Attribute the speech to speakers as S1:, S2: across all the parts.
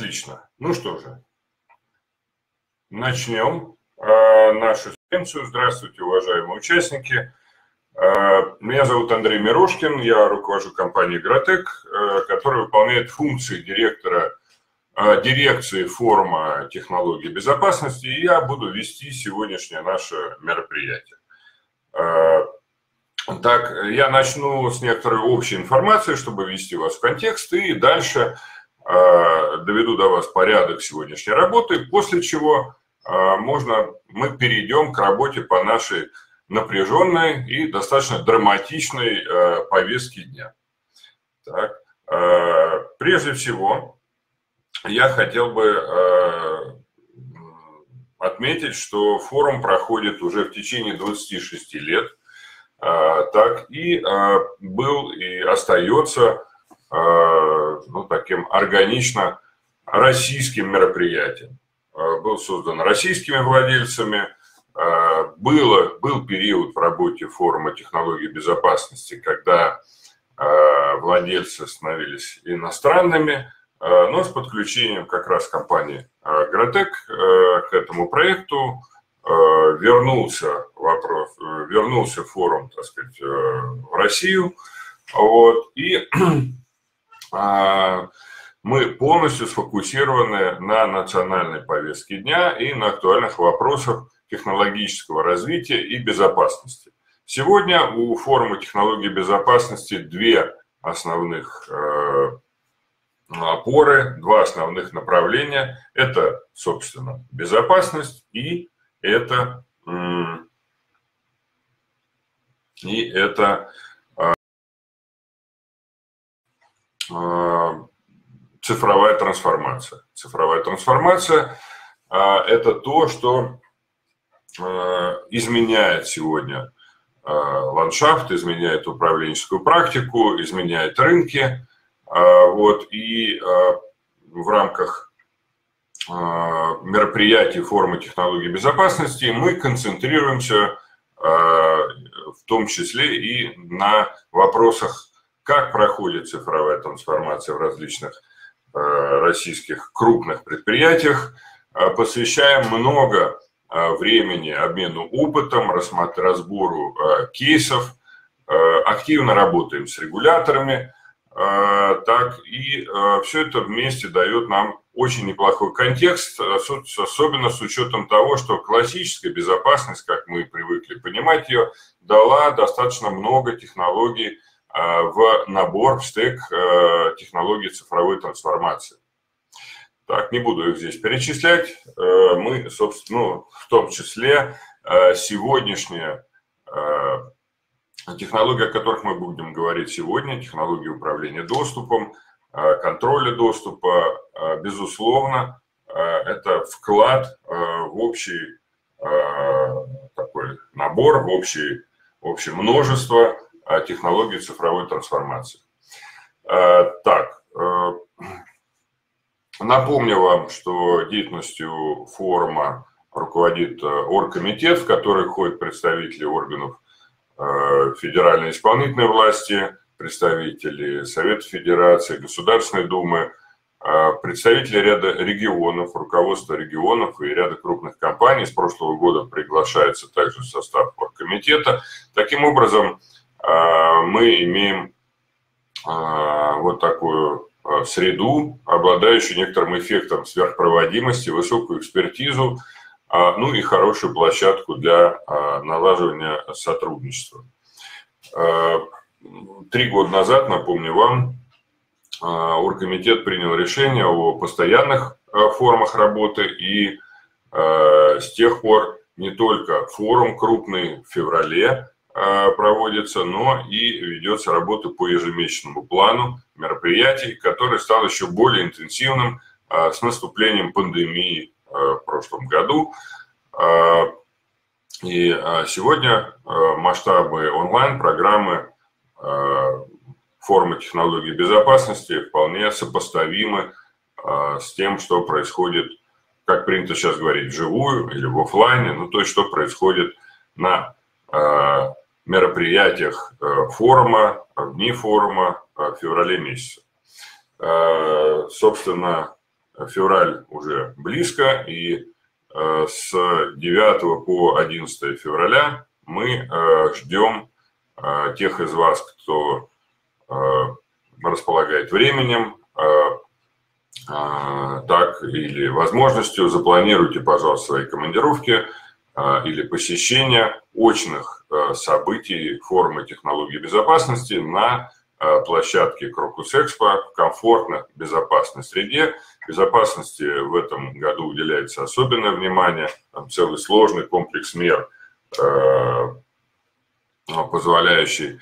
S1: Отлично. Ну что же, начнем э, нашу секвенцию. Здравствуйте, уважаемые участники. Э, меня зовут Андрей Мирошкин, я руковожу компанией «Гротек», э, которая выполняет функции директора дирекции форума технологий безопасности, и я буду вести сегодняшнее наше мероприятие. Так, я начну с некоторой общей информации, чтобы ввести вас в контекст, и дальше доведу до вас порядок сегодняшней работы, после чего э, можно, мы перейдем к работе по нашей напряженной и достаточно драматичной э, повестке дня. Так, прежде всего, я хотел бы отметить, что форум проходит уже в течение 26 лет, так и был и остается Э, ну, таким органично российским мероприятием. Э, был создан российскими владельцами, э, было, был период в работе форума технологий безопасности, когда владельцы становились иностранными, но с подключением как раз компании Гротек к этому проекту вернулся вопрос, вернулся форум, так сказать, в Россию, вот, и мы полностью сфокусированы на национальной повестке дня и на актуальных вопросах технологического развития и безопасности. Сегодня у форума технологий безопасности две основных э, опоры, два основных направления. Это, собственно, безопасность и это, и это цифровая трансформация. Цифровая трансформация а, – это то, что а, изменяет сегодня ландшафт, изменяет управленческую практику, изменяет рынки. Вот, и в рамках мероприятий форума технологий безопасности мы концентрируемся в том числе и на вопросах как проходит цифровая трансформация в различных э, российских крупных предприятиях. Э, посвящаем много э, времени обмену опытом, разбору кейсов, активно работаем с регуляторами, так и все это вместе дает нам очень неплохой контекст, особенно с учетом того, что классическая безопасность, как мы привыкли понимать ее, дала достаточно много технологий в набор, в стек э, технологий цифровой трансформации. Так, не буду их здесь перечислять. Э, мы, собственно, ну, в том числе сегодняшняя технология, о которых мы будем говорить сегодня, технологии управления доступом, контроля доступа, безусловно, это вклад в общий такой набор, в общий, в общее множество технологии цифровой трансформации. Э, так, э, напомню вам, что деятельностью форума руководит э, оргкомитет, в который входят представители органов федеральной исполнительной власти, представители Совета Федерации, Государственной Думы, представители ряда регионов, руководство регионов и ряда крупных компаний. С прошлого года приглашается также состав оргкомитета. Таким образом, мы имеем а, вот такую а, среду, обладающую некоторым эффектом сверхпроводимости, высокую экспертизу, ну и хорошую площадку для налаживания сотрудничества. Три года назад, напомню вам, Оргкомитет принял решение о постоянных формах работы, и с тех пор не только форум крупный в феврале, Э, проводится, но и ведется работа по ежемесячному плану мероприятий, который стал еще более интенсивным э, с наступлением пандемии э, в прошлом году. И сегодня масштабы онлайн-программы формы технологий безопасности вполне сопоставимы с тем, что происходит, как принято сейчас говорить, вживую или в офлайне, ну то есть что происходит на мероприятиях э, форума, дни форума в феврале месяце. Э, собственно, февраль уже близко, и с 9 по 11 февраля мы ждем тех из вас, кто располагает временем, так или возможностью, запланируйте, пожалуйста, свои командировки или посещения очных событий форума технологий безопасности на Э, площадке Крокус Экспо в комфортной, безопасной среде. Безопасности в этом году уделяется особенное внимание. Там целый сложный комплекс мер, э, позволяющий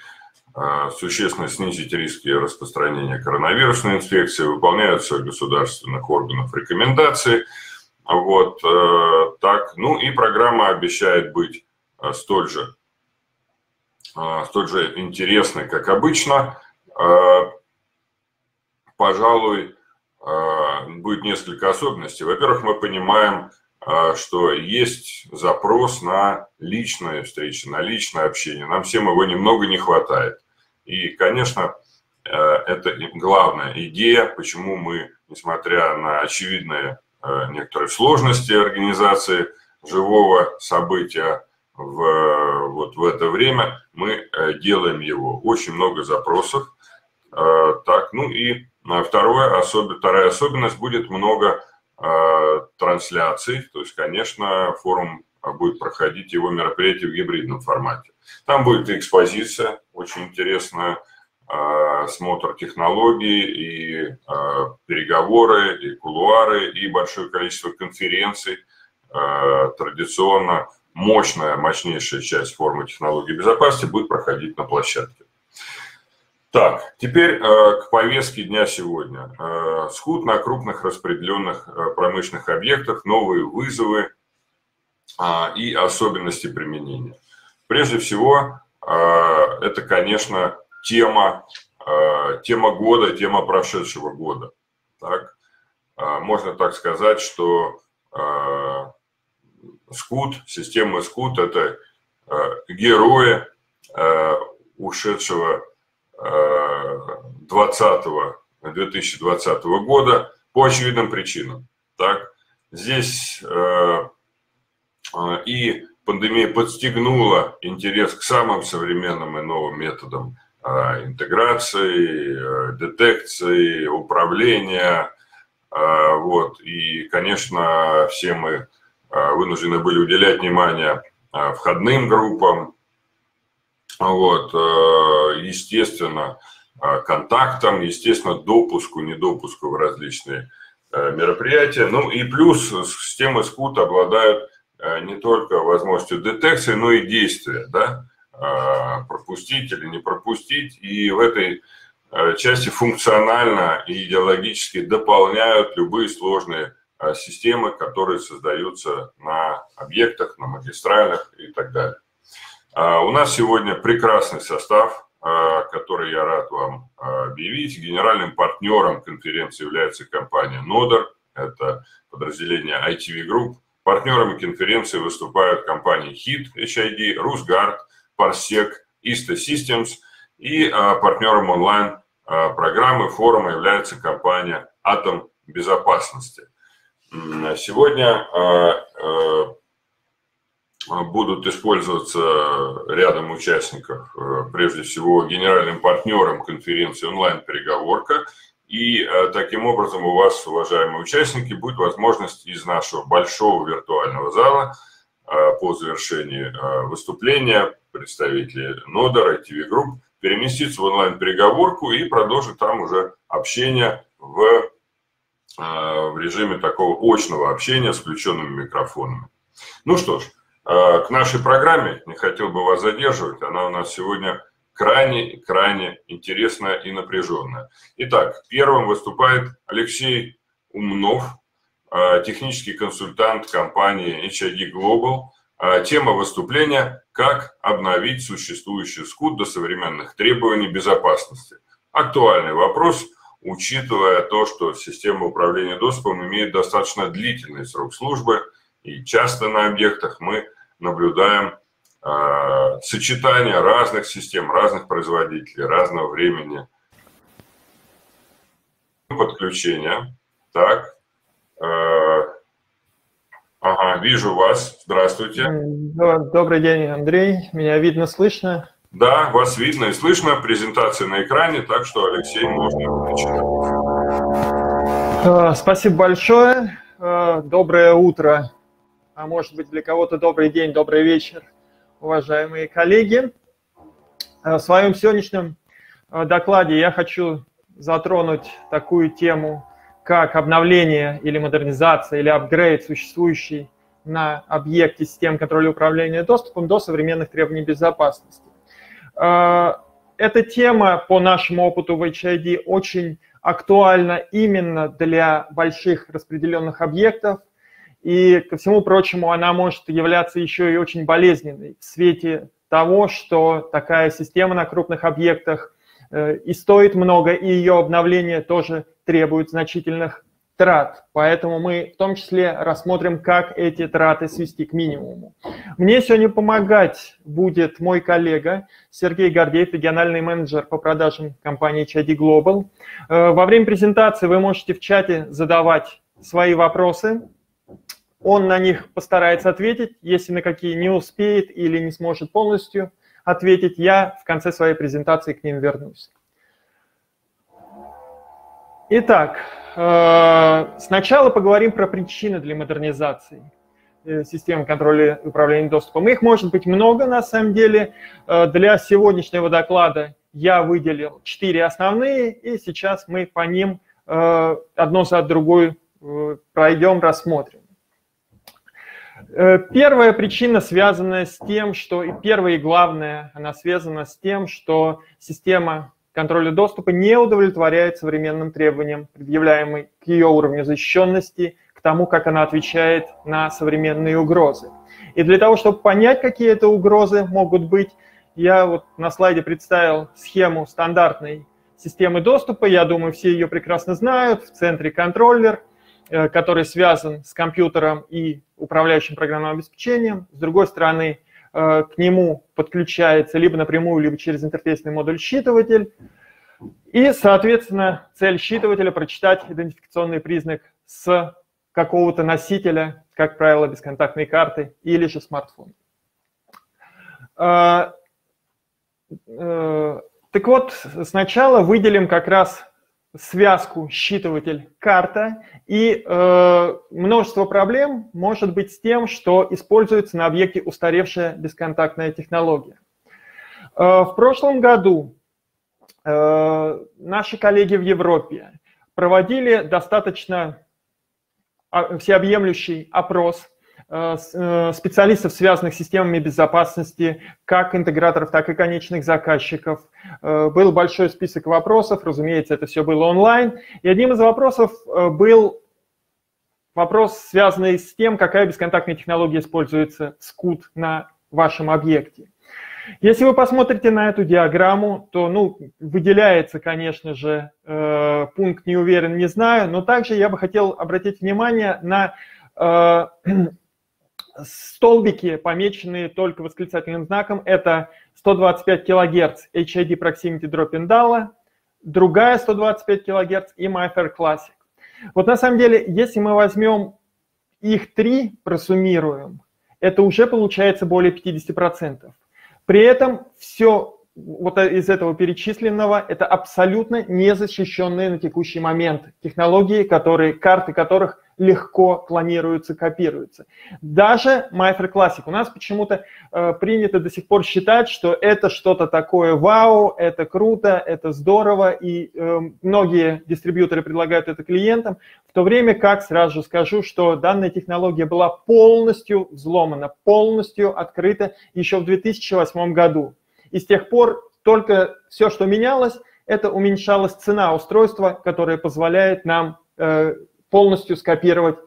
S1: э, существенно снизить риски распространения коронавирусной инфекции, выполняются государственных органов рекомендации. Вот так. Ну и программа обещает быть столь же, столь же интересной, как обычно. Пожалуй, будет несколько особенностей. Во-первых, мы понимаем, что есть запрос на личные встречи, на личное общение. Нам всем его немного не хватает. И, конечно, это главная идея, почему мы, несмотря на очевидные некоторые сложности организации живого события, в, вот в это время мы делаем его. Очень много запросов, Э, так, ну и э, второе, особ... вторая особенность, будет много э, трансляций, то есть, конечно, форум будет проходить его мероприятие в гибридном формате. Там будет экспозиция, очень интересная, смотр технологий, и переговоры, и кулуары, и большое количество конференций. Традиционно мощная, мощнейшая часть форума технологий безопасности будет проходить на площадке. Так, теперь э, к повестке дня сегодня. Э, сход на крупных распределенных э, промышленных объектах, новые вызовы э, и особенности применения. Прежде всего, э, это, конечно, тема, э, тема года, тема прошедшего года. Так? Э, можно так сказать, что э, СКУТ, система СКУТ – это герои ушедшего 2020, 2020 года по очевидным причинам. Так, здесь и пандемия подстегнула интерес к самым современным и новым методам интеграции, детекции, управления. Вот. И, конечно, все мы вынуждены были уделять внимание входным группам, вот, э, естественно, э, контактам, естественно, допуску, недопуску в различные э, мероприятия. Ну и плюс системы СКУТ обладают не только возможностью детекции, но и действия, да, пропустить или не пропустить. И в этой части функционально и идеологически дополняют любые сложные системы, которые создаются на объектах, на магистралях и так далее. А, у нас сегодня прекрасный состав, который я рад вам объявить. Генеральным партнером конференции является компания Nodar, это подразделение ITV Group. Партнерами конференции выступают компании HIT, HID, RusGuard, Parsec, Ista Systems и партнером онлайн программы форума является компания Атом Безопасности. Сегодня будут использоваться рядом участников, прежде всего генеральным партнером конференции онлайн-переговорка. И таким образом у вас, уважаемые участники, будет возможность из нашего большого виртуального зала по завершении выступления представителей Нодера, TV Group переместиться в онлайн-переговорку и продолжить там уже общение в, в режиме такого очного общения с включенными микрофонами. Ну что ж, Э, к нашей программе, не хотел бы вас задерживать, она у нас сегодня крайне-крайне интересная и напряженная. Итак, первым выступает Алексей Умнов, э, технический консультант компании HID Global. Э, тема выступления «Как обновить существующий СКУД до современных требований безопасности». Актуальный вопрос, учитывая то, что система управления доступом имеет достаточно длительный срок службы, и часто на объектах мы наблюдаем э, сочетание разных систем, разных производителей, разного времени подключения. Так, вижу вас. Здравствуйте.
S2: Добрый день, Андрей. Меня видно, слышно?
S1: Да, вас видно и слышно. Презентация на экране, так что, Алексей, можно начинать.
S2: А, спасибо большое. А, доброе утро, а может быть для кого-то добрый день, добрый вечер, уважаемые коллеги. В своем сегодняшнем докладе я хочу затронуть такую тему, как обновление или модернизация или апгрейд существующей на объекте систем контроля управления доступом до современных требований безопасности. А, эта тема по нашему опыту в HID очень актуальна именно для больших распределенных объектов, и, ко всему прочему, она может являться еще и очень болезненной в свете того, что такая система на крупных объектах э, и стоит много, и ее обновление тоже требует значительных трат. Поэтому мы в том числе рассмотрим, как эти траты свести к минимуму. Мне сегодня помогать будет мой коллега Сергей Гордеев, региональный менеджер по продажам компании Чади Global. Э, во время презентации вы можете в чате задавать свои вопросы. Он на них постарается ответить. Если на какие не успеет или не сможет полностью ответить, я в конце своей презентации к ним вернусь. Итак, э, сначала поговорим про причины для модернизации э, систем контроля и управления доступом. Их может быть много, на самом деле. Э, для сегодняшнего доклада я выделил четыре основные, и сейчас мы по ним одно за другой пройдем, рассмотрим. Первая причина связана с тем, что, и первая и главная, она связана с тем, что система контроля доступа не удовлетворяет современным требованиям, предъявляемым к ее уровню защищенности, к тому, как она отвечает на современные угрозы. И для того, чтобы понять, какие это угрозы могут быть, я вот на слайде представил схему стандартной системы доступа. Я думаю, все ее прекрасно знают. В центре контроллер, э, который связан с компьютером и управляющим программным обеспечением. С другой стороны, Э, к нему подключается либо напрямую, либо через интерфейсный модуль считыватель. И, соответственно, цель считывателя – прочитать идентификационный признак с какого-то носителя, как правило, бесконтактной карты или же смартфона. Э, э, так вот, сначала выделим как раз связку считыватель-карта, и э, множество проблем может быть с тем, что используется на объекте устаревшая бесконтактная технология. Э, в прошлом году э, наши коллеги в Европе проводили достаточно а, всеобъемлющий опрос специалистов, связанных с системами безопасности, как интеграторов, так и конечных заказчиков. Э, был большой список вопросов, разумеется, это все было онлайн. И одним из вопросов был вопрос, связанный с тем, какая бесконтактная технология используется в на вашем объекте. Если вы посмотрите на эту диаграмму, то ну, выделяется, конечно же, пункт «не уверен, не знаю», но также я бы хотел обратить внимание на столбики, помеченные только восклицательным знаком, это 125 кГц HID Proximity Drop-in DALA, другая 125 кГц и MyFair Classic. Вот на самом деле, если мы возьмем их три, просуммируем, это уже получается более 50%. При этом все вот из этого перечисленного это абсолютно незащищенные на текущий момент технологии, которые, карты которых легко клонируются, копируются. Даже MyFair Classic. У нас почему-то э, принято до сих пор считать, что это что-то такое вау, это круто, это здорово, и э, многие дистрибьюторы предлагают это клиентам, в то время как, сразу же скажу, что данная технология была полностью взломана, полностью открыта еще в 2008 году. И с тех пор только все, что менялось, это уменьшалась цена устройства, которое позволяет нам э, полностью скопировать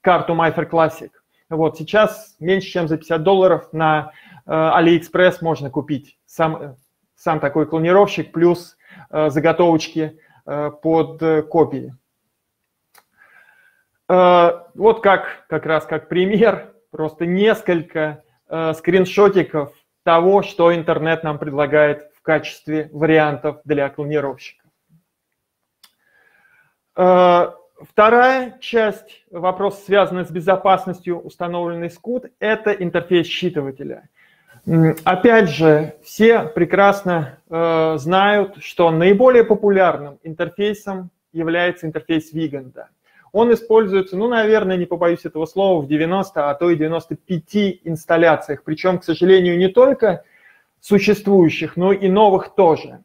S2: карту MyFair Classic. Вот, сейчас меньше, чем за 50 долларов на э, AliExpress можно купить сам, сам такой клонировщик плюс э, заготовочки э, под э, копии. Э, вот как, как раз как пример, просто несколько э, скриншотиков того, что интернет нам предлагает в качестве вариантов для клонировщиков. Э, Вторая часть, вопрос, связанный с безопасностью установленной SCUD, это интерфейс считывателя. Опять же, все прекрасно э, знают, что наиболее популярным интерфейсом является интерфейс Виганда. Он используется, ну, наверное, не побоюсь этого слова, в 90, а то и 95 инсталляциях. Причем, к сожалению, не только существующих, но и новых тоже.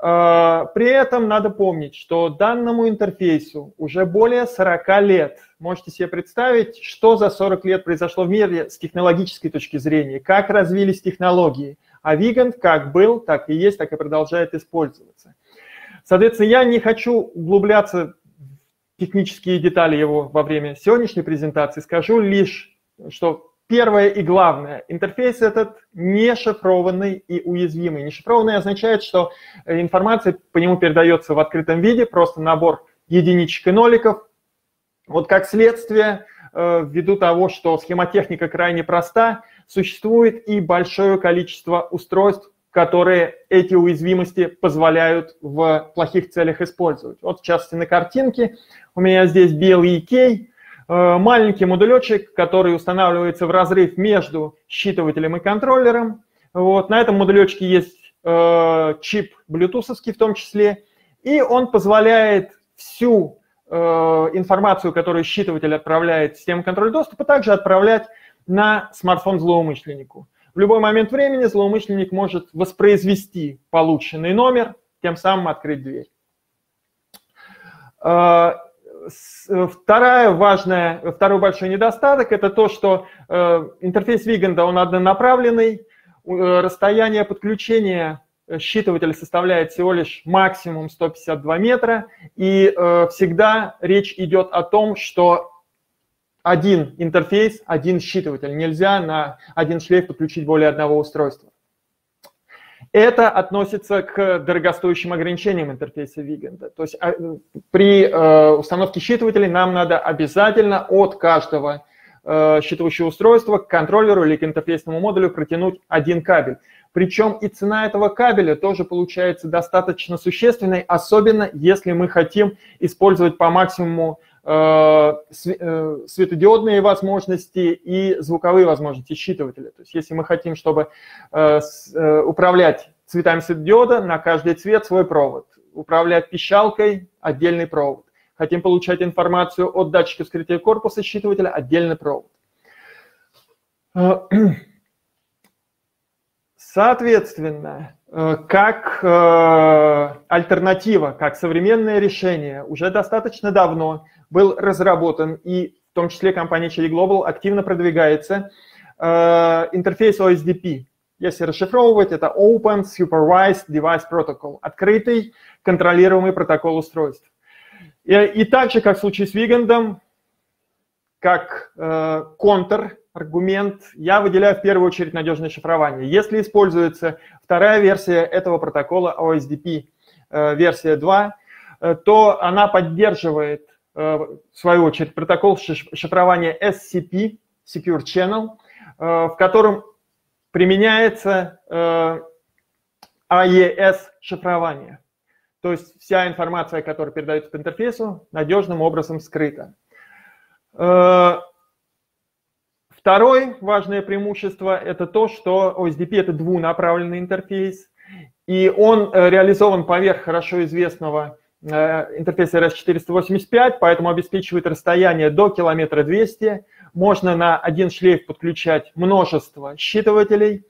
S2: А, при этом надо помнить, что данному интерфейсу уже более 40 лет. Можете себе представить, что за 40 лет произошло в мире с технологической точки зрения, как развились технологии. А Вигант как был, так и есть, так и продолжает использоваться. Соответственно, я не хочу углубляться в технические детали его во время сегодняшней презентации. Скажу лишь, что Первое и главное, интерфейс этот не шифрованный и уязвимый. Не шифрованный означает, что э, информация по нему передается в открытом виде, просто набор единичек и ноликов. Вот как следствие, э, ввиду того, что схемотехника крайне проста, существует и большое количество устройств, которые эти уязвимости позволяют в плохих целях использовать. Вот в частности на картинке у меня здесь BLE Э, маленький модулечек, который устанавливается в разрыв между считывателем и контроллером. Вот, на этом модулечке есть э, чип блютусовский в том числе, и он позволяет всю э, информацию, которую считыватель отправляет в систему контроля доступа, также отправлять на смартфон злоумышленнику. В любой момент времени злоумышленник может воспроизвести полученный номер, тем самым открыть дверь. Э, вторая важная, второй большой недостаток – это то, что э, интерфейс Виганда, он однонаправленный, э, расстояние подключения считывателя составляет всего лишь максимум 152 метра, и всегда речь идет о том, что один интерфейс, один считыватель. Нельзя на один шлейф подключить более одного устройства. Это относится к дорогостоящим ограничениям интерфейса Виганда. То есть а, при э, установке считывателей нам надо обязательно от каждого э, считывающего устройства к контроллеру или к интерфейсному модулю протянуть один кабель. Причем и цена этого кабеля тоже получается достаточно существенной, особенно если мы хотим использовать по максимуму светодиодные возможности и звуковые возможности считывателя. То есть если мы хотим, чтобы э, управлять цветами светодиода, на каждый цвет свой провод. Управлять пищалкой – отдельный провод. Хотим получать информацию от датчика скрытия корпуса считывателя – отдельный провод. Соответственно, как альтернатива, как современное решение, уже достаточно давно был разработан и в том числе компания Cherry Global активно продвигается э, интерфейс OSDP. Если расшифровывать, это Open Supervised Device Protocol, открытый контролируемый протокол устройств. И, и так как в случае с Вигандом, как э, контр, аргумент, я выделяю в первую очередь надежное шифрование. Если используется вторая версия этого протокола OSDP, э, версия 2, э, то она поддерживает в свою очередь, протокол шифрования SCP, Secure Channel, э, в котором применяется AES э, шифрование. То есть вся информация, которая передается по интерфейсу, надежным образом скрыта. Второе важное преимущество – это то, что OSDP – это двунаправленный интерфейс, и он реализован поверх хорошо известного Э, интерфейс RS485, поэтому обеспечивает расстояние до километра 200. Можно на один шлейф подключать множество считывателей.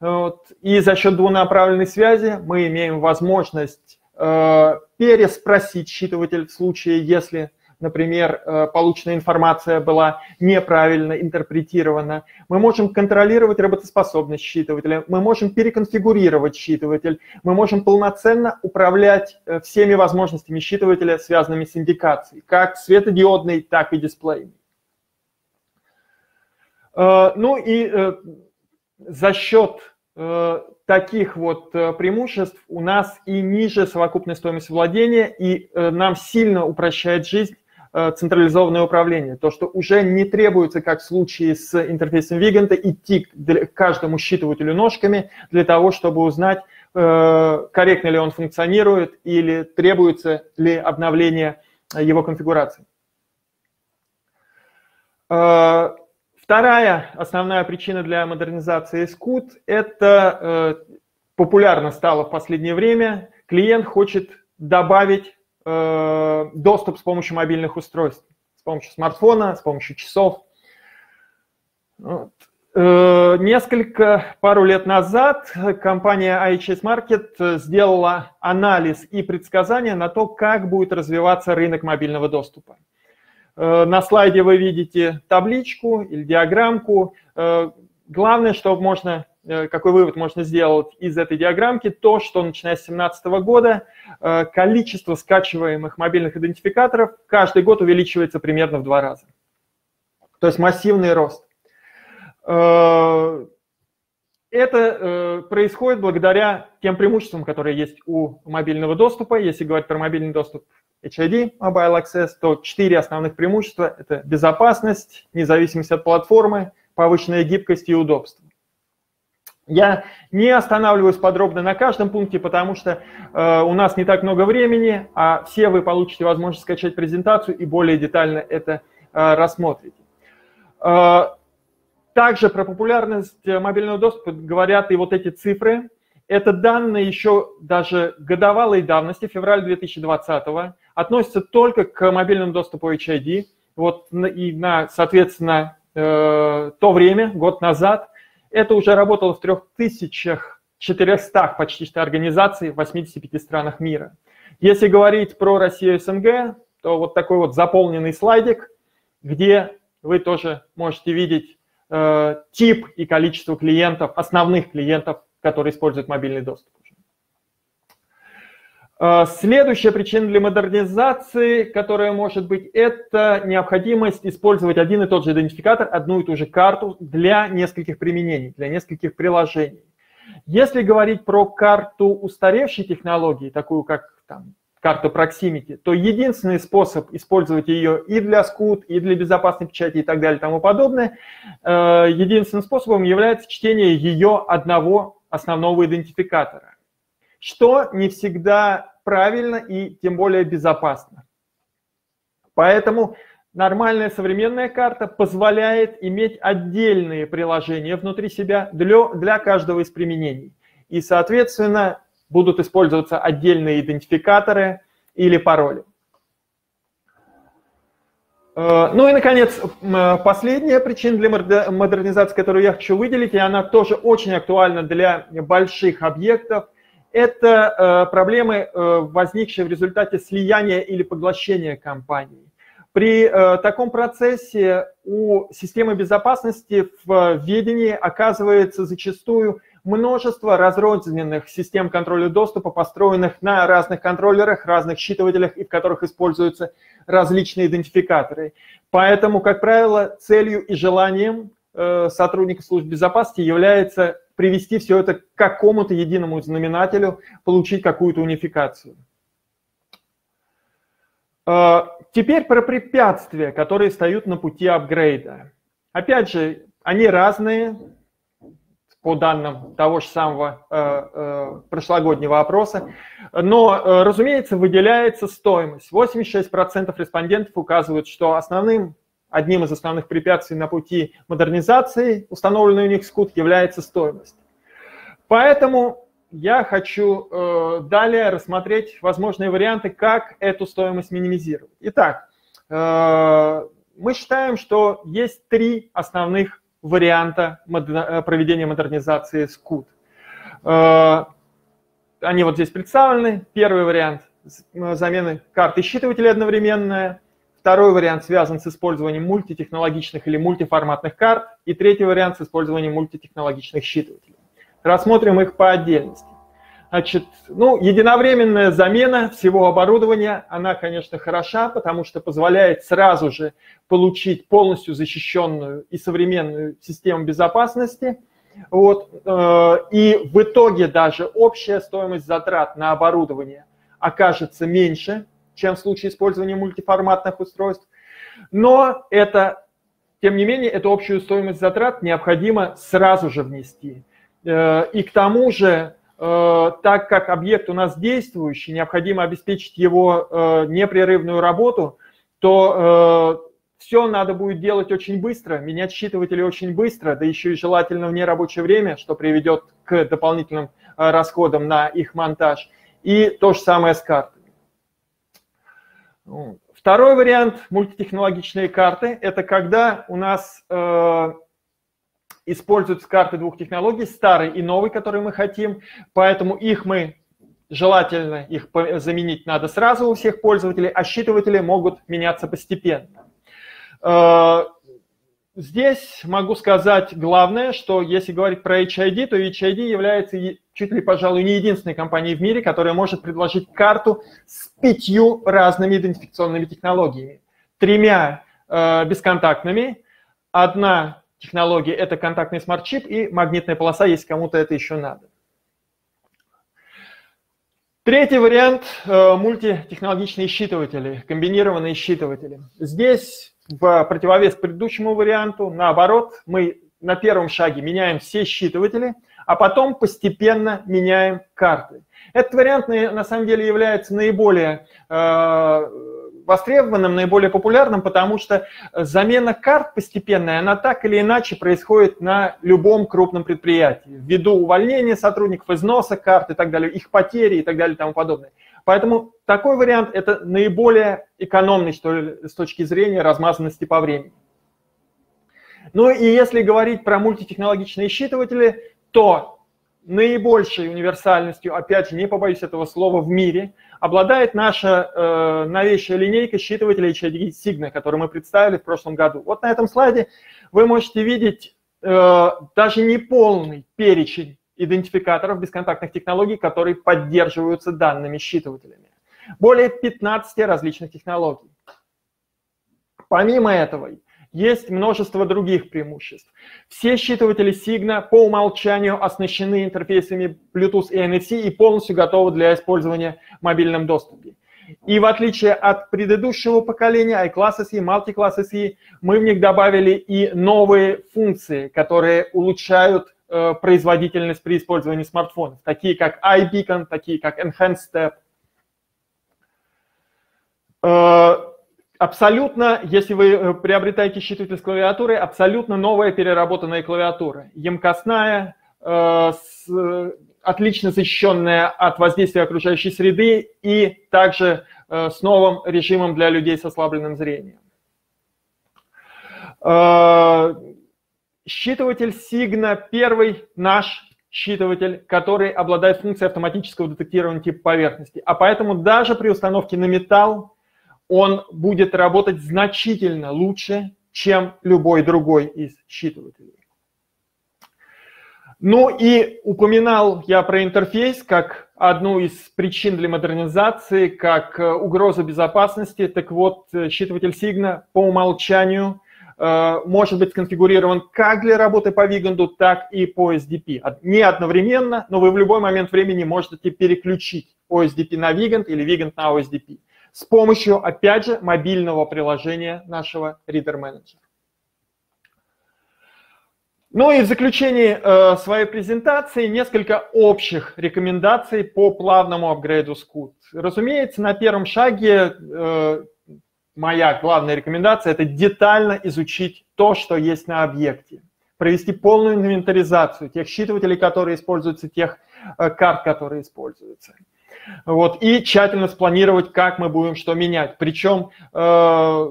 S2: Вот. И за счет двунаправленной связи мы имеем возможность э, переспросить считыватель в случае, если например, э, полученная информация была неправильно интерпретирована. Мы можем контролировать работоспособность считывателя, мы можем переконфигурировать считыватель, мы можем полноценно управлять э, всеми возможностями считывателя, связанными с индикацией, как светодиодной, так и дисплейной. Э, ну и за счет таких вот преимуществ у нас и ниже совокупная стоимость владения, и нам сильно упрощает жизнь централизованное управление, то, что уже не требуется, как в случае с интерфейсом Виганта, идти к каждому считывателю ножками для того, чтобы узнать, э, корректно ли он функционирует или требуется ли обновление его конфигурации. Вторая основная причина для модернизации SCUT – это популярно стало в последнее время. Клиент хочет добавить доступ с помощью мобильных устройств, с помощью смартфона, с помощью часов. Вот. Э, несколько, пару лет назад компания IHS Market сделала анализ и предсказания на то, как будет развиваться рынок мобильного доступа. Э, на слайде вы видите табличку или диаграммку. Э, главное, что можно, какой вывод можно сделать из этой диаграммки, то, что начиная с 2017 года количество скачиваемых мобильных идентификаторов каждый год увеличивается примерно в два раза. То есть массивный рост. Э, это э, происходит благодаря тем преимуществам, которые есть у мобильного доступа. Если говорить про мобильный доступ HID, Mobile Access, то четыре основных преимущества – это безопасность, независимость от платформы, повышенная гибкость и удобство. Я не останавливаюсь подробно на каждом пункте, потому что э, у нас не так много времени, а все вы получите возможность скачать презентацию и более детально это э, рассмотрите. Э, также про популярность э, мобильного доступа говорят и вот эти цифры. Это данные еще даже годовалой давности, февраль 2020 относятся только к мобильному доступу HID. Вот и на, соответственно, э, то время, год назад, это уже работало в 3400 почти что организаций в 85 странах мира. Если говорить про Россию и СНГ, то вот такой вот заполненный слайдик, где вы тоже можете видеть Э, тип и количество клиентов, основных клиентов, которые используют мобильный доступ. Э, следующая причина для модернизации, которая может быть, это необходимость использовать один и тот же идентификатор, одну и ту же карту для нескольких применений, для нескольких приложений. Если говорить про карту устаревшей технологии, такую как там, карта Proximity, то единственный способ использовать ее и для скут, и для безопасной печати и так далее и тому подобное, э, единственным способом является чтение ее одного основного идентификатора, что не всегда правильно и тем более безопасно. Поэтому нормальная современная карта позволяет иметь отдельные приложения внутри себя для, для каждого из применений. И, соответственно, будут использоваться отдельные идентификаторы или пароли. Э, ну и, наконец, последняя причина для модернизации, которую я хочу выделить, и она тоже очень актуальна для больших объектов, это э, проблемы, э, возникшие в результате слияния или поглощения компаний. При таком процессе у системы безопасности в ведении оказывается зачастую множество разрозненных систем контроля доступа, построенных на разных контроллерах, разных считывателях и в которых используются различные идентификаторы. Поэтому, как правило, целью и желанием э, сотрудников служб безопасности является привести все это к какому-то единому знаменателю, получить какую-то унификацию. Э, теперь про препятствия, которые стоят на пути апгрейда. Опять же, они разные, по данным того же самого э, э, прошлогоднего опроса. Но, э, разумеется, выделяется стоимость. 86% респондентов указывают, что основным, одним из основных препятствий на пути модернизации, установленной у них скут, является стоимость. Поэтому я хочу э, далее рассмотреть возможные варианты, как эту стоимость минимизировать. Итак, э, мы считаем, что есть три основных варианта э, проведения модернизации SCUT. Э, они вот здесь представлены. Первый вариант э, замены карты считывателя одновременная. Второй вариант связан с использованием мультитехнологичных или мультиформатных карт. И третий вариант с использованием мультитехнологичных считывателей. Рассмотрим их по отдельности. Значит, ну, единовременная замена всего оборудования, она, конечно, хороша, потому что позволяет сразу же получить полностью защищенную и современную систему безопасности. Вот, э, и в итоге даже общая стоимость затрат на оборудование окажется меньше, чем в случае использования мультиформатных устройств. Но это, тем не менее, эту общую стоимость затрат необходимо сразу же внести. Э, и к тому же Э, так как объект у нас действующий, необходимо обеспечить его э, непрерывную работу, то все надо будет делать очень быстро, менять считыватели очень быстро, да еще и желательно в нерабочее время, что приведет к дополнительным расходам на их монтаж. И то же самое с картами. Второй вариант мультитехнологичные карты – это когда у нас э, используются карты двух технологий, старый и новый, которые мы хотим, поэтому их мы желательно их заменить надо сразу у всех пользователей, а считыватели могут меняться постепенно. Э, здесь могу сказать главное, что если говорить про HID, то HID является чуть ли, пожалуй, не единственной компанией в мире, которая может предложить карту с пятью разными идентификационными технологиями. Тремя э, бесконтактными, одна технология – это контактный смарт-чип и магнитная полоса, если кому-то это еще надо. Третий вариант э, – мультитехнологичные считыватели, комбинированные считыватели. Здесь в противовес предыдущему варианту, наоборот, мы на первом шаге меняем все считыватели, а потом постепенно меняем карты. Этот вариант на самом деле является наиболее э, востребованным, наиболее популярным, потому что замена карт постепенная, она так или иначе происходит на любом крупном предприятии, ввиду увольнения сотрудников, износа карт и так далее, их потери и так далее и тому подобное. Поэтому такой вариант – это наиболее экономный, что ли, с точки зрения размазанности по времени. Ну и если говорить про мультитехнологичные считыватели, то наибольшей универсальностью, опять же, не побоюсь этого слова, в мире обладает наша э, новейшая линейка считывателей HID Sigma, которую мы представили в прошлом году. Вот на этом слайде вы можете видеть э, даже не полный перечень идентификаторов бесконтактных технологий, которые поддерживаются данными считывателями. Более 15 различных технологий. Помимо этого, есть множество других преимуществ. Все считыватели Signa по умолчанию оснащены интерфейсами Bluetooth и NFC и полностью готовы для использования в мобильном доступе. И в отличие от предыдущего поколения iClass SE, Multiclass SE, мы в них добавили и новые функции, которые улучшают э, производительность при использовании смартфонов, такие как iBeacon, такие как Enhanced Step. Абсолютно, если вы э, приобретаете считыватель с клавиатурой, абсолютно новая переработанная клавиатура. Емкостная, э, с, отлично защищенная от воздействия окружающей среды и также э, с новым режимом для людей с ослабленным зрением. Э, считыватель Signa первый наш считыватель, который обладает функцией автоматического детектирования типа поверхности. А поэтому даже при установке на металл он будет работать значительно лучше, чем любой другой из считывателей. Ну и упоминал я про интерфейс как одну из причин для модернизации, как э, угрозу безопасности. Так вот, э, считыватель Signa по умолчанию э, может быть сконфигурирован как для работы по Виганду, так и по SDP. Не одновременно, но вы в любой момент времени можете переключить OSDP на Виганд или Виганд на OSDP с помощью, опять же, мобильного приложения нашего Reader Manager. Ну и в заключении э, своей презентации несколько общих рекомендаций по плавному апгрейду Scoot. Разумеется, на первом шаге э, моя главная рекомендация – это детально изучить то, что есть на объекте, провести полную инвентаризацию тех считывателей, которые используются, тех э, карт, которые используются – вот, и тщательно спланировать, как мы будем что менять. Причем э,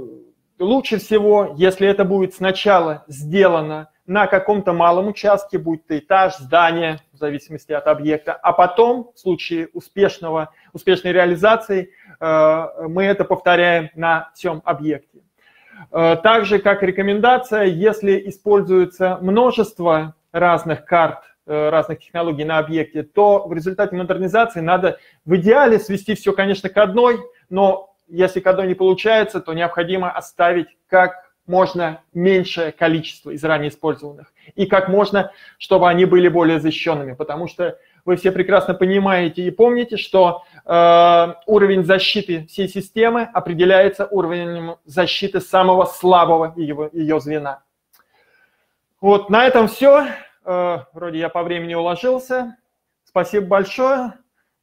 S2: лучше всего, если это будет сначала сделано на каком-то малом участке, будь то этаж, здание, в зависимости от объекта, а потом, в случае успешного, успешной реализации, э, мы это повторяем на всем объекте. Э, также как рекомендация, если используется множество разных карт разных технологий на объекте, то в результате модернизации надо в идеале свести все, конечно, к одной, но если к одной не получается, то необходимо оставить как можно меньшее количество из ранее использованных. И как можно, чтобы они были более защищенными. Потому что вы все прекрасно понимаете и помните, что э, уровень защиты всей системы определяется уровнем защиты самого слабого ее, ее звена. Вот на этом все. Э, вроде я по времени уложился. Спасибо большое.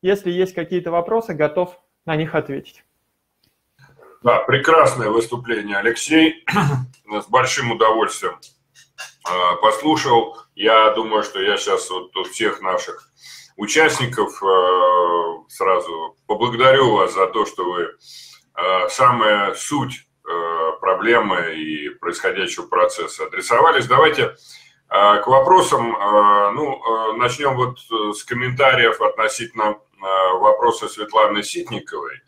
S2: Если есть какие-то вопросы, готов на них ответить.
S1: Да, прекрасное выступление, Алексей. С большим удовольствием а, послушал. Я думаю, что я сейчас вот у всех наших участников а, сразу поблагодарю вас за то, что вы самая суть проблемы и происходящего процесса адресовались. Давайте к вопросам. Ну, начнем вот с комментариев относительно вопроса Светланы Ситниковой.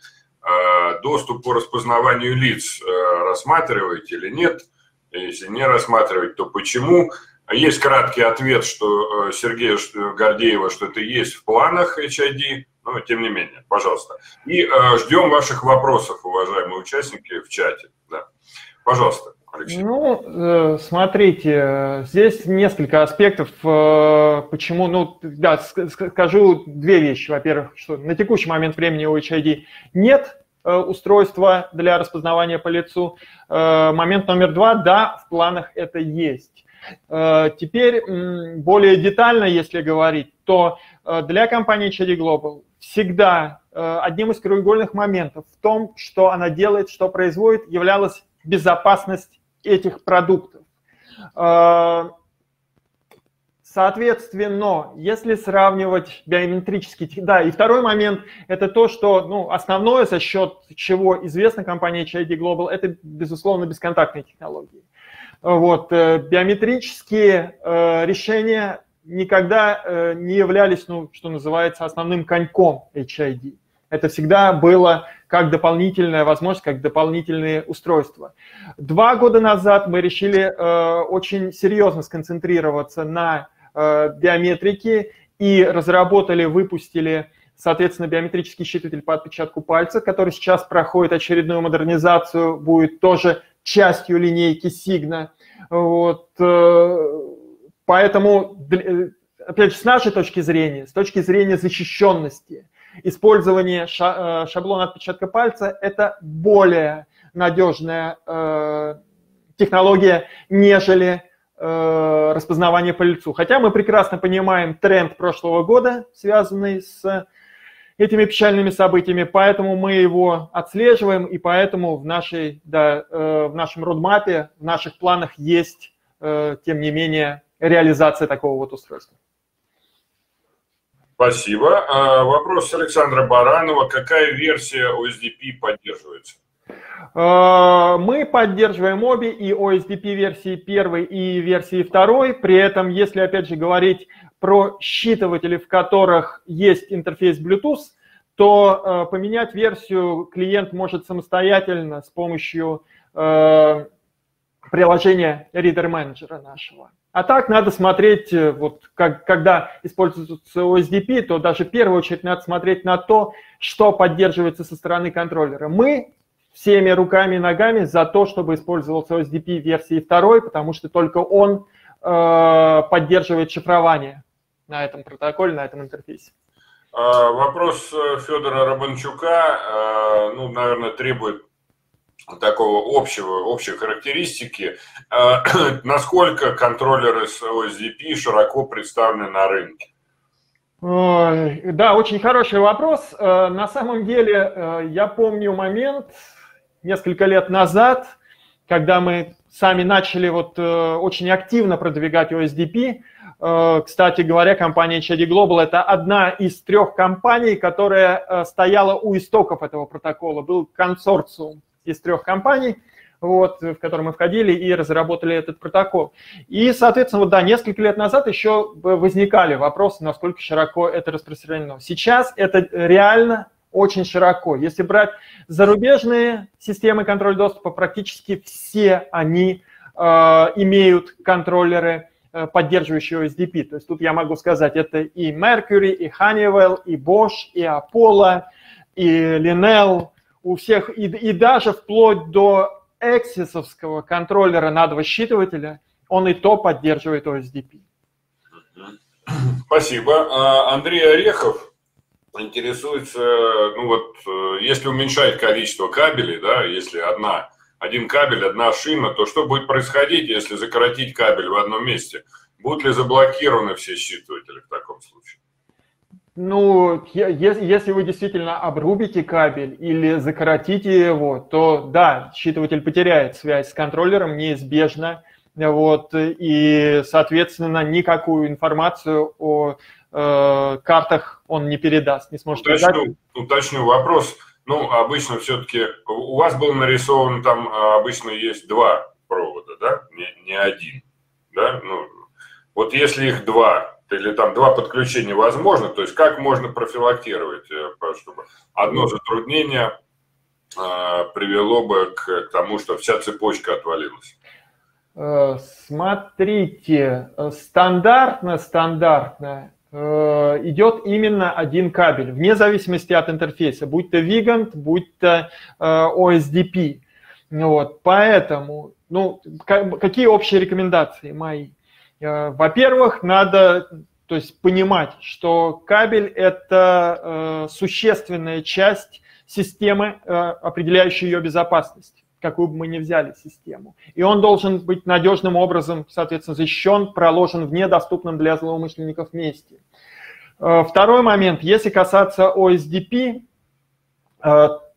S1: Доступ по распознаванию лиц рассматриваете или нет? Если не рассматривать, то почему? Есть краткий ответ, что э, Сергея Гордеева, что это есть в планах HID, но тем не менее, пожалуйста. И э, ждем ваших вопросов, уважаемые участники, в чате. Да. Пожалуйста.
S2: Алексей. Ну, э, смотрите, здесь несколько аспектов, почему, ну, да, скажу две вещи. Во-первых, что на текущий момент времени у HID нет Э, устройства для распознавания по лицу. Э, момент номер два, да, в планах это есть. Э, теперь более детально, если говорить, то для компании Cherry Global всегда одним из краеугольных моментов в том, что она делает, что производит, являлась безопасность этих продуктов. Соответственно, если сравнивать биометрический... Да, и второй момент – это то, что ну, основное, за счет чего известна компания HID Global, это, безусловно, бесконтактные технологии. Вот, э, биометрические э, решения никогда э, не являлись, ну, что называется, основным коньком HID. Это всегда было как дополнительная возможность, как дополнительные устройства. Два года назад мы решили э, очень серьезно сконцентрироваться на Э, биометрики и разработали, выпустили, соответственно, биометрический считыватель по отпечатку пальца, который сейчас проходит очередную модернизацию, будет тоже частью линейки Signa. Вот. Э, поэтому, опять же, с нашей точки зрения, с точки зрения защищенности, использование шаблона отпечатка пальца – это более надежная технология, нежели Э, распознавания по лицу. Хотя мы прекрасно понимаем тренд прошлого года, связанный с этими печальными событиями, поэтому мы его отслеживаем, и поэтому в, нашей, да, э, в нашем родмапе, в наших планах есть, э, тем не менее, реализация такого вот устройства.
S1: Спасибо. А, вопрос Александра Баранова. Какая версия OSDP поддерживается?
S2: Э, мы поддерживаем обе, и OSDP версии первой, и версии второй. При этом, если, опять же, говорить про считыватели, в которых есть интерфейс Bluetooth, то э, поменять версию клиент может самостоятельно с помощью приложения Reader Manager нашего. А так надо смотреть, вот как, когда используется OSDP, то даже в первую очередь надо смотреть на то, что поддерживается со стороны контроллера. Мы всеми руками и ногами за то, чтобы использовался OSDP версии 2, потому что только он э, поддерживает шифрование на этом протоколе, на этом интерфейсе.
S1: А, вопрос э, Федора Рабанчука, э, ну, наверное, требует такого общего, общей характеристики. Э, насколько контроллеры с OSDP широко представлены на рынке?
S2: Да, очень хороший вопрос. На самом деле, я помню момент, несколько лет назад, когда мы сами начали вот э, очень активно продвигать OSDP. Э, кстати говоря, компания HD Global – это одна из трех компаний, которая э, стояла у истоков этого протокола. Был консорциум из трех компаний, вот, в который мы входили и разработали этот протокол. И, соответственно, вот, да, несколько лет назад еще возникали вопросы, насколько широко это распространено. Сейчас это реально очень широко. Если брать зарубежные системы контроля доступа, практически все они э, имеют контроллеры, э, поддерживающие OSDP. То есть тут я могу сказать, это и Mercury, и Honeywell, и Bosch, и Apollo, и Linnell, у всех, и, и даже вплоть до эксисовского контроллера на два считывателя, он и то поддерживает OSDP.
S1: Спасибо. А, Андрей Орехов интересуется, ну вот, э, если уменьшать количество кабелей, да, если одна, один кабель, одна шина, то что будет происходить, если сократить кабель в одном месте? Будут ли заблокированы все считыватели в таком случае?
S2: Ну, если вы действительно обрубите кабель или закоротите его, то да, считыватель потеряет связь с контроллером неизбежно, вот, и, соответственно, никакую информацию о э, картах он не передаст, не сможет
S1: уточню, передать. Уточню вопрос. Ну, обычно все-таки у вас был нарисован там, а, обычно есть два провода, да, не, не один, да, ну, вот если их два, или там два подключения возможно, то есть как можно профилактировать, э, чтобы одно затруднение э, привело бы к, тому, что вся цепочка отвалилась?
S2: Э, смотрите, стандартно, стандартно идет именно один кабель, вне зависимости от интерфейса, будь то Vigant, будь то OSDP. Вот, поэтому, ну, какие общие рекомендации мои? Э, во-первых, надо то есть, понимать, что кабель – это э, существенная часть системы, э, определяющей ее безопасность, какую бы мы ни взяли систему. И он должен быть надежным образом, соответственно, защищен, проложен в недоступном для злоумышленников месте. Второй момент, если касаться OSDP,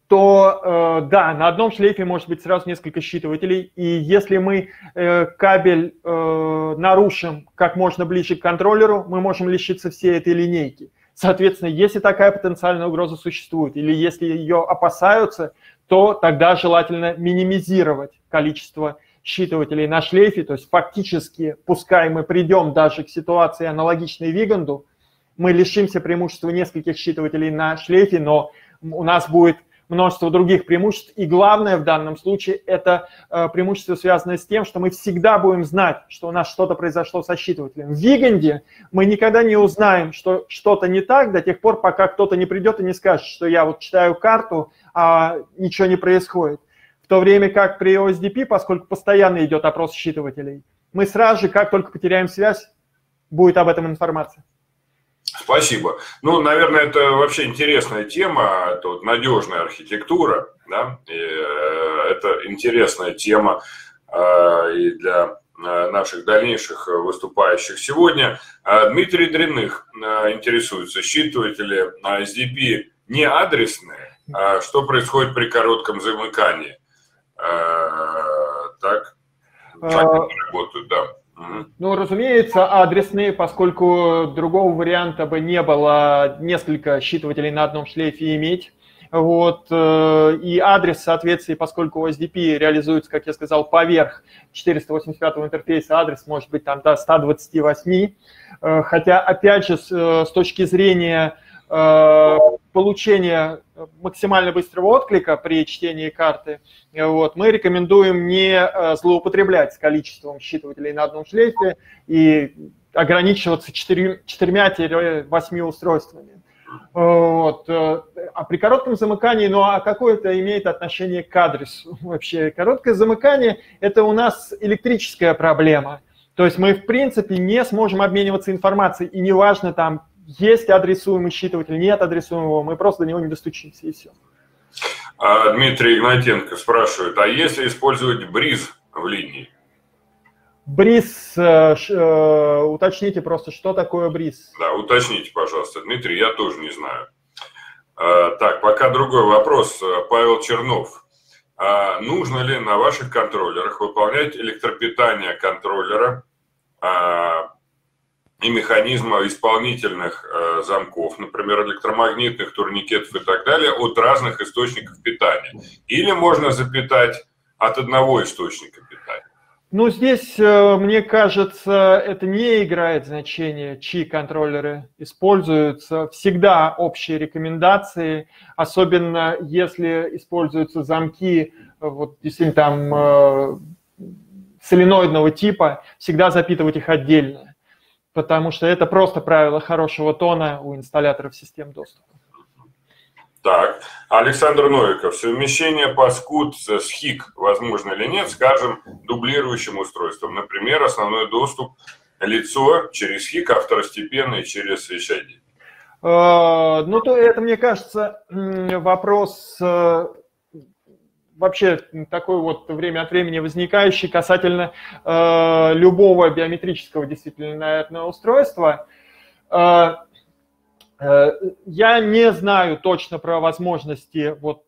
S2: то э, да, на одном шлейфе может быть сразу несколько считывателей, и если мы э, кабель э, нарушим как можно ближе к контроллеру, мы можем лишиться всей этой линейки. Соответственно, если такая потенциальная угроза существует, или если ее опасаются, то тогда желательно минимизировать количество считывателей на шлейфе, то есть фактически, пускай мы придем даже к ситуации аналогичной Виганду, мы лишимся преимущества нескольких считывателей на шлейфе, но у нас будет множество других преимуществ. И главное в данном случае это э, преимущество, связанное с тем, что мы всегда будем знать, что у нас что-то произошло со считывателем. В Виганде мы никогда не узнаем, что что-то не так до тех пор, пока кто-то не придет и не скажет, что я вот читаю карту, а ничего не происходит. В то время как при OSDP, поскольку постоянно идет опрос считывателей, мы сразу же, как только потеряем связь, будет об этом информация.
S1: Спасибо. Ну, наверное, это вообще интересная тема, это вот надежная архитектура, да, и э, это интересная тема э, и для э, наших дальнейших выступающих сегодня. Дмитрий Дряных интересуется, считыватели SDP не адресные, а что происходит при коротком замыкании? Так,
S2: как они работают, да. Ну, разумеется, адресные, поскольку другого варианта бы не было несколько считывателей на одном шлейфе иметь. Вот, э, и адрес в соответствии, поскольку SDP реализуется, как я сказал, поверх 485 интерфейса, адрес может быть там до 128. Э, хотя, опять же, с, э, с точки зрения получения максимально быстрого отклика при чтении карты, вот, мы рекомендуем не э, злоупотреблять с количеством считывателей на одном шлейфе и ограничиваться четырьмя-восьми устройствами. Вот. Э, а при коротком замыкании, ну а какое это имеет отношение к адресу вообще? Короткое замыкание – это у нас электрическая проблема. То есть мы, в принципе, не сможем обмениваться информацией, и неважно, там, есть адресуемый считыватель, нет адресуемого, мы просто до него не достучимся, и все.
S1: А Дмитрий Игнатенко спрашивает, а если использовать бриз в линии?
S2: Бриз, э, э, уточните просто, что такое бриз.
S1: Да, уточните, пожалуйста. Дмитрий, я тоже не знаю. А, так, пока другой вопрос. Павел Чернов. А нужно ли на ваших контроллерах выполнять электропитание контроллера а, и механизма исполнительных э, замков, например, электромагнитных турникетов и так далее, от разных источников питания. Или можно запитать от одного источника питания.
S2: Ну, здесь, э, мне кажется, это не играет значения, чьи контроллеры используются. Всегда общие рекомендации, особенно если используются замки, вот действительно там э, соленоидного типа, всегда запитывать их отдельно потому что это просто правило хорошего тона у инсталляторов систем доступа.
S1: Так, Александр Новиков, совмещение паскуд с ХИК возможно или нет, скажем, дублирующим устройством. Например, основной доступ лицо через ХИК, а второстепенный через HID.
S2: Э, ну, то это, мне кажется, вопрос э, вообще такой вот время от времени возникающий касательно э, любого биометрического действительно наверное, устройства. Э, Я не знаю точно про возможности вот,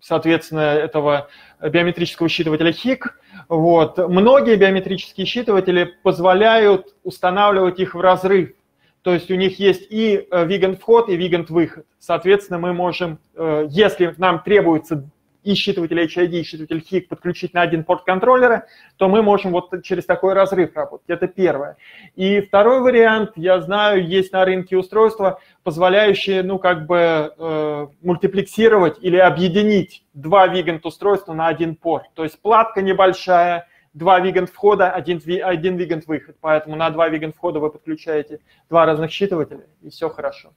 S2: соответственно, этого биометрического считывателя HIC. Вот. Многие биометрические считыватели позволяют устанавливать их в разрыв. То есть у них есть и вигент вход, и вигент выход. Соответственно, мы можем, если нам требуется и считыватель HID, и считыватель HIC подключить на один порт контроллера, то мы можем вот через такой разрыв работать. Это первое. И второй вариант, я знаю, есть на рынке устройства, позволяющие, ну, как бы э, мультиплексировать или объединить два вигент устройства на один порт. То есть платка небольшая, два вигент входа, один, один вигент выход. Поэтому на два вигент входа вы подключаете два разных считывателя, и все хорошо.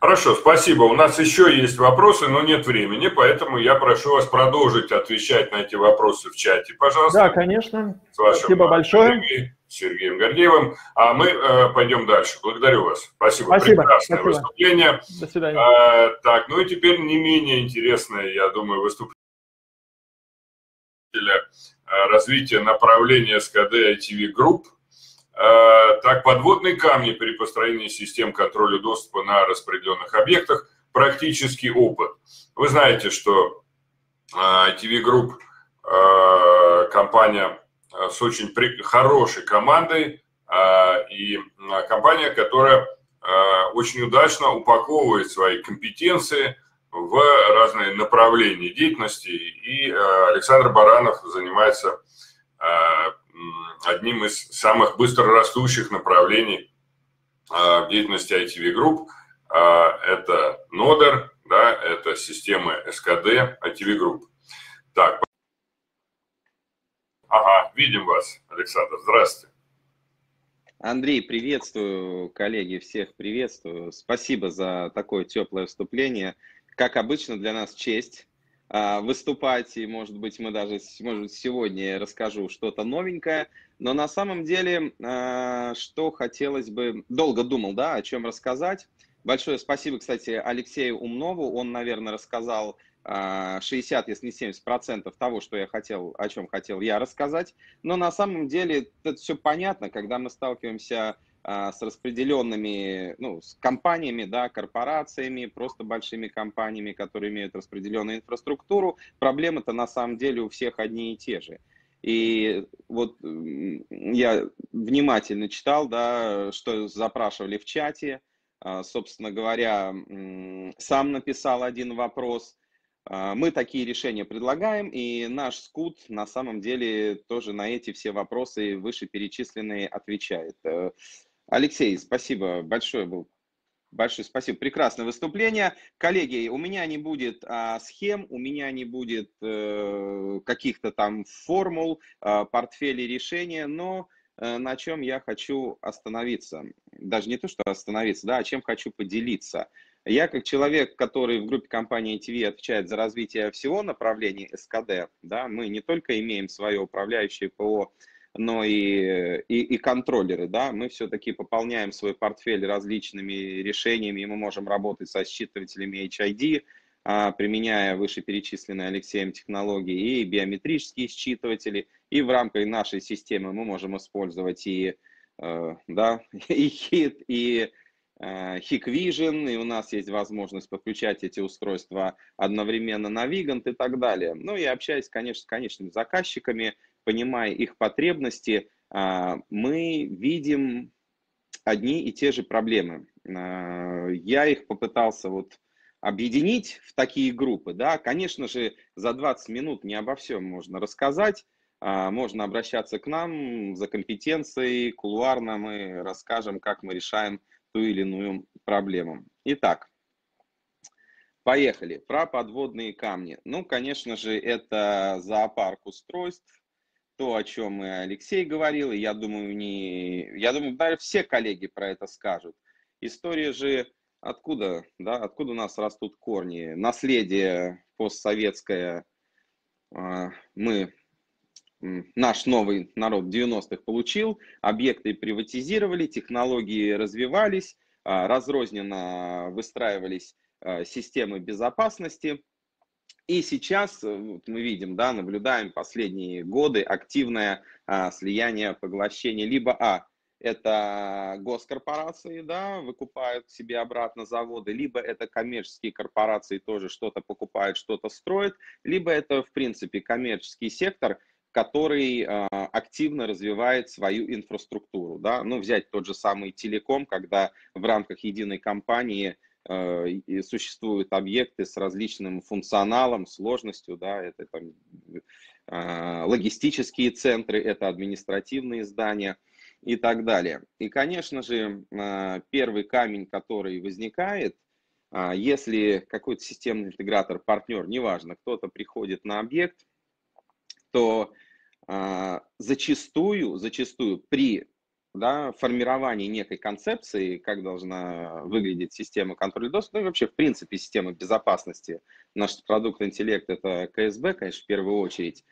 S1: Хорошо, спасибо. У нас еще есть вопросы, но нет времени, поэтому я прошу вас продолжить отвечать на эти вопросы в чате, пожалуйста.
S2: Да, конечно. С вашим спасибо большое.
S1: Сергеем Гордеевым. А мы э, пойдем дальше. Благодарю вас. Спасибо.
S2: Спасибо.
S1: Прекрасное
S2: спасибо.
S1: выступление.
S2: До свидания.
S1: А, так, ну и теперь не менее интересное, я думаю, выступление развития направления СКД ITV Group. Э, так, подводные камни при построении систем контроля доступа на распределенных объектах, практический опыт. Вы знаете, что ITV э, Group компания с очень хорошей командой и компания, которая очень удачно упаковывает свои компетенции – в разные направления деятельности. И э, Александр Баранов занимается э, одним из самых быстро растущих направлений э, в деятельности ITV Group. Это Нодер, да, это системы СКД ITV Group. Так, ага, видим вас, Александр, здравствуйте.
S3: Андрей, приветствую, коллеги, всех приветствую. Спасибо за такое теплое вступление как обычно, для нас честь а, выступать, и, может быть, мы даже, может сегодня расскажу что-то новенькое, но на самом деле, а, что хотелось бы, долго думал, да, о чем рассказать. Большое спасибо, кстати, Алексею Умнову, он, наверное, рассказал 60, а, если не 70 процентов того, что я хотел, о чем хотел я рассказать, но на самом деле это все понятно, когда мы сталкиваемся а, с распределенными, ну, с компаниями, да, корпорациями, просто большими компаниями, которые имеют распределенную инфраструктуру, проблемы-то на самом деле у всех одни и те же. И вот я внимательно читал, да, что запрашивали в чате, а, собственно говоря, сам написал один вопрос. А, мы такие решения предлагаем, и наш скут на самом деле тоже на эти все вопросы вышеперечисленные отвечает. Алексей, спасибо большое был. Большое спасибо. Прекрасное выступление. Коллеги, у меня не будет а, схем, у меня не будет э, каких-то там формул, э, портфелей решения, но э, на чем я хочу остановиться. Даже не то, что остановиться, да, а чем хочу поделиться. Я как человек, который в группе компании TV отвечает за развитие всего направления СКД, да, мы не только имеем свое управляющее ПО но и, и, и контроллеры, да, мы все-таки пополняем свой портфель различными решениями, и мы можем работать со считывателями HID, а, применяя вышеперечисленные Алексеем технологии, и биометрические считыватели, и в рамках нашей системы мы можем использовать и, э, да, и HIT, и э, Hikvision, и у нас есть возможность подключать эти устройства одновременно на Vigant и так далее. Ну и общаясь, конечно, с конечными заказчиками, понимая их потребности, а, мы видим одни и те же проблемы. А, я их попытался вот объединить в такие группы. Да? Конечно же, за 20 минут не обо всем можно рассказать. А, можно обращаться к нам за компетенцией, кулуарно мы расскажем, как мы решаем ту или иную проблему. Итак, поехали. Про подводные камни. Ну, конечно же, это зоопарк устройств, то, о чем и Алексей говорил, и я думаю, не, я думаю, даже все коллеги про это скажут. История же откуда, да, откуда у нас растут корни? Наследие постсоветское а, мы, наш новый народ в 90-х получил, объекты приватизировали, технологии развивались, а, разрозненно выстраивались а, системы безопасности – и сейчас э, вот мы видим, да, наблюдаем последние годы активное а, слияние, поглощение либо а, это госкорпорации, да, выкупают себе обратно заводы, либо это коммерческие корпорации тоже что-то покупают, что-то строят, либо это, в принципе, коммерческий сектор, который э, активно развивает свою инфраструктуру. Да? Ну, взять тот же самый телеком, когда в рамках единой компании э, существуют объекты с различным функционалом, сложностью, да, это там, э, логистические центры, это административные здания и так далее. И, конечно же, первый камень, который возникает, если какой-то системный интегратор, партнер, неважно, кто-то приходит на объект, то зачастую, зачастую при да, формировании некой концепции, как должна выглядеть система контроля доступа, ну и вообще, в принципе, система безопасности. Наш продукт интеллект – это КСБ, конечно, в первую очередь.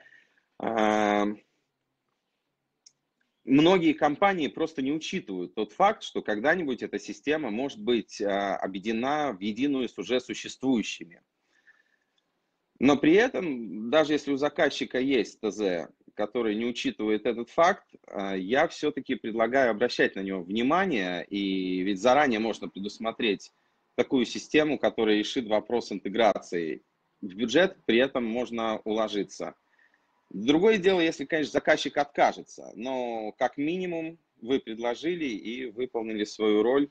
S3: А, многие компании просто не учитывают тот факт, что когда-нибудь эта система может быть а, объединена в единую с уже существующими. Но при этом, даже если у заказчика есть ТЗ, который не учитывает этот факт, а, я все-таки предлагаю обращать на него внимание, и ведь заранее можно предусмотреть такую систему, которая решит вопрос интеграции. В бюджет при этом можно уложиться. Другое дело, если, конечно, заказчик откажется, но как минимум вы предложили и выполнили свою роль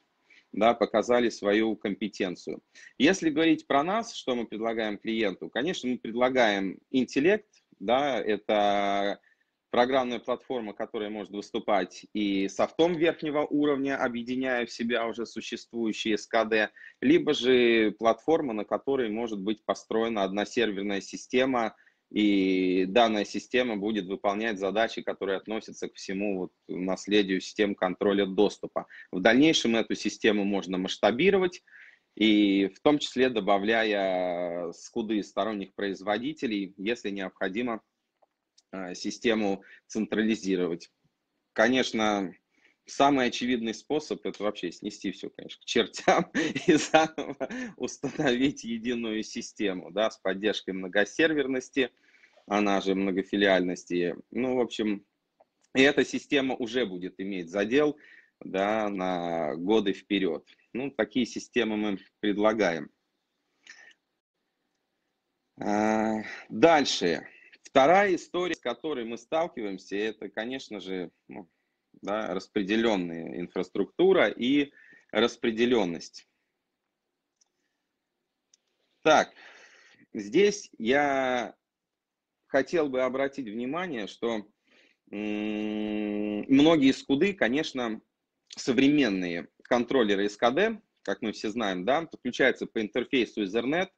S3: да, показали свою компетенцию. Если говорить про нас, что мы предлагаем клиенту, конечно, мы предлагаем интеллект, да, это программная платформа, которая может выступать и софтом верхнего уровня, объединяя в себя уже существующие СКД, либо же платформа, на которой может быть построена одна серверная система, и данная система будет выполнять задачи, которые относятся к всему вот наследию систем контроля доступа. В дальнейшем эту систему можно масштабировать, и в том числе добавляя скуды сторонних производителей, если необходимо э, систему централизировать. Конечно, самый очевидный способ это вообще снести все, конечно, к чертям и заново установить единую систему, да, с поддержкой многосерверности, она же многофилиальности. Ну, в общем, и эта система уже будет иметь задел, да, на годы вперед. Ну, такие системы мы предлагаем. А, дальше. Вторая история, с которой мы сталкиваемся, это, конечно же, ну, да, распределенная инфраструктура и распределенность. Так, здесь я хотел бы обратить внимание, что многие скуды, конечно, современные контроллеры СКД, как мы все знаем, да, подключаются по интерфейсу Ethernet,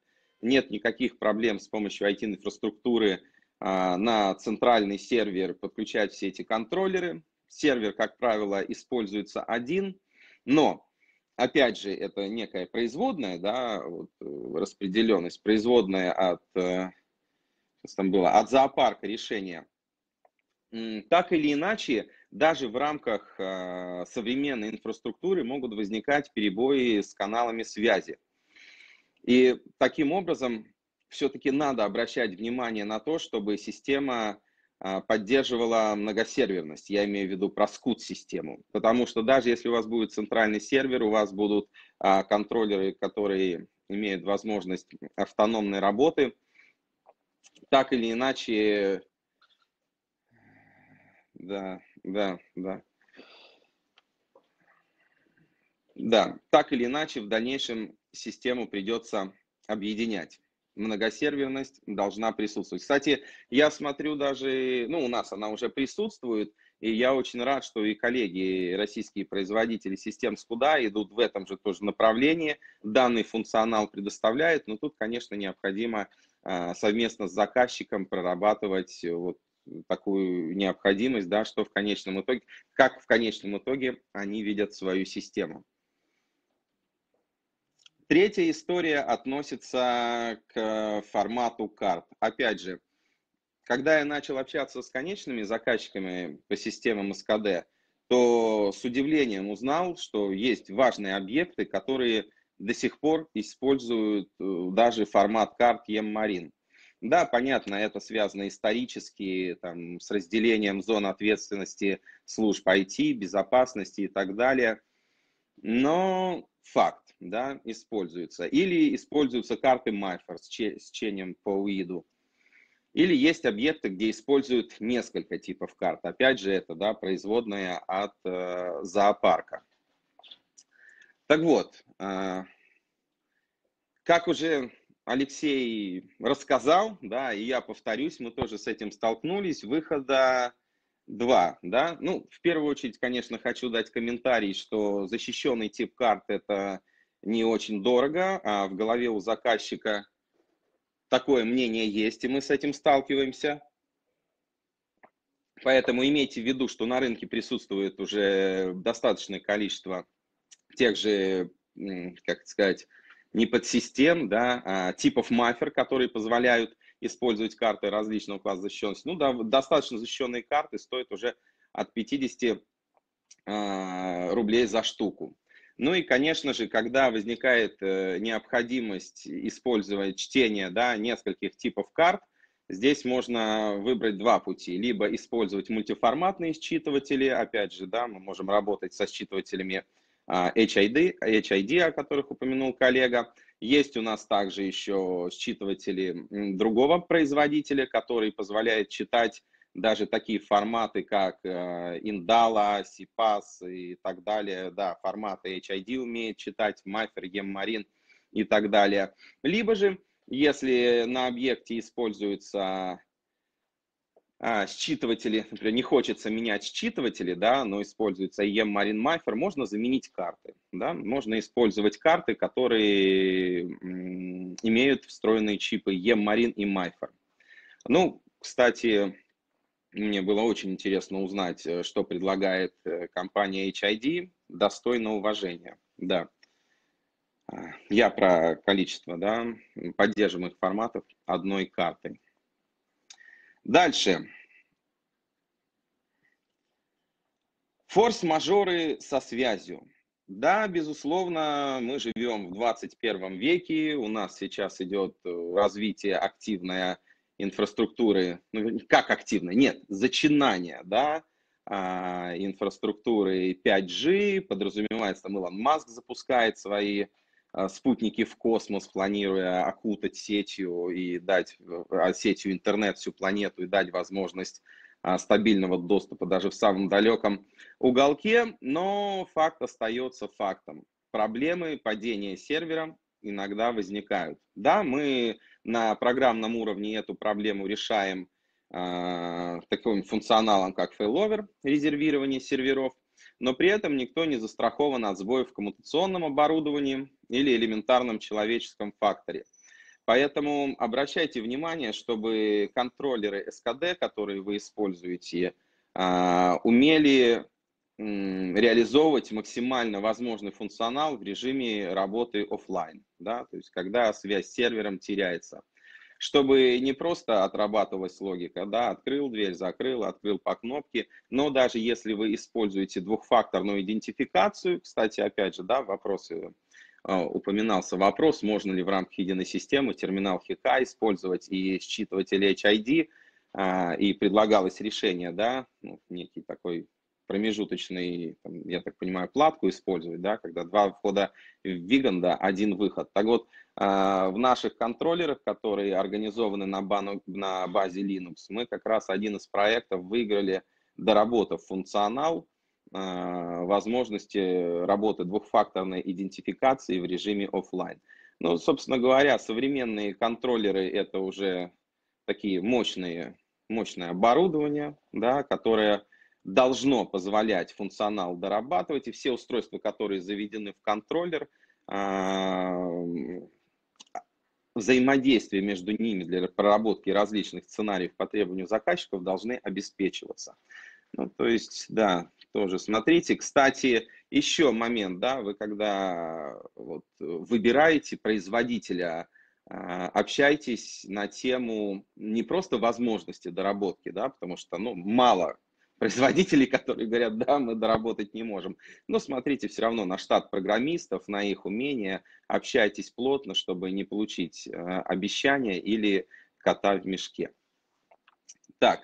S3: нет никаких проблем с помощью IT-инфраструктуры а, на центральный сервер подключать все эти контроллеры сервер, как правило, используется один, но, опять же, это некая производная, да, вот, э, распределенность, производная от, э, там было, от зоопарка решения. Так или иначе, даже в рамках э, современной инфраструктуры могут возникать перебои с каналами связи. И таким образом все-таки надо обращать внимание на то, чтобы система а, поддерживала многосерверность. Я имею в виду про скут-систему. Потому что даже если у вас будет центральный сервер, у вас будут а, контроллеры, которые имеют возможность автономной работы, так или иначе, да, да, да. Да, так или иначе в дальнейшем систему придется объединять многосерверность должна присутствовать. Кстати, я смотрю даже, ну, у нас она уже присутствует, и я очень рад, что и коллеги, российские производители систем Скуда идут в этом же тоже направлении, данный функционал предоставляют, но тут, конечно, необходимо а, совместно с заказчиком прорабатывать вот такую необходимость, да, что в конечном итоге, как в конечном итоге они видят свою систему. Третья история относится к формату карт. Опять же, когда я начал общаться с конечными заказчиками по системам СКД, то с удивлением узнал, что есть важные объекты, которые до сих пор используют э, даже формат карт EMMARIN. Да, понятно, это связано исторически там, с разделением зон ответственности служб IT, безопасности и так далее. Но факт, да, используется. Или используются карты MyFor с, че, с чением по УИДу. Или есть объекты, где используют несколько типов карт. Опять же, это да, производная от э, зоопарка. Так вот, э, как уже Алексей рассказал, да, и я повторюсь, мы тоже с этим столкнулись, выхода два, да. Ну, в первую очередь, конечно, хочу дать комментарий, что защищенный тип карт это не очень дорого, а в голове у заказчика такое мнение есть, и мы с этим сталкиваемся. Поэтому имейте в виду, что на рынке присутствует уже достаточное количество тех же, как сказать, не подсистем, да, а типов мафер, которые позволяют использовать карты различного класса защищенности. Ну, да, достаточно защищенные карты стоят уже от 50 э, а, рублей за штуку. Ну и, конечно же, когда возникает э, необходимость использовать чтение да, нескольких типов карт, здесь можно выбрать два пути. Либо использовать мультиформатные считыватели, опять же, да, мы можем работать со считывателями HID, а, HID, о которых упомянул коллега. Есть у нас также еще считыватели другого производителя, который позволяет читать даже такие форматы, как э, Indala, CPAS и так далее. Да, форматы HID умеет читать, Maffer, Gemmarin и так далее. Либо же, если на объекте используется а, считыватели, например, не хочется менять считыватели, да, но используется EM Marine Miffer, можно заменить карты. Да? Можно использовать карты, которые имеют встроенные чипы EM Marine и Miffer. Ну, кстати, мне было очень интересно узнать, э, что предлагает э, компания HID. Достойно уважения, да. А, я про количество да, поддерживаемых форматов одной карты. Дальше. Форс-мажоры со связью. Да, безусловно, мы живем в 21 веке, у нас сейчас идет э, развитие активное инфраструктуры, ну как активно, нет, зачинание, да, а, инфраструктуры 5G, подразумевается, там Илон Маск запускает свои спутники в космос, планируя окутать сетью и дать а, сетью интернет всю планету и дать возможность а, стабильного доступа даже в самом далеком уголке, но факт остается фактом. Проблемы падения сервера иногда возникают. Да, мы на программном уровне эту проблему решаем э, таким функционалом, как failover, резервирование серверов, но при этом никто не застрахован от сбоев в коммутационном оборудовании или элементарном человеческом факторе. Поэтому обращайте внимание, чтобы контроллеры СКД, которые вы используете, а, умели реализовывать максимально возможный функционал в режиме работы офлайн, да, то есть когда связь с сервером теряется чтобы не просто отрабатывалась логика, да, открыл дверь, закрыл, открыл по кнопке, но даже если вы используете двухфакторную идентификацию, кстати, опять же, да, вопросы э, упоминался вопрос, можно ли в рамках единой системы терминал ХК использовать и считыватель HID, э, и предлагалось решение, да, ну, некий такой промежуточный, там, я так понимаю, платку использовать, да, когда два входа в Виган, да, один выход. Так вот, а, в наших контроллерах, которые организованы на, бану, на базе Linux, мы как раз один из проектов выиграли, доработав функционал, а, возможности работы двухфакторной идентификации в режиме офлайн. Ну, собственно говоря, современные контроллеры это уже такие мощные, мощное оборудование, да, которое должно позволять функционал дорабатывать, и все устройства, которые заведены в контроллер, а, взаимодействие между ними для проработки различных сценариев по требованию заказчиков должны обеспечиваться. Ну, то есть, да, тоже смотрите. Кстати, еще момент, да, вы когда вот, выбираете производителя, а, общайтесь на тему не просто возможности доработки, да, потому что, ну, мало производителей, которые говорят, да, мы доработать не можем. Но смотрите все равно на штат программистов, на их умения, общайтесь плотно, чтобы не получить э, обещания или кота в мешке. Так,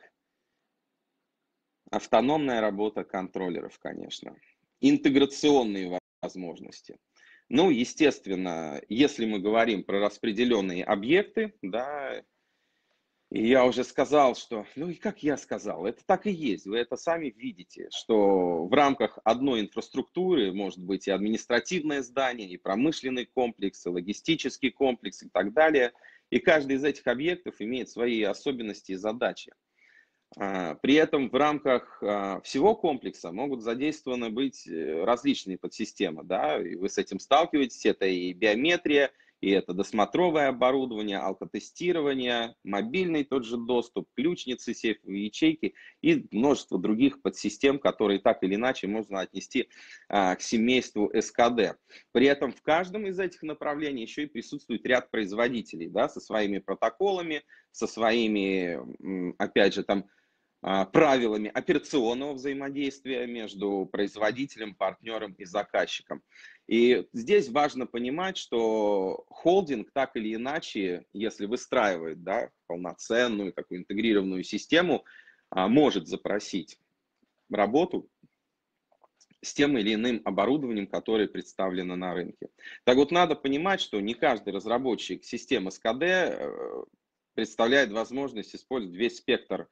S3: автономная работа контроллеров, конечно. Интеграционные возможности. Ну, естественно, если мы говорим про распределенные объекты, да, и я уже сказал, что, ну и как я сказал, это так и есть, вы это сами видите, что в рамках одной инфраструктуры может быть и административное здание, и промышленный комплекс, и логистический комплекс и так далее. И каждый из этих объектов имеет свои особенности и задачи. А, при этом в рамках а, всего комплекса могут задействованы быть э, различные подсистемы, да, и вы с этим сталкиваетесь, это и биометрия, и это досмотровое оборудование, алкотестирование, мобильный тот же доступ, ключницы, сейфовые ячейки и множество других подсистем, которые так или иначе можно отнести а, к семейству СКД. При этом в каждом из этих направлений еще и присутствует ряд производителей да, со своими протоколами, со своими, опять же, там правилами операционного взаимодействия между производителем, партнером и заказчиком. И здесь важно понимать, что холдинг так или иначе, если выстраивает да, полноценную такую интегрированную систему, а, может запросить работу с тем или иным оборудованием, которое представлено на рынке. Так вот, надо понимать, что не каждый разработчик системы СКД э, представляет возможность использовать весь спектр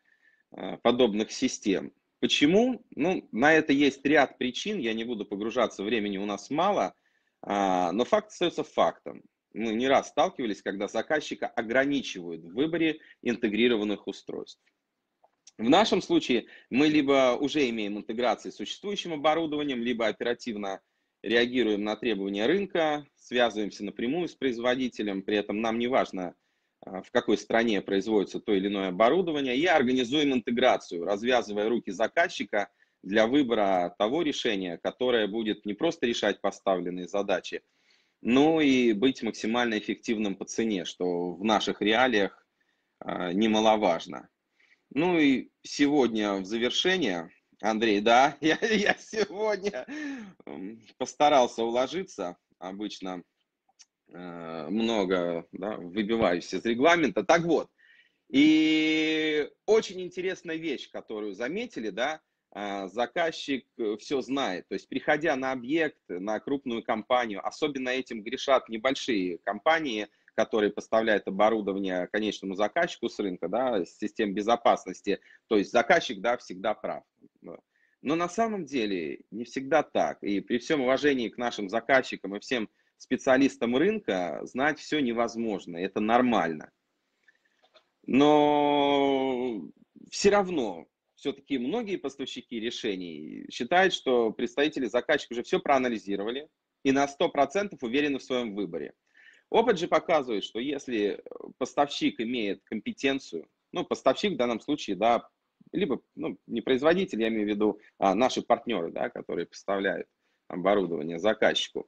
S3: подобных систем. Почему? Ну, на это есть ряд причин, я не буду погружаться, времени у нас мало, а, но факт остается фактом. Мы не раз сталкивались, когда заказчика ограничивают в выборе интегрированных устройств. В нашем случае мы либо уже имеем интеграции с существующим оборудованием, либо оперативно реагируем на требования рынка, связываемся напрямую с производителем, при этом нам не важно, а, в какой стране производится то или иное оборудование, и организуем интеграцию, развязывая руки заказчика для выбора того решения, которое будет не просто решать поставленные задачи, но и быть максимально эффективным по цене, что в наших реалиях а, немаловажно. Ну и сегодня в завершение, Андрей, да, я, я сегодня постарался уложиться, обычно много да, выбиваюсь из регламента. Так вот, и очень интересная вещь, которую заметили, да, э, заказчик э, все знает. То есть, приходя на объект, на крупную компанию, особенно этим грешат небольшие компании, которые поставляют оборудование конечному заказчику с рынка, да, с систем безопасности. То есть заказчик, да, всегда прав. Но на самом деле не всегда так. И при всем уважении к нашим заказчикам и всем специалистам рынка знать все невозможно, это нормально. Но все равно, все-таки многие поставщики решений считают, что представители заказчика уже все проанализировали и на 100% уверены в своем выборе. Опыт же показывает, что если поставщик имеет компетенцию, ну, поставщик в данном случае, да, либо, ну, не производитель, я имею в виду а, наши партнеры, да, которые поставляют оборудование заказчику,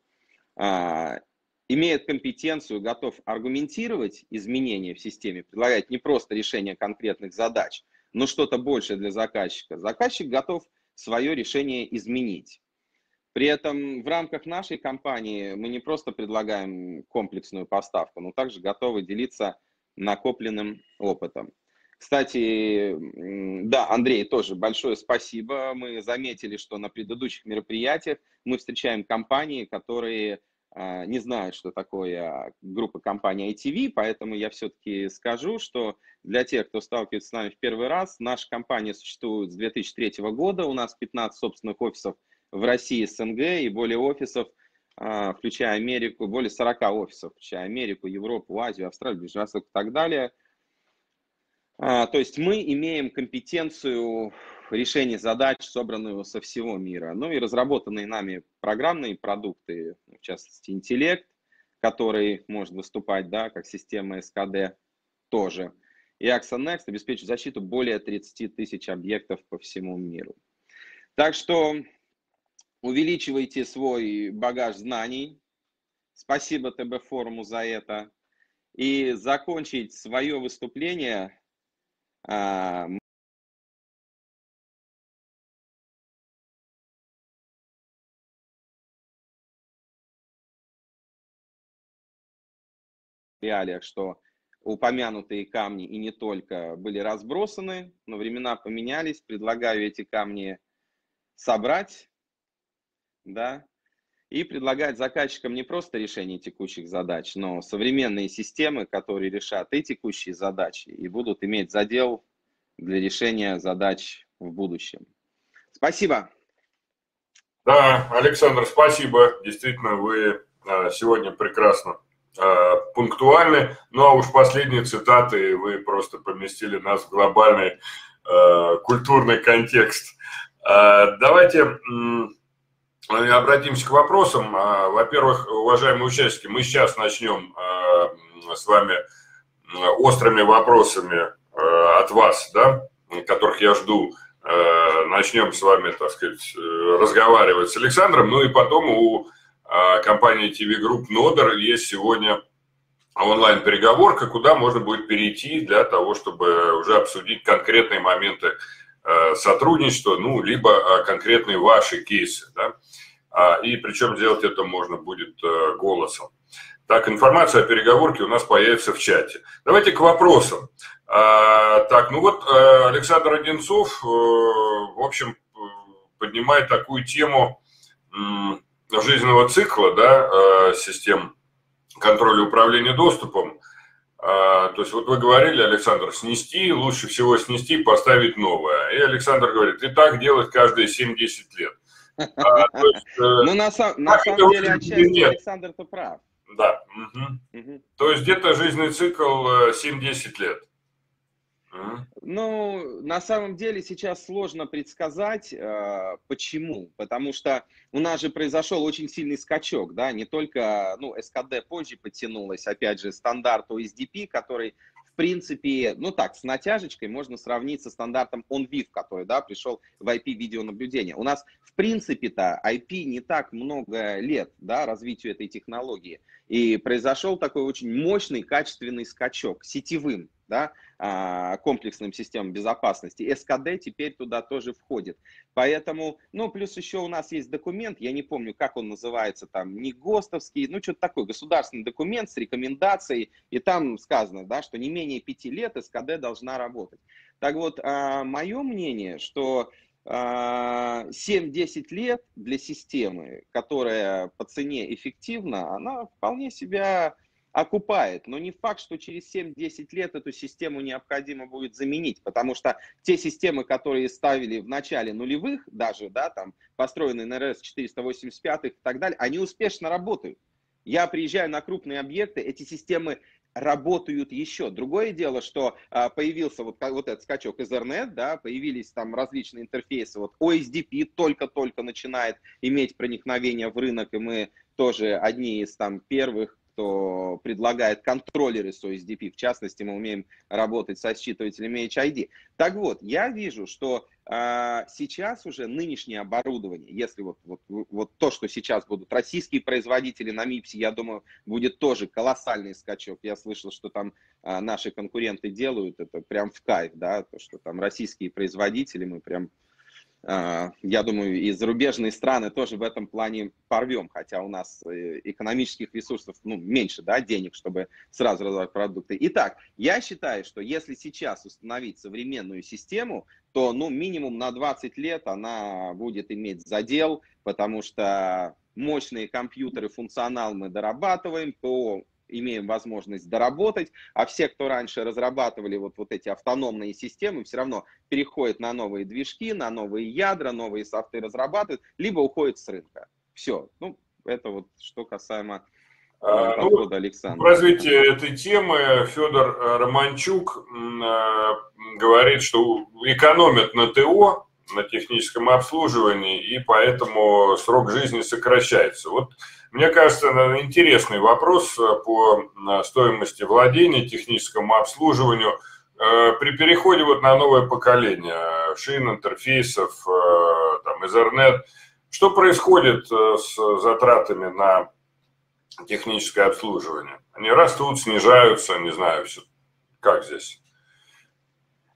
S3: имеет компетенцию, готов аргументировать изменения в системе, предлагать не просто решение конкретных задач, но что-то большее для заказчика, заказчик готов свое решение изменить. При этом в рамках нашей компании мы не просто предлагаем комплексную поставку, но также готовы делиться накопленным опытом. Кстати, да, Андрей, тоже большое спасибо. Мы заметили, что на предыдущих мероприятиях мы встречаем компании, которые а, не знают, что такое группа компаний ITV, поэтому я все-таки скажу, что для тех, кто сталкивается с нами в первый раз, наша компания существует с 2003 года, у нас 15 собственных офисов в России, СНГ и более офисов, а, включая Америку, более 40 офисов, включая Америку, Европу, Азию, Австралию, Ближний Восток и так далее – а, то есть мы имеем компетенцию решения задач, собранную со всего мира. Ну и разработанные нами программные продукты, в частности интеллект, который может выступать да, как система СКД тоже. И AxoNext обеспечит защиту более 30 тысяч объектов по всему миру. Так что увеличивайте свой багаж знаний. Спасибо ТБ форуму за это. И закончить свое выступление реалиях, что упомянутые камни и не только были разбросаны, но времена поменялись. Предлагаю эти камни собрать, да, и предлагать заказчикам не просто решение текущих задач, но современные системы, которые решат и текущие задачи, и будут иметь задел для решения задач в будущем. Спасибо.
S1: Да, Александр, спасибо. Действительно, вы а, сегодня прекрасно пунктуальны. Ну а уж последние цитаты вы просто поместили нас в глобальный а, культурный контекст. Давайте обратимся к вопросам. Во-первых, уважаемые участники, мы сейчас начнем с вами острыми вопросами от вас, да, которых я жду. Начнем с вами, так сказать, разговаривать с Александром, ну и потом у компании TV Group Nodar есть сегодня онлайн-переговорка, куда можно будет перейти для того, чтобы уже обсудить конкретные моменты э, сотрудничества, ну, либо э, конкретные ваши кейсы, да, а, и причем сделать это можно будет э, голосом. Так, информация о переговорке у нас появится в чате. Давайте к вопросам. А, так, ну вот Александр Одинцов, в общем, поднимает такую тему жизненного цикла, да, систем контроля управления доступом. А, то есть вот вы говорили, Александр, снести, лучше всего снести, поставить новое. И Александр говорит, и так делать каждые 7-10 лет.
S3: А, э, ну, на самом деле, отчасти Александр-то прав.
S1: Да. То есть где-то жизненный цикл 7-10 э, лет.
S3: Ну, на самом деле сейчас сложно предсказать, э, почему. Потому что у нас же произошел очень сильный скачок, да, не только, ну, СКД позже подтянулась, опять же, стандарт OSDP, который в принципе, ну так, с натяжечкой можно сравнить со стандартом OnVIF, который, да, пришел в IP-видеонаблюдение. У нас, в принципе-то, IP не так много лет, да, развитию этой технологии. И произошел такой очень мощный, качественный скачок сетевым, да, а, комплексным системам безопасности. СКД теперь туда тоже входит. Поэтому, ну, плюс еще у нас есть документ, я не помню, как он называется, там, не ГОСТовский, ну, что-то такое, государственный документ с рекомендацией, и там сказано, да, что не менее пяти лет СКД должна работать. Так вот, а, мое мнение, что 7-10 а, лет для системы, которая по цене эффективна, она вполне себя окупает. Но не факт, что через 7-10 лет эту систему необходимо будет заменить, потому что те системы, которые ставили в начале нулевых, даже, да, там, построенные на RS-485 и так далее, они успешно работают. Я приезжаю на крупные объекты, эти системы работают еще. Другое дело, что а, появился вот, вот этот скачок Ethernet, да, появились там различные интерфейсы, вот OSDP только-только начинает иметь проникновение в рынок, и мы тоже одни из там первых кто предлагает контроллеры с OSDP. В частности, мы умеем работать со считывателями HID. Так вот, я вижу, что э, сейчас уже нынешнее оборудование, если вот, вот, вот то, что сейчас будут российские производители на МИПСе, я думаю, будет тоже колоссальный скачок. Я слышал, что там э, наши конкуренты делают это прям в кайф, да, то, что там российские производители, мы прям а, я думаю, и зарубежные страны тоже в этом плане порвем, хотя у нас э, экономических ресурсов ну, меньше, да, денег, чтобы сразу развивать продукты. Итак, я считаю, что если сейчас установить современную систему, то ну, минимум на 20 лет она будет иметь задел, потому что мощные компьютеры, функционал мы дорабатываем, ПО имеем возможность доработать, а все, кто раньше разрабатывали вот, вот эти автономные системы, все равно переходят на новые движки, на новые ядра, новые софты разрабатывают, либо уходят с рынка. Все. Ну, это вот что касаемо
S1: а, э, ну, Александра. В развитии этой темы Федор э, Романчук э, говорит, что экономят на ТО, на техническом обслуживании, и поэтому срок жизни сокращается. Вот мне кажется, интересный вопрос э, по э, стоимости владения, техническому обслуживанию э, при переходе вот на новое поколение шин, интерфейсов, там, Ethernet. Что происходит с затратами на техническое обслуживание? Они растут, снижаются, не знаю, все. как здесь?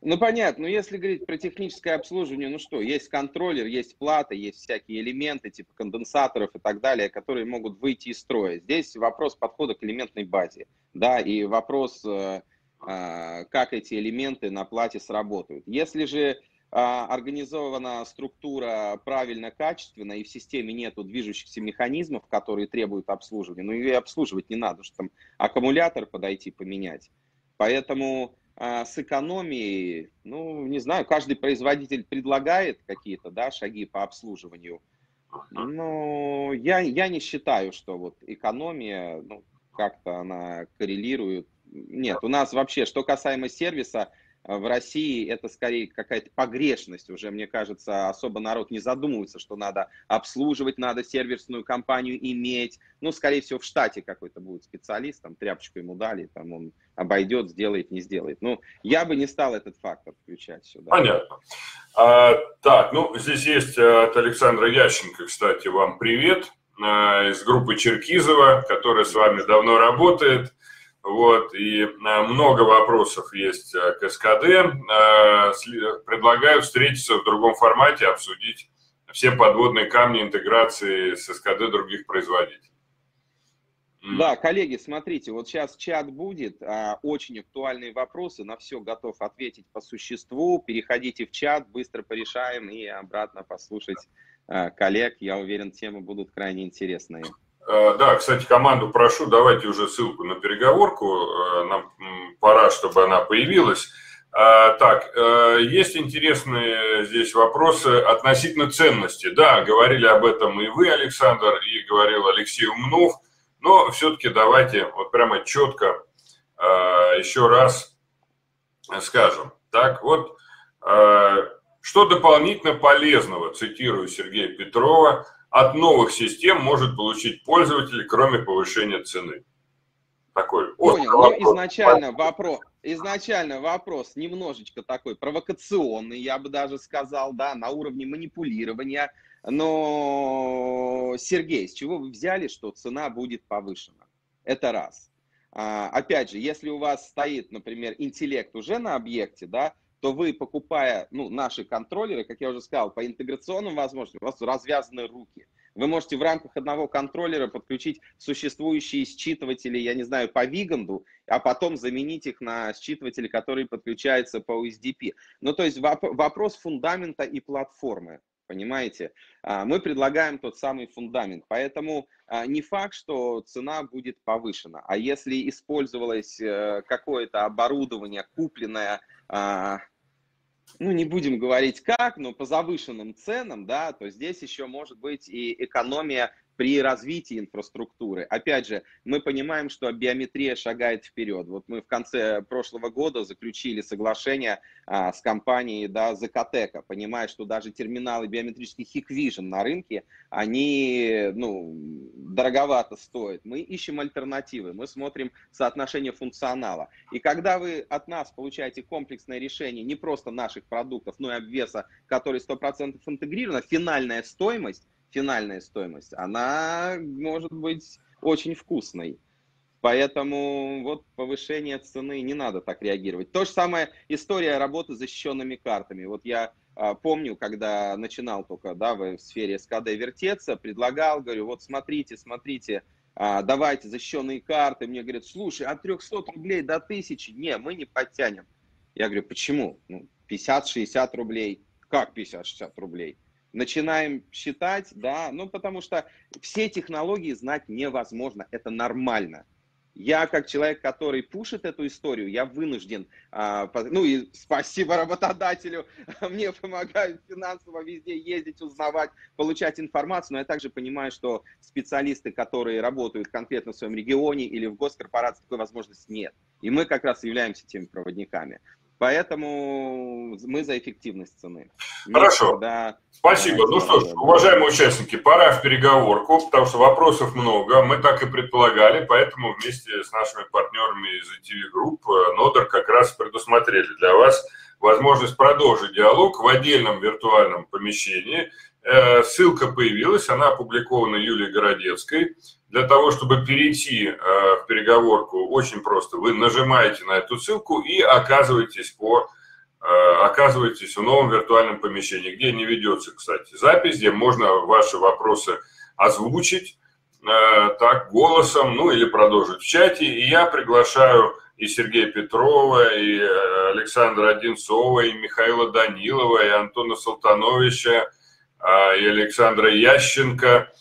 S3: Ну, понятно, но если говорить про техническое обслуживание, ну что, есть контроллер, есть плата, есть всякие элементы типа конденсаторов и так далее, которые могут выйти из строя. Здесь вопрос подхода к элементной базе, да, и вопрос э, как эти элементы на плате сработают. Если же организована структура правильно, качественно, и в системе нету движущихся механизмов, которые требуют обслуживания, ну и обслуживать не надо, что там аккумулятор подойти поменять. Поэтому а, с экономией, ну, не знаю, каждый производитель предлагает какие-то, да, шаги по обслуживанию, но я, я не считаю, что вот экономия, ну, как-то она коррелирует. Нет, у нас вообще, что касаемо сервиса, в России это скорее какая-то погрешность уже, мне кажется, особо народ не задумывается, что надо обслуживать, надо сервисную компанию иметь. Ну, скорее всего, в штате какой-то будет специалист, там тряпочку ему дали, там он обойдет, сделает, не сделает. Ну, я бы не стал этот фактор включать сюда.
S1: Понятно. А, так, ну, здесь есть э, от Александра Ященко, кстати, вам привет э, из группы Черкизова, которая с вами давно работает. Вот, и э, много вопросов есть э, к СКД. Э, предлагаю встретиться в другом формате, обсудить все подводные камни интеграции с СКД других производителей.
S3: Да, коллеги, смотрите, вот сейчас чат будет, а, очень актуальные вопросы, на все готов ответить по существу. Переходите в чат, быстро порешаем и обратно послушать коллег. Я уверен, темы будут крайне интересные.
S1: Э, да, кстати, команду прошу, давайте уже ссылку на переговорку, э, нам пора, чтобы она появилась. Э, так, есть интересные здесь вопросы относительно ценности. Да, говорили об этом и вы, Александр, и говорил Алексей Умнов, но все-таки давайте вот прямо четко еще раз скажем. Так, вот, что дополнительно полезного, цитирую Сергея Петрова, от новых систем может получить пользователь, кроме повышения цены?
S3: Такой. Понял. Ну, изначально вопрос, изначально вопрос немножечко такой провокационный, я бы даже сказал, да, на уровне манипулирования. Но, Сергей, с чего вы взяли, что цена будет повышена? Это раз. А, опять же, если у вас стоит, например, интеллект уже на объекте, да, то вы, покупая ну, наши контроллеры, как я уже сказал, по интеграционным возможностям, у вас развязаны руки. Вы можете в рамках одного контроллера подключить существующие считыватели, я не знаю, по Виганду, а потом заменить их на считыватели, которые подключаются по USDP. Ну, то есть вопрос фундамента и платформы. Понимаете? А, мы предлагаем тот самый фундамент. Поэтому а, не факт, что цена будет повышена. А если использовалось э, какое-то оборудование, купленное а, ну, не будем говорить как, но по завышенным ценам, да, то здесь еще может быть и экономия при развитии инфраструктуры. Опять же, мы понимаем, что биометрия шагает вперед. Вот мы в конце прошлого года заключили соглашение а, с компанией да, Закатека, понимая, что даже терминалы биометрических Hikvision на рынке, они ну, дороговато стоят. Мы ищем альтернативы, мы смотрим соотношение функционала. И когда вы от нас получаете комплексное решение не просто наших продуктов, но и обвеса, который 100% интегрирован, финальная стоимость финальная стоимость, она может быть очень вкусной. Поэтому вот повышение цены не надо так реагировать. То же самое история работы с защищенными картами. Вот я а, помню, когда начинал только да, в сфере СКД вертеться, предлагал, говорю, вот смотрите, смотрите, а, давайте защищенные карты. Мне говорят, слушай, от 300 рублей до 1000, не, мы не подтянем. Я говорю, почему? Ну, 50-60 рублей. Как 50-60 рублей? Начинаем считать, да, ну потому что все технологии знать невозможно, это нормально. Я как человек, который пушит эту историю, я вынужден, а, ну и спасибо работодателю, мне помогают финансово везде ездить, узнавать, получать информацию, но я также понимаю, что специалисты, которые работают конкретно в своем регионе или в госкорпорации, такой возможности нет. И мы как раз являемся теми проводниками. Поэтому мы за эффективность цены.
S1: Хорошо. Когда... Спасибо. Ну что ж, уважаемые участники, пора в переговорку, потому что вопросов много. Мы так и предполагали, поэтому вместе с нашими партнерами из ITV Group э, Нодер как раз предусмотрели для вас возможность продолжить диалог в отдельном виртуальном помещении. Э, ссылка появилась, она опубликована Юлией Городецкой. Для того, чтобы перейти э, в переговорку, очень просто. Вы нажимаете на эту ссылку и оказываетесь, по, э, оказываетесь в новом виртуальном помещении, где не ведется, кстати, запись, где можно ваши вопросы озвучить так голосом, ну или продолжить в чате. И я приглашаю и Сергея Петрова, и Александра Одинцова, и Михаила Данилова, и Антона Салтановича, и Александра Ященко,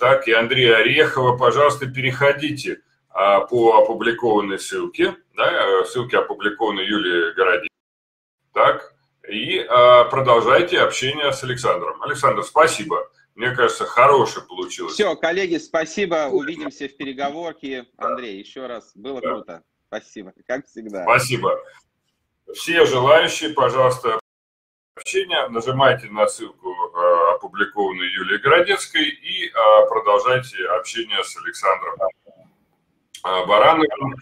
S1: так, и Андрея Орехова. Пожалуйста, переходите по опубликованной ссылке, да, ссылке опубликованы Юлией Городей. Так, и продолжайте общение с Александром. Александр, спасибо. Мне кажется, хорошее получилось.
S3: Все, коллеги, спасибо. Увидимся в переговорке. Андрей, еще раз, было да. круто. Спасибо, как всегда.
S1: Спасибо. Все желающие, пожалуйста, общения, нажимайте на ссылку, э, опубликованную Юлией Городецкой, и э, продолжайте общение с Александром э, Барановым,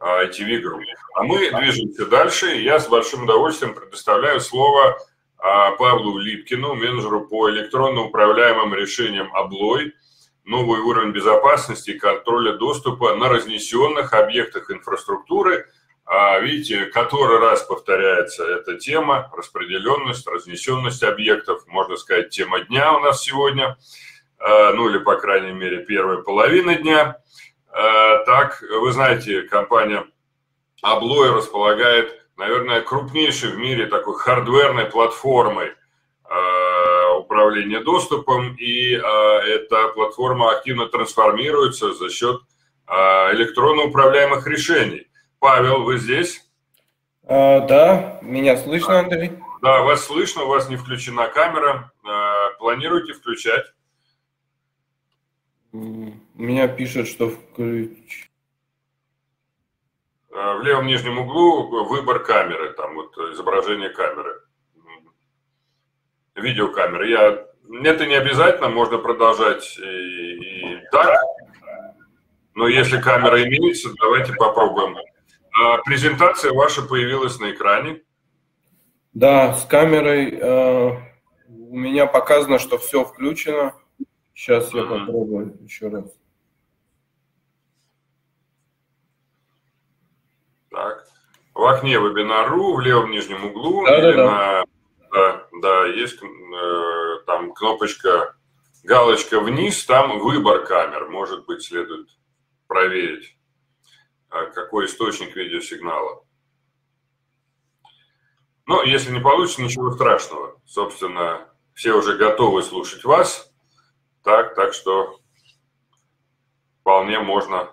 S1: ITV Group. А мы движемся дальше, я с большим удовольствием предоставляю слово Павлу Липкину, менеджеру по электронно управляемым решениям «Облой», новый уровень безопасности и контроля доступа на разнесенных объектах инфраструктуры. А, видите, который раз повторяется эта тема, распределенность, разнесенность объектов, можно сказать, тема дня у нас сегодня, а, ну или, по крайней мере, первая половина дня. Так, вы знаете, компания Облой располагает наверное, крупнейшей в мире такой хардверной платформой управления доступом, и эта платформа активно трансформируется за счет электронно управляемых решений. Павел, вы здесь?
S4: А, да, меня слышно, Андрей?
S1: Да, вас слышно, у вас не включена камера. Планируете включать?
S4: Меня пишут, что включ...
S1: Э, в левом нижнем углу выбор камеры, там вот изображение камеры, видеокамеры. Я, это не обязательно, можно продолжать и, и так, но если камера имеется, давайте попробуем. А, презентация ваша появилась на экране.
S4: Да, с камерой э, у меня показано, что все включено. Сейчас я попробую еще раз.
S1: Так. В окне вебинару в левом нижнем углу да, или да, на да, да, есть э, там кнопочка, галочка вниз, там выбор камер. Может быть, следует проверить, какой источник видеосигнала. Но если не получится, ничего страшного. Собственно, все уже готовы слушать вас. Так, так что вполне можно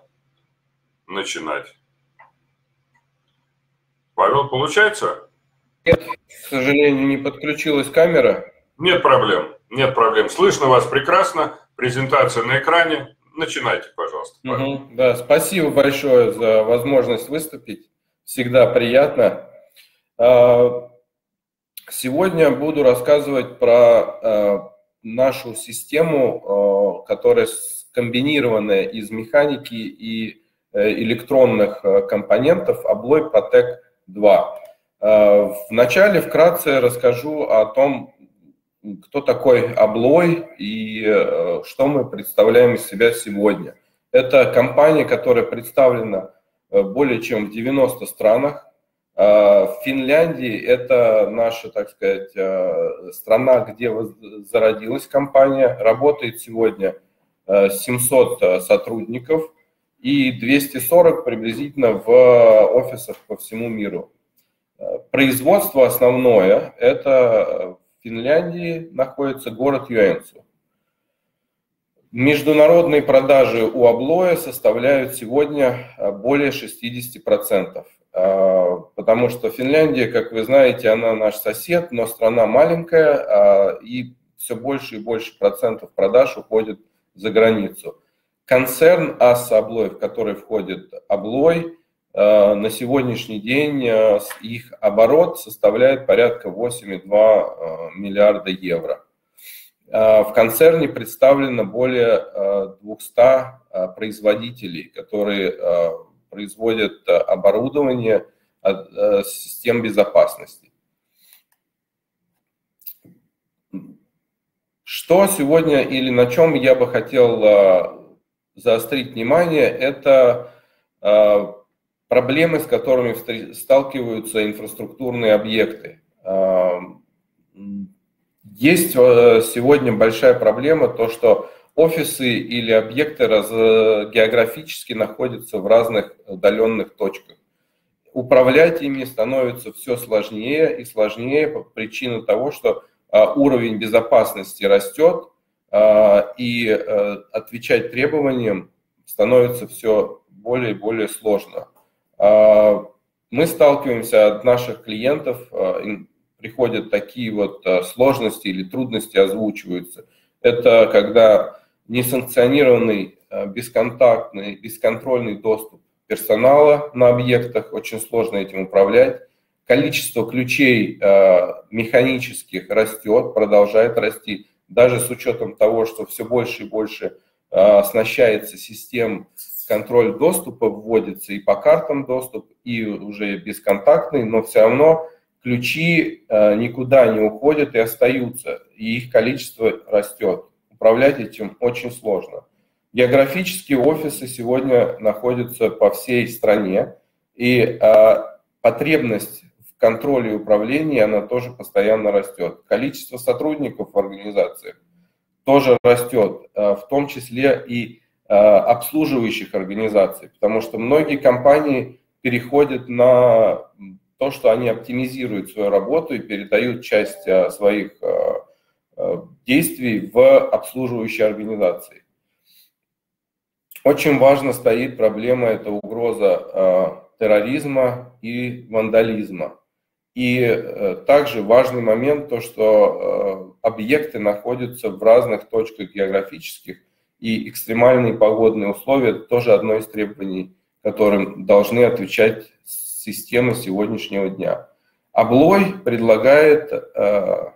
S1: начинать. Павел, получается?
S4: Нет, к сожалению, не подключилась камера.
S1: Нет проблем, нет проблем. Слышно вас прекрасно, презентация на экране. Начинайте, пожалуйста.
S4: Угу, да, спасибо большое за возможность выступить. Всегда приятно. А, сегодня буду рассказывать про а, нашу систему, а, которая скомбинированная из механики и э, электронных компонентов Abloy Protect 2. Э, Вначале вкратце расскажу о том, кто такой Облой и э, что мы представляем из себя сегодня. Это компания, которая представлена э, более чем в 90 странах. В Финляндии это наша, так сказать, страна, где зародилась компания. Работает сегодня 700 сотрудников – и 240 приблизительно в офисах по всему миру. Производство основное – это Финляндии находится город Юэнцу. Международные продажи у Аблоя составляют сегодня более 60%, потому что Финляндия, как вы знаете, она наш сосед, но страна маленькая, и все больше и больше процентов продаж уходит за границу. Концерн АС Облой, в который входит Облой, э, на сегодняшний день э, их оборот составляет порядка 8,2 э, миллиарда евро. В концерне представлено более 200 производителей, которые производят оборудование систем безопасности. Что сегодня или на чем я бы хотел заострить внимание, это проблемы, с которыми сталкиваются инфраструктурные объекты. А, есть а, сегодня большая проблема, то что офисы или объекты раз, географически находятся в разных удаленных точках. управлять ими становится все сложнее и сложнее по причине того, что уровень безопасности растет, и отвечать требованиям становится все более и более сложно. Мы сталкиваемся от наших клиентов, приходят такие вот сложности или трудности озвучиваются. Это когда несанкционированный, бесконтактный, бесконтрольный доступ персонала на объектах, очень сложно этим управлять. Количество ключей механических растет, продолжает расти, даже с учетом того, что все больше и больше оснащается систем контроль доступа вводится и по картам доступ, и уже бесконтактный, но все равно ключи э, никуда не уходят и остаются, и их количество растет. Управлять этим очень сложно. Географические офисы сегодня находятся по всей стране, и э, потребность в контроле и управлении, она тоже постоянно растет. Количество сотрудников в организациях тоже растет, э, в том числе и обслуживающих организаций, потому что многие компании переходят на то, что они оптимизируют свою работу и передают часть э, своих э, э, действий в обслуживающие организации. Очень важно стоит проблема, это угроза терроризма и вандализма. И также важный момент то, что объекты находятся в разных точках географических, и экстремальные погодные условия – тоже одно из требований, которым должны отвечать системы сегодняшнего дня. Облой предлагает э,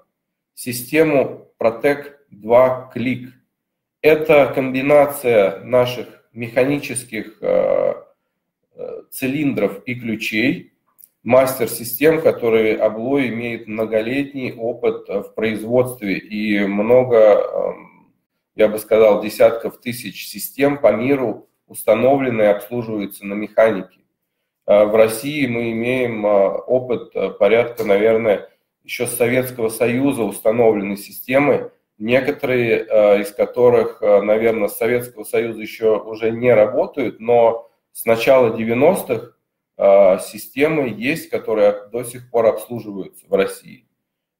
S4: систему Protect 2 Click. Это комбинация наших механических э, э, цилиндров и ключей, мастер-систем, который Облой имеет многолетний опыт в производстве и много, эм, я бы сказал, десятков тысяч систем по миру установлены и обслуживаются на механике. А в России мы имеем а, опыт а, порядка, наверное, еще с Советского Союза установленной системы, некоторые из которых, наверное, с Советского Союза еще уже не работают, но с начала 90-х системы есть, которые до сих пор обслуживаются в России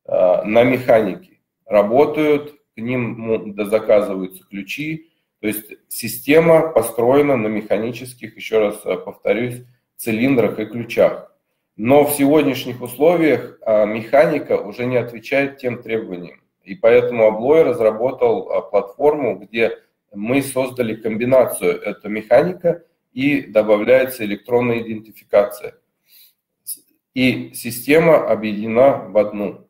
S4: на механике. Работают, к ним заказываются ключи, то есть система построена на механических, еще раз повторюсь, цилиндрах и ключах. Но в сегодняшних условиях а, механика уже не отвечает тем требованиям. И поэтому Аблой разработал а, платформу, где мы создали комбинацию. Это механика и добавляется электронная идентификация. И система объединена в одну.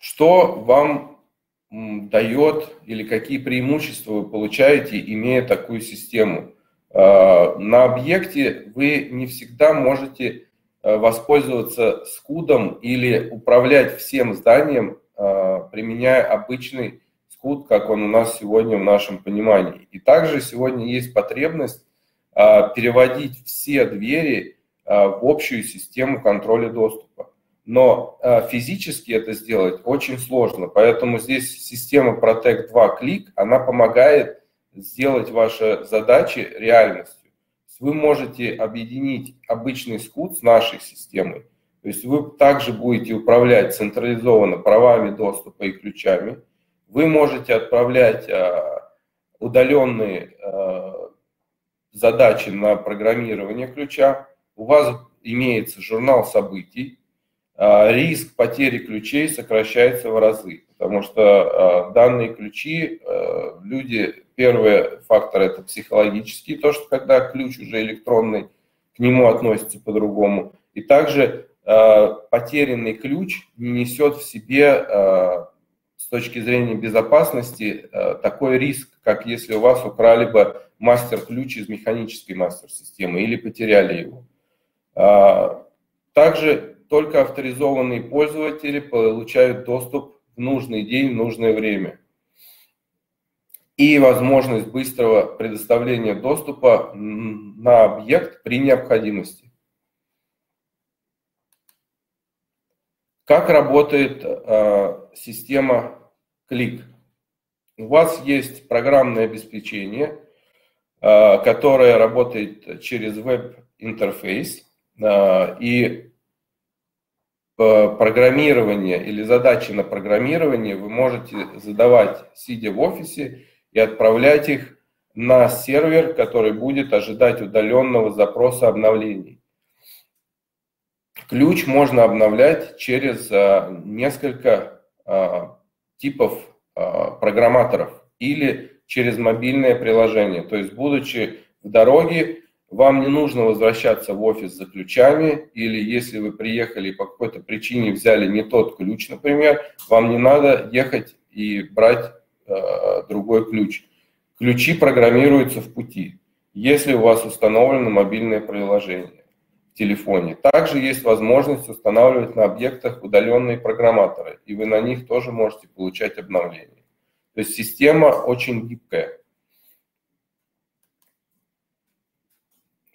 S4: Что вам дает или какие преимущества вы получаете, имея такую систему. А, на объекте вы не всегда можете а, воспользоваться скудом или управлять всем зданием, а, применяя обычный скуд, как он у нас сегодня в нашем понимании. И также сегодня есть потребность переводить все двери в общую систему контроля доступа но э, физически это сделать очень сложно. Поэтому здесь система Protect 2 Click, она помогает сделать ваши задачи реальностью. Вы можете объединить обычный скут с нашей системой. То есть вы также будете управлять централизованно правами доступа и ключами. Вы можете отправлять э, удаленные э, задачи на программирование ключа. У вас имеется журнал событий, риск потери ключей сокращается в разы, потому что а, данные ключи, а, люди, первый фактор это психологический, то, что когда ключ уже электронный, к нему относится по-другому. И также потерянный ключ не несет в себе с точки зрения безопасности такой риск, как если у вас украли бы мастер-ключ из механической мастер-системы или потеряли его. Также только авторизованные пользователи получают доступ в нужный день, в нужное время. И возможность быстрого предоставления доступа на объект при необходимости. Как работает э, система Клик? У вас есть программное обеспечение, которая работает через веб-интерфейс. И программирование или задачи на программирование вы можете задавать, сидя в офисе, и отправлять их на сервер, который будет ожидать удаленного запроса обновлений. Ключ можно обновлять через а, несколько а, типов программаторов или через мобильное приложение. То есть, будучи в дороге, вам не нужно возвращаться в офис за ключами, или если вы приехали и по какой-то причине взяли не тот ключ, например, вам не надо ехать и брать э, другой ключ. Ключи программируются в пути, если у вас установлено мобильное приложение в телефоне. Также есть возможность устанавливать на объектах удаленные программаторы, и вы на них тоже можете получать обновления. То есть система очень гибкая.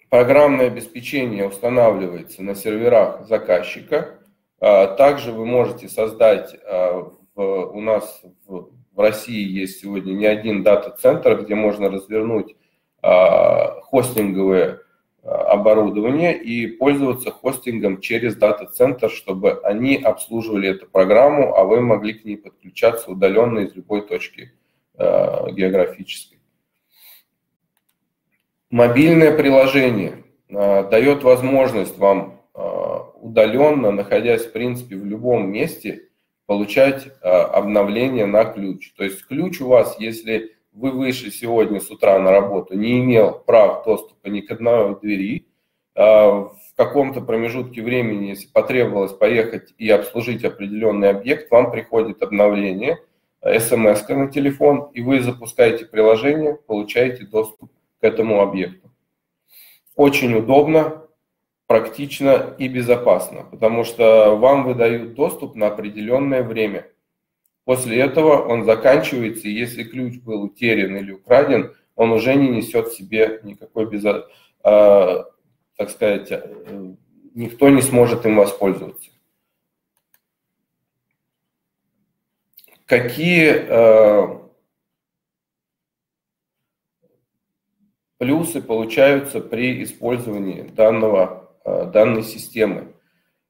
S4: Программное обеспечение устанавливается на серверах заказчика. А, также вы можете создать а, у нас в России есть сегодня не один дата-центр, где можно развернуть а, хостинговое оборудование и пользоваться хостингом через дата-центр, чтобы они обслуживали эту программу, а вы могли к ней подключаться удаленно из любой точки географической. Мобильное приложение дает возможность вам удаленно, находясь в принципе в любом месте, получать а, обновление на ключ. То есть ключ у вас, если вы вышли сегодня с утра на работу, не имел прав доступа ни к одной двери, а, в каком-то промежутке времени, если потребовалось поехать и обслужить определенный объект, вам приходит обновление, смс на телефон, и вы запускаете приложение, получаете доступ этому объекту. Очень удобно, практично и безопасно, потому что вам выдают доступ на определенное время. После этого он заканчивается, и если ключ был утерян или украден, он уже не несет в себе никакой безо... э, так сказать, э, никто не сможет им воспользоваться. Какие э, плюсы получаются при использовании данного Э, данной системы.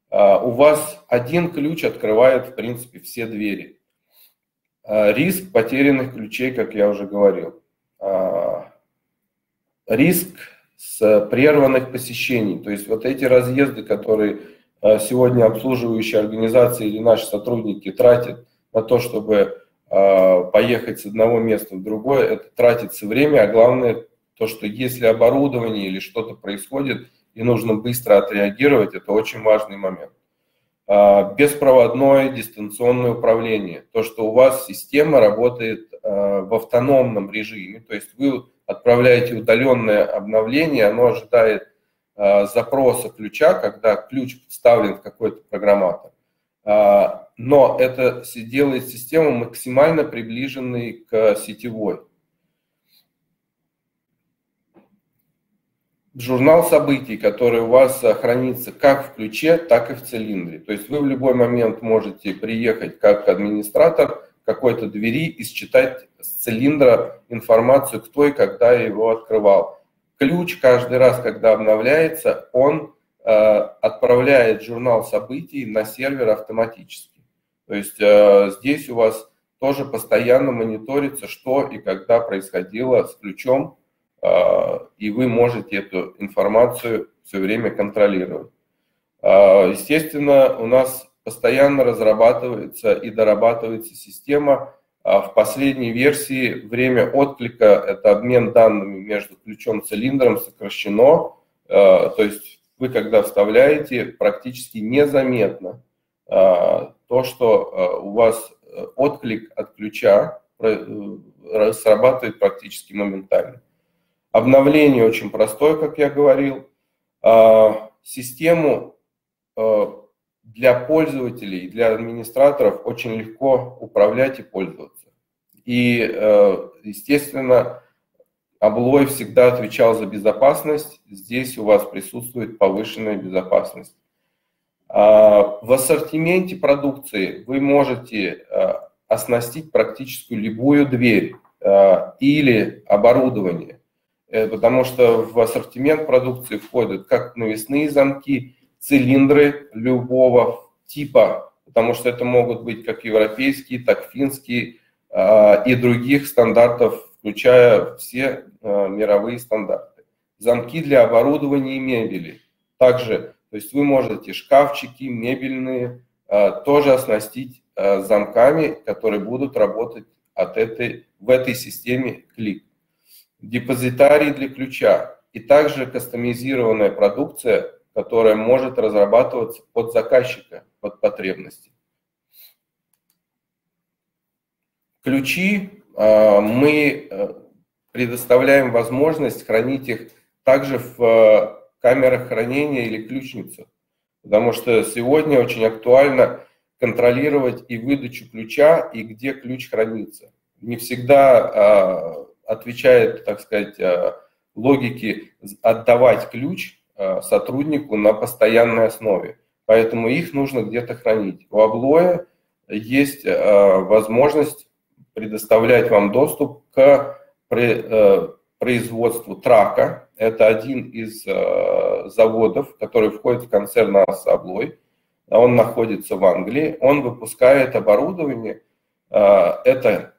S4: А, у вас один ключ открывает, в принципе, все двери. А, риск потерянных ключей, как я уже говорил. А, риск с прерванных посещений. То есть вот эти разъезды, которые сегодня обслуживающие организации или наши сотрудники тратят на то, чтобы поехать с одного места в другое, это тратится время, а главное то, что если оборудование или что-то происходит, и нужно быстро отреагировать, это очень важный момент. А, беспроводное дистанционное управление. То, что у вас система работает а, в автономном режиме, то есть вы отправляете удаленное обновление, оно ожидает а, запроса ключа, когда ключ вставлен в какой-то программатор. Но это делает систему максимально приближенной к сетевой. Журнал событий, который у вас хранится как в ключе, так и в цилиндре. То есть вы в любой момент можете приехать как администратор какой-то двери и считать с цилиндра информацию, кто и когда его открывал. Ключ каждый раз, когда обновляется, он э, отправляет журнал событий на сервер автоматически. То есть э, здесь у вас тоже постоянно мониторится, что и когда происходило с ключом, и вы можете эту информацию все время контролировать. А, естественно, у нас постоянно разрабатывается и дорабатывается система. А в последней версии время отклика, это обмен данными между ключом и цилиндром сокращено. То есть вы, когда вставляете, практически незаметно то, что у вас отклик от ключа э, срабатывает практически моментально. Обновление очень простое, как я говорил. А, систему а, для пользователей, для администраторов очень легко управлять и пользоваться. И, а, естественно, Облой всегда отвечал за безопасность. Здесь у вас присутствует повышенная безопасность. В ассортименте продукции вы можете оснастить практически любую дверь или оборудование потому что в ассортимент продукции входят как навесные замки, цилиндры любого типа, потому что это могут быть как европейские, так финские и других стандартов, включая все мировые стандарты. Замки для оборудования и мебели. Также, то есть вы можете шкафчики, мебельные, тоже оснастить замками, которые будут работать от этой, в этой системе клик. Депозитарий для ключа и также кастомизированная продукция, которая может разрабатываться под заказчика, под потребности. Ключи а, мы э, предоставляем возможность хранить их также в э, камерах хранения или ключницах, потому что сегодня очень актуально контролировать и выдачу ключа, и где ключ хранится. Не всегда а, отвечает, так сказать, а, логике отдавать ключ а, сотруднику на постоянной основе. Поэтому их нужно где-то хранить. У Аблоя есть а, возможность предоставлять вам доступ к э, производству трака. Это один из заводов, который входит в концерн АС Аблой он находится в Англии, он выпускает оборудование, это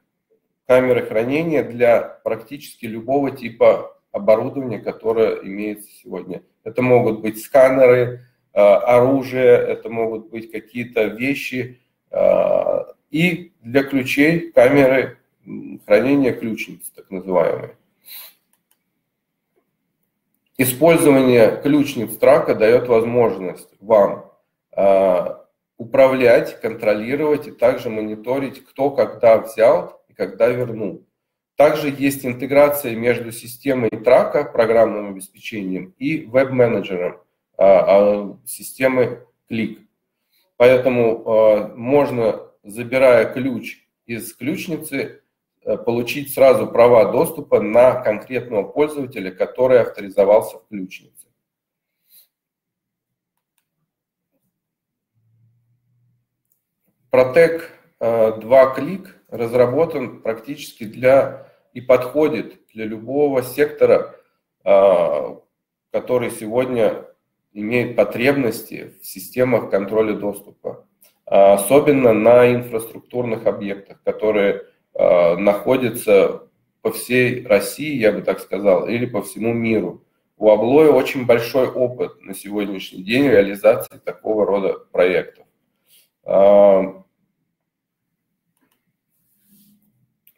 S4: камеры хранения для практически любого типа оборудования, которое имеется сегодня. Это могут быть сканеры, а, оружие, это могут быть какие-то вещи, а, и для ключей камеры хранения ключниц, так называемые. Использование ключниц трака дает возможность вам а, управлять, контролировать и также мониторить, кто когда взял когда вернул. Также есть интеграция между системой трака, программным обеспечением, и веб-менеджером а, а, системы клик. Поэтому можно, забирая ключ из ключницы, получить сразу права доступа на конкретного пользователя, который авторизовался в ключнице. Протек 2 клик разработан практически для и подходит для любого сектора, а, который сегодня имеет потребности в системах контроля доступа, а, особенно на инфраструктурных объектах, которые а, находятся по всей России, я бы так сказал, или по всему миру. У Аблоя очень большой опыт на сегодняшний день реализации такого рода проектов.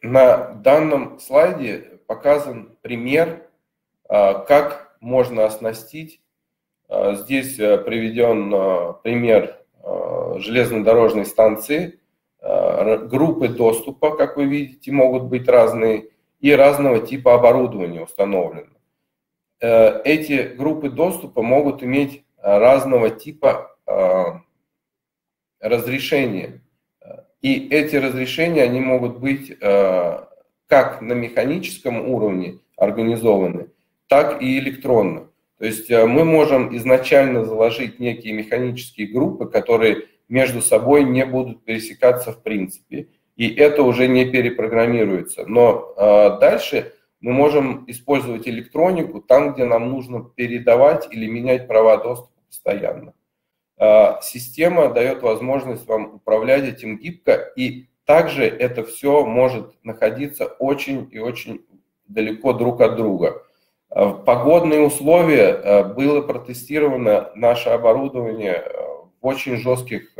S4: На данном слайде показан пример, а, как можно оснастить. А, здесь э, приведен а, пример железнодорожной станции. Группы доступа, как вы видите, могут быть разные и разного типа оборудования установлены. Э, эти группы доступа могут иметь разного типа разрешения. И эти разрешения, они могут быть э, как на механическом уровне организованы, так и электронно. То есть э, мы можем изначально заложить некие механические группы, которые между собой не будут пересекаться в принципе, и это уже не перепрограммируется. Но э, дальше мы можем использовать электронику там, где нам нужно передавать или менять права доступа постоянно. А, система дает возможность вам управлять этим гибко, и также это все может находиться очень и очень далеко друг от друга. А, в погодные условия а, было протестировано наше оборудование в очень жестких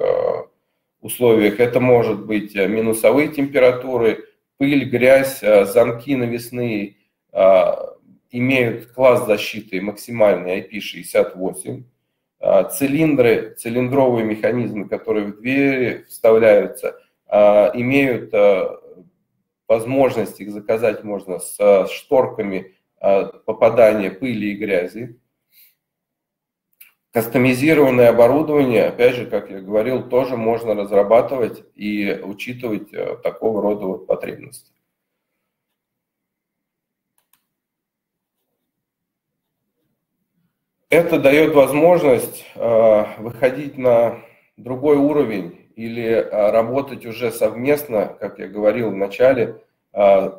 S4: условиях. Это может быть минусовые температуры, пыль, грязь, замки навесные имеют класс защиты максимальный IP68. А, цилиндры, цилиндровые механизмы, которые в двери вставляются, а, имеют а, возможность, их заказать можно с шторками попадания пыли и грязи. Кастомизированное оборудование, опять же, как я говорил, тоже можно разрабатывать и учитывать такого рода потребности. Это дает возможность э, выходить на другой уровень или э, работать уже совместно, как я говорил в начале, э,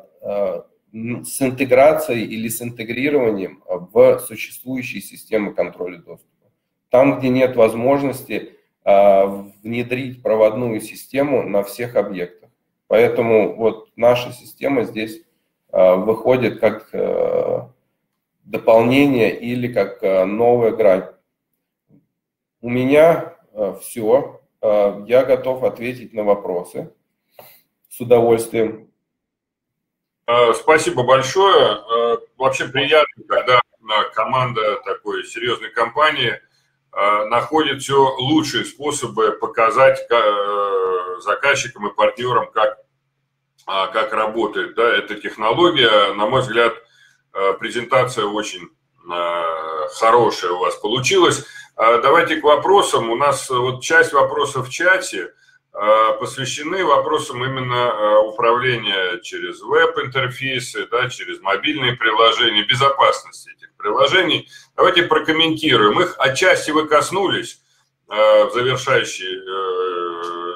S4: с интеграцией или с интегрированием в существующие системы контроля доступа. Там, где нет возможности внедрить проводную систему на всех объектах. Поэтому вот наша система здесь выходит как дополнение или как новая грань. У меня все. Я готов ответить на вопросы с удовольствием.
S1: Э, спасибо большое. Э, вообще приятно, когда команда такой серьезной компании э, находит все лучшие способы показать заказчикам и партнерам, как, как работает да, эта технология. На мой взгляд, презентация очень хорошая у вас получилась. Давайте к вопросам. У нас вот часть вопросов в чате – Э, посвящены вопросам именно э, управления через веб-интерфейсы, да, через мобильные приложения, безопасности этих приложений. Давайте прокомментируем их. Отчасти вы коснулись э, в завершающей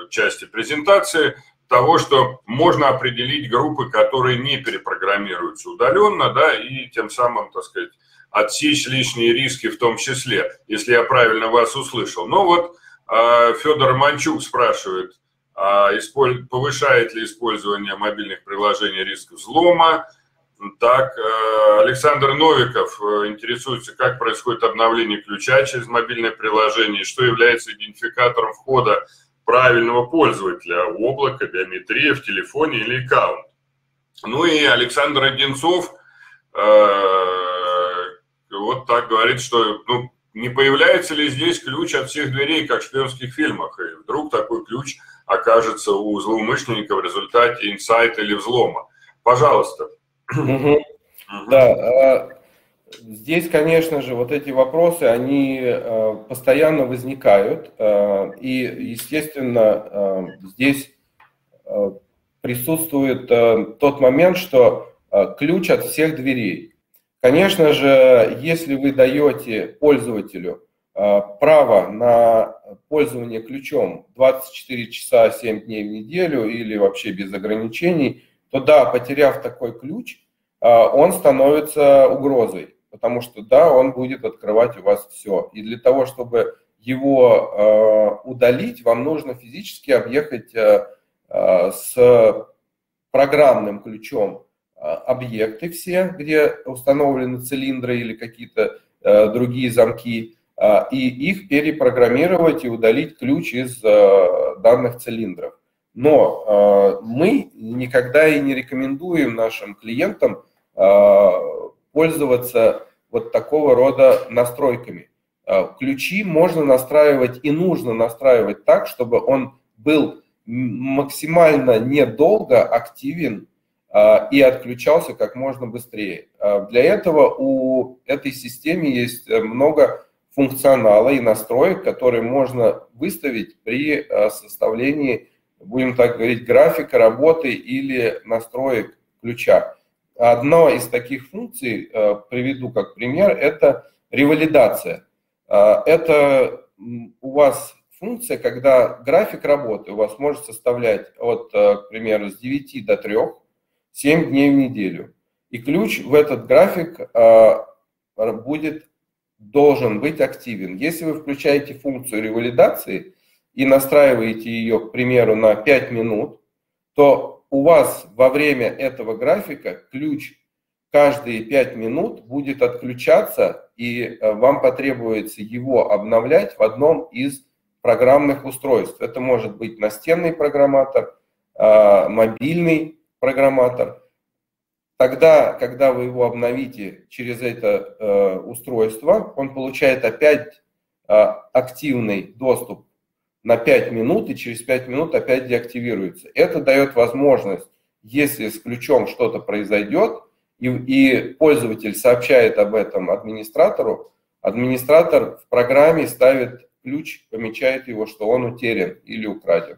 S1: части презентации того, что можно определить группы, которые не перепрограммируются удаленно, да, и тем самым, так сказать, отсечь лишние риски в том числе, если я правильно вас услышал. Но вот а, Федор Манчук спрашивает, а повышает ли использование мобильных приложений риск взлома. Так, э, Александр Новиков э, интересуется, как происходит обновление ключа через мобильное приложение, что является идентификатором входа правильного пользователя, облако, биометрия в телефоне или аккаунт. Ну и Александр Одинцов э, вот так говорит, что ну, не появляется ли здесь ключ от всех дверей, как в шпионских фильмах, и вдруг такой ключ окажется у злоумышленника в результате инсайта или взлома. Пожалуйста.
S4: Да, а, здесь, конечно же, вот эти вопросы, они а, постоянно возникают, а, и, естественно, здесь присутствует тот момент, что ключ от всех дверей. Конечно же, если вы даете пользователю право на пользование ключом 24 часа 7 дней в неделю или вообще без ограничений, то да, потеряв такой ключ, он становится угрозой, потому что да, он будет открывать у вас все. И для того, чтобы его а, удалить, вам нужно физически объехать с программным ключом а, объекты все, где установлены цилиндры или какие-то э, другие замки, а, и их перепрограммировать и удалить ключ из э, данных цилиндров. Но мы никогда и не рекомендуем нашим клиентам пользоваться вот такого рода настройками. Ключи можно настраивать и нужно настраивать так, чтобы он был максимально недолго активен а, и отключался как можно быстрее. А, для этого у этой системы есть э, много функционала и настроек, которые можно выставить при составлении, будем так говорить, графика работы или настроек ключа. Одна из таких функций, э, приведу как пример, это ревалидация. А, это у вас функция, когда график работы у вас может составлять от, к примеру, с 9 до 3, 7 дней в неделю. И ключ в этот график будет, должен быть активен. Если вы включаете функцию ревалидации и настраиваете ее, к примеру, на 5 минут, то у вас во время этого графика ключ каждые 5 минут будет отключаться, и а, вам потребуется его обновлять в одном из программных устройств. Это может быть настенный программатор, а, мобильный программатор. Тогда, когда вы его обновите через это э, устройство, он получает опять э, активный доступ на 5 минут и через 5 минут опять деактивируется. Это дает возможность, если с ключом что-то произойдет, и, и пользователь сообщает об этом администратору, администратор в программе ставит ключ, помечает его, что он утерян или украден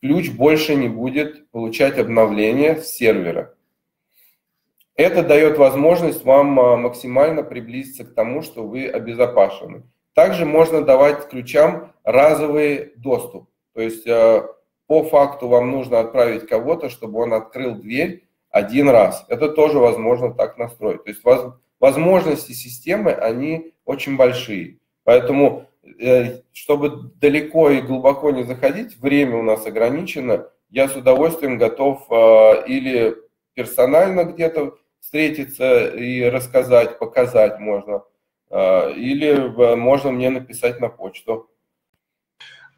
S4: ключ больше не будет получать обновления с сервера. Это дает возможность вам а, максимально приблизиться к тому, что вы обезопасены. Также можно давать ключам разовый доступ. То есть а, по факту вам нужно отправить кого-то, чтобы он открыл дверь один раз. Это тоже возможно так настроить. То есть возможности системы, они очень большие. Поэтому, э, чтобы далеко и глубоко не заходить, время у нас ограничено, я с удовольствием готов э, или персонально где-то встретиться и рассказать, показать можно, э, или можно мне написать на почту.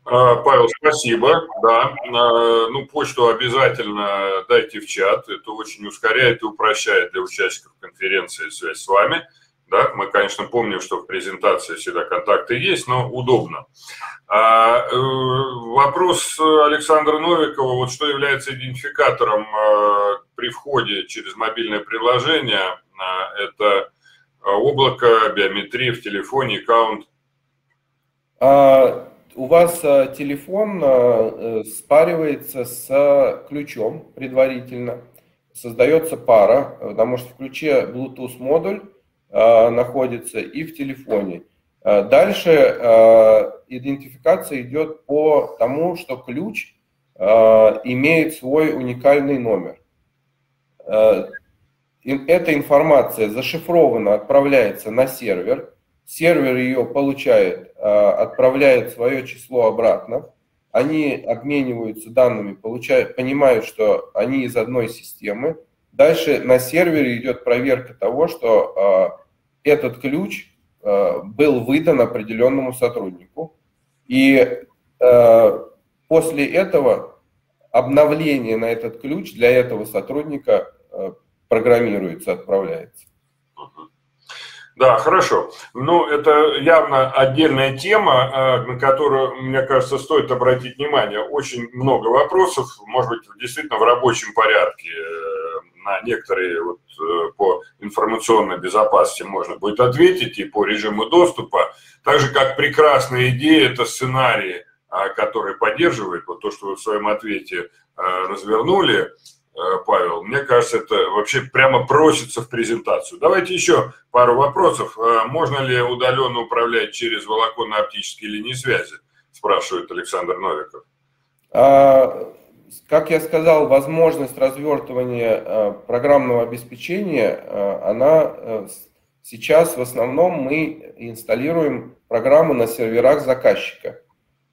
S1: А, Павел, спасибо. Да, а, ну почту обязательно дайте в чат. Это очень ускоряет и упрощает для участников конференции связь с вами. Да, мы, конечно, помним, что в презентации всегда контакты есть, но удобно. А, э, вопрос Александра Новикова, вот что является идентификатором а, при входе через мобильное приложение, это облако, биометрия в телефоне, аккаунт?
S4: У вас э, телефон э, спаривается с ключом предварительно, создается пара, потому что в ключе Bluetooth модуль э, находится и в телефоне. Дальше идентификация идет по тому, что ключ имеет свой уникальный номер. Эта информация зашифрована, отправляется на сервер, сервер ее получает, а, отправляет свое число обратно, они обмениваются данными, получают, понимают, что они из одной системы. Дальше на сервере идет проверка того, что а, этот ключ а, был выдан определенному сотруднику. И после этого обновление на этот ключ для этого сотрудника программируется, отправляется.
S1: Да, хорошо. Ну, это явно отдельная тема, э, на которую, мне кажется, стоит обратить внимание. Очень много вопросов, может быть, действительно в рабочем порядке э, на некоторые вот э, по информационной безопасности можно будет ответить и по режиму доступа. Так же, как прекрасная идея, это сценарии, которые поддерживают, вот то, что вы в своем ответе развернули, Павел. Мне кажется, это вообще прямо просится в презентацию. Давайте еще пару вопросов. Э, можно ли удаленно управлять через волоконно-оптические линии связи? Спрашивает Александр Новиков.
S4: А, как я сказал, возможность развертывания э, программного обеспечения, она сейчас в основном мы инсталируем программу на серверах заказчика.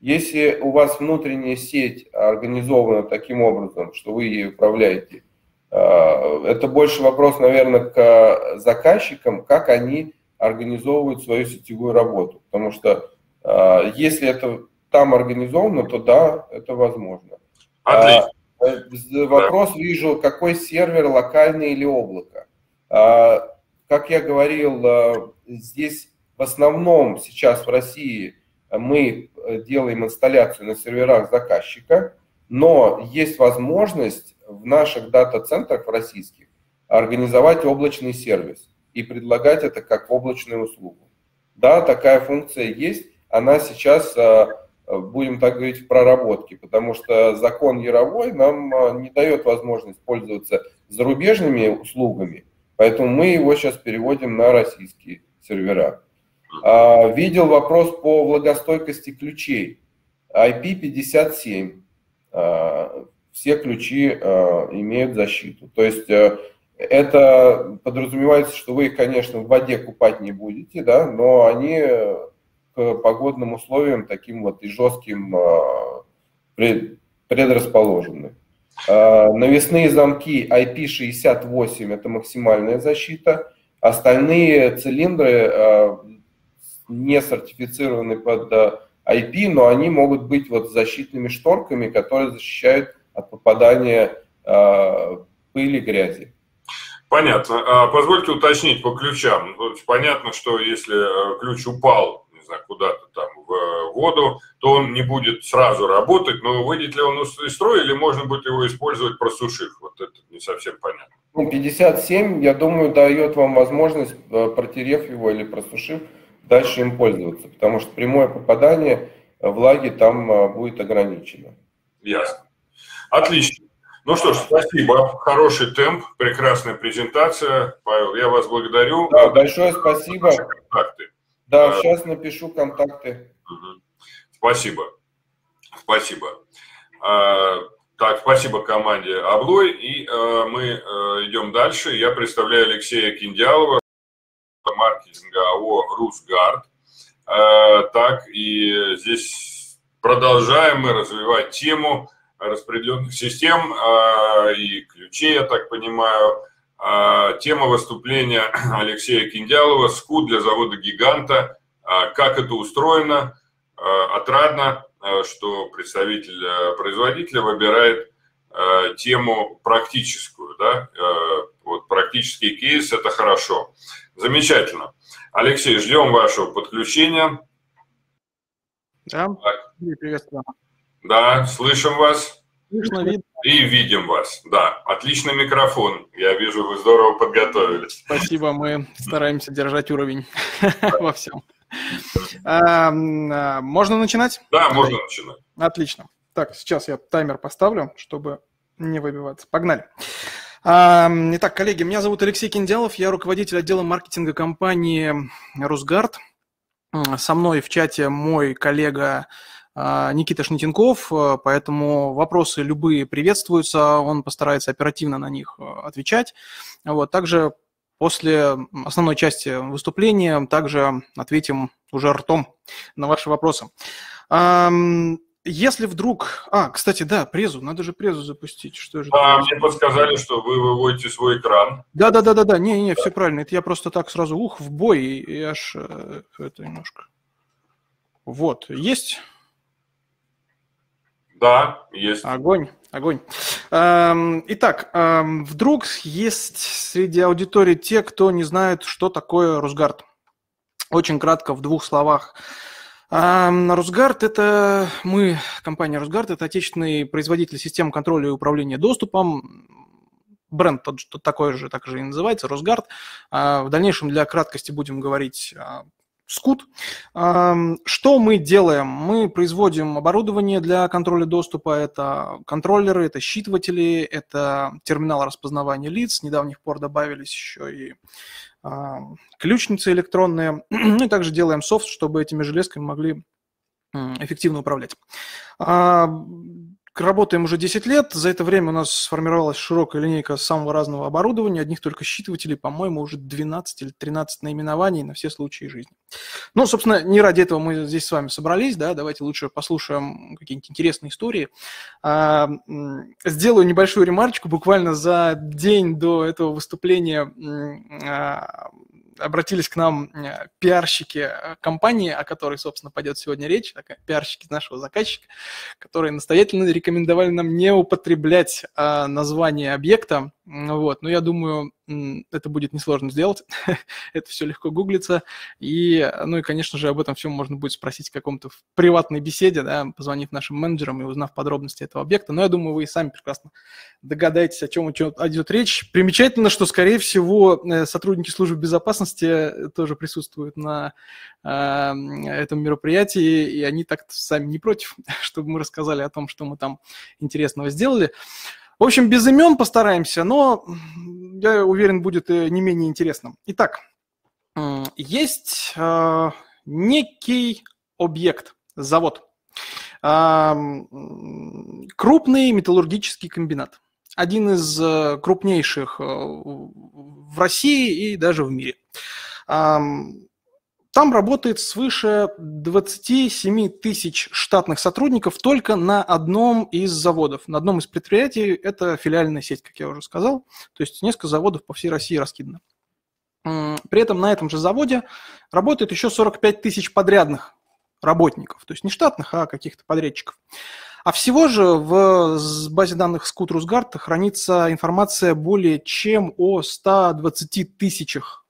S4: Если у вас внутренняя сеть организована таким образом, что вы ей управляете, а, это больше вопрос, наверное, к заказчикам, как они организовывают свою сетевую работу. Потому что а, если это там организовано, то да, это возможно.
S1: Отлично.
S4: А, вопрос вижу, какой сервер, локальный или облако. Как я говорил, здесь в основном сейчас в России мы э, делаем инсталляцию на серверах заказчика, но есть возможность в наших дата-центрах в российских организовать облачный сервис и предлагать это как облачную услугу. Да, такая функция есть, она сейчас, э, будем так говорить, в проработке, потому что закон Яровой нам э, не дает возможность пользоваться зарубежными услугами, поэтому мы его сейчас переводим на российские сервера. А, видел вопрос по влагостойкости ключей. IP57. А, все ключи а, имеют защиту. То есть э, это подразумевается, что вы их, конечно, в воде купать не будете, да, но они к погодным условиям таким вот и жестким предрасположены. Навесные замки IP68 – это максимальная защита. Остальные цилиндры не сертифицированы под IP, э, но они могут быть вот защитными шторками, которые защищают от попадания э, пыли, грязи.
S1: Понятно. А позвольте уточнить по ключам. Понятно, что если э, ключ упал, не знаю, куда-то там в воду, то он не будет сразу работать, но выйдет ли он из строя, или можно будет его использовать, просушив? Вот это не совсем понятно.
S4: Ну, 57, я думаю, дает вам возможность, протерев его или просушив, дальше им пользоваться, потому что прямое попадание влаги там а, будет ограничено.
S1: Ясно. Отлично. Ну что ж, спасибо. Хороший темп, прекрасная презентация. Павел, я вас благодарю.
S4: Да, большое спасибо. Контакты. Да, сейчас напишу контакты.
S1: Спасибо. Спасибо. А, Так, спасибо команде Облой. И э, мы э, идем дальше. Я представляю Алексея Киндялова, маркетинга АО «Русгард». Э, так, и здесь продолжаем мы развивать тему распределенных систем э, и ключей, я так понимаю. Э, тема выступления Алексея Киндялова «СКУ для завода «Гиганта». Как это устроено? Отрадно что представитель производителя выбирает тему практическую, да, вот практический кейс – это хорошо. Замечательно. Алексей, ждем вашего подключения.
S5: Да, приветствую.
S1: Да, слышим вас.
S5: Слышно, видно.
S1: И видим вас, да. Отличный микрофон. Я вижу, вы здорово подготовились.
S5: Спасибо, мы стараемся держать уровень во всем. А, можно начинать?
S1: Да, можно начинать.
S5: Отлично. Так, сейчас я таймер поставлю, чтобы не выбиваться. Погнали. Итак, коллеги, меня зовут Алексей Киндялов, я руководитель отдела маркетинга компании «Русгард». Со мной в чате мой коллега а, Никита Шнитенков, поэтому вопросы любые приветствуются, он постарается оперативно на них отвечать. Вот, также После основной части выступления также ответим уже ртом на ваши вопросы. Если вдруг... А, кстати, да, презу, надо же презу запустить. Что же
S1: а, мне подсказали, что вы выводите свой экран.
S5: Да-да-да-да, не-не, все правильно. Это я просто так сразу, ух, в бой, и, и аж э, это немножко... Вот, есть?
S1: Да, есть.
S5: Огонь, огонь. Эм, итак, эм, вдруг есть среди аудитории те, кто не знает, что такое Росгард. Очень кратко, в двух словах. Эм, Росгард – это мы, компания Росгард, это отечественный производитель систем контроля и управления доступом. Бренд тот, такой же, так же и называется, Росгард. В дальнейшем для краткости будем говорить Скут. Что мы делаем? Мы производим оборудование для контроля доступа. Это контроллеры, это считыватели, это терминал распознавания лиц. С недавних пор добавились еще и ключницы электронные. Ну и также делаем софт, чтобы этими железками могли эффективно управлять. Работаем уже 10 лет. За это время у нас сформировалась широкая линейка самого разного оборудования. Одних только считывателей, по-моему, уже 12 или 13 наименований на все случаи жизни. Ну, собственно, не ради этого мы здесь с вами собрались, да, давайте лучше послушаем какие-нибудь интересные истории. А, сделаю небольшую ремарочку. Буквально за день до этого выступления а, обратились к нам э, пиарщики э, компании, о которой, собственно, пойдет сегодня речь, пиарщики нашего заказчика, которые настоятельно рекомендовали нам не употреблять а, название объекта, вот. Но я думаю, это будет несложно сделать. это все легко гуглится. И, ну и, конечно же, об этом всем можно будет спросить в каком-то приватной беседе, да, позвонив нашим менеджерам и узнав подробности этого объекта. Но я думаю, вы и сами прекрасно догадаетесь, о чем идет речь. Примечательно, что, скорее всего, э, сотрудники службы безопасности тоже присутствуют на э, этом мероприятии, и они так сами не против, чтобы мы рассказали о том, что мы там интересного сделали. В общем, без имен постараемся, но я уверен, будет не менее интересным. Итак, есть э, некий объект, завод, э, крупный металлургический комбинат, один из э, крупнейших в России и даже в мире. Там работает свыше 27 тысяч штатных сотрудников только на одном из заводов. На одном из предприятий это филиальная сеть, как я уже сказал. То есть несколько заводов по всей России раскидано. При этом на этом же заводе работает еще 45 тысяч подрядных работников. То есть не штатных, а каких-то подрядчиков. А всего же в базе данных Скут Русгард хранится информация более чем о 120 тысячах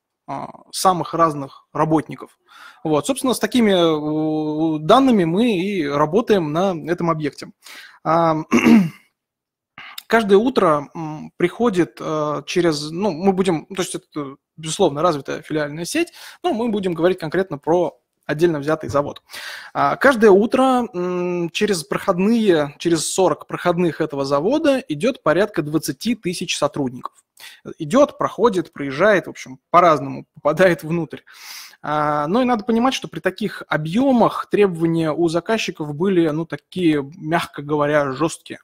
S5: самых разных работников. Вот, собственно, с такими данными мы и работаем на этом объекте. А, каждое утро приходит э, через, ну, мы будем, то есть это, безусловно, развитая филиальная сеть, но мы будем говорить конкретно про отдельно взятый завод. А, каждое утро через проходные, через 40 проходных этого завода идет порядка 20 тысяч сотрудников. Идет, проходит, проезжает, в общем, по-разному попадает внутрь. А, но и надо понимать, что при таких объемах требования у заказчиков были, ну, такие, мягко говоря, жесткие.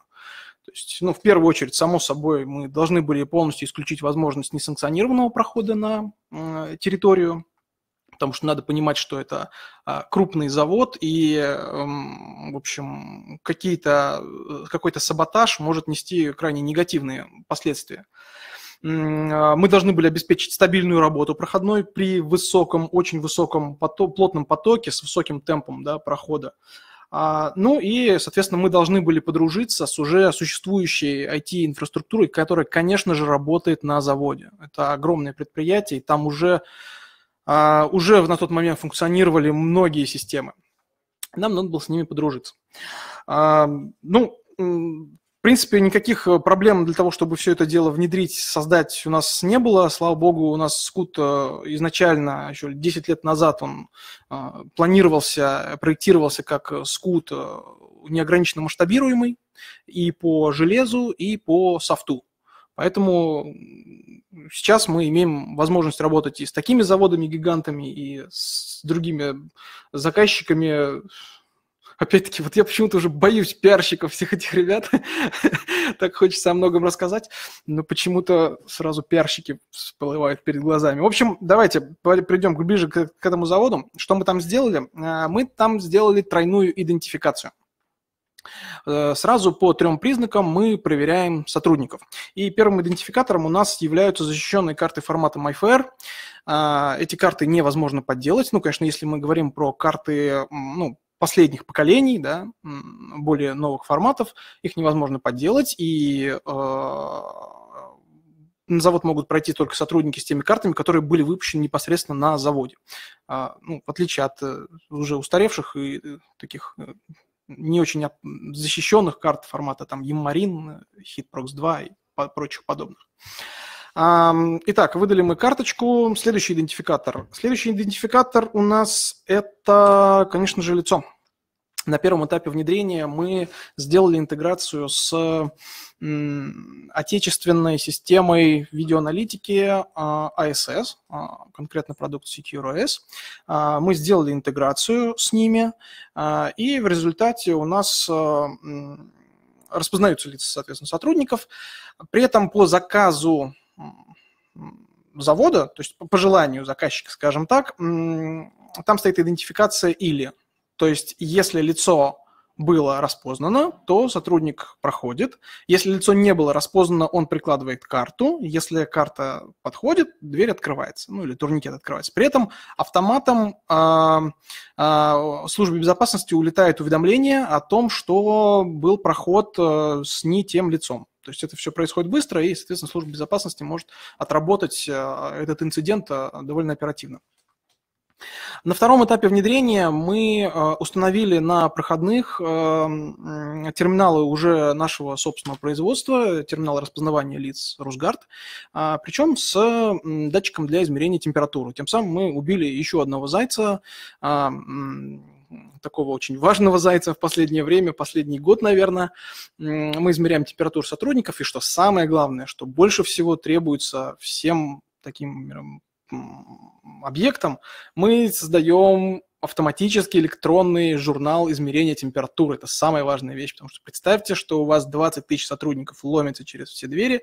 S5: То есть, ну, в первую очередь, само собой, мы должны были полностью исключить возможность несанкционированного прохода на территорию, потому что надо понимать, что это э, крупный завод, и, в общем, э, какой-то саботаж может нести крайне негативные последствия. А, мы должны были обеспечить стабильную работу проходной при высоком, очень высоком поток, плотном потоке с высоким темпом да, прохода. А, ну и, соответственно, мы должны были подружиться с уже существующей IT-инфраструктурой, которая, конечно же, работает на заводе. Это огромное предприятие, и там уже, а, уже на тот момент функционировали многие системы. Нам надо было с ними подружиться. Ну, принципе, никаких э, проблем для того, чтобы все это дело внедрить, создать у нас не было. Слава богу, у нас скут э, изначально, еще 10 лет назад он э, планировался, проектировался как скут неограниченно масштабируемый и по железу, и по софту. Поэтому сейчас мы имеем возможность работать и с такими заводами-гигантами, и с другими заказчиками, опять-таки, вот я почему-то уже боюсь пиарщиков всех этих ребят. так хочется о многом рассказать, но почему-то сразу пиарщики всплывают перед глазами. В общем, давайте придем ближе к, этому заводу. Что мы там сделали? А, мы там сделали тройную идентификацию. Э, сразу по трем признакам мы проверяем сотрудников. И первым идентификатором у нас являются защищенные карты формата MyFair. А, эти карты невозможно подделать. Ну, конечно, если мы говорим про карты ну, последних поколений, да, более новых форматов, их невозможно подделать, и э, на завод могут пройти только сотрудники с теми картами, которые были выпущены непосредственно на заводе. А, ну, в отличие от э, уже устаревших и э, таких э, не очень защищенных карт формата там Yamarin, Hitprox 2 и прочих подобных. Итак, выдали мы карточку. Следующий идентификатор. Следующий идентификатор у нас это, конечно же, лицо. На первом этапе внедрения мы сделали интеграцию с отечественной системой видеоаналитики ASS, а, а, конкретно продукт SecureOS. А, мы сделали интеграцию с ними, и в результате у нас распознаются лица, соответственно, сотрудников. При этом по заказу завода, то есть по желанию заказчика, скажем так, там стоит идентификация или. То есть если лицо было распознано, то сотрудник проходит. Если лицо не было распознано, он прикладывает карту. Если карта подходит, дверь открывается, ну или турникет открывается. При этом автоматом э, э, службе безопасности улетает уведомление о том, что был проход э, с не тем лицом. То есть это все происходит быстро, и, соответственно, служба безопасности может отработать э, этот инцидент э, довольно оперативно. На втором этапе внедрения мы э, установили на проходных терминалы уже нашего собственного производства, терминалы распознавания лиц Росгард, причем с датчиком для измерения температуры. Тем самым мы убили еще одного зайца, такого очень важного зайца в последнее время, последний год, наверное. Мы измеряем температуру сотрудников, и что самое главное, что больше всего требуется всем таким объектам, мы создаем автоматический электронный журнал измерения температуры. Это самая важная вещь, потому что представьте, что у вас 20 тысяч сотрудников ломятся через все двери,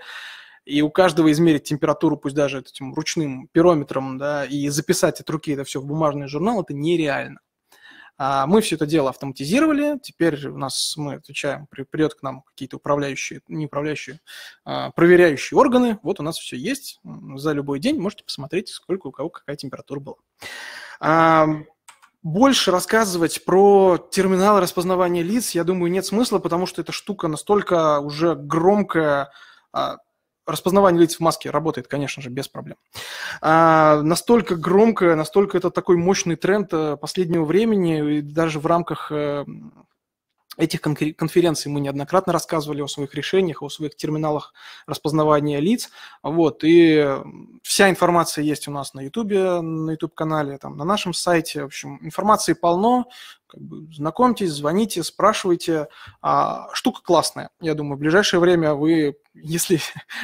S5: и у каждого измерить температуру, пусть даже этим ручным пирометром, да, и записать от руки это все в бумажный журнал, это нереально. А, мы все это дело автоматизировали. Теперь у нас мы отвечаем, придет к нам какие-то управляющие, не управляющие, а проверяющие органы. Вот у нас все есть. За любой день можете посмотреть, сколько у кого какая температура была. А, больше рассказывать про терминалы распознавания лиц, я думаю, нет смысла, потому что эта штука настолько уже громкая, распознавание лиц в маске работает, конечно же, без проблем. А, настолько громко, настолько это такой мощный тренд э, последнего времени, и даже в рамках э, этих конференций мы неоднократно рассказывали о своих решениях, о своих терминалах распознавания лиц. Вот, и вся информация есть у нас на YouTube, на YouTube-канале, там, на нашем сайте. В общем, информации полно. Как бы, знакомьтесь, звоните, спрашивайте. А, штука классная. Я думаю, в ближайшее время вы, если,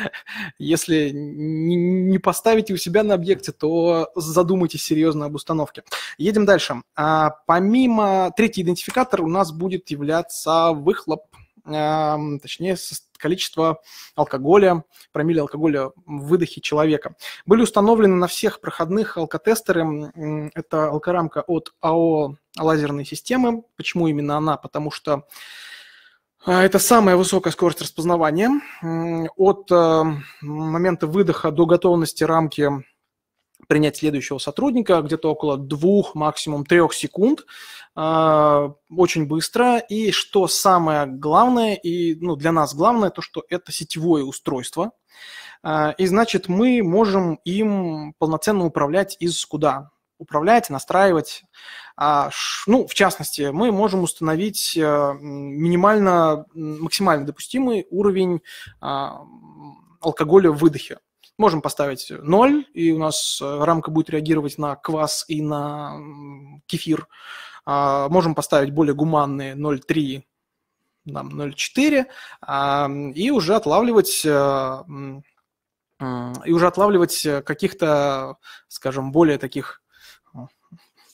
S5: если не поставите у себя на объекте, то задумайтесь серьезно об установке. Едем дальше. А, помимо третий идентификатор у нас будет являться выхлоп точнее, количество алкоголя, промилле алкоголя в выдохе человека. Были установлены на всех проходных алкотестеры. Это алкорамка от АО лазерной системы. Почему именно она? Потому что а, это самая высокая скорость распознавания. От э, момента выдоха до готовности рамки принять следующего сотрудника где-то около двух, максимум трех секунд, а, очень быстро. И что самое главное, и ну, для нас главное, то, что это сетевое устройство. А, и значит, мы можем им полноценно управлять из куда? Управлять, настраивать. А, ну, в частности, мы можем установить э, минимально, максимально допустимый уровень алкоголя в выдохе. Можем поставить 0, и у нас э, рамка будет реагировать на квас и на кефир. А, можем поставить более гуманные 0,3, там 0,4, а, и уже отлавливать э, и уже отлавливать каких-то, скажем, более таких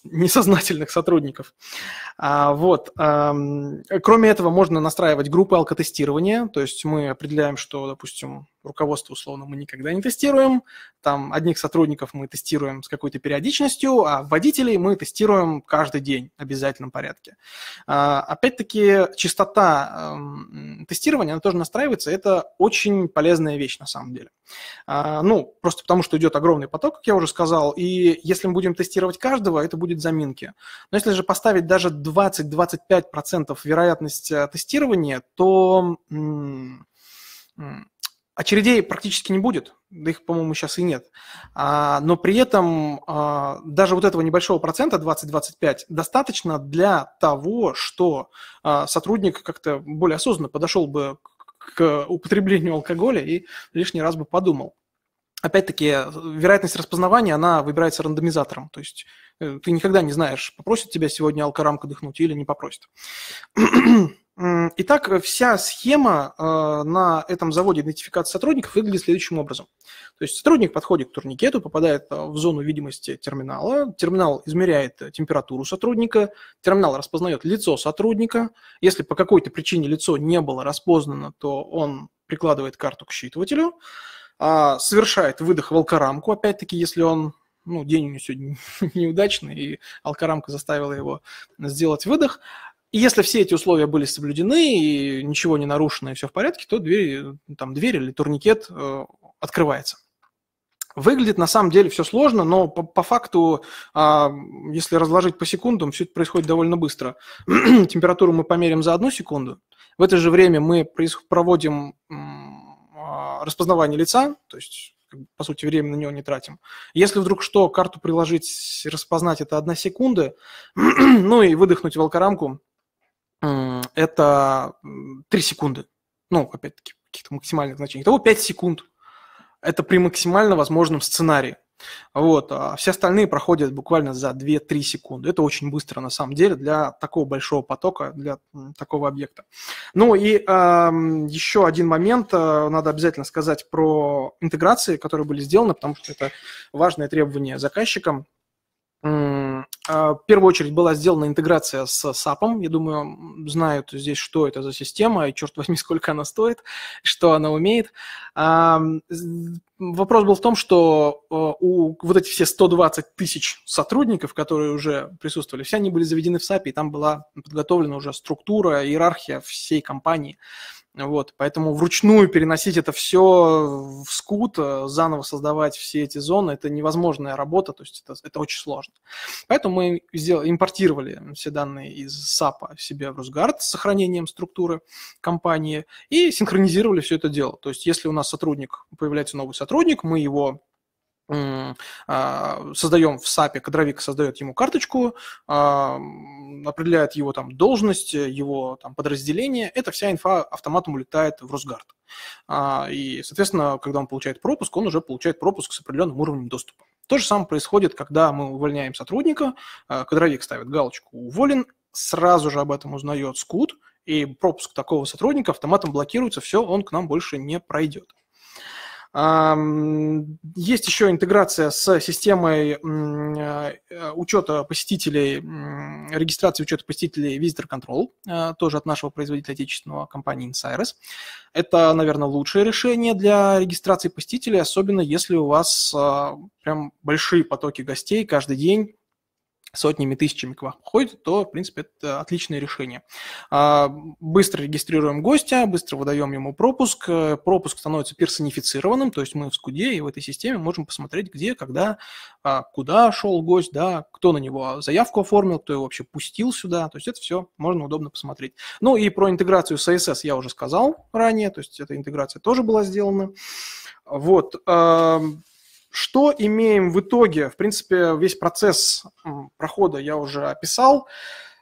S5: несознательных сотрудников. А, вот. Кроме этого, можно настраивать группы алкотестирования, то есть мы определяем, что, допустим, руководство условно мы никогда не тестируем, там одних сотрудников мы тестируем с какой-то периодичностью, а водителей мы тестируем каждый день в обязательном порядке. А, опять-таки, частота тестирования, она тоже настраивается, это очень полезная вещь на самом деле. А, ну, просто потому что идет огромный поток, как я уже сказал, и если мы будем тестировать каждого, это будет заминки. Но если же поставить даже 20-25% вероятность э, тестирования, то очередей практически не будет, да их, по-моему, сейчас и нет. А, но при этом а, даже вот этого небольшого процента, 20-25, достаточно для того, что а, сотрудник как-то более осознанно подошел бы к употреблению алкоголя и лишний раз бы подумал. Опять-таки, вероятность распознавания, она выбирается рандомизатором. То есть э, ты никогда не знаешь, попросит тебя сегодня алкорамка дыхнуть или не попросит. Итак, вся схема э, на этом заводе идентификации сотрудников выглядит следующим образом. То есть сотрудник подходит к турникету, попадает э, в зону видимости терминала, терминал измеряет температуру сотрудника, терминал распознает лицо сотрудника. Если по какой-то причине лицо не было распознано, то он прикладывает карту к считывателю, а, совершает выдох в алкорамку, опять-таки, если он ну, день у него сегодня неудачный, и алкорамка заставила его сделать выдох, и если все эти условия были соблюдены, и ничего не нарушено, и все в порядке, то дверь, там, дверь или турникет э, открывается. Выглядит на самом деле все сложно, но по, по факту, э, если разложить по секундам, все это происходит довольно быстро. Температуру мы померим за одну секунду. В это же время мы проводим э, распознавание лица, то есть по сути, время на него не тратим. Если вдруг что, карту приложить, распознать это одна секунда, ну и выдохнуть в алкорамку, это 3 секунды. Ну, опять-таки, каких-то максимальных значений. Итого 5 секунд. Это при максимально возможном сценарии. Вот, а все остальные проходят буквально за 2-3 секунды. Это очень быстро на самом деле для такого большого потока, для такого объекта. Ну и э, еще один момент, э, надо обязательно сказать про интеграции, которые были сделаны, потому что это важное требование заказчикам. А, в первую очередь была сделана интеграция с SAP. Я думаю, знают здесь, что это за система, и, черт возьми, сколько она стоит, что она умеет. Вопрос был в том, что э, у вот эти все 120 тысяч сотрудников, которые уже присутствовали, все они были заведены в SAP, и там была подготовлена уже структура, иерархия всей компании. Вот, поэтому вручную переносить это все в скут, э, заново создавать все эти зоны, это невозможная работа, то есть это, это очень сложно. Поэтому мы сделали, импортировали все данные из SAP себе в Росгард с сохранением структуры компании и синхронизировали все это дело. То есть если у нас сотрудник, появляется новый сотрудник, мы его создаем в SAP, кадровик создает ему карточку, а, определяет его там должность, его там подразделение, эта вся инфа автоматом улетает в Росгард. А, и, соответственно, когда он получает пропуск, он уже получает пропуск с определенным уровнем доступа. То же самое происходит, когда мы увольняем сотрудника, кадровик ставит галочку «уволен», сразу же об этом узнает СКУД, и пропуск такого сотрудника автоматом блокируется, все, он к нам больше не пройдет. Есть еще интеграция с системой учета посетителей, регистрации учета посетителей Visitor Control, тоже от нашего производителя отечественного компании Insiris. Это, наверное, лучшее решение для регистрации посетителей, особенно если у вас прям большие потоки гостей каждый день, сотнями, тысячами к вам ходит, то, в принципе, это отличное решение. А, быстро регистрируем гостя, быстро выдаем ему пропуск. Пропуск становится персонифицированным, то есть мы в скуде и в этой системе можем посмотреть, где, когда, а, куда шел гость, да, кто на него заявку оформил, кто его вообще пустил сюда. То есть это все можно удобно посмотреть. Ну и про интеграцию с CSS я уже сказал ранее, то есть эта интеграция тоже была сделана. Вот. Что имеем в итоге? В принципе, весь процесс прохода я уже описал.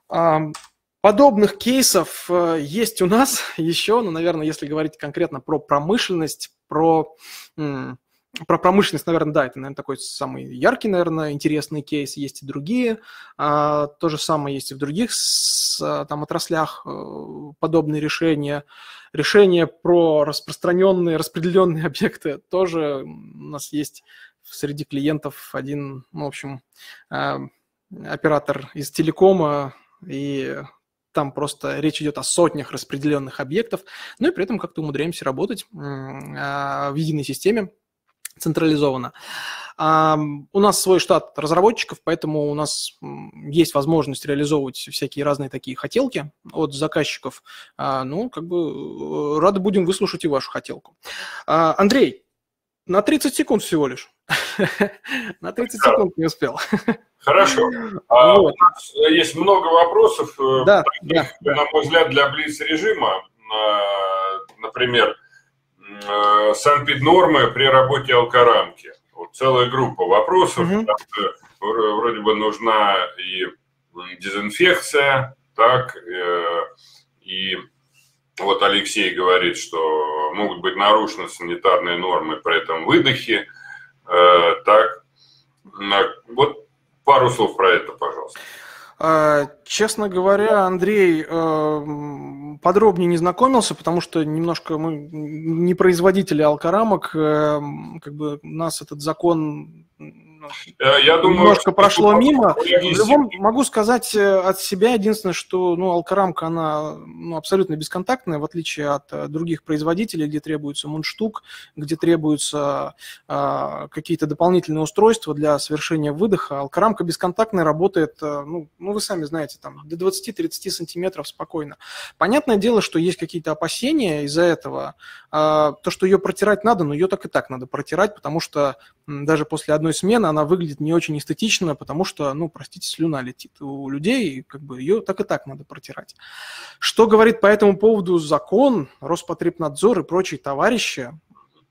S5: Подобных кейсов э, есть у нас еще, но, наверное, если говорить конкретно про промышленность, про, про промышленность, наверное, да, это, наверное, такой самый яркий, наверное, интересный кейс. Есть и другие. А, то же самое есть и в других там, отраслях э, подобные решения. Решения про распространенные, распределенные объекты тоже у нас есть среди клиентов один, ну, в общем, э, оператор из телекома, и там просто речь идет о сотнях распределенных объектов, но и при этом как-то умудряемся работать э, в единой системе централизованно. А, у нас свой штат разработчиков, поэтому у нас есть возможность реализовывать всякие разные такие хотелки от заказчиков. А, ну, как бы э, рады будем выслушать и вашу хотелку. А, Андрей, на 30 секунд всего лишь. На 30 секунд не успел.
S1: Хорошо. А вот. У нас есть много вопросов,
S5: э, да, таких,
S1: да, на мой взгляд, для блиц-режима. Например, э, санпид-нормы при работе алкорамки. Вот целая группа вопросов. Угу. Вроде бы нужна и дезинфекция, так, э, и вот Алексей говорит, что могут быть нарушены санитарные нормы при этом выдохе. Э, так, вот пару слов про это, пожалуйста.
S5: А, честно говоря, Андрей э, подробнее не знакомился, потому что немножко мы не производители алкорамок, э, как бы нас этот закон я думаю, немножко прошло мимо. В любом, могу сказать э, от себя единственное, что ну, алкорамка, она ну, абсолютно бесконтактная, в отличие от э, других производителей, где требуется мундштук, где требуются а, какие-то дополнительные устройства для совершения выдоха. Алкорамка бесконтактная работает, ну, ну вы сами знаете, там до 20-30 сантиметров спокойно. Понятное дело, что есть какие-то опасения из-за этого. А, то, что ее протирать надо, но ее так и так надо протирать, потому что даже после одной смены она выглядит не очень эстетично, потому что, ну, простите, слюна летит у людей, как бы ее так и так надо протирать. Что говорит по этому поводу закон, Роспотребнадзор и прочие товарищи,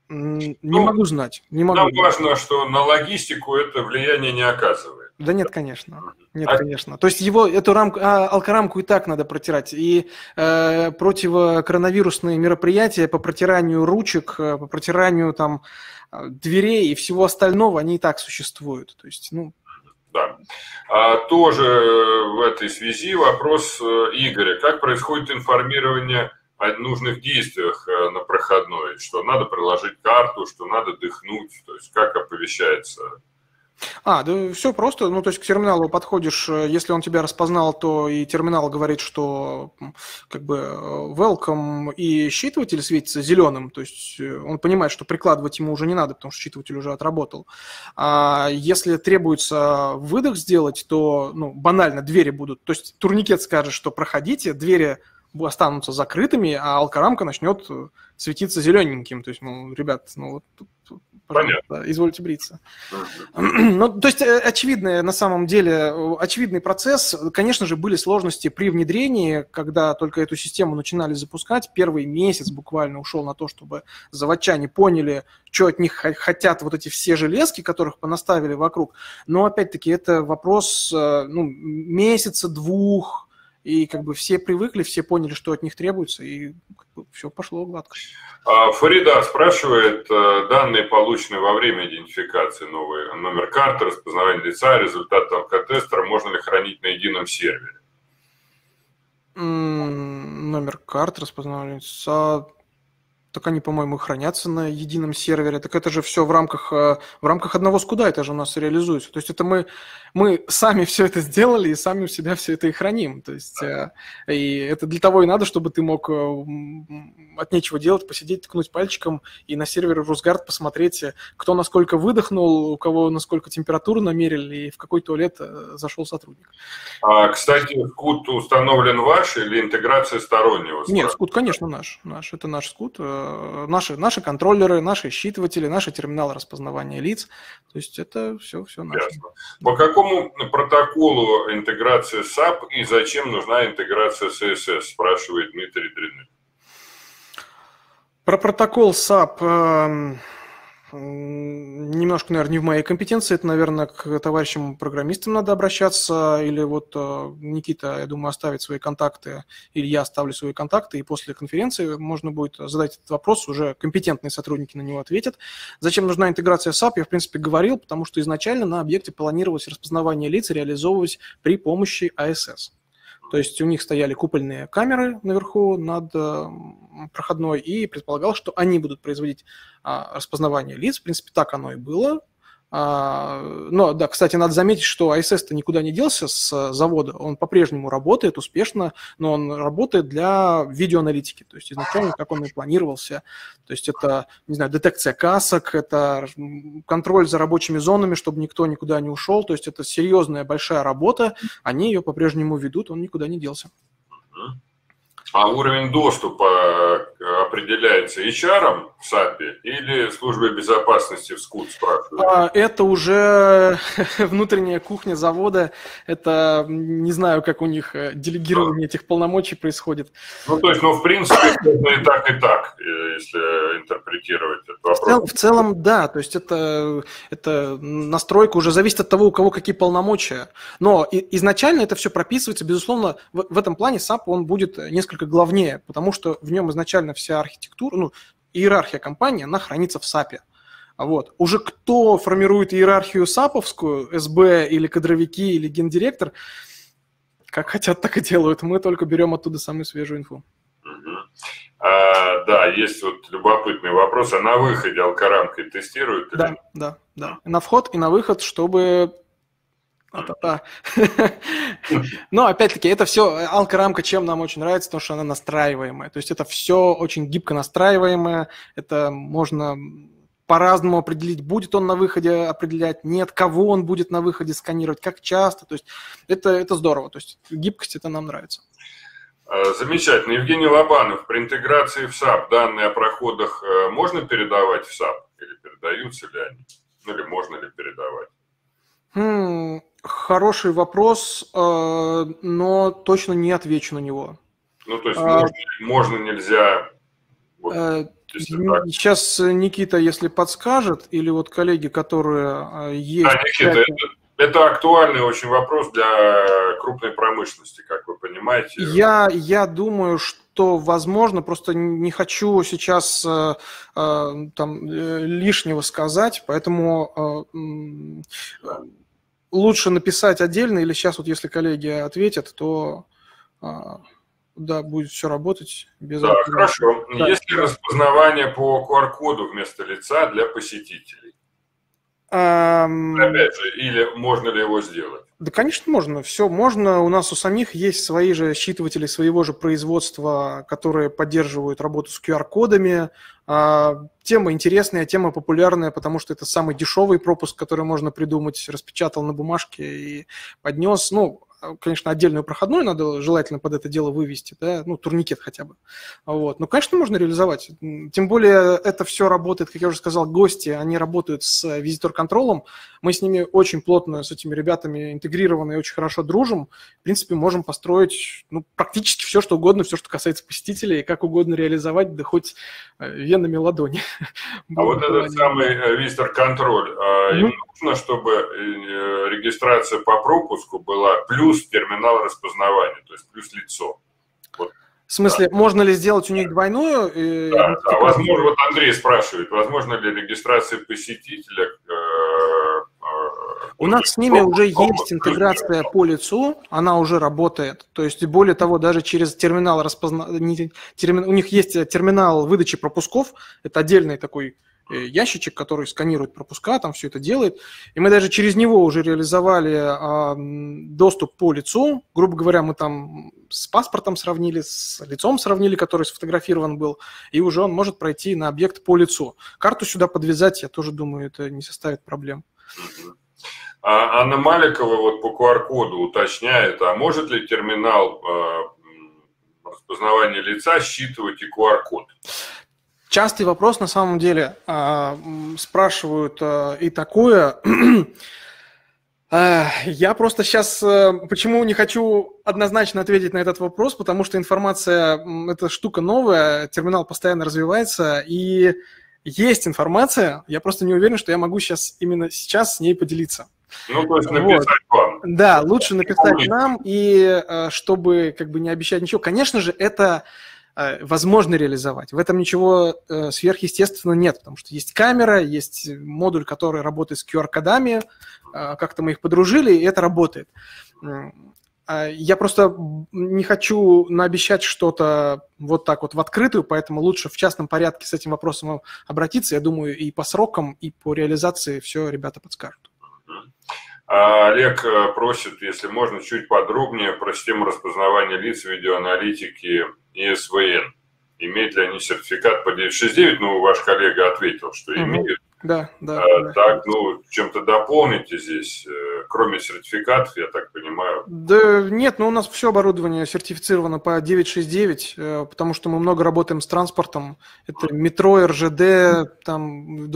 S5: не ну, могу знать. Не могу.
S1: Нам важно, что на логистику это влияние не оказывает.
S5: Да нет, конечно. Нет, а... конечно. То есть его, эту рамку, а, алкорамку и так надо протирать. И э, противокоронавирусные мероприятия по протиранию ручек, э, по протиранию там а, дверей и всего остального, они и так существуют. То есть, ну...
S1: Да. А, тоже в этой связи вопрос э, Игоря. Как происходит информирование о нужных действиях э, на проходной? Что надо приложить карту, что надо дыхнуть? То есть как оповещается
S5: а, да все просто. Ну, то есть к терминалу подходишь, э, если он тебя распознал, то и терминал говорит, что как бы э, welcome, и считыватель светится зеленым. То есть э, он понимает, что прикладывать ему уже не надо, потому что считыватель уже отработал. А если требуется выдох сделать, то ну, банально двери будут. То есть турникет скажет, что проходите, двери останутся закрытыми, а алкорамка начнет светиться зелененьким. То есть, ну, ребят, ну вот Понятно. извольте бриться. Ну, то есть, э, очевидный, на самом деле, очевидный процесс. Конечно же, были сложности при внедрении, когда только эту систему начинали запускать. Первый месяц буквально ушел на то, чтобы заводчане поняли, что от них хотят вот эти все железки, которых понаставили вокруг. Но, опять-таки, это вопрос э, ну, месяца, двух, и как бы все привыкли, все поняли, что от них требуется, и как бы все пошло гладко.
S1: А, Фарида спрашивает, э, данные, полученные во время идентификации, новый номер карты, распознавание лица, результат алкотестера, можно ли хранить на едином сервере?
S5: Номер карты, распознавание лица... Так они, по-моему, хранятся на едином сервере. Так это же все в рамках, э, в рамках одного скуда это же у нас реализуется. То есть это мы, мы сами все это сделали и сами у себя все это и храним. То есть э, и это для того и надо, чтобы ты мог э, от нечего делать, посидеть, ткнуть пальчиком и на сервере Русгард посмотреть, кто насколько выдохнул, у кого насколько температуру намерили и в какой туалет зашел сотрудник.
S1: А, кстати, скут установлен ваш или интеграция стороннего?
S5: Нет, скут, конечно, наш. наш. Это наш скут наши, наши контроллеры, наши считыватели, наши терминалы распознавания лиц. То есть это все, все наше. Ясно.
S1: По какому протоколу интеграция SAP и зачем нужна интеграция CSS, спрашивает Дмитрий Дряных.
S5: Про протокол SAP немножко, наверное, не в моей компетенции. Это, наверное, к товарищам программистам надо обращаться. Или вот э, Никита, я думаю, оставит свои контакты, или я оставлю свои контакты, и после конференции можно будет задать этот вопрос, уже компетентные сотрудники на него ответят. Зачем нужна интеграция SAP, я, в принципе, говорил, потому что изначально на объекте планировалось распознавание лиц реализовывать при помощи ASS. То есть у них стояли купольные камеры наверху над э, проходной, и предполагал, что они будут производить а, распознавание лиц. В принципе, так оно и было. А, но, да, кстати, надо заметить, что ISS-то никуда не делся с завода. Он по-прежнему работает успешно, но он работает для видеоаналитики. То есть изначально, как он и планировался. То есть это, не знаю, детекция касок, это контроль за рабочими зонами, чтобы никто никуда не ушел. То есть это серьезная большая работа. Они ее по-прежнему ведут, он никуда не делся.
S1: А уровень доступа э, определяется HR в САПе или службой безопасности в СКУД, спрашивают?
S5: А, это уже внутренняя кухня завода. Это не знаю, как у них э, делегирование этих полномочий происходит.
S1: Ну, то есть, ну, в принципе, и так, и так, э, если интерпретировать этот вопрос.
S5: В целом, в целом да. То есть это, это настройка уже зависит от того, у кого какие полномочия. Но изначально это все прописывается, безусловно, в, в этом плане SAP, он будет несколько несколько главнее, потому что в нем изначально вся архитектура, ну, иерархия компании, она хранится в SAP е. Вот. Уже кто формирует иерархию SAP овскую, СБ или кадровики, или гендиректор, как хотят, так и делают. Мы только берем оттуда самую свежую инфу.
S1: А, да, есть вот любопытный вопрос. А на выходе алкорамкой тестируют?
S5: Да, или? да, да. На вход и на выход, чтобы а-та-та. Но, опять-таки, это все, алка-рамка чем нам очень нравится, то, что она настраиваемая. То есть это все очень гибко настраиваемое, это можно по-разному определить, будет он на выходе определять, нет, кого он будет на выходе сканировать, как часто. То есть это, это здорово, то есть гибкость это нам нравится.
S1: А, замечательно. Евгений Лобанов, при интеграции в SAP данные о проходах э, можно передавать в SAP? Или передаются ли они? Ну, или можно ли передавать?
S5: Хм, Хороший вопрос, э, но точно не отвечу на него.
S1: Ну, то есть а, можно, можно, нельзя...
S5: Вот, э, сейчас Никита, если подскажет, или вот коллеги, которые э, есть... Да, Никита,
S1: это, это актуальный очень вопрос для крупной промышленности, как вы понимаете.
S5: Я, я думаю, что возможно, просто не хочу сейчас э, э, там лишнего сказать, поэтому э, лучше написать отдельно, или сейчас вот если коллеги ответят, то а, да, будет все работать без
S1: Да, этого. хорошо. Да. Есть ли распознавание по QR-коду вместо лица для посетителей? Um... Опять же, или можно ли его сделать?
S5: Да, конечно, можно. Все можно. У нас у самих есть свои же считыватели своего же производства, которые поддерживают работу с QR-кодами. А, тема интересная, тема популярная, потому что это самый дешевый пропуск, который можно придумать. Распечатал на бумажке и поднес. Ну, конечно, отдельную проходную надо желательно под это дело вывести, да, ну, турникет хотя бы. Вот. Но, конечно, можно реализовать. Тем более это все работает, как я уже сказал, гости, они работают с визитор-контролом. Мы с ними очень плотно, с этими ребятами интегрированы и очень хорошо дружим. В принципе, можем построить ну, практически все, что угодно, все, что касается посетителей, и как угодно реализовать, да хоть э, венами ладони.
S1: А вот этот самый э, визитор-контроль, а им нужно, чтобы э, регистрация по пропуску была плюс плюс терминал распознавания, то есть плюс лицо.
S5: Вот. В смысле, да. можно ли сделать у них двойную?
S1: Да, да, возможно, вот Андрей спрашивает, возможно ли регистрация посетителя э,
S5: У нас с ними уже есть интеграция по лицу, она уже работает. То есть, более того, даже через терминал распознавания, термин, у них есть терминал выдачи пропусков, это отдельный такой Э, ящичек, который сканирует пропуска, там все это делает. И мы даже через него уже реализовали а, доступ по лицу. Грубо говоря, мы там с паспортом сравнили, с лицом сравнили, который сфотографирован был, и уже он может пройти на объект по лицу. Карту сюда подвязать, я тоже думаю, это не составит проблем.
S1: А Анна Маликова вот по QR-коду уточняет, а может ли терминал э, распознавания лица считывать и QR-код?
S5: Частый вопрос на самом деле. А, спрашивают а, и такое. А, я просто сейчас э, почему не хочу однозначно ответить на этот вопрос, потому что информация – это штука новая, терминал постоянно развивается, и есть информация, я просто не уверен, что я могу сейчас именно сейчас с ней поделиться.
S1: Ну, то есть написать вот. вам.
S5: Да, лучше написать нам, и э, чтобы как бы не обещать ничего. Конечно же, это Э, возможно реализовать. В этом ничего э, сверхъестественного нет, потому что есть камера, есть модуль, который работает с QR-кодами, как-то мы их подружили, и это работает. А я просто не хочу наобещать что-то вот так вот в открытую, поэтому лучше в частном порядке с этим вопросом обратиться. Я думаю, и по срокам, и по реализации все ребята подскажут.
S1: А Олег просит, если можно, чуть подробнее про систему распознавания лиц видеоаналитики и СВН. Имеют ли они сертификат по 969? Ну, ваш коллега ответил, что имеют.
S5: Да, да.
S1: А,
S5: да.
S1: Так, ну, чем-то дополните здесь, э, кроме сертификатов, я так понимаю.
S5: Да нет, ну у нас все оборудование сертифицировано по 969, э, потому что мы много работаем с транспортом. Это метро, РЖД, там,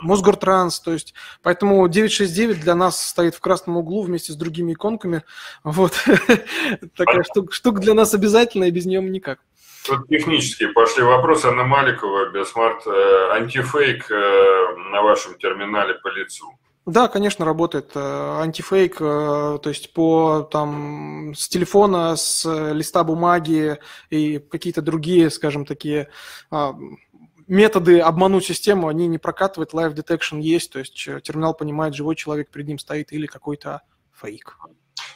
S5: Мосгортранс, то есть, поэтому 969 для нас стоит в красном углу вместе с другими иконками, вот, такая штука, штука для нас обязательная, без нее никак.
S1: Тут технические пошли вопросы. Анна Маликова, BioSmart, э, антифейк э, на вашем терминале по лицу.
S5: Да, конечно, работает э, антифейк, то есть по там с телефона, с листа бумаги и какие-то другие, скажем, такие а, методы обмануть систему, они не прокатывают, live detection есть, то есть э, терминал понимает, живой человек перед ним стоит или какой-то фейк.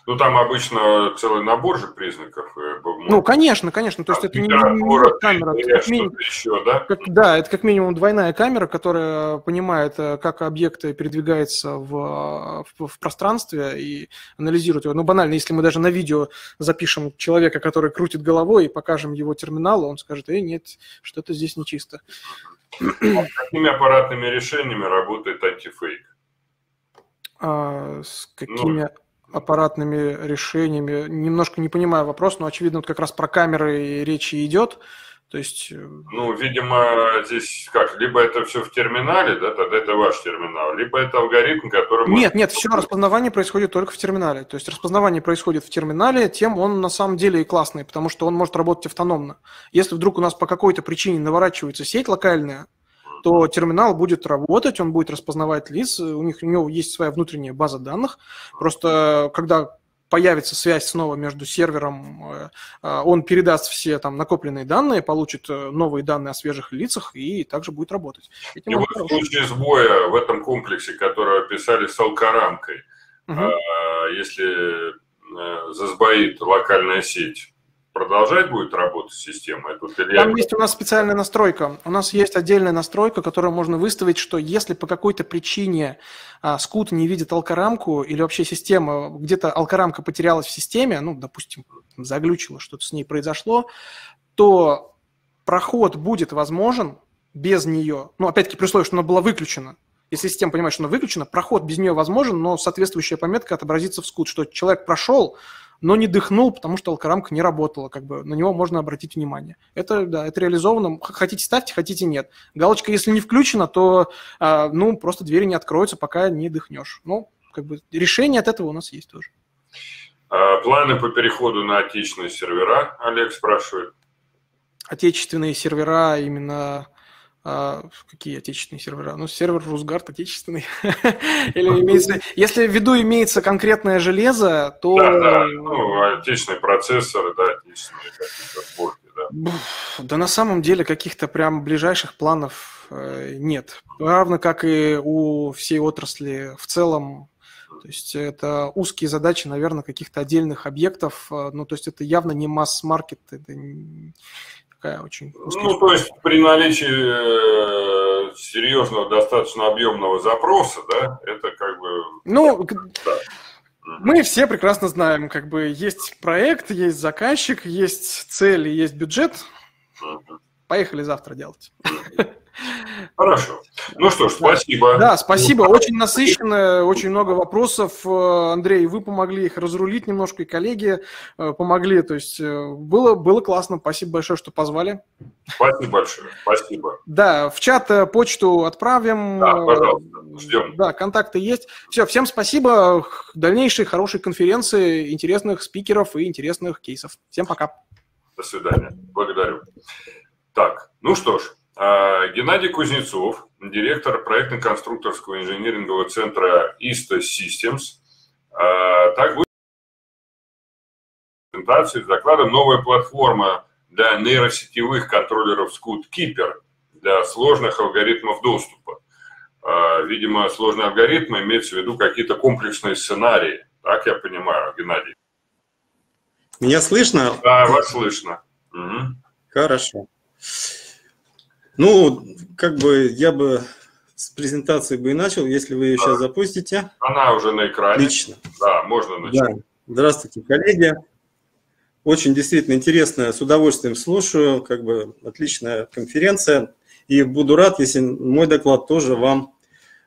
S1: Ну, там обычно целый набор же признаков. Э,
S5: ну, конечно, конечно. То есть это не, не камера. Это как минимум, еще, да? Как, да, это как минимум двойная камера, которая понимает, э, как объект передвигается в, в, в пространстве и анализирует его. Ну, банально, если мы даже на видео запишем человека, который крутит головой, и покажем его терминал, он скажет, эй, нет, что-то здесь нечисто.
S1: А какими аппаратными решениями работает антифейк?
S5: А, с какими... Ну, аппаратными решениями. Немножко не понимаю вопрос, но, очевидно, вот как раз про камеры речи идет. То есть... Э,
S1: ну, видимо, здесь как, либо это все в терминале, да, тогда это ваш терминал, либо это алгоритм, который...
S5: Нет, нет, все распознавание происходит только в терминале. То есть распознавание происходит в терминале, тем он на самом деле и классный, потому что он может работать автономно. Если вдруг у нас по какой-то причине наворачивается сеть локальная, то терминал будет работать, он будет распознавать лиц, у них у него есть своя внутренняя база данных. Просто когда появится связь снова между сервером, э, э, он передаст все там накопленные данные, получит э, новые данные о свежих лицах и также будет работать.
S1: Этим и вот в случае сбоя в этом комплексе, который описали с алкорамкой, угу. если засбоит локальная сеть, продолжать будет работать система? Это
S5: Там есть у нас специальная настройка. У нас есть отдельная настройка, которую можно выставить, что если по какой-то причине а, скут не видит алкорамку или вообще система, где-то алкорамка потерялась в системе, ну, допустим, заглючила, что-то с ней произошло, то проход будет возможен без нее, ну, опять-таки, при условии, что она была выключена. Если система понимает, что она выключена, проход без нее возможен, но соответствующая пометка отобразится в скут, что человек прошел, но не дыхнул, потому что алкорамка не работала, как бы на него можно обратить внимание. Это, да, это реализовано. Хотите ставьте, хотите нет. Галочка, если не включена, то, а, ну, просто двери не откроются, пока не дыхнешь. Ну, как бы решение от этого у нас есть тоже.
S1: А, планы по переходу на отечественные сервера, Олег спрашивает.
S5: Отечественные сервера именно а, какие отечественные сервера? Ну, сервер Русгард отечественный. Или имеется... Если в виду имеется конкретное железо, то...
S1: Да, да, ну, отечественные процессоры, да, отечественные блоки, да.
S5: Да на самом деле каких-то прям ближайших планов э, нет. Равно как и у всей отрасли в целом. То есть это узкие задачи, наверное, каких-то отдельных объектов. Э, ну, то есть это явно не масс-маркет, это такая очень...
S1: Ну, то есть при наличии э, серьезного, достаточно объемного запроса, да, это как бы...
S5: Ну, да. Мы все прекрасно знаем, как бы есть проект, есть заказчик, есть цель, есть бюджет. Поехали завтра делать.
S1: Хорошо. Ну что ж, спасибо.
S5: Да, спасибо. Очень насыщенно, очень много вопросов. Э, Андрей, вы помогли их разрулить немножко, и коллеги э, помогли. То есть э, было, было классно. Спасибо большое, что позвали.
S1: Спасибо большое. Спасибо.
S5: Да, в чат почту отправим.
S1: Да, пожалуйста. Ждем.
S5: Да, контакты есть. Все, всем спасибо. Дальнейшей хорошей конференции, интересных спикеров и интересных кейсов. Всем пока.
S1: До свидания. Благодарю. Так, ну что ж, Геннадий Кузнецов, директор проектно-конструкторского инжинирингового центра ISTA Systems. А, так будет презентации с докладом «Новая платформа для нейросетевых контроллеров Scoot Keeper для сложных алгоритмов доступа». А, видимо, сложные алгоритмы имеются в виду какие-то комплексные сценарии. Так я понимаю, Геннадий.
S6: Меня слышно?
S1: Да, вас слышно. Угу.
S6: Хорошо. Ну, как бы я бы с презентации бы и начал, если вы ее да. сейчас запустите.
S1: Она уже на экране.
S6: Отлично.
S1: Да, можно начать. Да.
S6: Здравствуйте, коллеги. Очень действительно интересно, с удовольствием слушаю, как бы отличная конференция. И буду рад, если мой доклад тоже вам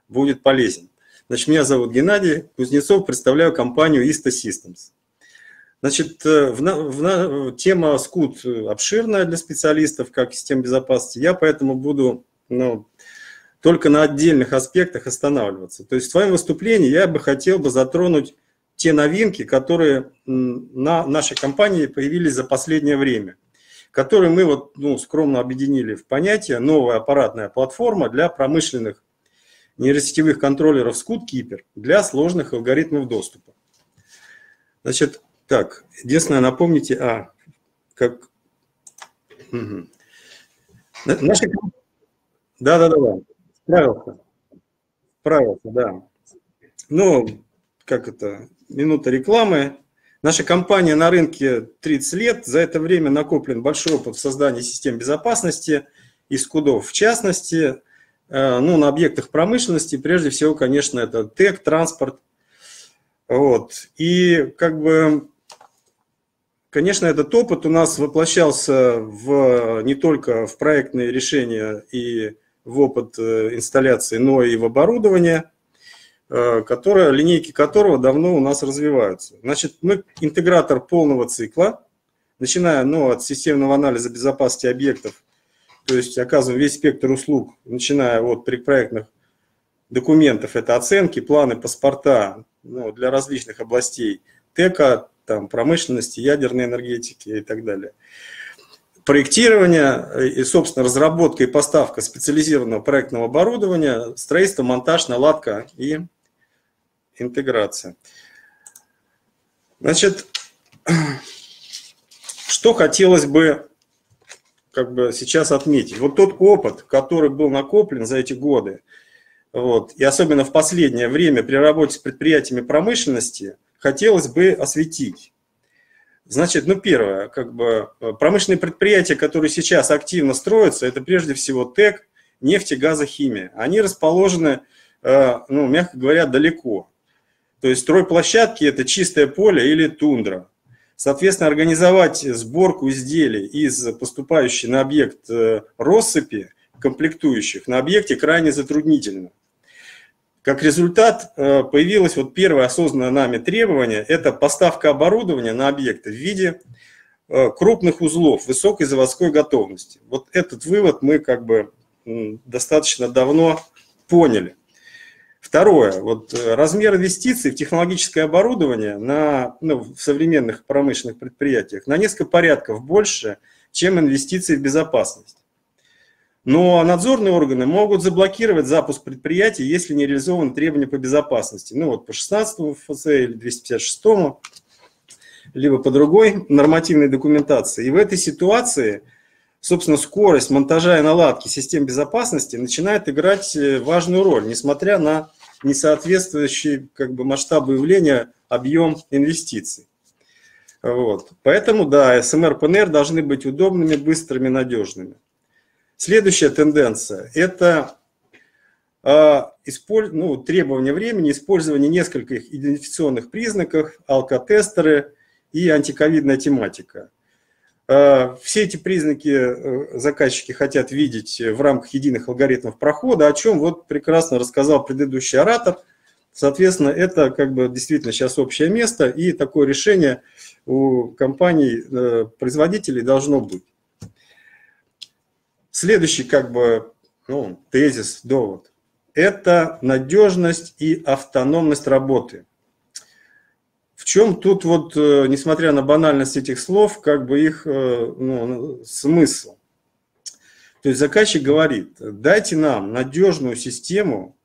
S6: будет полезен. Значит, меня зовут Геннадий Кузнецов, представляю компанию Ista Systems. Значит, э, в, в, тема скут обширная для специалистов, как система безопасности. Я поэтому буду ну, только на отдельных аспектах останавливаться. То есть в своем выступлении я бы хотел бы затронуть те новинки, которые на нашей компании появились за последнее время, которые мы вот, ну, скромно объединили в понятие «новая аппаратная платформа для промышленных нейросетевых контроллеров ScootKeeper для сложных алгоритмов доступа». Значит, так, единственное, напомните, а, как... Угу. Наши... Да, да, да, да, справился. Справился, да. Ну, как это, минута рекламы. Наша компания на рынке 30 лет. За это время накоплен большой опыт в создании систем безопасности и скудов. В частности, э, ну, на объектах промышленности, прежде всего, конечно, это ТЭК, транспорт. Вот. И как бы Конечно, этот опыт у нас воплощался в, не только в проектные решения и в опыт э, инсталляции, но и в оборудование, э, которое, линейки которого давно у нас развиваются. Значит, мы интегратор полного цикла, начиная ну, от системного анализа безопасности объектов, то есть оказываем весь спектр услуг, начиная от предпроектных документов, это оценки, планы, паспорта ну, для различных областей, ТЭКа, там, промышленности, ядерной энергетики и так далее. Проектирование и, собственно, разработка и поставка специализированного проектного оборудования, строительство, монтаж, наладка и интеграция. Значит, что хотелось бы как бы сейчас отметить. Вот тот опыт, который был накоплен за эти годы, вот, и особенно в последнее время при работе с предприятиями промышленности – хотелось бы осветить. Значит, ну первое, как бы э, промышленные предприятия, которые сейчас активно строятся, это прежде всего ТЭК, нефть, газохимия. Они расположены, э, ну, мягко говоря, далеко. То есть стройплощадки – это чистое поле или тундра. Соответственно, организовать сборку изделий из поступающей на объект э, россыпи комплектующих на объекте крайне затруднительно. Как результат э, появилось вот первое осознанное нами требование – это поставка оборудования на объекты в виде э, крупных узлов высокой заводской готовности. Вот этот вывод мы как бы достаточно давно поняли. Второе, вот э, размер инвестиций в технологическое оборудование на, ну, в современных промышленных предприятиях на несколько порядков больше, чем инвестиции в безопасность. Но надзорные органы могут заблокировать запуск предприятия, если не реализованы требования по безопасности. Ну вот по 16 ФЦ или 256. либо по другой нормативной документации. И в этой ситуации, собственно, скорость монтажа и наладки систем безопасности начинает играть э, важную роль, несмотря на несоответствующий как бы, масштаб выявления объем инвестиций. Вот. Поэтому, да, СМР, ПНР должны быть удобными, быстрыми, надежными. Следующая тенденция – это э, использ... ну, требование времени, использование нескольких идентификационных признаков, алкотестеры и антиковидная тематика. Э, все эти признаки э, заказчики хотят видеть в рамках единых алгоритмов прохода, о чем вот прекрасно рассказал предыдущий оратор. Соответственно, это как бы действительно сейчас общее место, и такое решение у компаний-производителей должно быть. Следующий как бы ну, тезис, довод – это надежность и автономность работы. В чем тут вот, э, несмотря на банальность этих слов, как бы их э, ну, смысл? То есть заказчик говорит, дайте нам надежную систему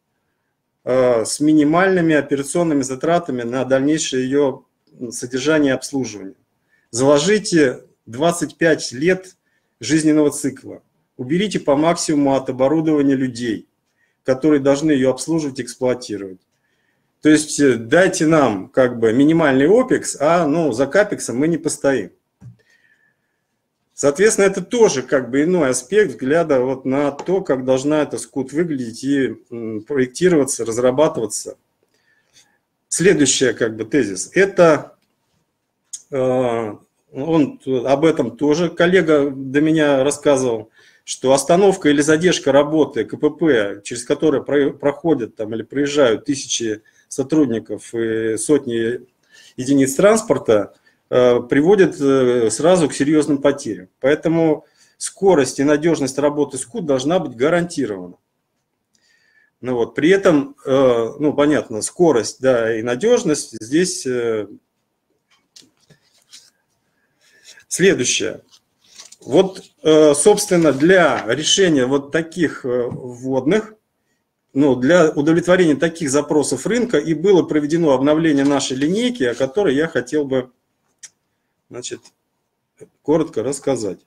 S6: э, с минимальными операционными затратами на дальнейшее ее содержание и обслуживание. Заложите 25 лет жизненного цикла уберите по максимуму от оборудования людей, которые должны ее обслуживать, эксплуатировать. То есть э, дайте нам как бы минимальный OPEX, а ну, за капексом мы не постоим. Соответственно, это тоже как бы иной аспект взгляда вот на то, как должна эта скут выглядеть и проектироваться, разрабатываться. Следующий как бы тезис – это э, он об этом тоже коллега до меня рассказывал что остановка или задержка работы КПП, через которое проходят там, или проезжают тысячи сотрудников и сотни единиц транспорта, э, приводит э, сразу к серьезным потерям. Поэтому скорость и надежность работы СКУД должна быть гарантирована. Ну вот, при этом, э, ну, понятно, скорость да, и надежность здесь следующее. Вот, э, собственно, для решения вот таких э, вводных, ну, для удовлетворения таких запросов рынка и было проведено обновление нашей линейки, о которой я хотел бы, значит, коротко рассказать.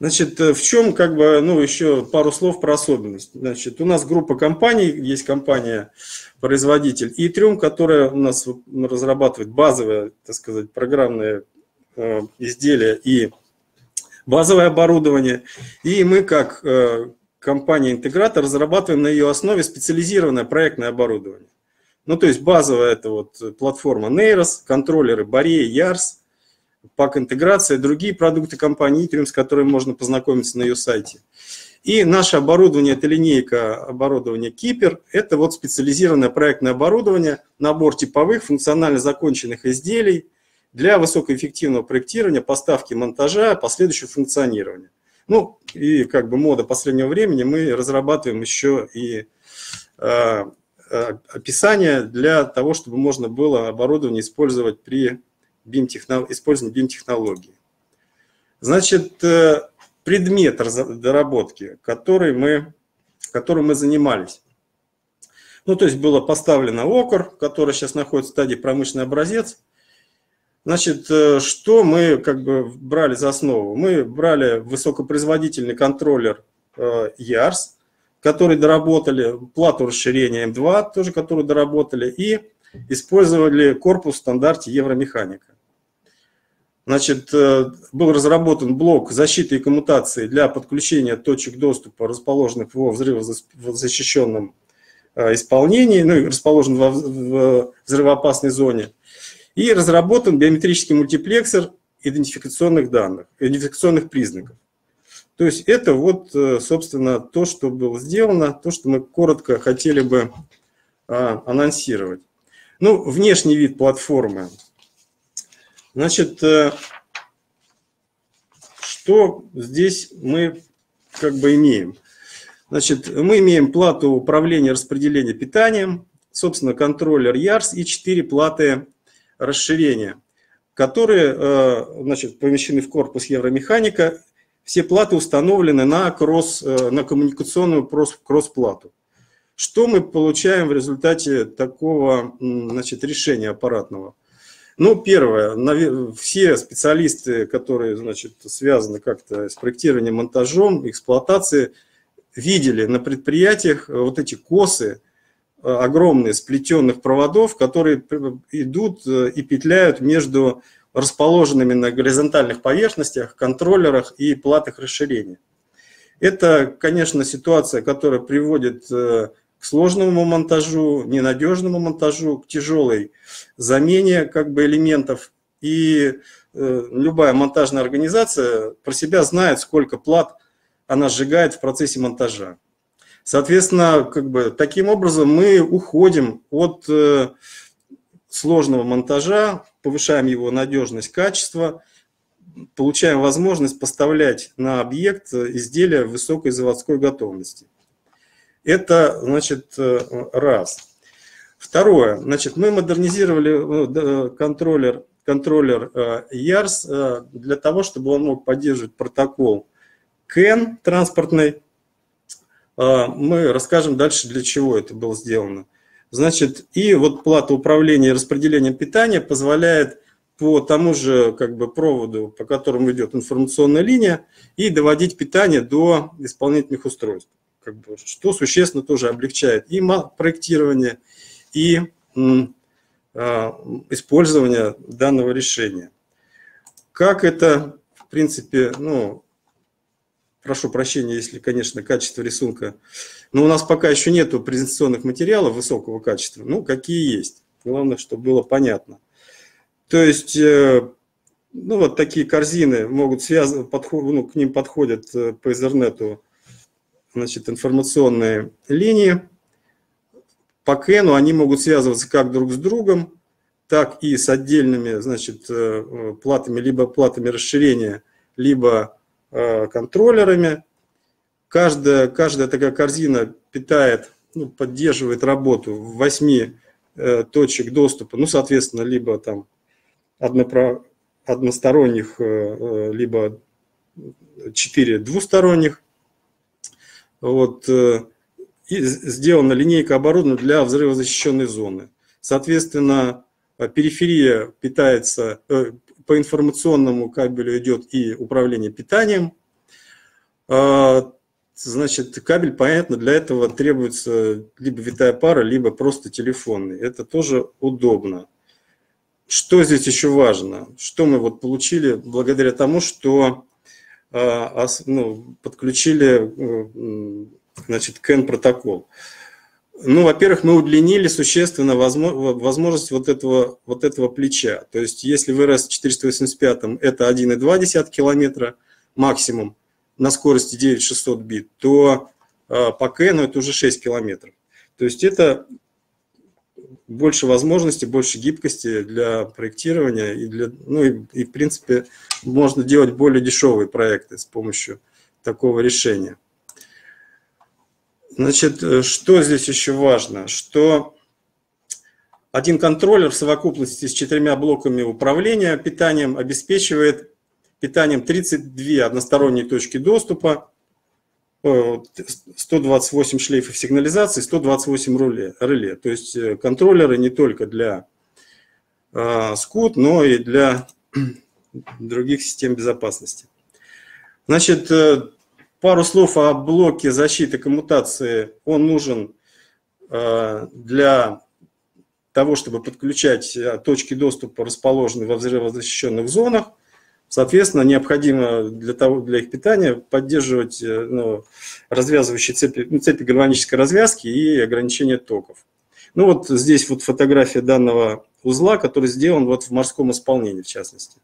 S6: Значит, э, в чем, как бы, ну, еще пару слов про особенность. Значит, у нас группа компаний, есть компания-производитель, и трем, которая у нас разрабатывает базовое, так сказать, программное Э, изделия и базовое оборудование. И мы, как э, компания-интегратор, разрабатываем на ее основе специализированное проектное оборудование. Ну, то есть базовая это вот платформа Neiros, контроллеры Barrier, Yars, пак интеграция, другие продукты компании Itrium, с которыми можно познакомиться на ее сайте. И наше оборудование, это линейка оборудования Кипер, это вот специализированное проектное оборудование, набор типовых функционально законченных изделий, для высокоэффективного проектирования, поставки монтажа, последующего функционирования. Ну, и как бы мода последнего времени мы разрабатываем еще и э, описание для того, чтобы можно было оборудование использовать при BIM использовании BIM-технологии. Значит, э, предмет доработки, который мы, которым мы занимались. Ну, то есть было поставлено ОКР, который сейчас находится в стадии промышленный образец – Значит, э, что мы как бы брали за основу? Мы брали высокопроизводительный контроллер э, который доработали, плату расширения M2, тоже которую доработали, и использовали корпус в стандарте Евромеханика. Значит, э, был разработан блок защиты и коммутации для подключения точек доступа, расположенных в взрывозащищенном исполнении, ну, расположен в взрывоопасной зоне – и разработан биометрический мультиплексор идентификационных данных, идентификационных признаков. То есть это вот, э, собственно, то, что было сделано, то, что мы коротко хотели бы а, анонсировать. Ну, внешний вид платформы. Значит, э, что здесь мы как бы имеем? Значит, мы имеем плату управления распределения питанием, собственно, контроллер YARS и 4 платы расширения, которые э, значит, помещены в корпус Евромеханика. Все платы установлены на, кросс, э, на коммуникационную кросс-плату. Что мы получаем в результате такого значит, решения аппаратного? Ну, первое, все специалисты, которые значит, связаны как-то с проектированием, монтажом, эксплуатацией, видели на предприятиях вот эти косы, э, огромные сплетенных проводов, которые идут э, и петляют между расположенными на горизонтальных поверхностях, контроллерах и платах расширения. Это, конечно, ситуация, которая приводит э, к сложному монтажу, ненадежному монтажу, к тяжелой замене как бы элементов. И э, любая монтажная организация про себя знает, сколько плат она сжигает в процессе монтажа. Соответственно, как бы таким образом мы уходим от э, сложного монтажа, повышаем его надежность, качество, получаем возможность поставлять на объект изделия высокой заводской готовности. Это, значит, раз. Второе, значит, мы модернизировали контроллер, контроллер YARS э, для того, чтобы он мог поддерживать протокол CAN транспортный. Э, мы расскажем дальше, для чего это было сделано. Значит, и вот плата управления и распределения питания позволяет по тому же как бы, проводу, по которому идет информационная линия, и доводить питание до исполнительных устройств, как бы, что существенно тоже облегчает и проектирование, и а, использование данного решения. Как это, в принципе, ну, прошу прощения, если, конечно, качество рисунка, но у нас пока еще нету презентационных материалов высокого качества, ну, какие есть. Главное, чтобы было понятно. То есть, э, ну, вот такие корзины могут связаны, ну, к ним подходят э, по Ethernet, значит, информационные линии. По Кену они могут связываться как друг с другом, так и с отдельными, значит, э, платами, либо платами расширения, либо контроллерами. Каждая, каждая такая корзина питает, ну, поддерживает работу в 8 э, точек доступа, ну, соответственно, либо там однопро, односторонних, э, э, либо 4 двусторонних. Вот, э, и сделана линейка оборудования для взрывозащищенной зоны. Соответственно, периферия питается, по информационному кабелю идет и управление питанием. А, значит, кабель, понятно, для этого требуется либо витая пара, либо просто телефонный. Это тоже удобно. Что здесь еще важно? Что мы вот получили благодаря тому, что а, ну, подключили э, значит, CAN-протокол? Ну, во-первых, мы удлинили существенно возможность вот этого, вот этого плеча. То есть, если в RS-485 это 1,2 километра максимум на скорости 9600 бит, то а, по CAN это уже 6 километров. То есть, это больше возможностей, больше гибкости для проектирования и, для, ну, и, и в принципе можно делать более дешевые проекты с помощью такого решения. Значит, э, что здесь еще важно? Что один контроллер в совокупности с четырьмя блоками управления питанием обеспечивает питанием 32 односторонние точки доступа 128 шлейфов сигнализации, 128 реле. реле. То есть э, контроллеры не только для э, скут, но и для других систем безопасности. Значит, э, пару слов о блоке защиты коммутации. Он нужен для того, чтобы подключать точки доступа, расположенные во взрывозащищенных зонах – Соответственно, необходимо для, того, для их питания поддерживать э, ну, развязывающие цепи, ну, цепи гальванической развязки и ограничение токов. Ну вот здесь вот фотография данного узла, который сделан вот в морском исполнении в частности.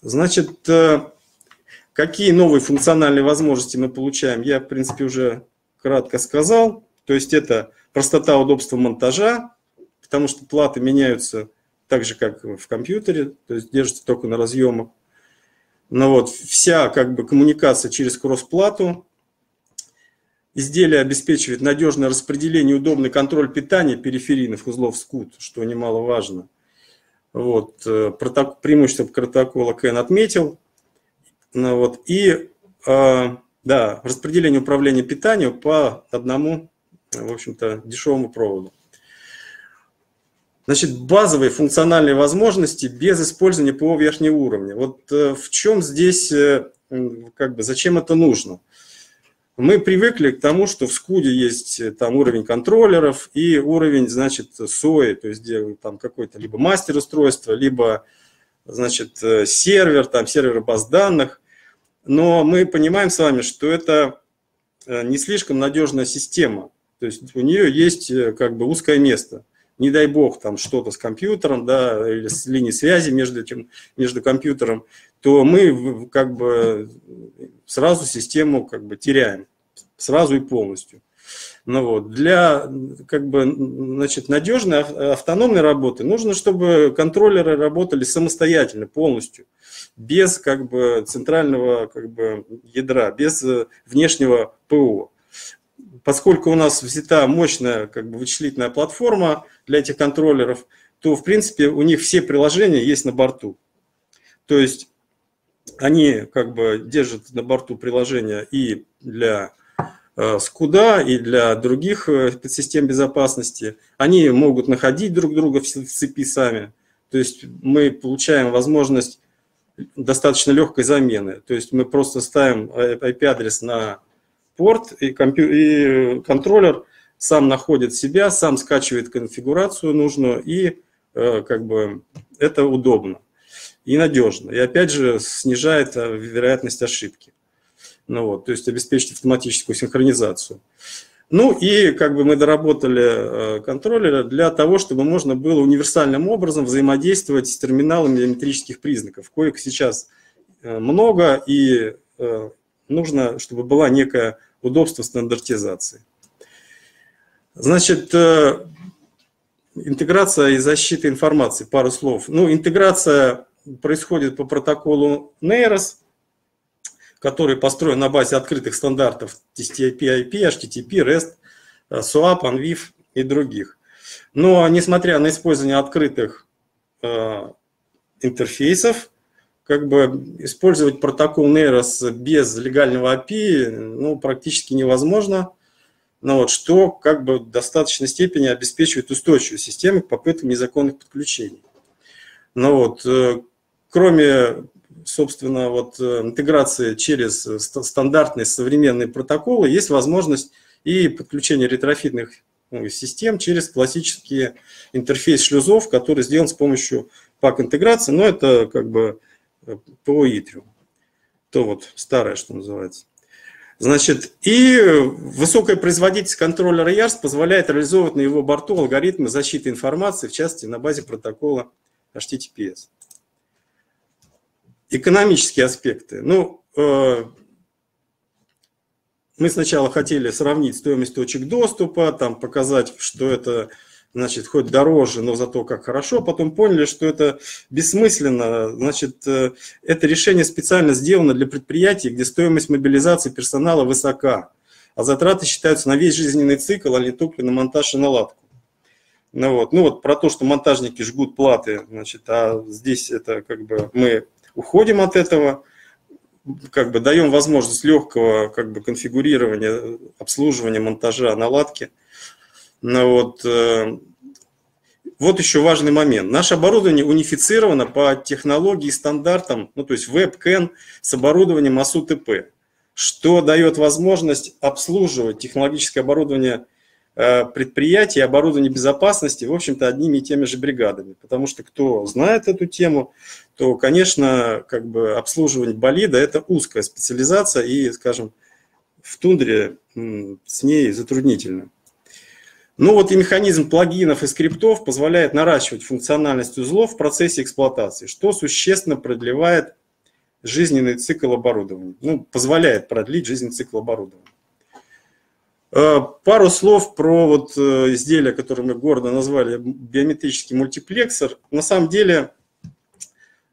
S6: Значит, э, какие новые функциональные возможности мы получаем, я в принципе уже кратко сказал. То есть это простота, удобство монтажа, потому что платы меняются так же, как в компьютере, то есть держится только на разъемах. Но вот вся как бы коммуникация через кросс-плату. Изделие обеспечивает надежное распределение, удобный контроль питания периферийных узлов SCUT, что немаловажно. Вот, э, проток, преимущество протокола Кен отметил. Ну, вот, и э, да, распределение управления питанием по одному в общем-то, дешевому проводу. Значит, базовые функциональные возможности без использования ПО верхнего уровня. Вот в чем здесь, как бы, зачем это нужно? Мы привыкли к тому, что в Скуде есть э, там уровень контроллеров и уровень, значит, SOI, то есть где там какой-то либо мастер устройства, либо, значит, э, сервер, там сервер баз данных. Но мы понимаем с вами, что это э, не слишком надежная система. То есть у нее есть как бы узкое место. Не дай бог там что-то с компьютером, да, или с линией связи между этим, между компьютером, то мы как бы сразу систему как бы теряем, сразу и полностью. Ну вот, для как бы, значит, надежной автономной работы нужно, чтобы контроллеры работали самостоятельно, полностью, без как бы, центрального как бы, ядра, без э, внешнего ПО. Поскольку у нас взята мощная как бы, вычислительная платформа для этих контроллеров, то, в принципе, у них все приложения есть на борту. То есть они как бы держат на борту приложения и для Скуда, и для других э, подсистем безопасности. Они могут находить друг друга в цепи сами. То есть мы получаем возможность достаточно легкой замены. То есть мы просто ставим IP-адрес на порт, и, компью... и контроллер сам находит себя, сам скачивает конфигурацию нужную, и э, как бы это удобно и надежно. И опять же снижает э, вероятность ошибки. Ну вот, то есть обеспечить автоматическую синхронизацию. Ну и как бы мы доработали э, контроллеры для того, чтобы можно было универсальным образом взаимодействовать с терминалами биометрических признаков, коих сейчас э, много, и нужно, чтобы была некое удобство стандартизации. Значит, интеграция и защита информации, пару слов. Ну, интеграция происходит по протоколу NEROS, который построен на базе открытых стандартов TCP, IP, HTTP, REST, SOAP, ANVIF и других. Но несмотря на использование открытых э, интерфейсов, как бы использовать протокол NEROS без легального API ну, практически невозможно, но вот, что как бы в достаточной степени обеспечивает устойчивую систему к попыткам незаконных подключений. Но вот, э, кроме, собственно, вот э, интеграции через стандартные современные протоколы, есть возможность и подключения ретрофитных ну, систем через классический интерфейс шлюзов, который сделан с помощью пак-интеграции, но это как бы э, по Итрию. То вот старое, что называется. Значит, и высокая производительность контроллера YARS позволяет реализовывать на его борту алгоритмы защиты информации, в частности, на базе протокола HTTPS. Экономические аспекты. Ну, э, мы сначала хотели сравнить стоимость точек доступа, там показать, что это значит, хоть дороже, но зато как хорошо. Потом поняли, что это бессмысленно. Значит, э, это решение специально сделано для предприятий, где стоимость мобилизации персонала высока, а затраты считаются на весь жизненный цикл, а не только на монтаж и наладку. Ну вот, ну вот про то, что монтажники жгут платы, значит, а здесь это как бы мы уходим от этого, как бы даем возможность легкого как бы конфигурирования, обслуживания, монтажа, наладки. Ну вот, э, вот еще важный момент. Наше оборудование унифицировано по технологии стандартам, ну то есть WebCAN с оборудованием ASUTP, что дает возможность обслуживать технологическое оборудование Э, предприятий, оборудования безопасности, в общем-то, одними и теми же бригадами. Потому что кто знает эту тему, то, конечно, как бы обслуживание болида – это узкая специализация, и, скажем, в тундре с ней затруднительно. Ну вот и механизм плагинов и скриптов позволяет наращивать функциональность узлов в процессе эксплуатации, что существенно продлевает жизненный цикл оборудования. Ну, позволяет продлить жизненный цикл оборудования. Э, пару слов про вот э, изделие, которое мы гордо назвали биометрический мультиплексор. На самом деле,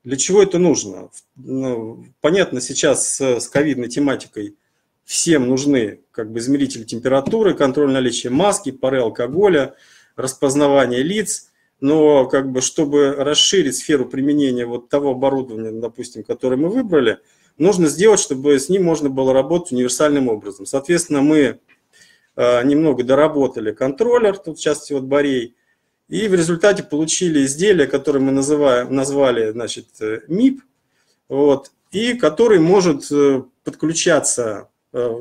S6: для чего это нужно? Ну, понятно, сейчас с ковидной тематикой всем нужны как бы измерители температуры, контроль наличия маски, пары алкоголя, распознавание лиц. Но как бы, чтобы расширить сферу применения вот того оборудования, допустим, которое мы выбрали, нужно сделать, чтобы с ним можно было работать универсальным образом. Соответственно, мы немного доработали контроллер, тут в частности вот Борей, и в результате получили изделие, которое мы называем, назвали значит, MIP, вот, и который может подключаться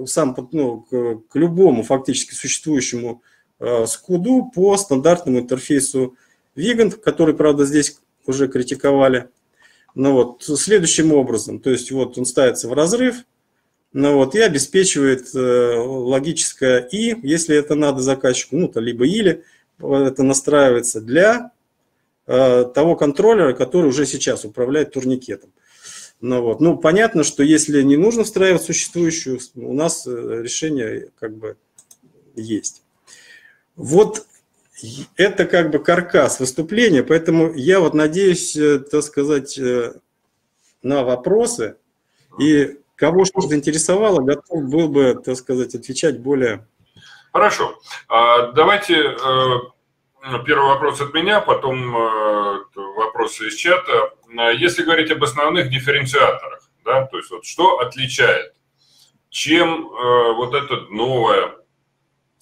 S6: сам ну, к, к любому фактически существующему скуду по стандартному интерфейсу Vegan, который, правда, здесь уже критиковали. Ну вот, следующим образом, то есть вот он ставится в разрыв, ну вот, и обеспечивает э, логическое «и», если это надо заказчику, ну, то либо «или», это настраивается для э, того контроллера, который уже сейчас управляет турникетом. Ну, вот. ну, понятно, что если не нужно встраивать существующую, у нас э, решение как бы есть. Вот это как бы каркас выступления, поэтому я вот надеюсь, э, так сказать, на вопросы. И кого что заинтересовало, готов был бы, так сказать, отвечать более...
S1: Хорошо. А, давайте э, первый вопрос от меня, потом вопросы из чата. Если говорить об основных дифференциаторах, да, то есть вот что отличает, чем вот эта новая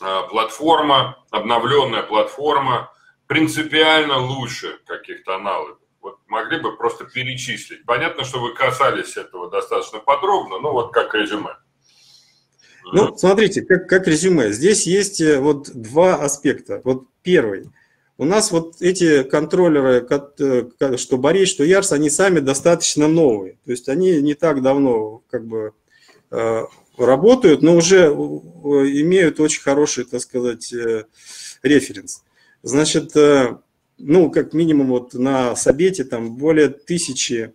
S1: Э, платформа, обновленная платформа принципиально лучше каких-то аналогов. Вот могли бы просто перечислить. Понятно, что вы касались этого достаточно подробно, но вот как резюме.
S6: Ну, смотрите, как, как резюме. Здесь есть э, вот два аспекта. Вот первый. У нас вот эти контроллеры, э, что Борей, что Ярс, они сами достаточно новые. То есть они не так давно как бы работают, но уже имеют очень хороший, так сказать, э, референс. Значит, э, ну, как минимум вот на Собете там более тысячи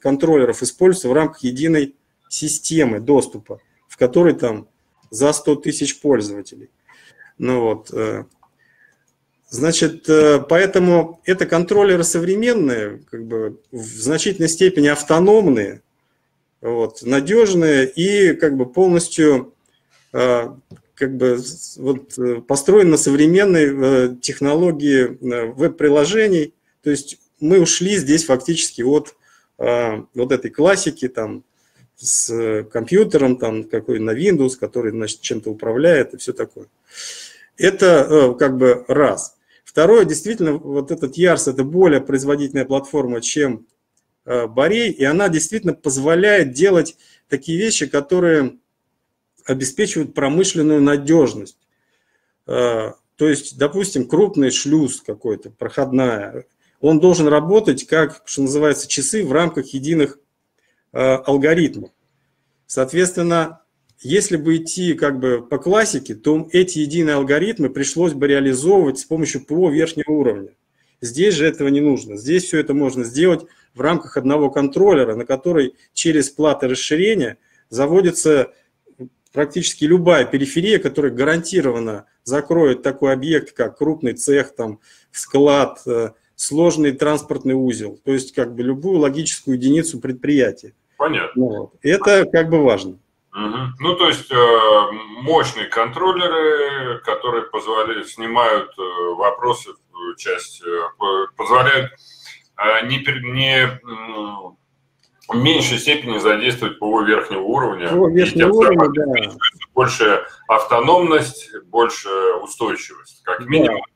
S6: контроллеров используются в рамках единой системы доступа, в которой там за 100 тысяч пользователей. Ну вот, э, Значит, поэтому это контроллеры современные, как бы в значительной степени автономные, вот, надежные и как бы полностью а, как бы вот, э, построен на современной э, технологии э, веб-приложений. То есть мы ушли здесь фактически от вот этой классики там с компьютером там какой на Windows, который значит чем-то управляет и все такое. Это как бы раз. Второе, действительно, вот этот Ярс это более производительная платформа, чем Э, Борей, и она действительно позволяет делать такие вещи, которые обеспечивают промышленную надежность. Э, то есть, допустим, крупный шлюз какой-то, проходная, он должен работать как, что называется, часы в рамках единых э, алгоритмов. Соответственно, если бы идти как бы по классике, то эти единые алгоритмы пришлось бы реализовывать с помощью ПО верхнего уровня. Здесь же этого не нужно. Здесь все это можно сделать в рамках одного контроллера, на который через платы расширения заводится практически любая периферия, которая гарантированно закроет такой объект, как крупный цех, там, склад, э, сложный транспортный узел, то есть как бы любую логическую единицу предприятия.
S1: Понятно.
S6: Ну вот. Это как бы важно.
S1: Угу. Ну, то есть э, мощные контроллеры, которые позволяют, снимают э, вопросы часть, позволяют а не, не в меньшей степени задействовать ПО верхнего уровня. ПО верхнего уровня, да. Больше автономность, больше устойчивость, как минимум. Да.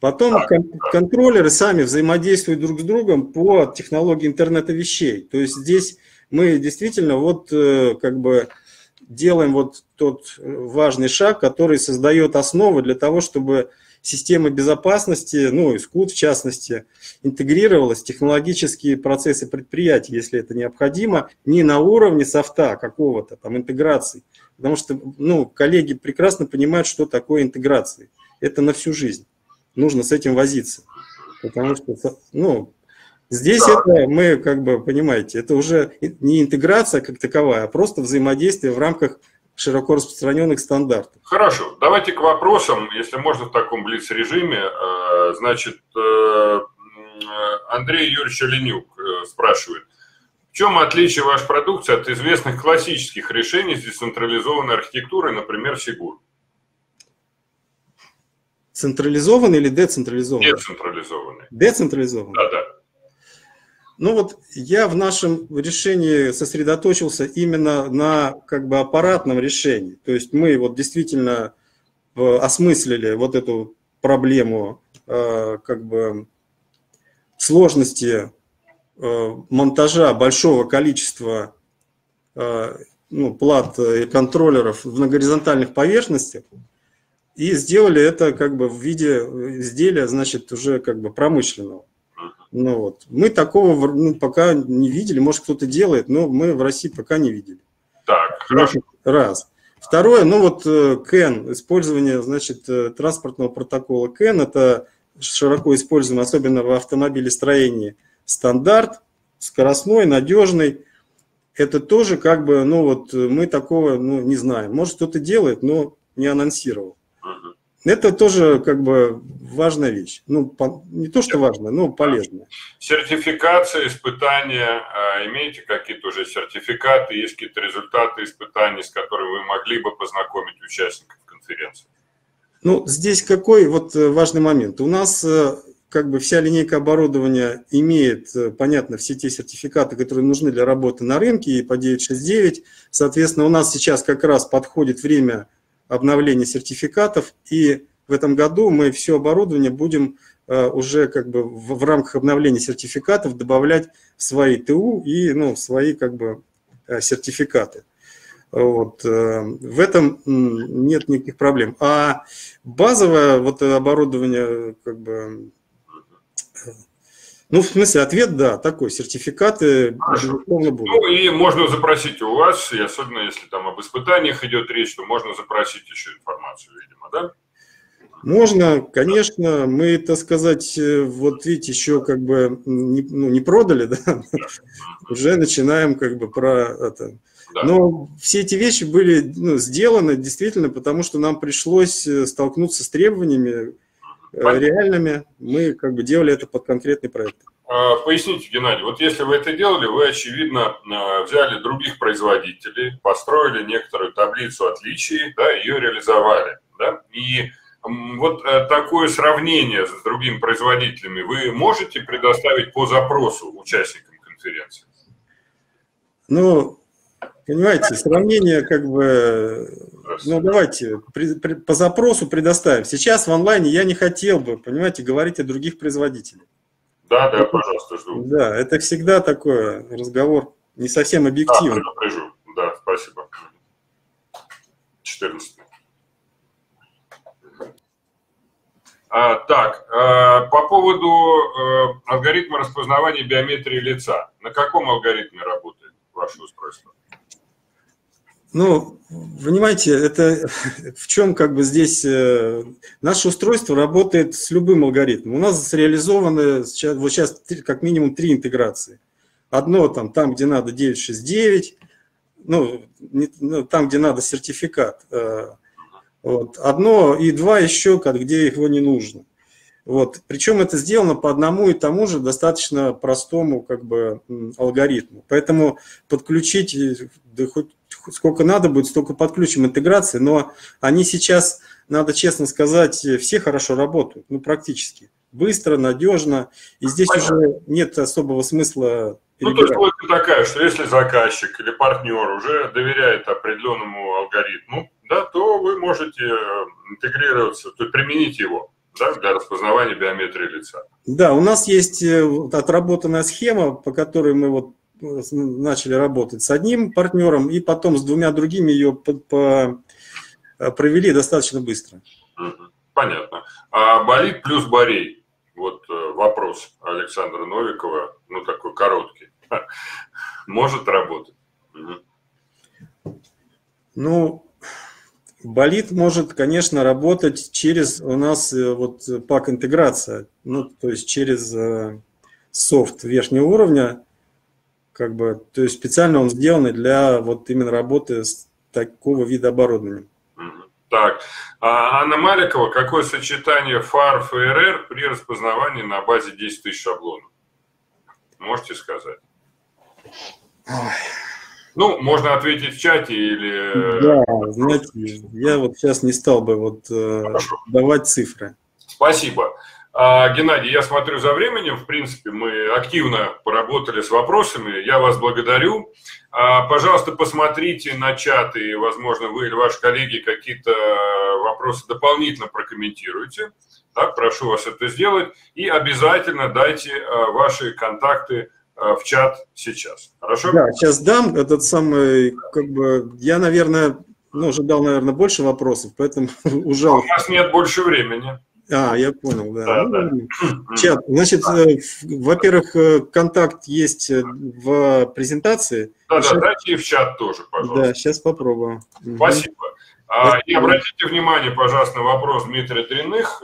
S6: Потом так, кон- да. контроллеры сами взаимодействуют друг с другом по технологии интернета вещей. То есть здесь мы действительно вот э, как бы делаем вот тот важный шаг, который создает основы для того, чтобы система безопасности, ну и СКУД в частности, интегрировалась в технологические процессы предприятия, если это необходимо, не на уровне софта какого-то, там интеграции. Потому что ну, коллеги прекрасно понимают, что такое интеграция. Это на всю жизнь. Нужно с этим возиться. Потому что ну, здесь да. это мы, как бы, понимаете, это уже не интеграция как таковая, а просто взаимодействие в рамках широко распространенных стандартов.
S1: Хорошо, давайте к вопросам, если можно в таком блиц-режиме. Э, значит, э, Андрей Юрьевич Оленюк э, спрашивает, в чем отличие вашей продукции от известных классических решений с децентрализованной архитектурой, например, Сигур?
S6: Централизованный или децентрализованный?
S1: Децентрализованный.
S6: Децентрализованный?
S1: Да, да.
S6: Ну вот я в нашем решении сосредоточился именно на как бы аппаратном решении. То есть мы вот действительно осмыслили вот эту проблему как бы сложности монтажа большого количества ну, плат и контроллеров на горизонтальных поверхностях и сделали это как бы в виде изделия, значит, уже как бы промышленного. Ну вот. Мы такого ну, пока не видели, может кто-то делает, но мы в России пока не видели.
S1: Так, хорошо.
S6: Раз. Второе, ну вот э, использование, значит, э, транспортного протокола CAN, это широко используемый, особенно в автомобилестроении, стандарт, скоростной, надежный. Это тоже как бы, ну вот мы такого ну, не знаем. Может кто-то делает, но не анонсировал. Это тоже как бы важная вещь. Ну, по, не то, что важно, но полезно.
S1: Сертификация, испытания. А, имеете какие-то уже сертификаты, есть какие-то результаты испытаний, с которыми вы могли бы познакомить участников конференции?
S6: Ну, здесь какой вот э, важный момент. У нас э, как бы вся линейка оборудования имеет, э, понятно, все те сертификаты, которые нужны для работы на рынке и по 969. Соответственно, у нас сейчас как раз подходит время обновления сертификатов, и в этом году мы все оборудование будем э, уже как бы в, в рамках обновления сертификатов добавлять в свои ТУ и ну, в свои как бы э, сертификаты. Вот. Э, в этом нет никаких проблем. А базовое вот оборудование как бы ну, в смысле, ответ, да, такой, сертификаты,
S1: безусловно, будут. Ну, и можно запросить у вас, и особенно если там об испытаниях идет речь, то можно запросить еще информацию, видимо, да?
S6: Можно, конечно, мы, так сказать, э, вот видите, еще как бы не, ну, не продали, да, уже начинаем как бы про это. Да. Но все эти вещи были ну, сделаны действительно, потому что нам пришлось э, столкнуться с требованиями. Реальными. Мы как бы делали это под конкретный проект.
S1: А, поясните, Геннадий, вот если вы это делали, вы, очевидно, а, взяли других производителей, построили некоторую таблицу отличий, да, ее реализовали. Да? И вот э, такое сравнение с другими производителями вы можете предоставить по запросу участникам конференции?
S6: Ну, Понимаете, сравнение как бы, ну давайте при, при, по запросу предоставим. Сейчас в онлайне я не хотел бы, понимаете, говорить о других производителях.
S1: Да, да, пожалуйста, жду.
S6: Да, это всегда такой разговор не совсем объективный. Да,
S1: предупрежу. Да, спасибо. 14. А, так, а, по поводу а, алгоритма распознавания биометрии лица. На каком алгоритме работает ваше устройство?
S6: Ну, понимаете, это в чем как бы здесь э, наше устройство работает с любым алгоритмом. У нас реализованы сейчас, вот сейчас как минимум три интеграции. Одно там, там где надо 969, ну, не, ну там, где надо сертификат. Э, вот. Одно и два еще, где его не нужно. Вот. Причем это сделано по одному и тому же достаточно простому как бы, алгоритму. Поэтому подключить да хоть сколько надо будет, столько подключим интеграции, но они сейчас, надо честно сказать, все хорошо работают, ну практически. Быстро, надежно, и здесь Понятно. уже нет особого смысла
S1: ну, то есть логика такая, что если заказчик или партнер уже доверяет определенному алгоритму, да, то вы можете интегрироваться, то есть применить его да, для распознавания биометрии лица.
S6: Да, у нас есть э, отработанная схема, по которой мы вот начали работать с одним партнером, и потом с двумя другими ее по, по, э, провели достаточно быстро.
S1: Понятно. А болит плюс борей? Вот э, вопрос Александра Новикова, ну такой короткий. Может работать?
S6: Ну, болит может, конечно, работать через у нас э, вот пак интеграция, ну, то есть через софт верхнего уровня, как бы, то есть специально он сделанный для вот именно работы с такого вида оборудования.
S1: Так, а Анна Маликова, какое сочетание фар ФРР при распознавании на базе 10 тысяч шаблонов? Можете сказать? Ой. Ну, можно ответить в чате или...
S6: Да, знаете, я вот сейчас не стал бы вот э, давать цифры.
S1: Спасибо. А, Геннадий, я смотрю за временем, в принципе, мы активно поработали с вопросами, я вас благодарю. А, пожалуйста, посмотрите на чат, и, возможно, вы или ваши коллеги какие-то вопросы дополнительно прокомментируйте. Так, прошу вас это сделать. И обязательно дайте а, ваши контакты в чат сейчас. Хорошо?
S6: Да, сейчас дам этот самый, как бы, я, наверное, ну, ожидал, наверное, больше вопросов, поэтому ужал.
S1: У нас нет больше времени.
S6: А, я понял, да. да, ну, да. Чат, значит, э, во-первых, э, контакт есть э, в презентации.
S1: Да, сейчас... да, дайте и в чат тоже, пожалуйста.
S6: Да, сейчас попробую.
S1: Спасибо. Спасибо. И обратите внимание, пожалуйста, на вопрос Дмитрия Дряных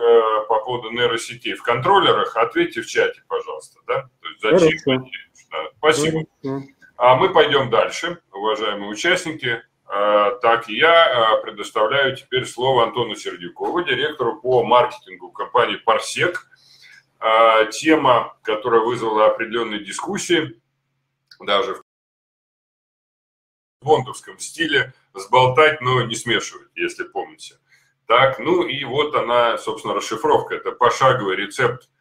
S1: по поводу нейросетей в контроллерах. Ответьте в чате, пожалуйста. Да? То есть зачем? Да. Спасибо. Хорошо. А мы пойдем дальше, уважаемые участники. А, так, я а, предоставляю теперь слово Антону Сердюкову, директору по маркетингу компании «Парсек». А, тема, которая вызвала определенные дискуссии, даже в бондовском стиле, сболтать, но не смешивать, если помните. Так, ну и вот она, собственно, расшифровка. Это пошаговый рецепт Э,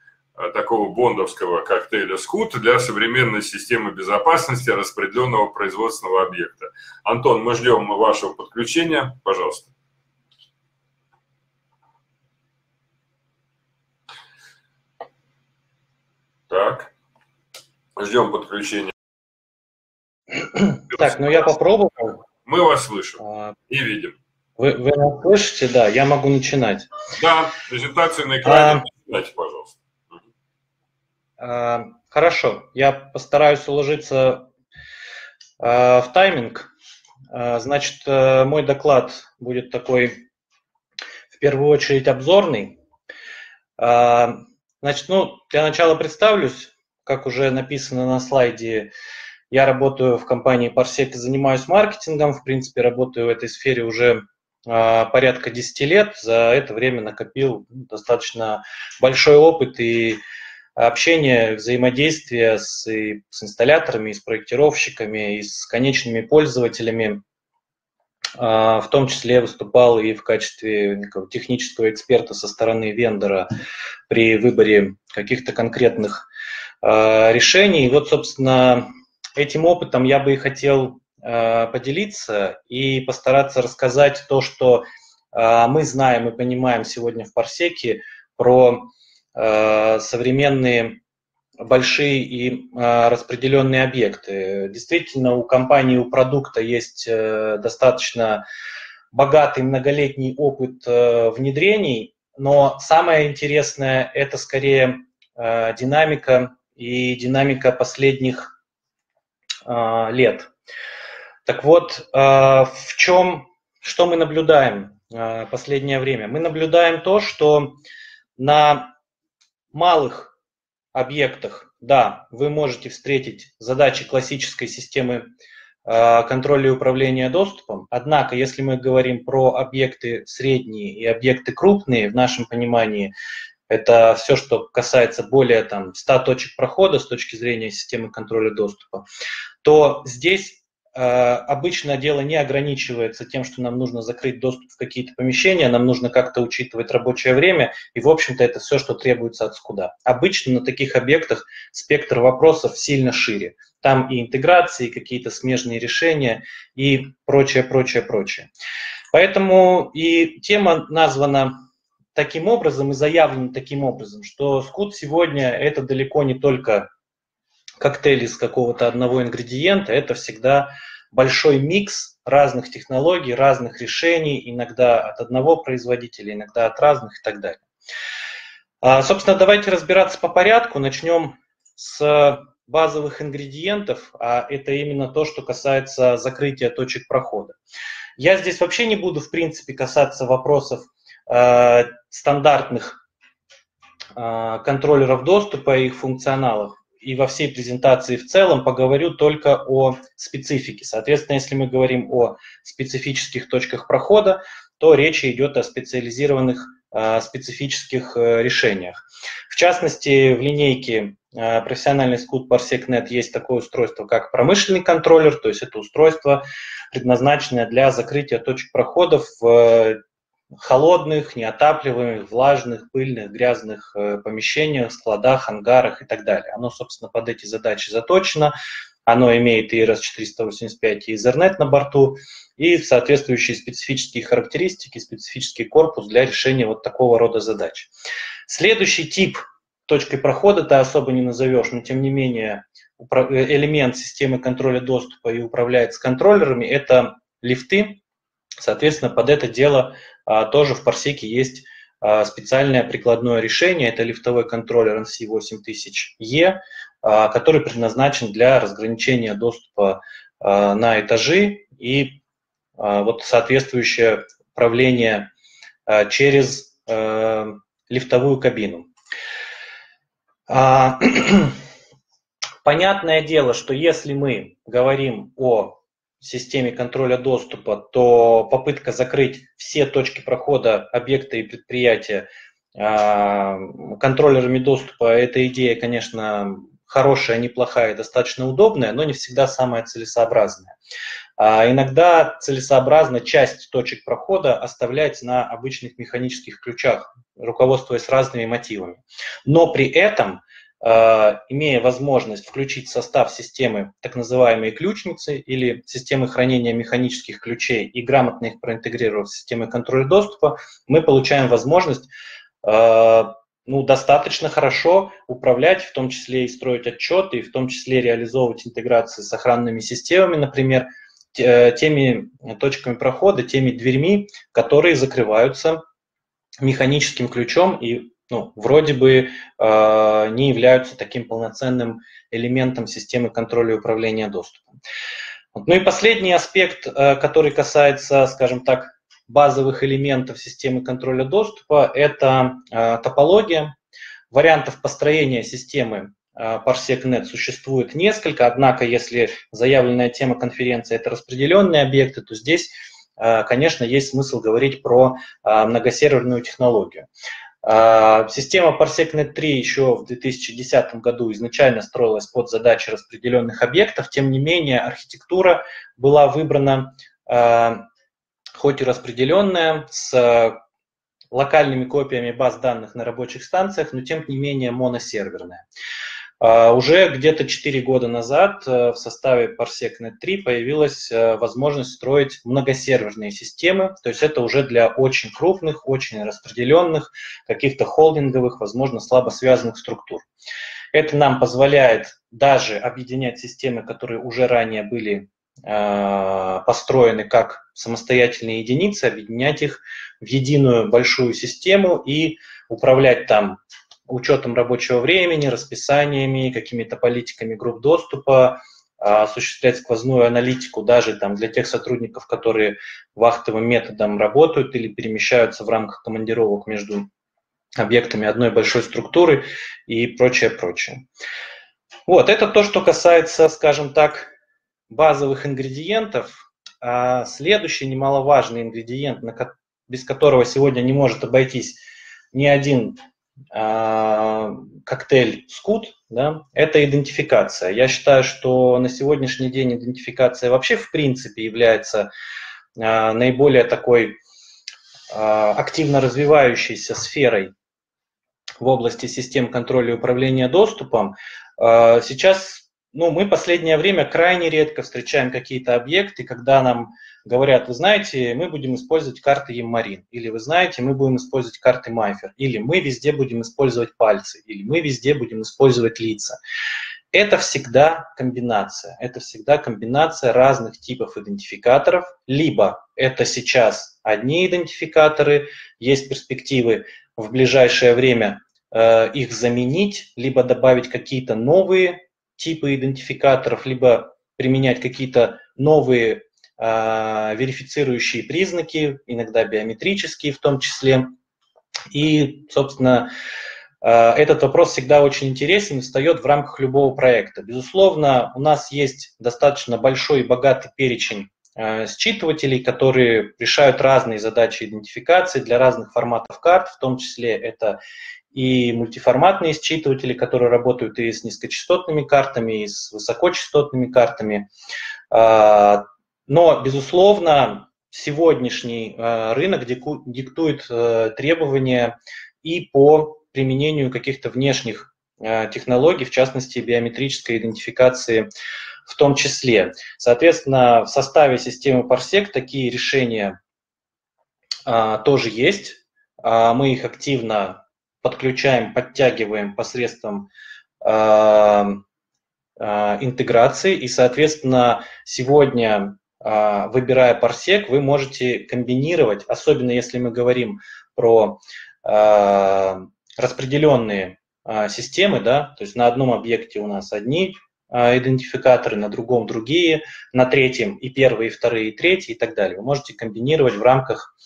S1: такого бондовского коктейля «Скут» для современной системы безопасности распределенного производственного объекта. Антон, мы ждем вашего подключения. Пожалуйста. Так, ждем подключения.
S7: Так, ну я попробовал.
S1: Мы вас слышим а, и видим.
S7: Вы, вы нас слышите? Да, я могу начинать.
S1: Да, презентация на экране. А... Начинайте, пожалуйста.
S7: Э, хорошо, я постараюсь уложиться э, в тайминг. Э, значит, мой доклад будет такой, в первую очередь, обзорный. Значит, ну, для начала представлюсь, как уже написано на слайде, я работаю в компании Parsec и занимаюсь маркетингом. В принципе, работаю в этой сфере уже порядка 10 лет. За это время накопил достаточно большой опыт и общение, взаимодействие с, и с инсталляторами, и с проектировщиками, и с конечными пользователями. А, в том числе выступал и в качестве технического эксперта со стороны вендора при выборе каких-то конкретных а, решений. Вот, собственно, этим опытом я бы и хотел а, поделиться и постараться рассказать то, что мы знаем и понимаем сегодня в Парсеке про современные большие и э, распределенные объекты. Действительно, у компании, у продукта есть э, достаточно богатый многолетний опыт внедрений, но самое интересное – это скорее динамика и динамика последних лет. Так вот, в чем, что мы наблюдаем последнее время? Мы наблюдаем то, что на малых объектах, да, вы можете встретить задачи классической системы э, контроля и управления доступом. Однако, если мы говорим про объекты средние и объекты крупные, в нашем понимании, это все, что касается более там, 100 точек прохода с точки зрения системы контроля доступа, то здесь обычно дело не ограничивается тем, что нам нужно закрыть доступ в какие-то помещения, нам нужно как-то учитывать рабочее время, и, в общем-то, это все, что требуется от скуда. Обычно на таких объектах спектр вопросов сильно шире. Там и интеграции, и какие-то смежные решения, и прочее, прочее, прочее. Поэтому и тема названа таким образом и заявлена таким образом, что скут сегодня это далеко не только коктейль из какого-то одного ингредиента, это всегда большой микс разных технологий, разных решений, иногда от одного производителя, иногда от разных и так далее. А, собственно, давайте разбираться по порядку. Начнем с базовых ингредиентов, а это именно то, что касается закрытия точек прохода. Я здесь вообще не буду, в принципе, касаться вопросов э, стандартных э, контроллеров доступа и их функционалов и во всей презентации в целом поговорю только о специфике. Соответственно, если мы говорим о специфических точках прохода, то речь идет о специализированных э, специфических э, решениях. В частности, в линейке э, профессиональный скут ParsecNet есть такое устройство, как промышленный контроллер, то есть это устройство, предназначенное для закрытия точек проходов в холодных, неотапливаемых, влажных, пыльных, грязных э, помещениях, складах, ангарах и так далее. Оно, собственно, под эти задачи заточено. Оно имеет и ERS-485 и Ethernet на борту, и соответствующие специфические характеристики, специфический корпус для решения вот такого рода задач. Следующий тип точкой прохода ты особо не назовешь, но тем не менее элемент системы контроля доступа и управляет с контроллерами – это лифты. Соответственно, под это дело а, тоже в парсеке есть а, специальное прикладное решение. Это лифтовой контроллер NC8000E, а, который предназначен для разграничения доступа а, на этажи и а, вот соответствующее управление а, через а, лифтовую кабину. А, понятное дело, что если мы говорим о системе контроля доступа, то попытка закрыть все точки прохода объекта и предприятия а, контроллерами доступа, эта идея, конечно, хорошая, неплохая, достаточно удобная, но не всегда самая целесообразная. А иногда целесообразно часть точек прохода оставлять на обычных механических ключах, руководствуясь разными мотивами. Но при этом имея возможность включить состав системы так называемые ключницы или системы хранения механических ключей и грамотно их проинтегрировав в системы контроля доступа, мы получаем возможность э, ну, достаточно хорошо управлять, в том числе и строить отчеты, и в том числе реализовывать интеграции с охранными системами, например, э, теми точками прохода, теми дверьми, которые закрываются механическим ключом и ну, вроде бы э, не являются таким полноценным элементом системы контроля и управления доступом. Вот. Ну и последний аспект, э, который касается, скажем так, базовых элементов системы контроля доступа, это э, топология. Вариантов построения системы э, ParsecNet существует несколько, однако если заявленная тема конференции – это распределенные объекты, то здесь, э, конечно, есть смысл говорить про э, многосерверную технологию. А, система ParsecNet 3 еще в 2010 году изначально строилась под задачи распределенных объектов, тем не менее архитектура была выбрана а, хоть и распределенная, с локальными копиями баз данных на рабочих станциях, но тем не менее моносерверная. А, уже где-то 4 года назад э, в составе ParsecNet 3 появилась э, возможность строить многосерверные системы, то есть это уже для очень крупных, очень распределенных, каких-то холдинговых, возможно, слабо связанных структур. Это нам позволяет даже объединять системы, которые уже ранее были э, построены как самостоятельные единицы, объединять их в единую большую систему и управлять там учетом рабочего времени, расписаниями, какими-то политиками групп доступа, а, осуществлять сквозную аналитику даже там, для тех сотрудников, которые вахтовым методом работают или перемещаются в рамках командировок между объектами одной большой структуры и прочее, прочее. Вот, это то, что касается, скажем так, базовых ингредиентов. А следующий немаловажный ингредиент, без которого сегодня не может обойтись ни один коктейль Scoot, да, это идентификация. Я считаю, что на сегодняшний день идентификация вообще в принципе является а, наиболее такой а, активно развивающейся сферой в области систем контроля и управления доступом. Сейчас ну, мы последнее время крайне редко встречаем какие-то объекты, когда нам говорят, вы знаете, мы будем использовать карты Еммарин, или вы знаете, мы будем использовать карты Майфер, или мы везде будем использовать пальцы, или мы везде будем использовать лица. Это всегда комбинация. Это всегда комбинация разных типов идентификаторов. Либо это сейчас одни идентификаторы, есть перспективы в ближайшее время э, их заменить, либо добавить какие-то новые типы идентификаторов, либо применять какие-то новые э, верифицирующие признаки, иногда биометрические в том числе. И, собственно, э, этот вопрос всегда очень интересен и встает в рамках любого проекта. Безусловно, у нас есть достаточно большой и богатый перечень э, считывателей, которые решают разные задачи идентификации для разных форматов карт, в том числе это и мультиформатные считыватели, которые работают и с низкочастотными картами, и с высокочастотными картами. А, но, безусловно, сегодняшний рынок диктует требования и по применению каких-то внешних технологий, в частности биометрической идентификации в том числе. Соответственно, в составе системы Parsec такие решения а, тоже есть. А, мы их активно подключаем, подтягиваем посредством а, а, интеграции. И, соответственно, сегодня, а, выбирая Parsec, вы можете комбинировать, особенно если мы говорим про а, распределенные системы, да, то есть на одном объекте у нас одни идентификаторы, на другом другие, на третьем и первые, и вторые, и третьи и так далее. Вы можете комбинировать в рамках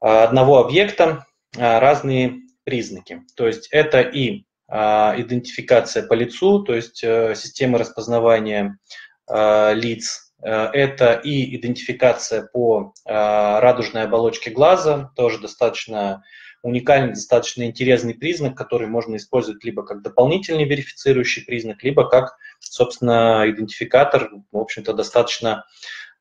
S7: одного объекта разные признаки. То есть это и идентификация по лицу, то есть э, система распознавания лиц, э, это и идентификация по радужной оболочке глаза, тоже достаточно уникальный, достаточно интересный признак, который можно использовать либо как дополнительный верифицирующий признак, либо как, собственно, идентификатор, в общем-то, достаточно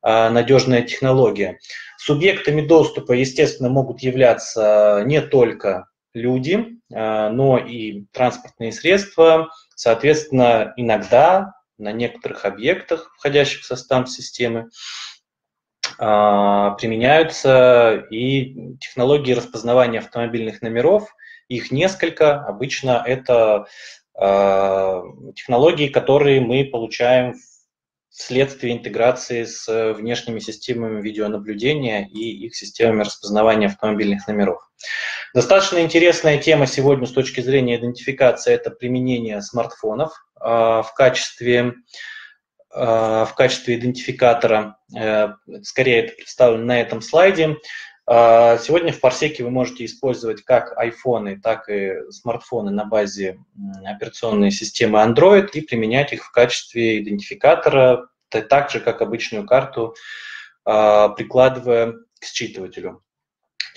S7: а, надежная технология. Субъектами доступа, естественно, могут являться не только люди, а, но и транспортные средства. Соответственно, иногда на некоторых объектах, входящих в состав системы, а, применяются и технологии распознавания автомобильных номеров. Их несколько. Обычно это а, технологии, которые мы получаем вследствие интеграции с внешними системами видеонаблюдения и их системами распознавания автомобильных номеров. Достаточно интересная тема сегодня с точки зрения идентификации – это применение смартфонов а, в качестве Э, в качестве идентификатора. Э, скорее, это представлено на этом слайде. Э, сегодня в парсеке вы можете использовать как айфоны, так и смартфоны на базе операционной системы Android и применять их в качестве идентификатора, так же, как обычную карту, прикладывая к считывателю.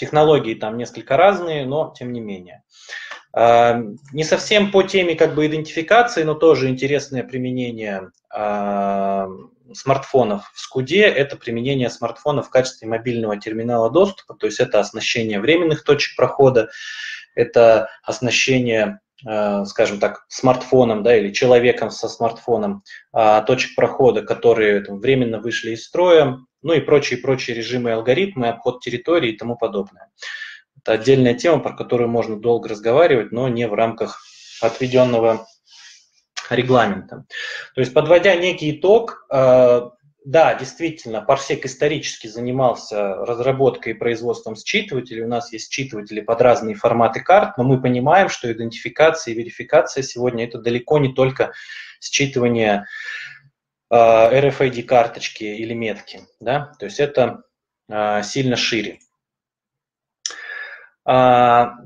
S7: Технологии там несколько разные, но тем не менее. Не совсем по теме как бы идентификации, но тоже интересное применение смартфонов в Скуде – это применение смартфона в качестве мобильного терминала доступа, то есть это оснащение временных точек прохода, это оснащение, а, скажем так, смартфоном да, или человеком со смартфоном а, точек прохода, которые там, временно вышли из строя, ну и прочие-прочие режимы алгоритмы, обход территории и тому подобное. Это отдельная тема, про которую можно долго разговаривать, но не в рамках отведенного регламента. То есть, подводя некий итог, э, да, действительно, Парсек исторически занимался разработкой и производством считывателей. У нас есть считыватели под разные форматы карт, но мы понимаем, что идентификация и верификация сегодня это далеко не только считывание э, RFID карточки или метки. Да? То есть это э, сильно шире. А,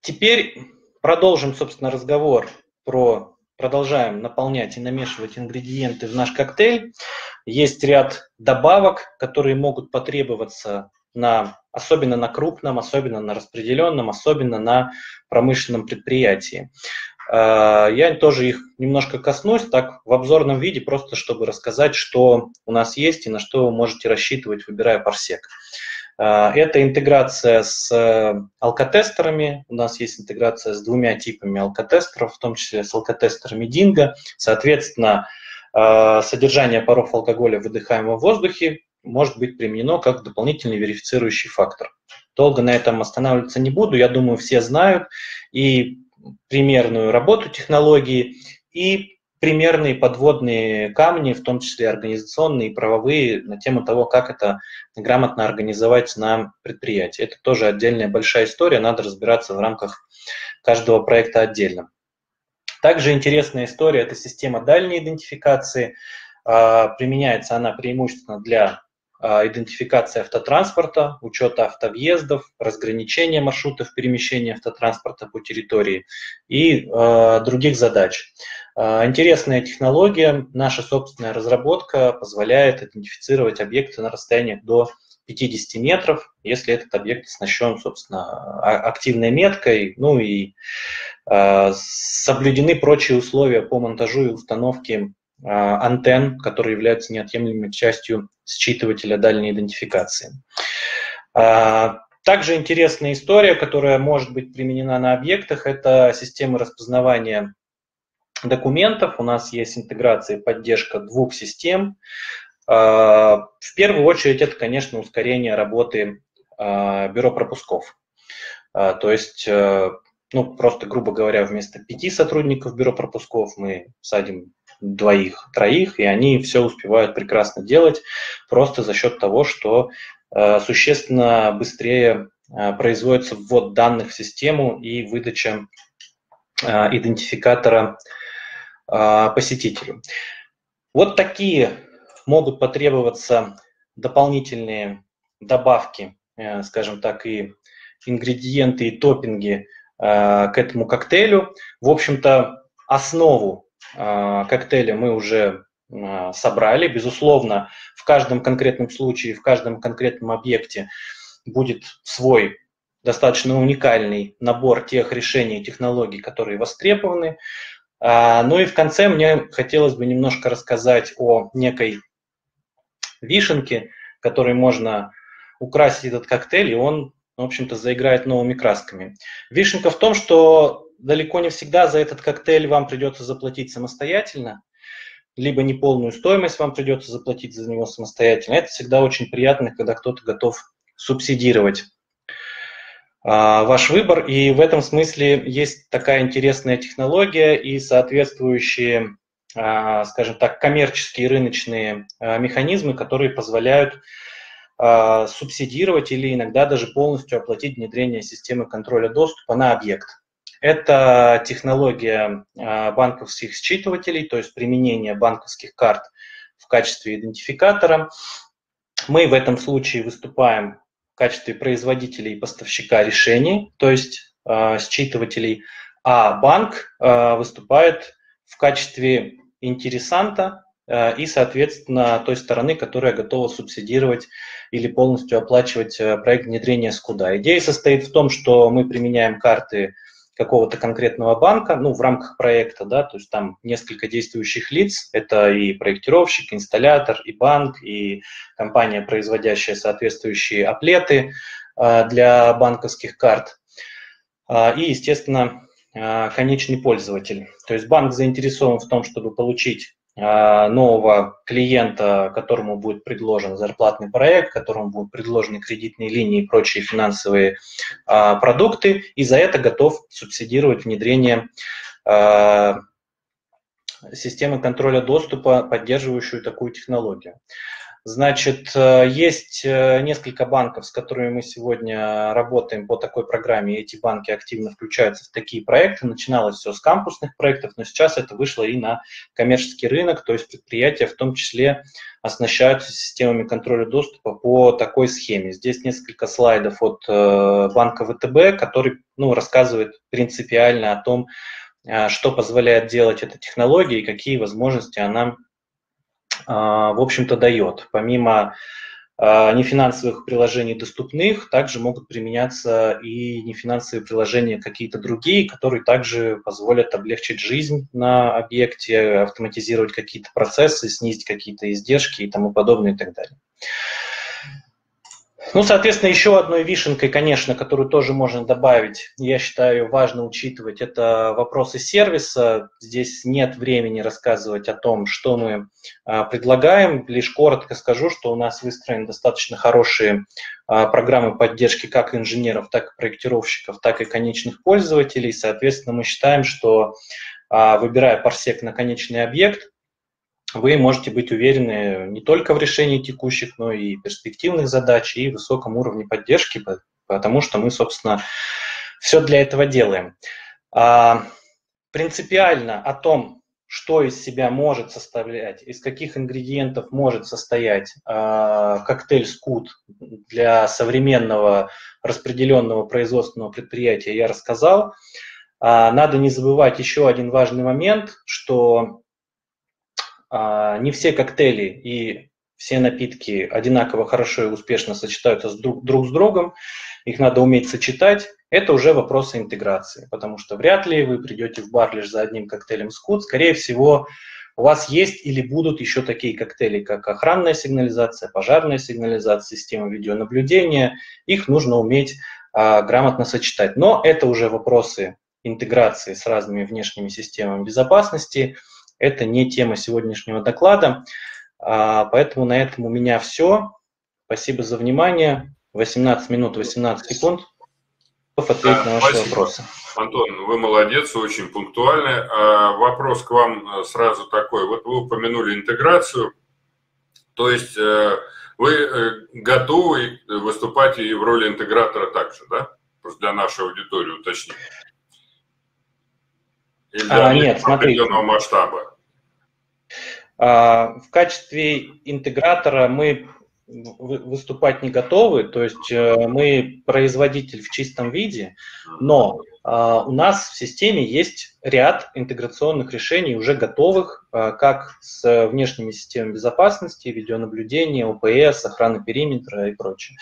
S7: теперь продолжим, собственно, разговор про продолжаем наполнять и намешивать ингредиенты в наш коктейль. Есть ряд добавок, которые могут потребоваться на, особенно на крупном, особенно на распределенном, особенно на промышленном предприятии. А, я тоже их немножко коснусь, так в обзорном виде, просто чтобы рассказать, что у нас есть и на что вы можете рассчитывать, выбирая парсек. А, это интеграция с э, алкотестерами. У нас есть интеграция с двумя типами алкотестеров, в том числе с алкотестерами Динго. Соответственно, а, содержание паров алкоголя в выдыхаемом воздухе может быть применено как дополнительный верифицирующий фактор. Долго на этом останавливаться не буду. Я думаю, все знают и примерную работу технологии, и примерные подводные камни, в том числе организационные и правовые, на тему того, как это грамотно организовать на предприятии. Это тоже отдельная большая история, надо разбираться в рамках каждого проекта отдельно. Также интересная история – это система дальней идентификации. А, применяется она преимущественно для а, идентификации автотранспорта, учета автовъездов, разграничения маршрутов перемещения автотранспорта по территории и э, других задач. Э, интересная технология, наша собственная разработка позволяет идентифицировать объекты на расстояниях до 50 метров, если этот объект оснащен, собственно, активной меткой, ну и э, соблюдены прочие условия по монтажу и установке антенн, которые являются неотъемлемой частью считывателя дальней идентификации. Также интересная история, которая может быть применена на объектах, это система распознавания документов. У нас есть интеграция и поддержка двух систем. В первую очередь это, конечно, ускорение работы бюро пропусков. То есть ну, просто, грубо говоря, вместо пяти сотрудников бюро пропусков мы садим двоих, троих, и они все успевают прекрасно делать просто за счет того, что э, существенно быстрее э, производится ввод данных в систему и выдача э, идентификатора э, посетителю. Вот такие могут потребоваться дополнительные добавки, э, скажем так, и ингредиенты и топпинги Э, к этому коктейлю. В общем-то, основу э, коктейля мы уже собрали. Безусловно, в каждом конкретном случае, в каждом конкретном объекте будет свой достаточно уникальный набор тех решений и технологий, которые востребованы. Ну и в конце мне хотелось бы немножко рассказать о некой вишенке, которой можно украсить этот коктейль, и он в общем-то, заиграет новыми красками. Вишенка в том, что далеко не всегда за этот коктейль вам придется заплатить самостоятельно, либо неполную стоимость вам придется заплатить за него самостоятельно. Это всегда очень приятно, когда кто-то готов субсидировать а, ваш выбор. И в этом смысле есть такая интересная технология и соответствующие, а, скажем так, коммерческие рыночные а, механизмы, которые позволяют а, субсидировать или иногда даже полностью оплатить внедрение системы контроля доступа на объект. Это технология а, банковских считывателей, то есть применение банковских карт в качестве идентификатора. Мы в этом случае выступаем качестве производителя и поставщика решений, то есть э, считывателей, а банк э, выступает в качестве интересанта э, и, соответственно, той стороны, которая готова субсидировать или полностью оплачивать э, проект внедрения Скуда. Идея состоит в том, что мы применяем карты какого-то конкретного банка, ну, в рамках проекта, да, то есть там несколько действующих лиц, это и проектировщик, инсталлятор, и банк, и компания, производящая соответствующие аплеты э, для банковских карт, э, и, естественно, конечный пользователь. То есть банк заинтересован в том, чтобы получить а, нового клиента, которому будет предложен зарплатный проект, которому будут предложены кредитные линии и прочие финансовые а, продукты, и за это готов субсидировать внедрение а, системы контроля доступа, поддерживающую такую технологию. Значит, э, есть э, несколько банков, с которыми мы сегодня работаем по такой программе, эти банки активно включаются в такие проекты. Начиналось все с кампусных проектов, но сейчас это вышло и на коммерческий рынок, то есть предприятия в том числе оснащаются системами контроля доступа по такой схеме. Здесь несколько слайдов от э, банка ВТБ, который ну, рассказывает принципиально о том, что позволяет делать эта технология и какие возможности она в общем-то, дает. Помимо а, нефинансовых приложений доступных, также могут применяться и нефинансовые приложения какие-то другие, которые также позволят облегчить жизнь на объекте, автоматизировать какие-то процессы, снизить какие-то издержки и тому подобное и так далее. Ну, соответственно, еще одной вишенкой, конечно, которую тоже можно добавить, я считаю, важно учитывать, это вопросы сервиса. Здесь нет времени рассказывать о том, что мы а, предлагаем. Лишь коротко скажу, что у нас выстроены достаточно хорошие а, программы поддержки как инженеров, так и проектировщиков, так и конечных пользователей. Соответственно, мы считаем, что а, выбирая парсек на конечный объект, вы можете быть уверены не только в решении текущих, но и перспективных задач и высоком уровне поддержки, потому что мы, собственно, все для этого делаем. А, принципиально о том, что из себя может составлять, из каких ингредиентов может состоять э, коктейль Скут для современного распределенного производственного предприятия, я рассказал. А, надо не забывать еще один важный момент, что не все коктейли и все напитки одинаково хорошо и успешно сочетаются с друг, друг с другом, их надо уметь сочетать, это уже вопросы интеграции, потому что вряд ли вы придете в бар лишь за одним коктейлем скут, скорее всего, у вас есть или будут еще такие коктейли, как охранная сигнализация, пожарная сигнализация, система видеонаблюдения. Их нужно уметь а, грамотно сочетать. Но это уже вопросы интеграции с разными внешними системами безопасности. Это не тема сегодняшнего доклада. А, поэтому на этом у меня все. Спасибо за внимание. 18 минут 18 секунд. Ответить на ваши спасибо. вопросы.
S1: Антон, вы молодец, очень пунктуальный. А, вопрос к вам э, сразу такой. Вот вы упомянули интеграцию. То есть э, вы э, готовы выступать и в роли интегратора также, да? Просто для нашей аудитории уточнить.
S7: Или а, нет,
S1: смотрите. масштаба?
S7: А, в качестве интегратора мы выступать не готовы, то есть э, мы производитель в чистом виде, но у нас в системе есть ряд интеграционных решений уже готовых, а, как с внешними системами безопасности, видеонаблюдения, ОПС, охраны периметра и прочее,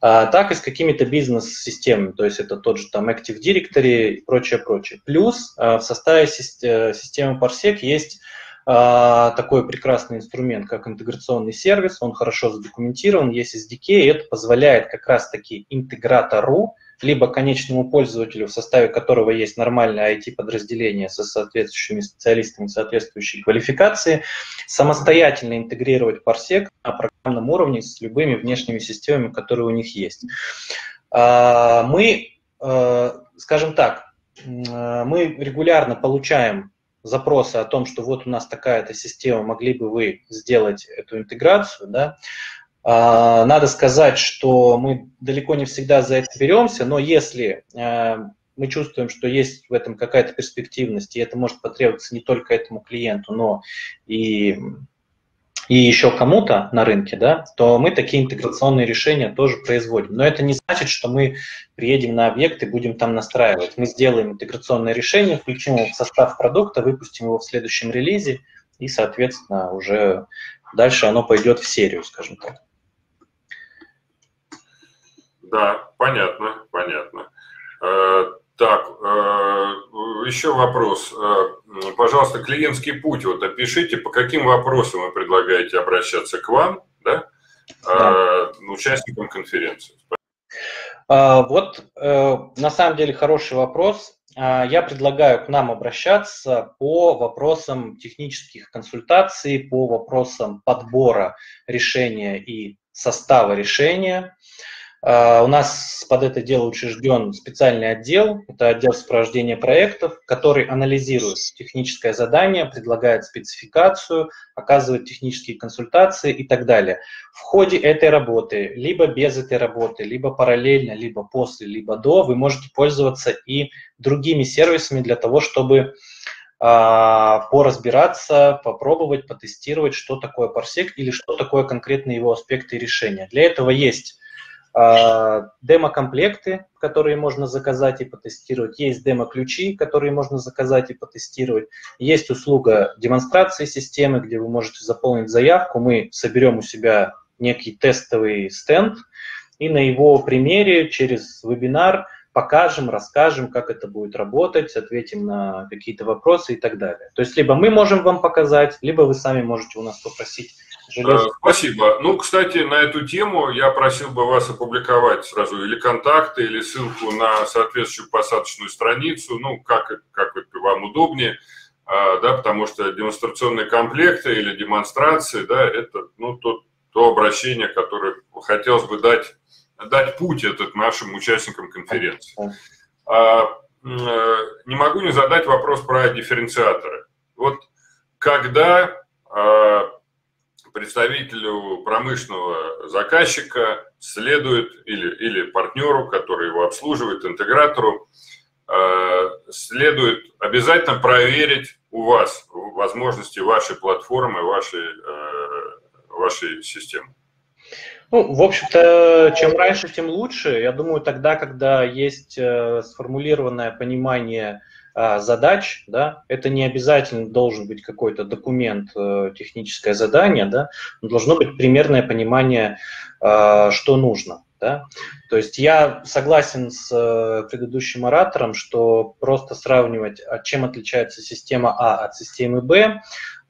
S7: а, так и с какими-то бизнес-системами, то есть это тот же там Active Directory и прочее, прочее. Плюс в составе э, системы Parsec есть а, такой прекрасный инструмент, как интеграционный сервис, он хорошо задокументирован, есть SDK, и это позволяет как раз-таки интегратору, либо конечному пользователю, в составе которого есть нормальное IT-подразделение со соответствующими специалистами соответствующей квалификации, самостоятельно интегрировать Parsec на программном уровне с любыми внешними системами, которые у них есть. А, мы, э, скажем так, мы регулярно получаем запросы о том, что вот у нас такая-то система, могли бы вы сделать эту интеграцию, да, надо сказать, что мы далеко не всегда за это беремся, но если э, мы чувствуем, что есть в этом какая-то перспективность, и это может потребоваться не только этому клиенту, но и и еще кому-то на рынке, да, то мы такие интеграционные решения тоже производим. Но это не значит, что мы приедем на объект и будем там настраивать. Мы сделаем интеграционное решение, включим его в состав продукта, выпустим его в следующем релизе, и, соответственно, уже дальше оно пойдет в серию, скажем так.
S1: Да, понятно, понятно. Э, так, э, еще вопрос. Э, пожалуйста, клиентский путь. Вот опишите, по каким вопросам вы предлагаете обращаться к вам, да, да. Э, участникам конференции?
S7: А, вот, на самом деле, хороший вопрос. А, я предлагаю к нам обращаться по вопросам технических консультаций, по вопросам подбора решения и состава решения. А, у нас под это дело учрежден специальный отдел, это отдел сопровождения проектов, который анализирует техническое задание, предлагает спецификацию, оказывает технические консультации и так далее. В ходе этой работы, либо без этой работы, либо параллельно, либо после, либо до, вы можете пользоваться и другими сервисами для того, чтобы а, поразбираться, попробовать, потестировать, что такое Parsec или что такое конкретные его аспекты решения. Для этого есть демо-комплекты, которые можно заказать и потестировать. Есть демо-ключи, которые можно заказать и потестировать. Есть услуга демонстрации системы, где вы можете заполнить заявку. Мы соберем у себя некий тестовый стенд, и на его примере через вебинар покажем, расскажем, как это будет работать, ответим на какие-то вопросы и так далее. То есть либо мы можем вам показать, либо вы сами можете у нас попросить
S1: Желез... Э, спасибо. Ну, кстати, на эту тему я просил бы вас опубликовать сразу или контакты, или ссылку на соответствующую посадочную страницу, ну, как, как вам удобнее, а, да, потому что демонстрационные комплекты или демонстрации, да, это, ну, то, то обращение, которое хотелось бы дать, дать путь этот нашим участникам конференции. А, э, не могу не задать вопрос про дифференциаторы. Вот когда а, представителю промышленного заказчика следует, или, или партнеру, который его обслуживает, интегратору, э, следует обязательно проверить у вас возможности вашей платформы, вашей, э, вашей системы.
S7: Ну, в общем-то, чем раньше, тем лучше. Я думаю, тогда, когда есть э, сформулированное понимание а, задач, да, это не обязательно должен быть какой-то документ, э, техническое задание, да, но должно быть примерное понимание, а, что нужно. Да? То есть я согласен с э, предыдущим оратором, что просто сравнивать, а чем отличается система А от системы Б,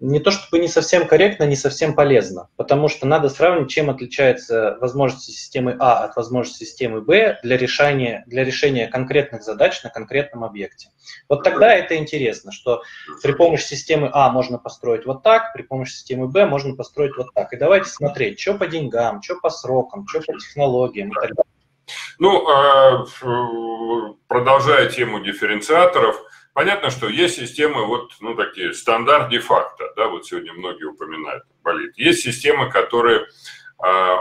S7: не то чтобы не совсем корректно, не совсем полезно, потому что надо сравнить, чем отличается возможности системы А от возможности системы Б для решения, для решения конкретных задач на конкретном объекте. Вот тогда это интересно, что при помощи системы А можно построить вот так, при помощи системы Б можно построить вот так. И давайте смотреть, что по деньгам, что по срокам, что по технологиям и так далее.
S1: Ну, а, продолжая тему дифференциаторов, понятно, что есть системы, вот, ну, такие, стандарт де-факто, да, вот сегодня многие упоминают, болит. Есть системы, которые а,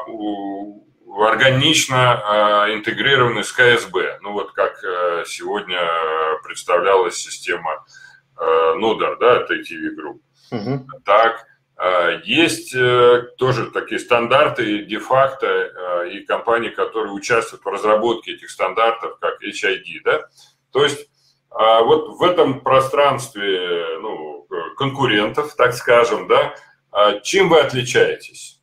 S1: органично а, интегрированы с КСБ, ну, вот как сегодня представлялась система Нодер, да, от ITV Group. Угу. Так, а, есть э, тоже такие стандарты де-факто э, и компании, которые участвуют в разработке этих стандартов, как HID. Да? То есть а, вот в этом пространстве ну, конкурентов, так скажем, да, а чем вы отличаетесь?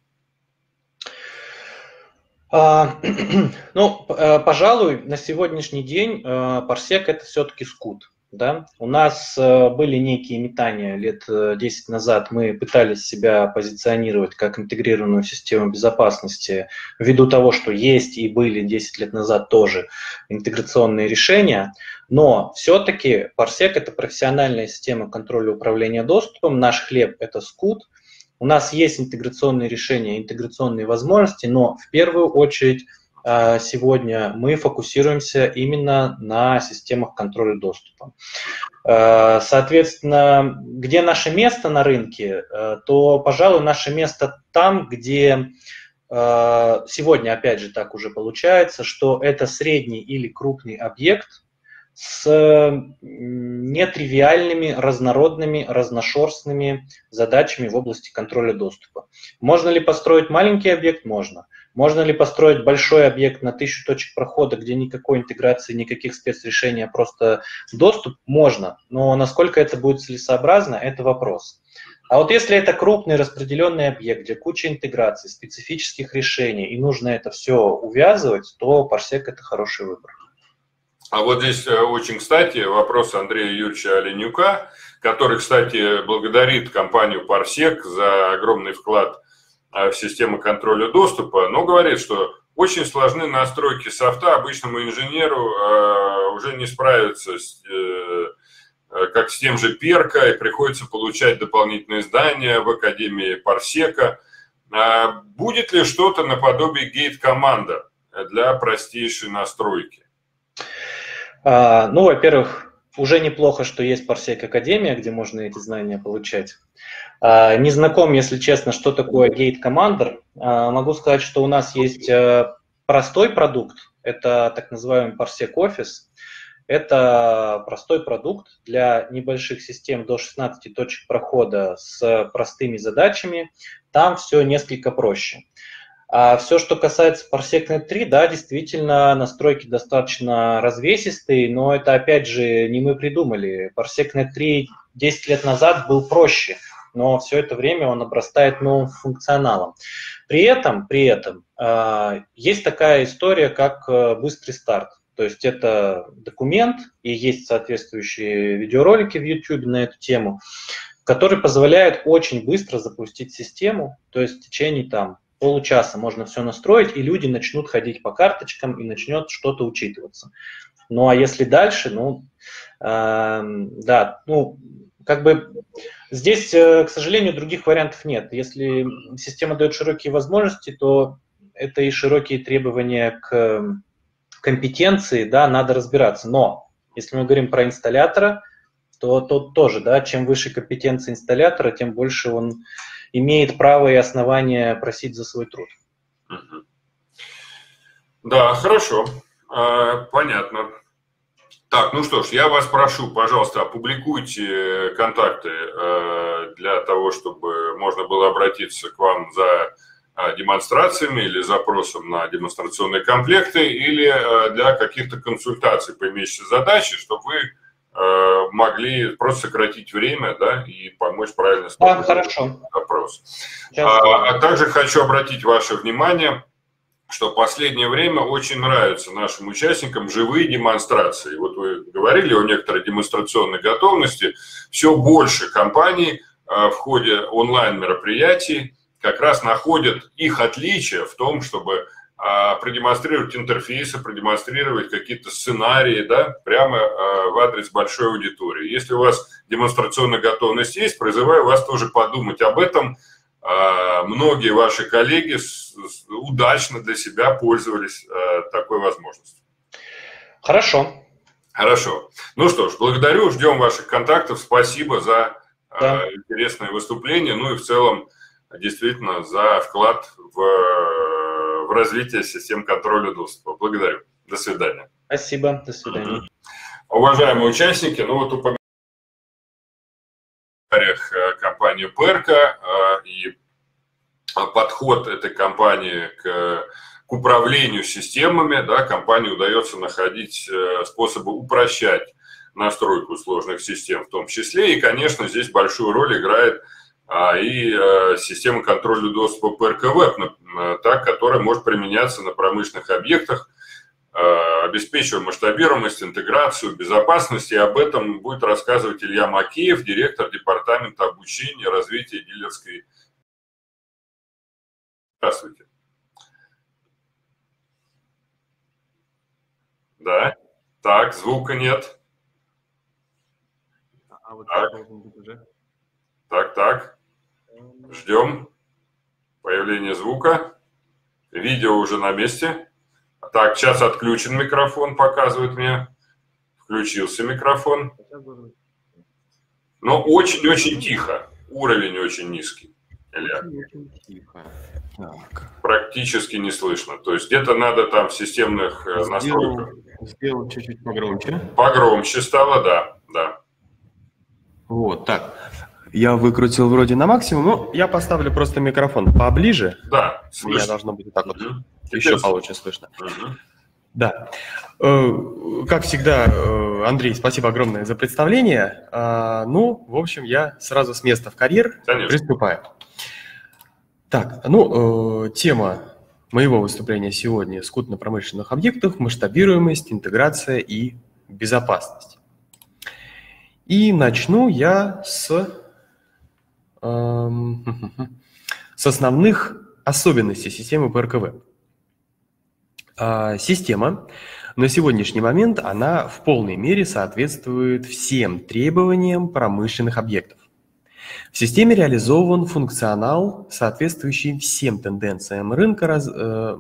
S7: Ну, э, пожалуй, на сегодняшний день парсек это все-таки скут. Да? У нас э, были некие метания лет 10 э, назад. Мы пытались себя позиционировать как интегрированную систему безопасности ввиду того, что есть и были 10 лет назад тоже интеграционные решения. Но все-таки Parsec – это профессиональная система контроля управления доступом. Наш хлеб – это скут. У нас есть интеграционные решения, интеграционные возможности, но в первую очередь – сегодня мы фокусируемся именно на системах контроля доступа. А, соответственно, где наше место на рынке, а, то, пожалуй, наше место там, где сегодня, опять же, так уже получается, что это средний или крупный объект с нетривиальными, разнородными, разношерстными задачами в области контроля доступа. Можно ли построить маленький объект? Можно. Можно ли построить большой объект на тысячу точек прохода, где никакой интеграции, никаких спецрешений, а просто доступ? Можно. Но насколько это будет целесообразно, это вопрос. А вот если это крупный распределенный объект, где куча интеграций, специфических решений, и нужно это все увязывать, то Parsec – это хороший выбор.
S1: А вот здесь э, очень кстати вопрос Андрея Юрьевича Оленюка, который, кстати, благодарит компанию Parsec за огромный вклад в систему контроля доступа, но говорит, что очень сложны настройки софта, обычному инженеру э, уже не справиться с, э, э, как с тем же Перка, и приходится получать дополнительные здания в Академии Парсека. А будет ли что-то наподобие гейт-команда для простейшей настройки?
S7: А, ну, во-первых, уже неплохо, что есть Parsec Академия, где можно эти знания получать. А, не знаком, если честно, что такое Gate Commander. А, могу сказать, что у нас есть э, простой продукт, это так называемый Parsec Office. Это простой продукт для небольших систем до 16 точек прохода с простыми задачами. Там все несколько проще. А все, что касается ParsecNet 3, да, действительно, настройки достаточно развесистые, но это, опять же, не мы придумали. ParsecNet 3 10 лет назад был проще но все это время он обрастает новым функционалом. При этом, при этом э, есть такая история, как э, быстрый старт. То есть это документ, и есть соответствующие видеоролики в YouTube на эту тему, который позволяет очень быстро запустить систему, то есть в течение там получаса можно все настроить, и люди начнут ходить по карточкам, и начнет что-то учитываться. Ну а если дальше, ну, э, да, ну, как бы здесь, э, к сожалению, других вариантов нет. Если система дает широкие возможности, то это и широкие требования к компетенции, да, надо разбираться. Но если мы говорим про инсталлятора, то тут тоже, да, чем выше компетенция инсталлятора, тем больше он имеет право и основания просить за свой труд.
S1: Да, хорошо, а, понятно. Так, ну что ж, я вас прошу, пожалуйста, опубликуйте контакты э, для того, чтобы можно было обратиться к вам за э, демонстрациями или запросом на демонстрационные комплекты или э, для каких-то консультаций по имеющейся задаче, чтобы вы могли просто сократить время да, и помочь правильно
S7: да, хорошо.
S1: запрос. А, а также хочу обратить ваше внимание – что последнее время очень нравятся нашим участникам живые демонстрации. Вот вы говорили о некоторой демонстрационной готовности. Все больше компаний в ходе онлайн-мероприятий как раз находят их отличия в том, чтобы продемонстрировать интерфейсы, продемонстрировать какие-то сценарии, да, прямо в адрес большой аудитории. Если у вас демонстрационная готовность есть, призываю вас тоже подумать об этом. Многие ваши коллеги удачно для себя пользовались такой возможностью.
S7: Хорошо.
S1: Хорошо. Ну что ж, благодарю, ждем ваших контактов. Спасибо за да. интересное выступление. Ну и в целом, действительно, за вклад в, в развитие систем контроля доступа. Благодарю. До свидания.
S7: Спасибо. До свидания.
S1: Уважаемые участники, ну вот упомянул компанию Перка и подход этой компании к к управлению системами, да, компании удается находить э, способы упрощать настройку сложных систем в том числе. И, конечно, здесь большую роль играет а, и а, система контроля доступа PRK Web, та, которая может применяться на промышленных объектах, а, обеспечивая масштабируемость, интеграцию, безопасность. И об этом будет рассказывать Илья Макеев, директор департамента обучения и развития дилерской. Здравствуйте. Да. Так, звука нет. А вот так. уже. Так, так. Ждем появления звука. Видео уже на месте. Так, сейчас отключен микрофон, показывает мне. Включился микрофон. Но очень-очень тихо. Уровень очень низкий. Илья. Тихо. Так. Практически не слышно. То есть где-то надо там в системных э, Сделал, настройках.
S8: Сделал чуть-чуть погромче.
S1: Погромче стало, да, да.
S8: Вот, так. Я выкрутил вроде на максимум, но я поставлю просто микрофон поближе.
S1: Да,
S8: слышно. У меня должно быть так вот. Угу. Еще получше слышно. Угу. Да. Э, как всегда, э, Андрей, спасибо огромное за представление. А, ну, в общем, я сразу с места в карьер Конечно. приступаю. Так, ну, э, тема моего выступления сегодня – скут на промышленных объектах, масштабируемость, интеграция и безопасность. И начну я с, с основных особенностей системы ПРКВ. Э, система на сегодняшний момент она в полной мере соответствует всем требованиям промышленных объектов. В системе реализован функционал, соответствующий всем тенденциям рынка, раз, э,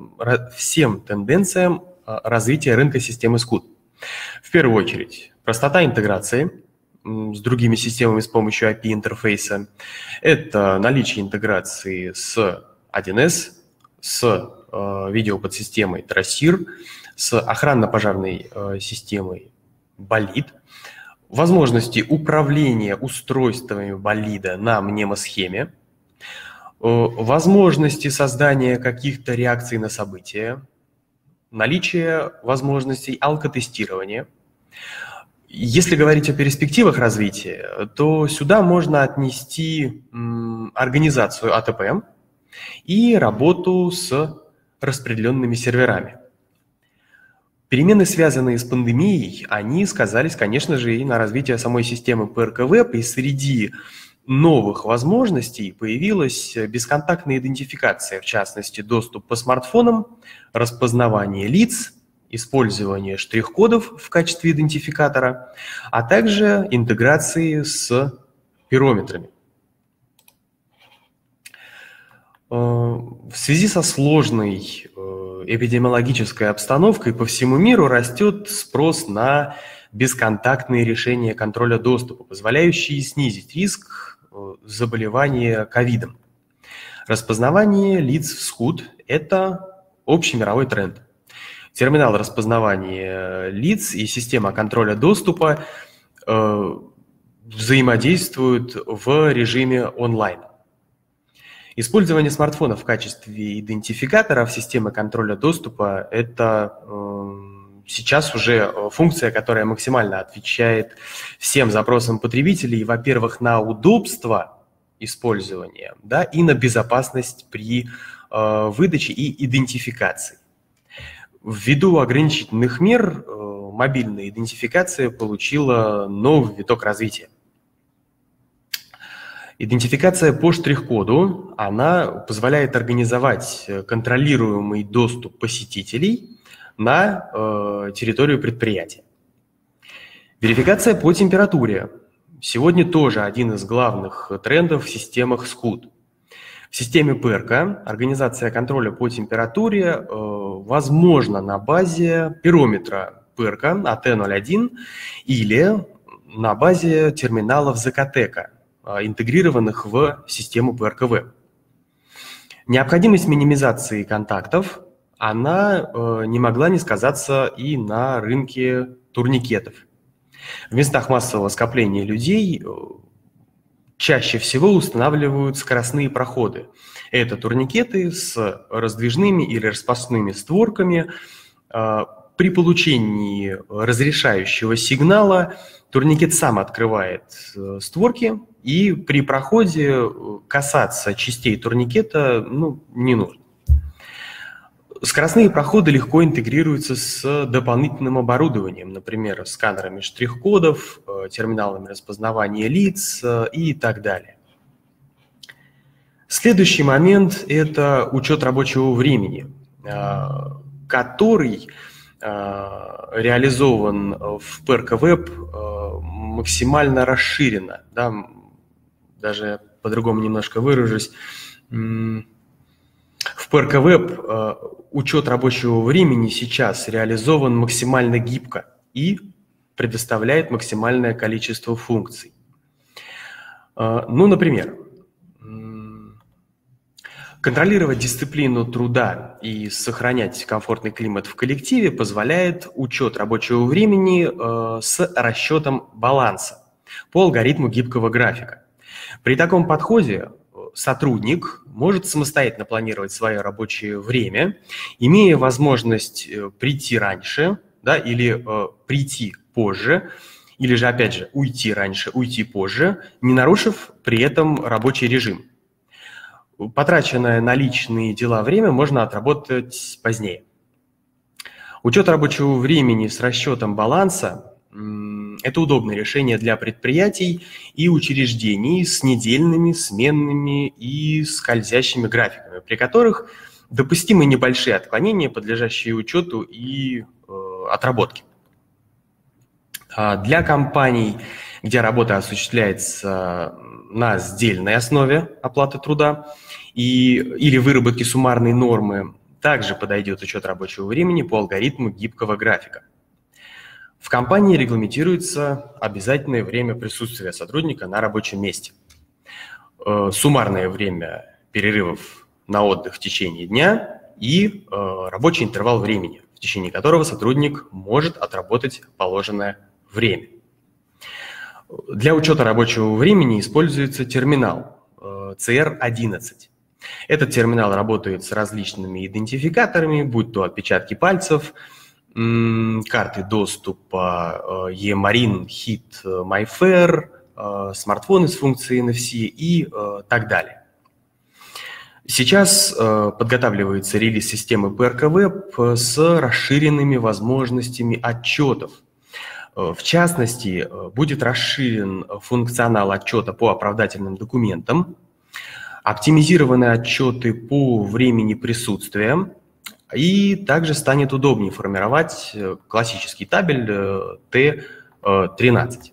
S8: всем тенденциям э, развития рынка системы SCUD. В первую очередь, простота интеграции с другими системами с помощью API-интерфейса. Это наличие интеграции с 1С, с э, видеоподсистемой Трассир, с охранно-пожарной э, системой Болид – возможности управления устройствами болида на мнемосхеме, э, возможности создания каких-то реакций на события, наличие возможностей алкотестирования. Если говорить о перспективах развития, то сюда можно отнести организацию АТП и работу с распределенными серверами – Перемены, связанные с пандемией, они сказались, конечно же, и на развитие самой системы ПРКВ, и среди новых возможностей появилась бесконтактная идентификация, в частности, доступ по смартфонам, распознавание лиц, использование штрих-кодов в качестве идентификатора, а также интеграции с пирометрами. Э, в связи со сложной э, эпидемиологической обстановкой по всему миру растет спрос на бесконтактные решения контроля доступа, позволяющие снизить риск э, заболевания ковидом. Распознавание лиц в СКУД – это общий мировой тренд. Терминал распознавания лиц и система контроля доступа взаимодействуют в режиме онлайн. Использование смартфона в качестве идентификатора в системе контроля доступа – это эм, сейчас уже э, функция, которая максимально отвечает всем запросам потребителей, во-первых, на удобство использования, да, и на безопасность при э, выдаче и идентификации. Ввиду ограничительных мер э, мобильная идентификация получила новый виток развития. Идентификация по штрих-коду, она позволяет организовать э, контролируемый доступ посетителей на э, территорию предприятия. Верификация по температуре. Сегодня тоже один из главных трендов в системах SCUD. В системе ПРК организация контроля по температуре возможна на базе пирометра ПРК АТ-01 или на базе терминалов Закатека, э, интегрированных в систему ПРКВ. Необходимость минимизации контактов, она э, не могла не сказаться и на рынке турникетов. В местах массового скопления людей э, чаще всего устанавливают скоростные проходы. Это турникеты с раздвижными или распасными створками. Э, при получении разрешающего сигнала турникет сам открывает э, створки, и при проходе касаться частей турникета ну, не нужно. Скоростные проходы легко интегрируются с дополнительным оборудованием, например, сканерами штрих-кодов, э, терминалами распознавания лиц э, и так далее. Следующий момент – это учет рабочего времени, э, который реализован в Web максимально расширенно. Да, даже по-другому немножко выражусь. В PRK Web учет рабочего времени сейчас реализован максимально гибко и предоставляет максимальное количество функций. А, ну, например, контролировать дисциплину труда и сохранять комфортный климат в коллективе позволяет учет рабочего времени а, с расчетом баланса по алгоритму гибкого графика. При таком подходе сотрудник может самостоятельно планировать свое рабочее время, имея возможность э, прийти раньше да, или э, прийти позже, или же, опять же, уйти раньше, уйти позже, не нарушив при этом рабочий режим. Потраченное на личные дела время можно отработать позднее. Учет рабочего времени с расчетом баланса это удобное решение для предприятий и учреждений с недельными, сменными и скользящими графиками, при которых допустимы небольшие отклонения, подлежащие учету и э, отработке. А для компаний, где работа осуществляется на сдельной основе оплаты труда и, или выработки суммарной нормы, также подойдет учет рабочего времени по алгоритму гибкого графика – в компании регламентируется обязательное время присутствия сотрудника на рабочем месте. Э, суммарное время перерывов на отдых в течение дня и э, рабочий интервал времени, в течение которого сотрудник может отработать положенное время. Для учета рабочего времени используется терминал CR11. Э, Этот терминал работает с различными идентификаторами, будь то отпечатки пальцев, карты доступа e-Marine, Hit, MyFair, смартфоны с функцией NFC и так далее. Сейчас подготавливается релиз системы PRK Web с расширенными возможностями отчетов. В частности, будет расширен функционал отчета по оправдательным документам, оптимизированы отчеты по времени присутствия, и также станет удобнее формировать э, классический табель T13. Э,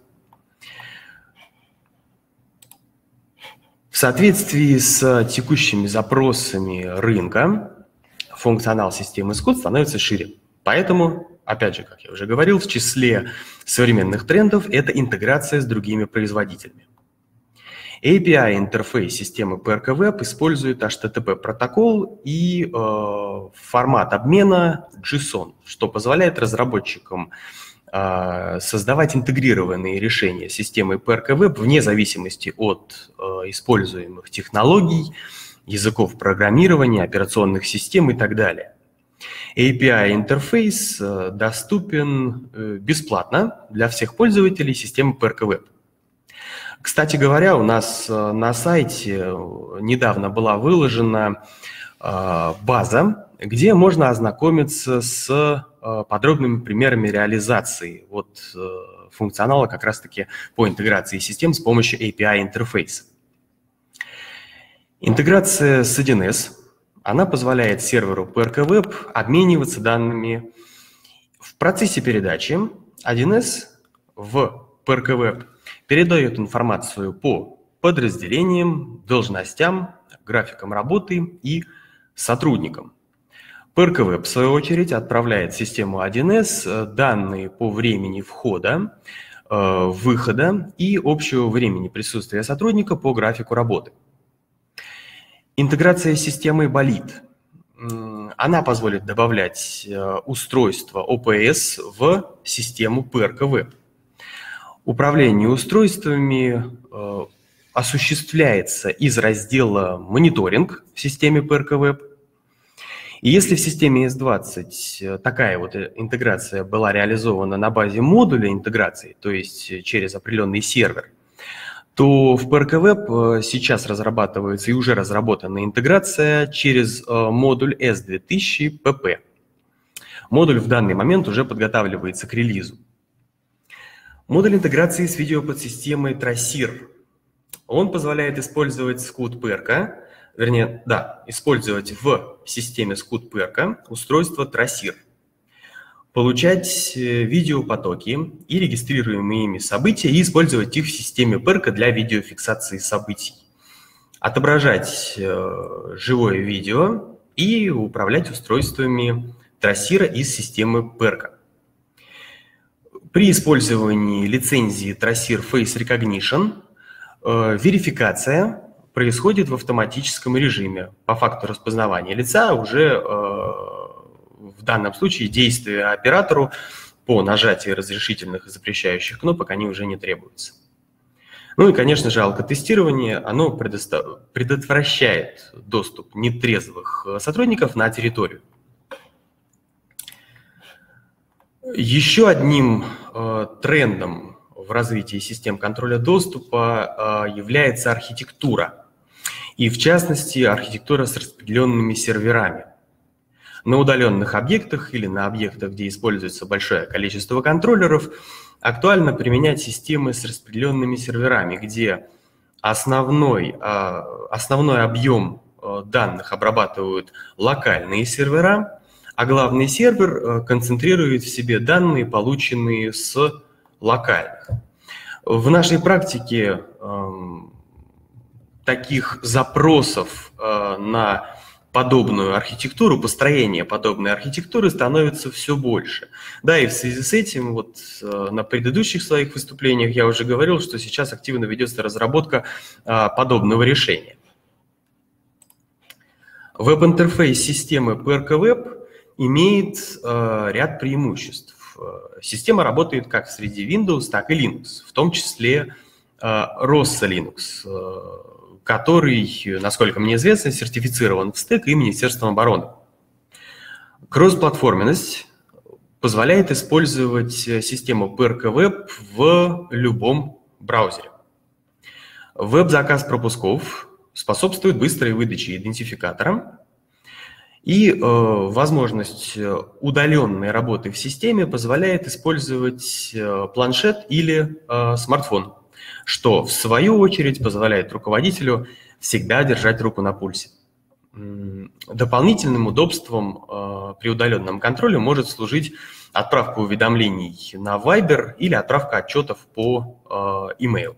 S8: В соответствии с текущими запросами рынка, функционал системы SCOOT становится шире. Поэтому, опять же, как я уже говорил, в числе современных трендов это интеграция с другими производителями. API-интерфейс системы PRK Web использует HTTP протокол и э, формат обмена JSON, что позволяет разработчикам э, создавать интегрированные решения системы PRK вне зависимости от э, используемых технологий, языков программирования, операционных систем и так далее. API-интерфейс э, доступен э, бесплатно для всех пользователей системы PRK. Кстати говоря, у нас э, на сайте э, недавно была выложена э, база, где можно ознакомиться с подробными примерами реализации вот функционала как раз-таки по интеграции систем с помощью API интерфейса. Интеграция с 1С, она позволяет серверу PRK Web обмениваться данными в процессе передачи 1С в PRK Web передает информацию по подразделениям, должностям, графикам работы и сотрудникам. Web, в свою очередь, отправляет в систему 1С данные по времени входа, э, выхода и общего времени присутствия сотрудника по графику работы. Интеграция с системой Болит. Она позволит добавлять э, устройство OPS в систему Web. Управление устройствами э, осуществляется из раздела «Мониторинг» в системе PRK Web. И если в системе S20 э, такая вот интеграция была реализована на базе модуля интеграции, то есть через определенный сервер – то в PRK Web э, сейчас разрабатывается и уже разработана интеграция через э, модуль S2000 PP. Модуль в данный момент уже подготавливается к релизу. Модуль интеграции с видеоподсистемой Tracir. Он позволяет использовать SCUD PRK, вернее, да, использовать в системе SCUD PRK устройство Tracir – получать э, видеопотоки и регистрируемые ими события и использовать их в системе Перка для видеофиксации событий. Отображать э, живое видео и управлять устройствами трассира из системы Перка. При использовании лицензии Trassir Face Recognition э, верификация происходит в автоматическом режиме. По факту распознавания лица уже в данном случае действия оператору по нажатию разрешительных и запрещающих кнопок, они уже не требуются. Ну и, конечно же, алкотестирование, оно предостав... предотвращает доступ нетрезвых э, сотрудников на территорию. Еще одним э, трендом в развитии систем контроля доступа э, является архитектура. И в частности, архитектура с распределенными серверами. На удаленных объектах или на объектах, где используется большое количество контроллеров, актуально применять системы с распределенными серверами, где основной, а, основной объем данных обрабатывают локальные сервера, а главный сервер а, концентрирует в себе данные, полученные с локальных. В нашей практике таких запросов на подобную архитектуру, построение подобной архитектуры становится все больше. Да, и в связи с этим вот э, на предыдущих своих выступлениях я уже говорил, что сейчас активно ведется разработка подобного решения. Веб-интерфейс системы PRK Web имеет а, ряд преимуществ. Система работает как среди Windows, так и Linux, в том числе а, Rossa Linux, который, насколько мне известно, сертифицирован в стек и Министерством обороны. Кроссплатформенность позволяет использовать систему PRK Web в любом браузере. Веб-заказ пропусков способствует быстрой выдаче идентификатора, и э, возможность удаленной работы в системе позволяет использовать э, планшет или э, смартфон что в свою очередь позволяет руководителю всегда держать руку на пульсе. Дополнительным удобством э, при удаленном контроле может служить отправка уведомлений на Viber или отправка отчетов по э, email.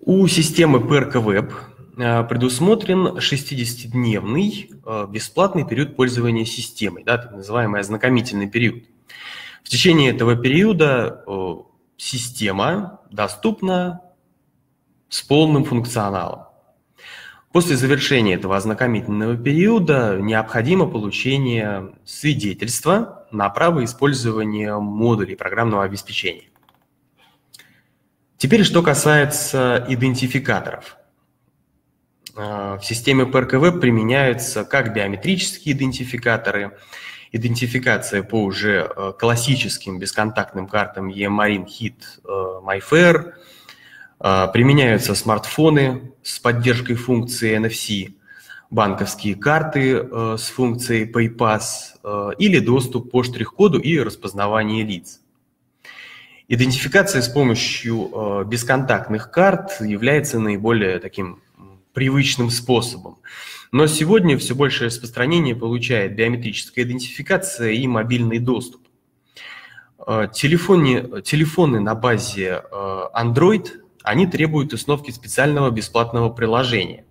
S8: У системы PRK Web э, предусмотрен 60-дневный бесплатный период пользования системой, да, так называемый ознакомительный период. В течение этого периода система доступна с полным функционалом. После завершения этого ознакомительного периода необходимо получение свидетельства на право использования модулей программного обеспечения. Теперь, что касается идентификаторов. А, в системе PRKV применяются как биометрические идентификаторы, идентификация по уже э, классическим бесконтактным картам EMARIN, HIT, э, MyFair. Э, применяются смартфоны с поддержкой функции NFC, банковские карты с функцией PayPass или доступ по штрих-коду и распознавание лиц. Идентификация с помощью бесконтактных карт является наиболее таким привычным способом. Но сегодня все большее распространение получает биометрическая идентификация и мобильный доступ. Э, телефоны, телефоны на базе э, Android, они требуют установки специального бесплатного приложения.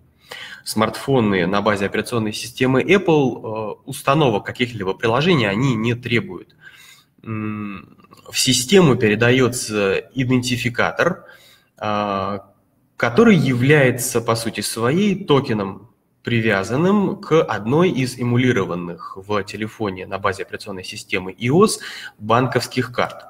S8: Смартфоны на базе операционной системы Apple э, установок каких-либо приложений они не требуют. В систему передается идентификатор, который является по сути своей токеном привязанным к одной из эмулированных в телефоне на базе операционной системы iOS банковских карт.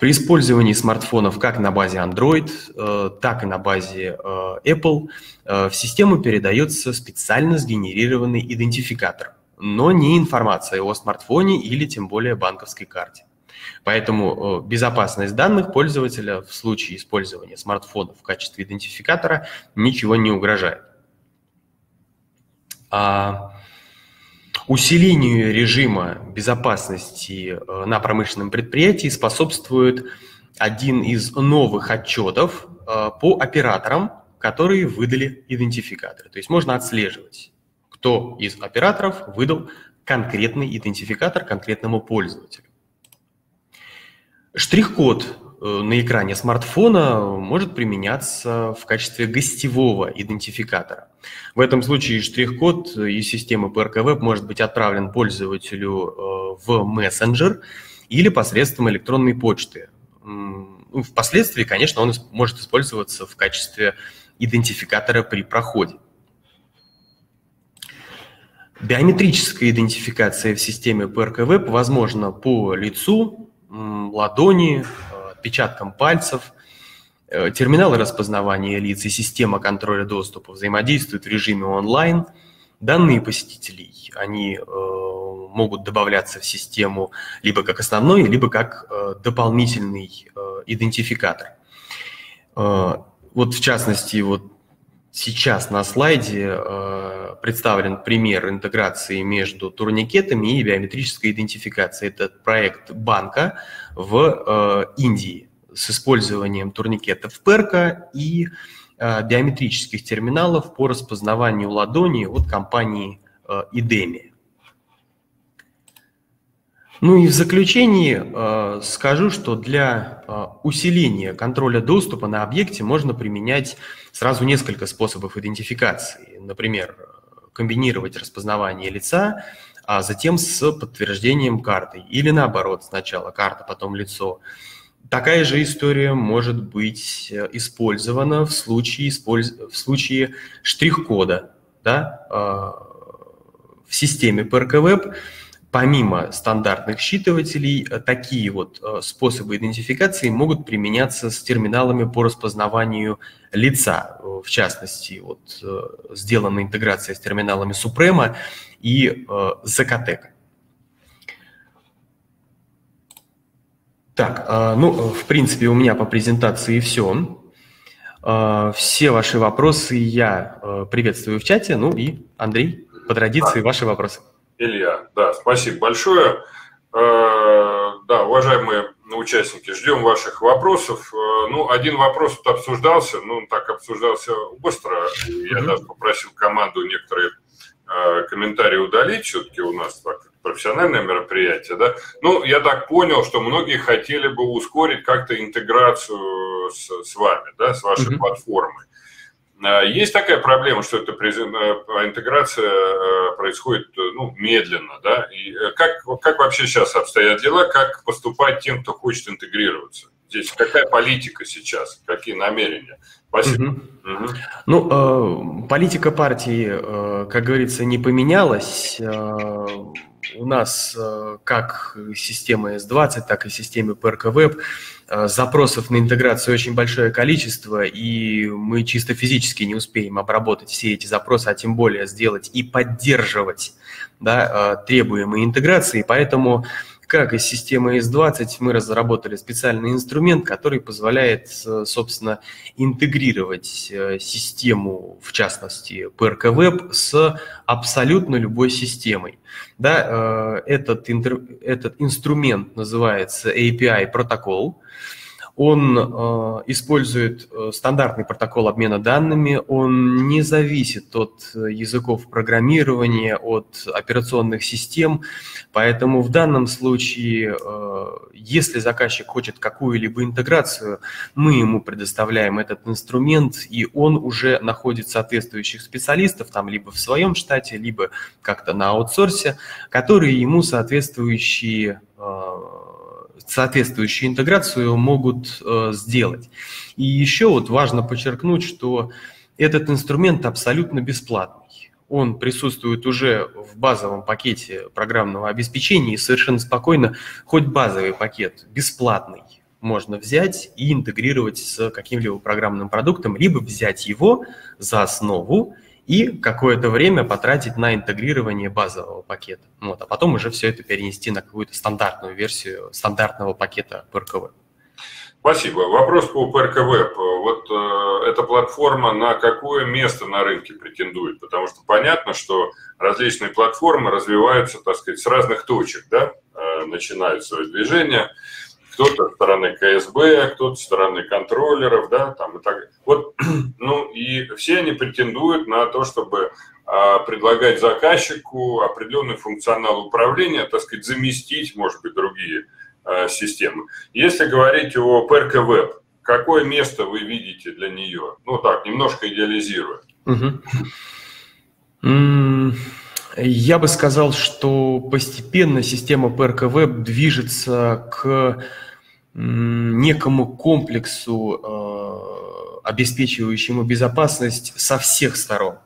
S8: При использовании смартфонов как на базе Android, э, так и на базе э, Apple э, в систему передается специально сгенерированный идентификатор, но не информация о смартфоне или тем более банковской карте. Поэтому безопасность данных пользователя в случае использования смартфона в качестве идентификатора ничего не угрожает. А усилению режима безопасности э, на промышленном предприятии способствует один из новых отчетов э, по операторам, которые выдали идентификаторы. То есть можно отслеживать, кто из операторов выдал конкретный идентификатор конкретному пользователю. Штрих-код Э, на экране смартфона может применяться в качестве гостевого идентификатора. В этом случае штрих-код из системы PRK Web может быть отправлен пользователю э, в мессенджер или посредством электронной почты. Ну, впоследствии, конечно, он может использоваться в качестве идентификатора при проходе. Биометрическая идентификация в системе Web возможна по лицу, ладони, отпечаткам пальцев. Э, терминалы распознавания лиц и система контроля доступа взаимодействуют в режиме онлайн. Данные посетителей, они э, могут добавляться в систему либо как основной, либо как э, дополнительный э, идентификатор. Э, вот в частности, вот сейчас на слайде э, представлен пример интеграции между турникетами и биометрической идентификацией. Это проект банка в э, Индии с использованием турникетов Перка и э, биометрических терминалов по распознаванию ладони от компании э, Idemi. Ну и в заключении э, скажу, что для э, усиления контроля доступа на объекте можно применять сразу несколько способов идентификации. Например, комбинировать распознавание лица, а затем с подтверждением карты. Или наоборот, сначала карта, потом лицо. Такая же история может быть э, использована в случае, в случае штрих-кода да, э, в системе PRK Web помимо стандартных считывателей, э, такие вот э, способы идентификации могут применяться с терминалами по распознаванию лица. Э, в частности, вот сделана интеграция с терминалами Suprema и Zacatec. Так, ну, в принципе, у меня по презентации все. Все ваши вопросы я приветствую в чате. Ну и, Андрей, по традиции, ваши вопросы.
S1: Илья, да, спасибо большое. Э, да, уважаемые участники, ждем ваших вопросов. Э, ну, один вопрос тут обсуждался, ну, так обсуждался быстро. Я даже попросил команду некоторые э, комментарии удалить, все-таки у нас так, профессиональное мероприятие, да. Ну, я так понял, что многие хотели бы ускорить как-то интеграцию с, с вами, да, с вашей mm-hmm. платформой. А, есть такая проблема, что эта э, интеграция э, происходит ну, медленно, да? И э, как, как вообще сейчас обстоят дела, как поступать тем, кто хочет интегрироваться? Здесь какая политика сейчас, какие намерения? Спасибо. Угу.
S8: Угу. Ну, э, политика партии, э, как говорится, не поменялась. Э, у нас э, как система S20, так и система э, запросов на интеграцию очень большое количество, и мы чисто физически не успеем обработать все эти запросы, а тем более сделать и поддерживать да, э, требуемые интеграции. Поэтому как из системы S20 мы разработали специальный инструмент, который позволяет, собственно, интегрировать систему, в частности, PRK Web, с абсолютно любой системой. Да, э, этот, этот инструмент называется API протокол. Он э, использует э, стандартный протокол обмена данными, он не зависит от языков программирования, от операционных систем, поэтому в данном случае, э, если заказчик хочет какую-либо интеграцию, мы ему предоставляем этот инструмент, и он уже находит соответствующих специалистов, там либо в своем штате, либо как-то на аутсорсе, которые ему соответствующие э, соответствующую интеграцию могут э, сделать. И еще вот важно подчеркнуть, что этот инструмент абсолютно бесплатный. Он присутствует уже в базовом пакете программного обеспечения и совершенно спокойно, хоть базовый пакет бесплатный, можно взять и интегрировать с каким-либо программным продуктом, либо взять его за основу и какое-то время потратить на интегрирование базового пакета. Вот, а потом уже все это перенести на какую-то стандартную версию стандартного пакета PRK
S1: Спасибо. Вопрос по PRK Вот э, эта платформа на какое место на рынке претендует? Потому что понятно, что различные платформы развиваются, так сказать, с разных точек, да, э, начинают свое движение кто-то стороны КСБ, кто-то стороны контроллеров, да, там и так. Вот, ну и все они претендуют на то, чтобы а, предлагать заказчику определенный функционал управления, так сказать, заместить, может быть, другие а, системы. Если говорить о Web, какое место вы видите для нее? Ну так, немножко идеализируя.
S8: Я бы сказал, что постепенно система Web движется к некому комплексу, э, обеспечивающему безопасность со всех сторон.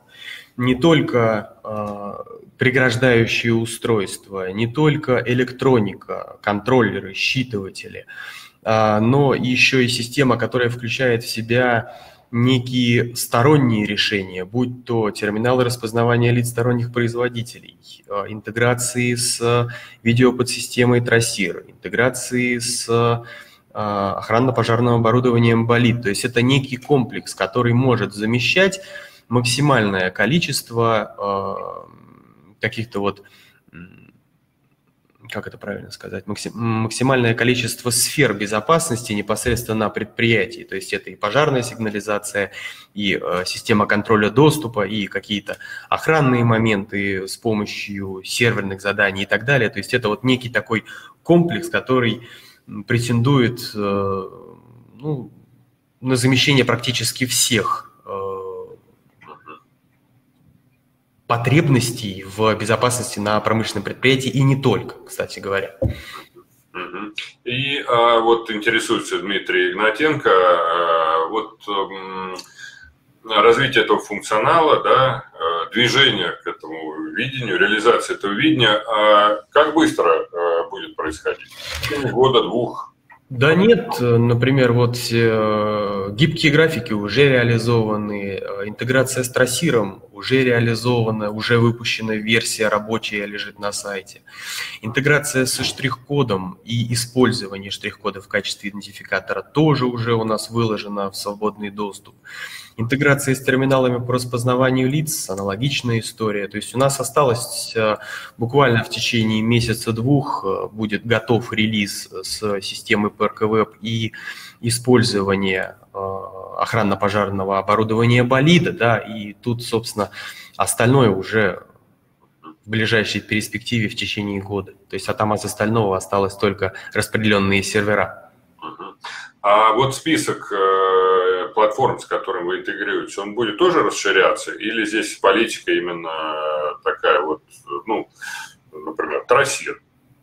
S8: Не только э, преграждающие устройства, не только электроника, контроллеры, считыватели, а, но еще и система, которая включает в себя некие сторонние решения, будь то терминалы распознавания лиц сторонних производителей, э, интеграции с видеоподсистемой трассир, интеграции с э, охранно-пожарным оборудованием болит. То есть это некий комплекс, который может замещать максимальное количество э, каких-то вот как это правильно сказать, максимальное количество сфер безопасности непосредственно на предприятии. То есть это и пожарная сигнализация, и э, система контроля доступа, и какие-то охранные моменты с помощью серверных заданий и так далее. То есть это вот некий такой комплекс, который претендует э, ну, на замещение практически всех потребностей в безопасности на промышленном предприятии и не только, кстати говоря.
S1: И а, вот интересуется Дмитрий Игнатенко, а, вот а, развитие этого функционала, да, а, движение к этому видению, реализация этого видения, а как быстро а, будет происходить? Года, двух,
S8: да нет, например, вот э, гибкие графики уже реализованы, э, интеграция с трассиром уже реализована, уже выпущена версия рабочая лежит на сайте. Интеграция со штрих-кодом и использование штрих-кода в качестве идентификатора тоже уже у нас выложена в свободный доступ. Интеграция с терминалами по распознаванию лиц, аналогичная история. То есть у нас осталось э, буквально в течение месяца-двух э, будет готов релиз с системы Web и использование э, охранно-пожарного оборудования болида, да, и тут, собственно, остальное уже в ближайшей перспективе в течение года. То есть от АМАЗ остального осталось только распределенные сервера.
S1: А вот список платформ, с которым вы интегрируетесь, он будет тоже расширяться? Или здесь политика именно такая вот, ну, например, трассир?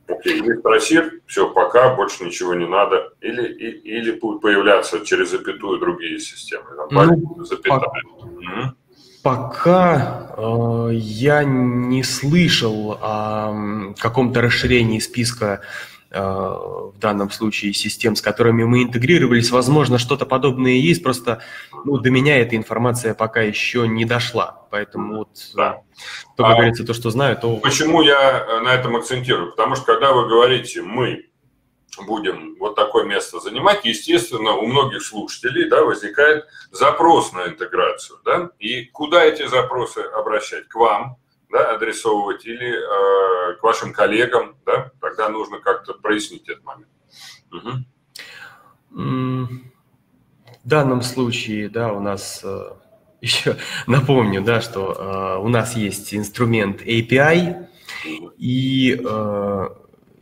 S1: Окей, есть трассир, все, пока, больше ничего не надо. Или, и, или будут появляться через запятую другие системы? Там, ну, запятая.
S8: По... Пока э, я не слышал о каком-то расширении списка Э, в данном случае систем, с которыми мы интегрировались. Возможно, что-то подобное есть, просто ну, до меня эта информация пока еще не дошла. Поэтому вот, да. то, как а говорится, то, что знаю, то...
S1: Почему я э, на этом акцентирую? Потому что, когда вы говорите «мы», будем вот такое место занимать, естественно, у многих слушателей да, возникает запрос на интеграцию. Да? И куда эти запросы обращать? К вам, да, адресовывать или э, к вашим коллегам, да, тогда нужно как-то прояснить этот момент. Угу.
S8: В данном случае, да, у нас э, еще напомню, да, что э, у нас есть инструмент API, и э,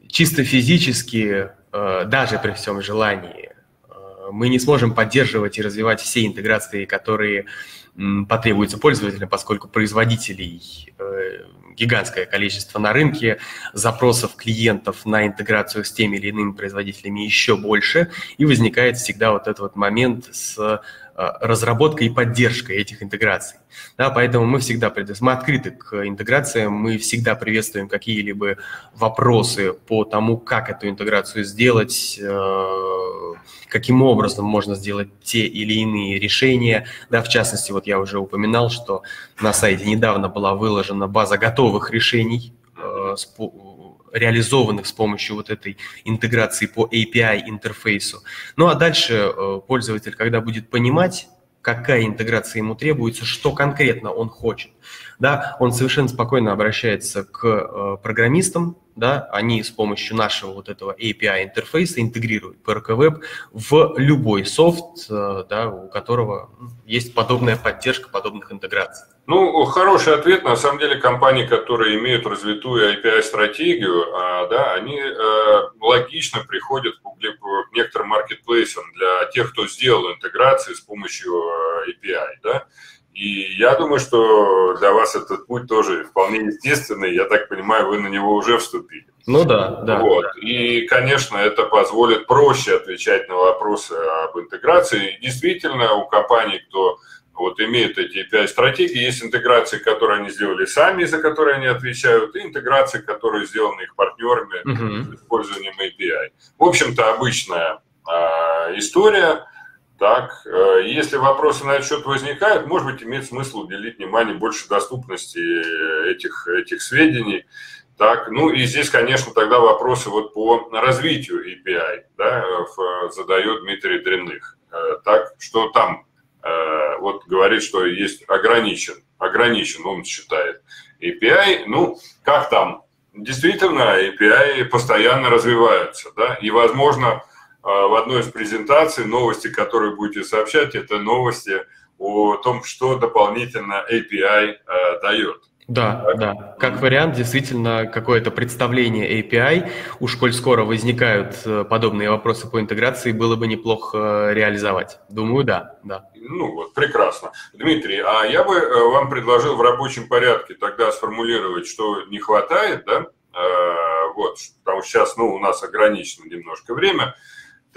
S8: чисто физически, э, даже при всем желании, э, мы не сможем поддерживать и развивать все интеграции, которые м, потребуются пользователям, поскольку производителей э, гигантское количество на рынке, запросов клиентов на интеграцию с теми или иными производителями еще больше, и возникает всегда вот этот вот момент с э, разработкой и поддержкой этих интеграций. Да, поэтому мы всегда мы открыты к интеграциям, мы всегда приветствуем какие-либо вопросы по тому, как эту интеграцию сделать, э, каким образом можно сделать те или иные решения. Да, в частности, вот я уже упоминал, что на сайте недавно была выложена база готовых решений, э, реализованных с помощью вот этой интеграции по API интерфейсу. Ну а дальше э, пользователь, когда будет понимать, какая интеграция ему требуется, что конкретно он хочет. Да, он совершенно спокойно обращается к э, программистам, да, они с помощью нашего вот этого API интерфейса интегрируют PRK в любой софт, э, да, у которого есть подобная поддержка подобных интеграций.
S1: Ну, хороший ответ. На самом деле компании, которые имеют развитую API-стратегию, а, да, они э, логично приходят к некоторым маркетплейсам для тех, кто сделал интеграции с помощью э, API. Да? И я думаю, что для вас этот путь тоже вполне естественный. Я так понимаю, вы на него уже вступили.
S8: Ну да, да.
S1: Вот. И, конечно, это позволит проще отвечать на вопросы об интеграции. И действительно, у компаний, кто вот имеет эти API-стратегии, есть интеграции, которые они сделали сами, за которые они отвечают, и интеграции, которые сделаны их партнерами uh-huh. с использованием API. В общем-то, обычная э, история – так, э, если вопросы на этот счет возникают, может быть, имеет смысл уделить внимание больше доступности этих, этих сведений. Так, ну и здесь, конечно, тогда вопросы вот по развитию API да, задает Дмитрий Дрянных. Э, так, что там э, вот говорит, что есть ограничен, ограничен, он считает API, ну, как там? Действительно, API постоянно развиваются, да, и, возможно, а, в одной из презентаций новости, которые будете сообщать, это новости о том, что дополнительно API а, дает.
S8: Да, да. Как вариант, действительно, какое-то представление API. Уж коль скоро возникают э, подобные вопросы по интеграции, было бы неплохо э, реализовать. Думаю, да, да.
S1: Ну вот, прекрасно. Дмитрий, а я бы э, вам предложил в рабочем порядке тогда сформулировать, что не хватает, да, вот, потому что сейчас, ну, у нас ограничено немножко время,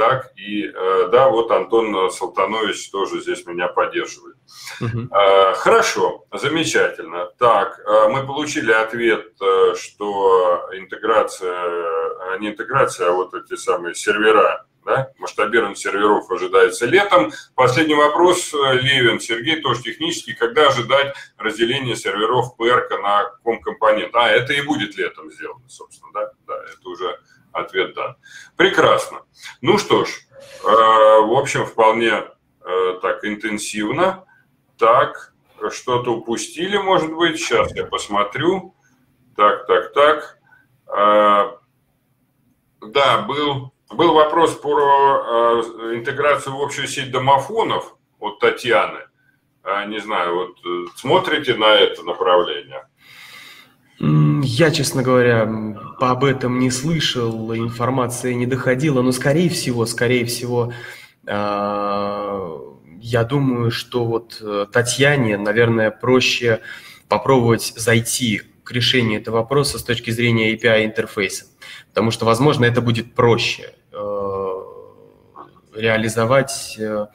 S1: так, и э, да, вот Антон Салтанович тоже здесь меня поддерживает. Угу. Хорошо, замечательно. Так, э, мы получили ответ, что интеграция, не интеграция, а вот эти самые сервера, да, масштабирование серверов ожидается летом. Последний вопрос, Левин, Сергей, тоже технический. Когда ожидать разделения серверов ПРК на ком-компонент? А, это и будет летом сделано, собственно, да? Да, это уже Ответ да. Прекрасно. Ну что ж, э, в общем, вполне э, так интенсивно. Так, что-то упустили, может быть. Сейчас я посмотрю. Так, так, так. Э, да, был, был вопрос про интеграцию в общую сеть домофонов от Татьяны. Не знаю, вот смотрите на это направление?
S8: Я, честно говоря, об этом не слышал, информация не доходила, но, скорее всего, скорее всего, а, я думаю, что вот э, Татьяне, наверное, проще попробовать зайти к решению этого вопроса с точки зрения API интерфейса, потому что, возможно, это будет проще э, реализовать, э,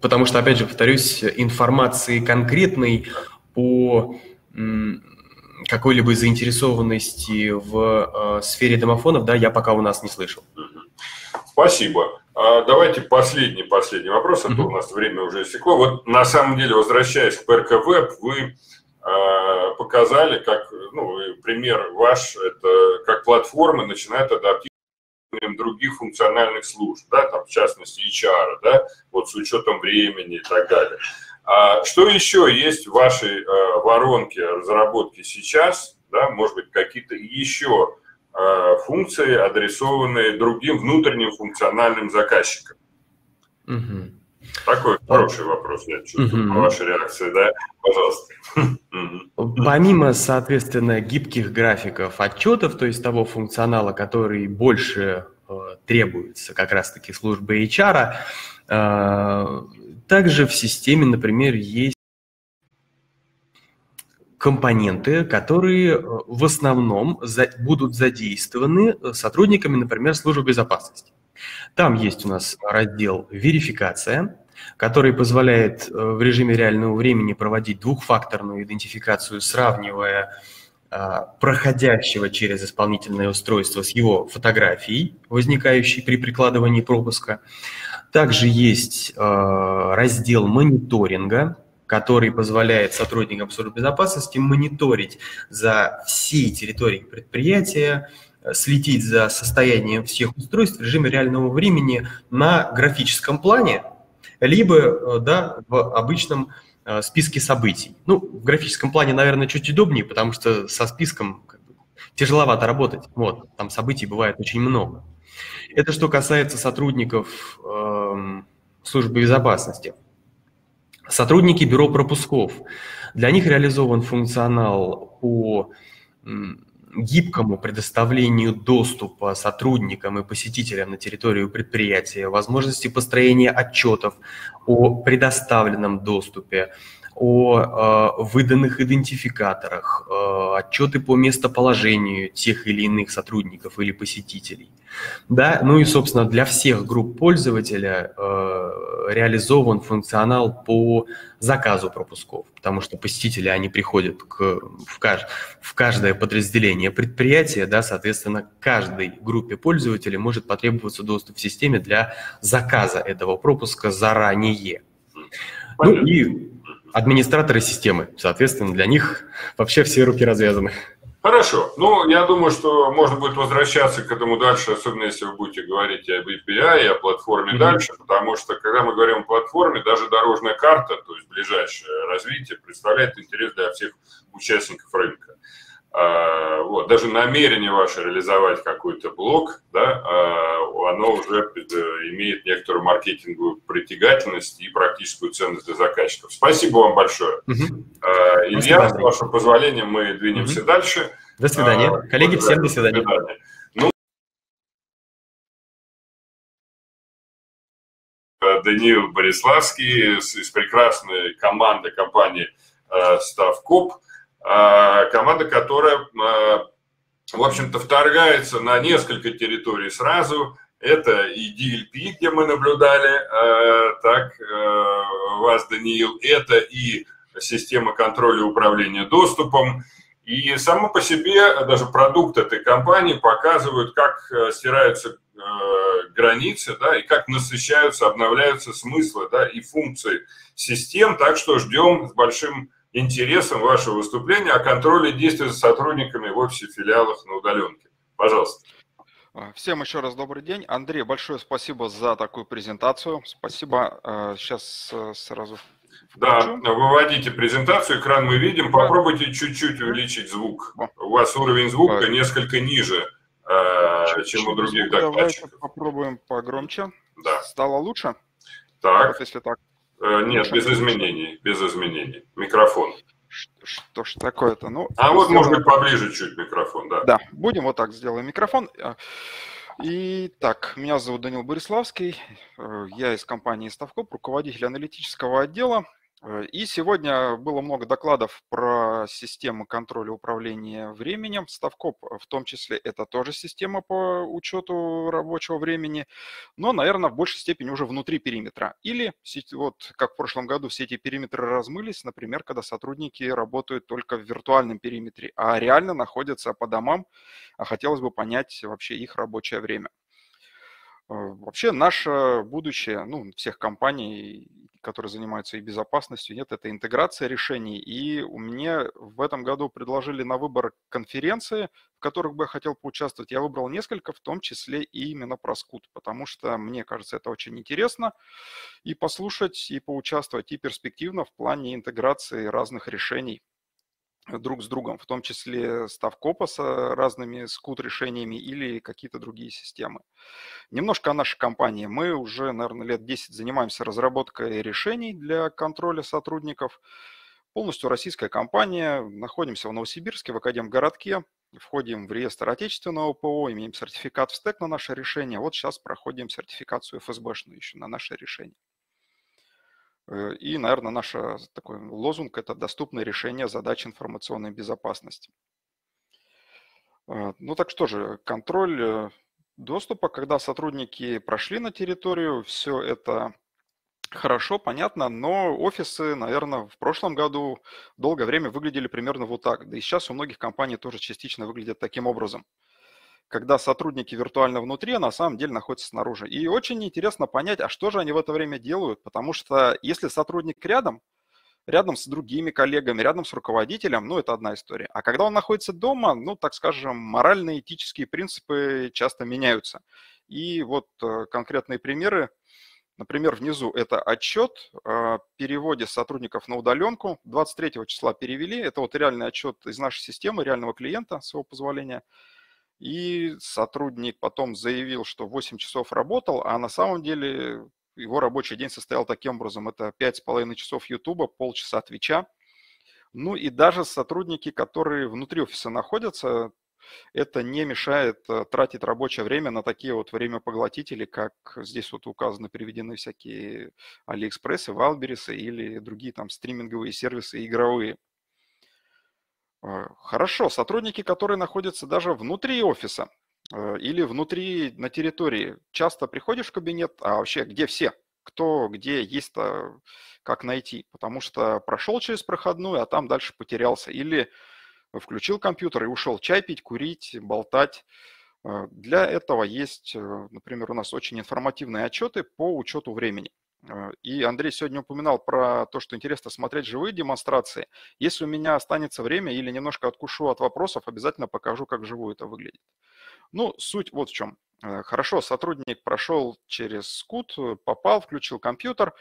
S8: потому что, опять же, повторюсь, информации конкретной по какой-либо заинтересованности в э, сфере домофонов, да, я пока у нас не слышал.
S1: Спасибо. А давайте последний, последний вопрос, а то у нас время уже истекло. Вот на самом деле, возвращаясь к Web, вы э, показали, как, ну, пример ваш, это как платформы начинают адаптировать других функциональных служб, да, там, в частности, HR, да, вот с учетом времени и так далее. А что еще есть в вашей э, воронке разработки сейчас? Да, может быть, какие-то еще э, функции, адресованные другим внутренним функциональным заказчикам?
S8: Мгм.
S1: Такой хороший вопрос, я чувствую,
S8: Мгм.
S1: по вашей реакции, да? Пожалуйста.
S8: Помимо, соответственно, гибких графиков отчетов, то есть того функционала, который больше э, требуется как раз-таки службы HR, также в системе, например, есть компоненты, которые э, в основном за- будут задействованы э, сотрудниками, например, службы безопасности. Там есть у нас раздел «Верификация», который позволяет э, в режиме реального времени проводить двухфакторную идентификацию, сравнивая а, проходящего через исполнительное устройство с его фотографией, возникающей при прикладывании пропуска. Также есть э, раздел мониторинга, который позволяет сотрудникам службы безопасности мониторить за всей территорией предприятия, э, следить за состоянием всех устройств в режиме реального времени на графическом плане, либо э, да, в обычном э, списке событий. Ну, в графическом плане, наверное, чуть удобнее, потому что со списком тяжеловато работать. Вот, там событий бывает очень много. Это что касается сотрудников эм, службы безопасности. Сотрудники бюро пропусков. Для них реализован функционал по гибкому предоставлению доступа сотрудникам и посетителям на территорию предприятия, возможности построения отчетов о предоставленном доступе, о э, выданных идентификаторах, э, отчеты по местоположению тех или иных сотрудников или посетителей. Да? Ну и, собственно, для всех групп пользователя э, реализован функционал по заказу пропусков, потому что посетители, они приходят к, в, кажд, в каждое подразделение предприятия, да, соответственно, каждой группе пользователей может потребоваться доступ в системе для заказа этого пропуска заранее. Ну и администраторы системы, соответственно, для них вообще все руки развязаны.
S1: Хорошо. Ну, я думаю, что можно будет возвращаться к этому дальше, особенно если вы будете говорить об API и о платформе mm-hmm. дальше, потому что, когда мы говорим о платформе, даже дорожная карта, то есть ближайшее развитие, представляет интерес для всех участников рынка. А, вот, даже намерение ваше реализовать какой-то блок, да, а, оно уже имеет некоторую маркетинговую притягательность и практическую ценность для заказчиков. Спасибо вам большое. Угу. Илья, с вашего позволения, мы двинемся угу. дальше.
S8: До свидания. А, Коллеги, всем до свидания. До свидания. Ну,
S1: Даниил Бориславский из, прекрасной команды компании Ставкоп. Команда, которая, в общем-то, вторгается на несколько территорий сразу. Это и DLP, где мы наблюдали, так, вас, Даниил, это и система контроля и управления доступом. И само по себе даже продукт этой компании показывают, как стираются границы, да, и как насыщаются, обновляются смыслы, да, и функции систем. Так что ждем с большим интересом вашего выступления о контроле действий за сотрудниками в офисе филиалах на удаленке. Пожалуйста.
S9: Всем еще раз добрый день. Андрей, большое спасибо за такую презентацию. Спасибо. Сейчас сразу
S1: включу. Да, выводите презентацию, экран мы видим. Попробуйте чуть-чуть увеличить звук. У вас уровень звука несколько ниже, чем у других докладчиков.
S9: Давайте попробуем погромче.
S1: Да.
S9: Стало лучше?
S1: Так.
S9: Вот если так.
S1: Нет, без изменений, без изменений. Микрофон.
S9: Что, ж такое-то? Ну,
S1: а вот, сделаем... может быть, поближе чуть микрофон, да.
S9: Да, будем вот так сделаем микрофон. Итак, меня зовут Данил Бориславский, я из компании Ставкоп, руководитель аналитического отдела. И сегодня было много докладов про системы контроля управления временем. Ставкоп в том числе это тоже система по учету рабочего времени, но, наверное, в большей степени уже внутри периметра. Или, вот как в прошлом году, все эти периметры размылись, например, когда сотрудники работают только в виртуальном периметре, а реально находятся по домам, а хотелось бы понять вообще их рабочее время. Вообще наше будущее, ну, всех компаний, которые занимаются и безопасностью, нет, это интеграция решений. И у меня в этом году предложили на выбор конференции, в которых бы я хотел поучаствовать. Я выбрал несколько, в том числе и именно про скут, потому что мне кажется, это очень интересно и послушать, и поучаствовать, и перспективно в плане интеграции разных решений друг с другом, в том числе Ставкопа с разными скут-решениями или какие-то другие системы. Немножко о нашей компании. Мы уже, наверное, лет 10 занимаемся разработкой решений для контроля сотрудников. Полностью российская компания. Находимся в Новосибирске, в Академгородке. Входим в реестр отечественного ПО, имеем сертификат в стек на наше решение. Вот сейчас проходим сертификацию ФСБшную еще на наше решение. Э, и, наверное, наш такой лозунг – это доступное решение задач информационной безопасности. Э, ну так что же, контроль э, доступа, когда сотрудники прошли на территорию, все это хорошо, понятно, но офисы, наверное, в прошлом году долгое время выглядели примерно вот так. Да и сейчас у многих компаний тоже частично выглядят таким образом когда сотрудники виртуально внутри, а на самом деле находятся снаружи. И очень интересно понять, а что же они в это время делают, потому что если сотрудник рядом, рядом с другими коллегами, рядом с руководителем, ну, это одна история. А когда он находится дома, ну, так скажем, моральные этические принципы часто меняются. И вот э, конкретные примеры. Например, внизу это отчет о переводе сотрудников на удаленку. 23 числа перевели. Это вот реальный отчет из нашей системы, реального клиента, с его позволения. И сотрудник потом заявил, что 8 часов работал, а на самом деле его рабочий день состоял таким образом. Это 5,5 часов Ютуба, полчаса Твича. Ну и даже сотрудники, которые внутри офиса находятся, это не мешает э, тратить рабочее время на такие вот времяпоглотители, как здесь вот указаны, приведены всякие Алиэкспрессы, Валберисы или другие там стриминговые сервисы игровые. Э, хорошо, сотрудники, которые находятся даже внутри офиса э, или внутри на территории, часто приходишь в кабинет, а вообще где все? Кто, где есть-то, как найти? Потому что прошел через проходную, а там дальше потерялся. Или включил компьютер и ушел чай пить, курить, болтать. Э, для этого есть, например, у нас очень информативные отчеты по учету времени. Э, и Андрей сегодня упоминал про то, что интересно смотреть живые демонстрации. Если у меня останется время или немножко откушу от вопросов, обязательно покажу, как живую это выглядит. Ну, суть вот в чем. Э, хорошо, сотрудник прошел через скут, попал, включил компьютер,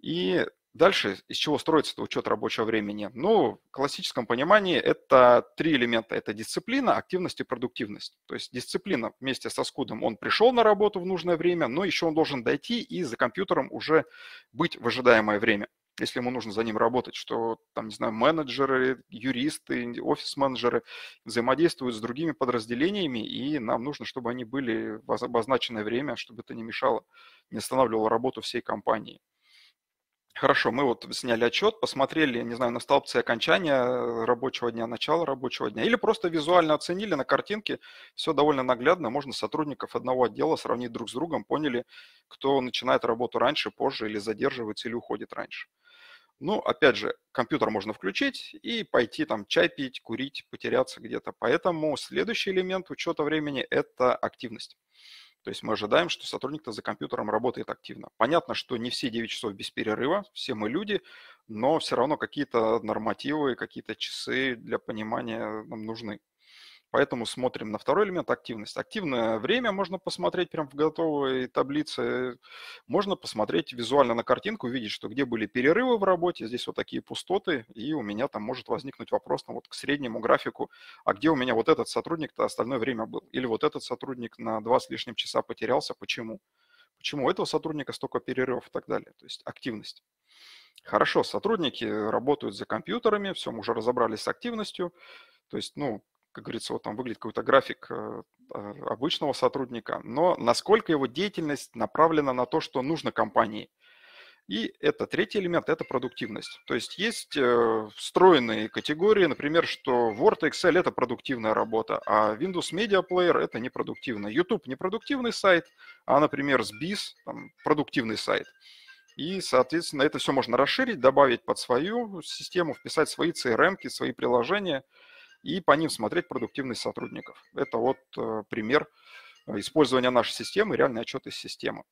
S9: и Дальше из чего строится учет рабочего времени? Ну, в классическом понимании это три элемента. Это дисциплина, активность и продуктивность. То есть дисциплина вместе со скудом, он пришел на работу в нужное время, но еще он должен дойти и за компьютером уже быть в ожидаемое время если ему нужно за ним работать, что там, не знаю, менеджеры, юристы, офис-менеджеры взаимодействуют с другими подразделениями, и нам нужно, чтобы они были в обозначенное время, чтобы это не мешало, не останавливало работу всей компании. Хорошо, мы вот сняли отчет, посмотрели, не знаю, на столбцы окончания рабочего дня, начала рабочего дня, или просто визуально оценили на картинке, все довольно наглядно, можно сотрудников одного отдела сравнить друг с другом, поняли, кто начинает работу раньше, позже, или задерживается, или уходит раньше. Ну, опять же, компьютер можно включить и пойти там чай пить, курить, потеряться где-то. Поэтому следующий элемент учета времени – это активность. То есть мы ожидаем, что сотрудник-то за компьютером работает активно. Понятно, что не все 9 часов без перерыва, все мы люди, но все равно какие-то нормативы, какие-то часы для понимания нам нужны. Поэтому смотрим на второй элемент – активность. Активное время можно посмотреть прямо в готовой таблице. Можно посмотреть визуально на картинку, увидеть, что где были перерывы в работе, здесь вот такие пустоты, и у меня там может возникнуть вопрос ну, вот к среднему графику, а где у меня вот этот сотрудник-то остальное время был? Или вот этот сотрудник на два с лишним часа потерялся, почему? Почему у этого сотрудника столько перерывов и так далее? То есть активность. Хорошо, сотрудники работают за компьютерами, все, мы уже разобрались с активностью. То есть, ну, как говорится, вот там выглядит какой-то график э, а, обычного сотрудника, но насколько его деятельность направлена на то, что нужно компании. И это третий элемент, это продуктивность. То есть есть э, встроенные категории, например, что Word и Excel – это продуктивная работа, а Windows Media Player – это непродуктивно. YouTube – непродуктивный сайт, а, например, SBIS – продуктивный сайт. И, соответственно, это все можно расширить, добавить под свою систему, вписать свои CRM, свои приложения – и по ним смотреть продуктивность сотрудников. Это вот э, пример э, использования нашей системы, реальный отчет из системы.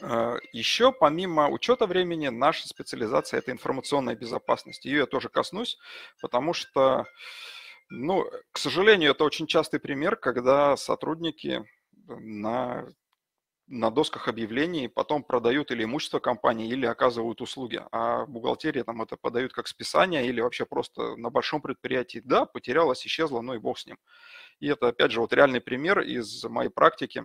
S9: Э, Еще помимо учета времени, наша специализация – это информационная безопасность. Ее я тоже коснусь, потому что, ну, к сожалению, это очень частый пример, когда сотрудники на на досках объявлений потом продают или имущество компании, или оказывают услуги. А бухгалтерия там это подают как списание или вообще просто на большом предприятии. Да, потерялось, исчезло, ну и бог с ним. И это, опять же, вот реальный пример из моей практики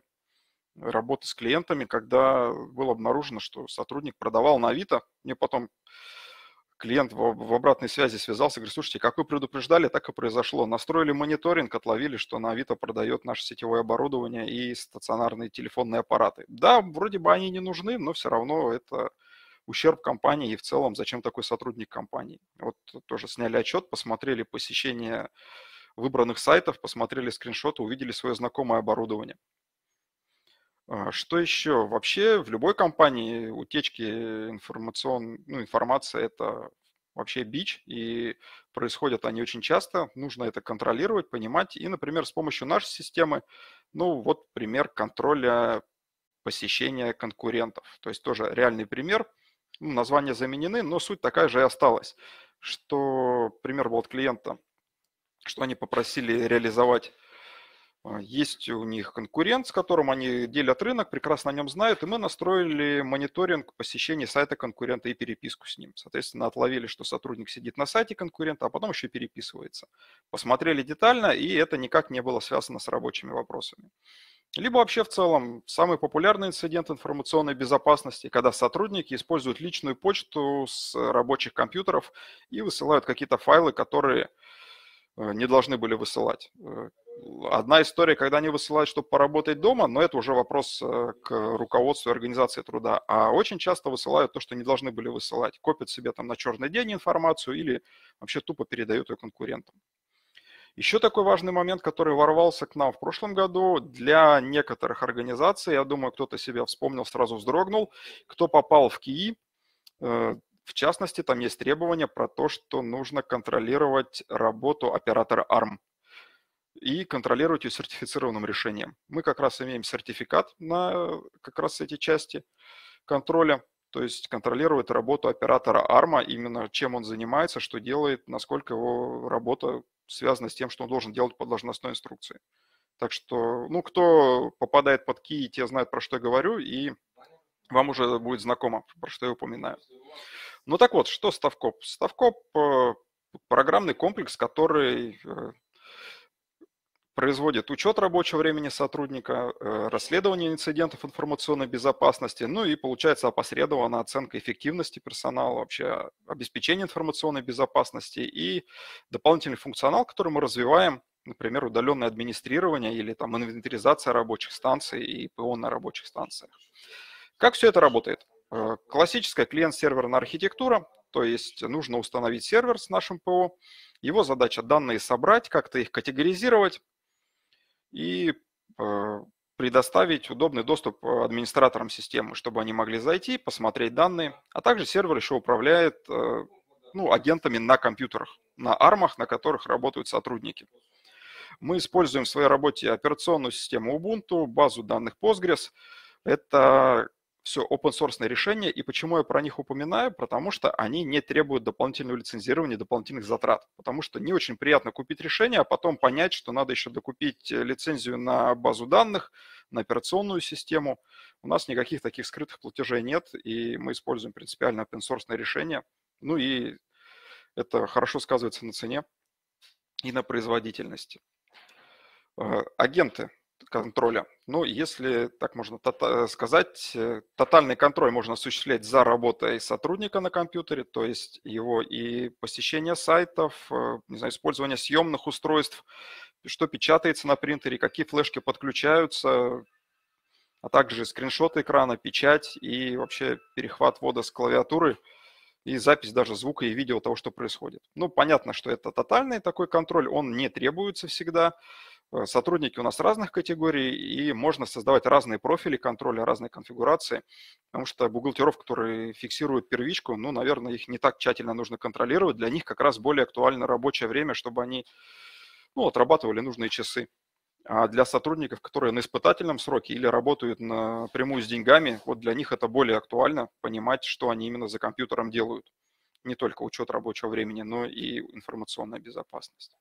S9: работы с клиентами, когда было обнаружено, что сотрудник продавал на Авито. Мне потом клиент в, обратной связи связался, говорит, слушайте, как вы предупреждали, так и произошло. Настроили мониторинг, отловили, что на Авито продает наше сетевое оборудование и стационарные телефонные аппараты. Да, вроде бы они не нужны, но все равно это ущерб компании и в целом зачем такой сотрудник компании. Вот тоже сняли отчет, посмотрели посещение выбранных сайтов, посмотрели скриншоты, увидели свое знакомое оборудование. А, что еще? Вообще в любой компании утечки информацион... ну, информации – это вообще бич, и происходят они очень часто. Нужно это контролировать, понимать. И, например, с помощью нашей системы, ну вот пример контроля посещения конкурентов. То есть тоже реальный пример. Ну, названия заменены, но суть такая же и осталась. Что пример был от клиента, что они попросили реализовать есть у них конкурент, с которым они делят рынок, прекрасно о нем знают, и мы настроили мониторинг посещения сайта конкурента и переписку с ним. Соответственно, отловили, что сотрудник сидит на сайте конкурента, а потом еще переписывается. Посмотрели детально, и это никак не было связано с рабочими вопросами. Либо вообще в целом самый популярный инцидент информационной безопасности, когда сотрудники используют личную почту с рабочих компьютеров и высылают какие-то файлы, которые не должны были высылать. Э, Одна история, когда они высылают, чтобы поработать дома, но это уже вопрос э, к руководству и организации труда. А очень часто высылают то, что не должны были высылать. Копят себе там на черный день информацию или вообще тупо передают ее конкурентам. Еще такой важный момент, который ворвался к нам в прошлом году, для некоторых организаций, я думаю, кто-то себя вспомнил, сразу вздрогнул, кто попал в КИИ, э, в частности, там есть требования про то, что нужно контролировать работу оператора ARM и контролировать ее сертифицированным решением. Мы как раз имеем сертификат на как раз эти части контроля, то есть контролировать работу оператора ARMA, именно чем он занимается, что делает, насколько его работа связана с тем, что он должен делать по должностной инструкции. Так что, ну, кто попадает под КИ, те знают, про что я говорю, и вам уже будет знакомо, про что я упоминаю. Ну так вот, что Ставкоп? Ставкоп э, – программный комплекс, который э, производит учет рабочего времени сотрудника, э, расследование инцидентов информационной безопасности, ну и получается опосредованная оценка эффективности персонала, вообще обеспечение информационной безопасности и дополнительный функционал, который мы развиваем, например, удаленное администрирование или там инвентаризация рабочих станций и ПО на рабочих станциях. Как все это работает? Э, классическая клиент-серверная архитектура, то есть нужно установить сервер с нашим ПО, его задача данные собрать, как-то их категоризировать, и э, предоставить удобный доступ э, администраторам системы, чтобы они могли зайти, посмотреть данные, а также сервер еще управляет ну, агентами на компьютерах, на армах, на которых работают сотрудники. Мы используем в своей работе операционную систему Ubuntu, базу данных Postgres. Это все open source решения. И почему я про них упоминаю? Потому что они не требуют дополнительного лицензирования, дополнительных затрат. Потому что не очень приятно купить решение, а потом понять, что надо еще докупить э, лицензию на базу данных, на операционную систему. У нас никаких таких скрытых платежей нет, и мы используем принципиально open source решение. Ну и это хорошо сказывается на цене и на производительности. Э, агенты контроля. Ну, если так можно сказать, э, тотальный контроль можно осуществлять за работой сотрудника на компьютере, то есть его и посещение сайтов, э, не знаю, использование съемных устройств, что печатается на принтере, какие флешки подключаются, а также скриншот экрана, печать и вообще перехват ввода с клавиатуры и запись даже звука и видео того, что происходит. Ну, понятно, что это тотальный такой контроль, он не требуется всегда, Э, сотрудники у нас разных категорий, и можно создавать разные профили контроля, разные конфигурации, потому что бухгалтеров, которые фиксируют первичку, ну, наверное, их не так тщательно нужно контролировать. Для них как раз более актуально рабочее время, чтобы они ну, отрабатывали нужные часы. А для сотрудников, которые на испытательном сроке или работают напрямую с деньгами, вот для них это более актуально понимать, что они именно за компьютером делают. Не только учет рабочего времени, но и информационная безопасность.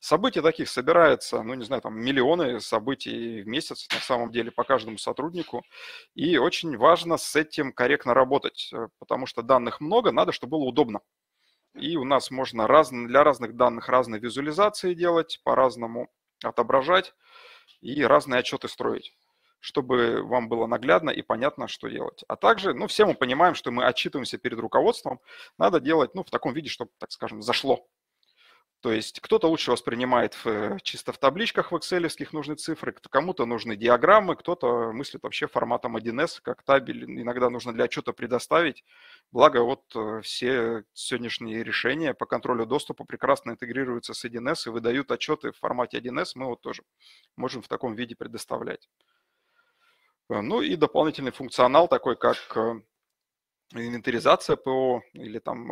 S9: Событий таких собирается, ну, не знаю, там миллионы событий в месяц на самом деле по каждому сотруднику. И очень важно с этим корректно работать, э, потому что данных много, надо, чтобы было удобно. И у нас можно раз, для разных данных разные визуализации делать, по-разному отображать и разные отчеты строить чтобы вам было наглядно и понятно, что делать. А также, ну, все мы понимаем, что мы отчитываемся перед руководством, надо делать, ну, в таком виде, чтобы, так скажем, зашло. То есть кто-то лучше воспринимает в, э, чисто в табличках в excel нужны цифры, кому-то нужны диаграммы, кто-то мыслит вообще форматом 1С, как табель, иногда нужно для отчета предоставить. Благо вот э, все сегодняшние решения по контролю доступа прекрасно интегрируются с 1С и выдают отчеты в формате 1С, мы вот тоже можем в таком виде предоставлять. Э, ну и дополнительный функционал такой, как инвентаризация ПО или там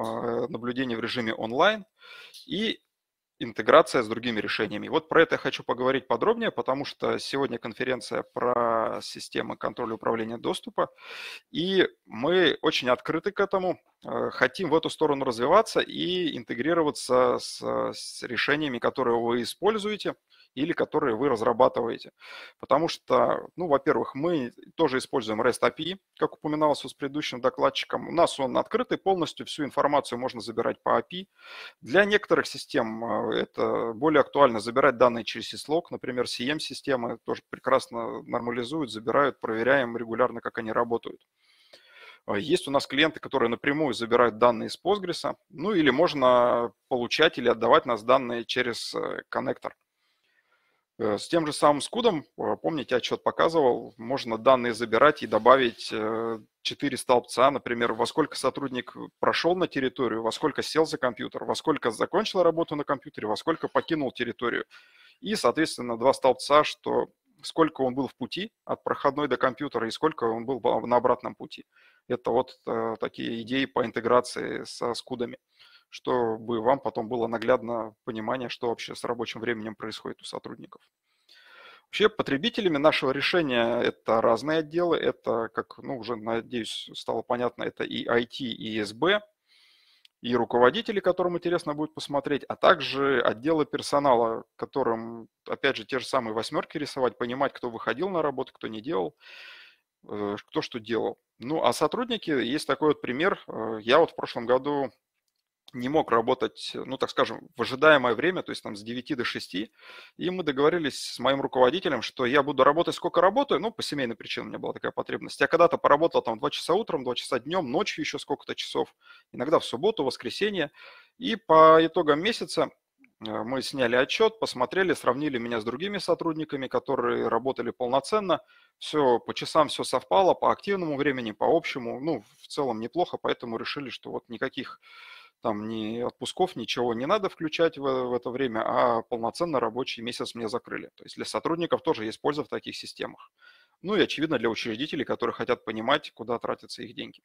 S9: наблюдение в режиме онлайн и интеграция с другими решениями. Вот про это я хочу поговорить подробнее, потому что сегодня конференция про системы контроля управления доступа, и мы очень открыты к этому, э, хотим в эту сторону развиваться и интегрироваться с, с решениями, которые вы используете – или которые вы разрабатываете. Потому что, ну, во-первых, мы тоже используем REST API, как упоминалось с предыдущим докладчиком. У нас он открытый полностью, всю информацию можно забирать по API. Для некоторых систем э, это более актуально забирать данные через syslog, например, CM-системы тоже прекрасно нормализуют, забирают, проверяем регулярно, как они работают. Э, есть у нас клиенты, которые напрямую забирают данные из Postgres, ну или можно получать или отдавать нас данные через э, коннектор. Э, с тем же самым скудом, э, помните, отчет показывал, можно данные забирать и добавить 4 э, столбца, например, во сколько сотрудник прошел на территорию, во сколько сел за компьютер, во сколько закончил работу на компьютере, во сколько покинул территорию. И, соответственно, два столбца, что сколько он был в пути от проходной до компьютера и сколько он был на обратном пути. Это вот такие идеи по интеграции со скудами чтобы вам потом было наглядно понимание, что вообще с рабочим временем происходит у сотрудников. Вообще потребителями нашего решения это разные отделы, это, как ну, уже, надеюсь, стало понятно, это и IT, и СБ, и руководители, которым интересно будет посмотреть, а также отделы персонала, которым, опять же, те же самые восьмерки рисовать, понимать, кто выходил на работу, кто не делал, э, кто что делал. Ну, а сотрудники, есть такой вот пример. Э, я вот в прошлом году не мог работать, ну, так скажем, в ожидаемое время, то есть там с 9 до 6, и мы договорились с моим руководителем, что я буду работать сколько работаю, ну, по семейной причине у меня была такая потребность. Я когда-то поработал там 2 часа утром, 2 часа днем, ночью еще сколько-то часов, иногда в субботу, воскресенье, и по итогам месяца э, мы сняли отчет, посмотрели, сравнили меня с другими сотрудниками, которые работали полноценно. Все по часам все совпало, по активному времени, по общему. Ну, в целом неплохо, поэтому решили, что вот никаких там ни отпусков, ничего не надо включать в, в это время, а полноценно рабочий месяц мне закрыли. То есть для сотрудников тоже есть польза в таких системах. Ну и, очевидно, для учредителей, которые хотят понимать, куда тратятся их деньги.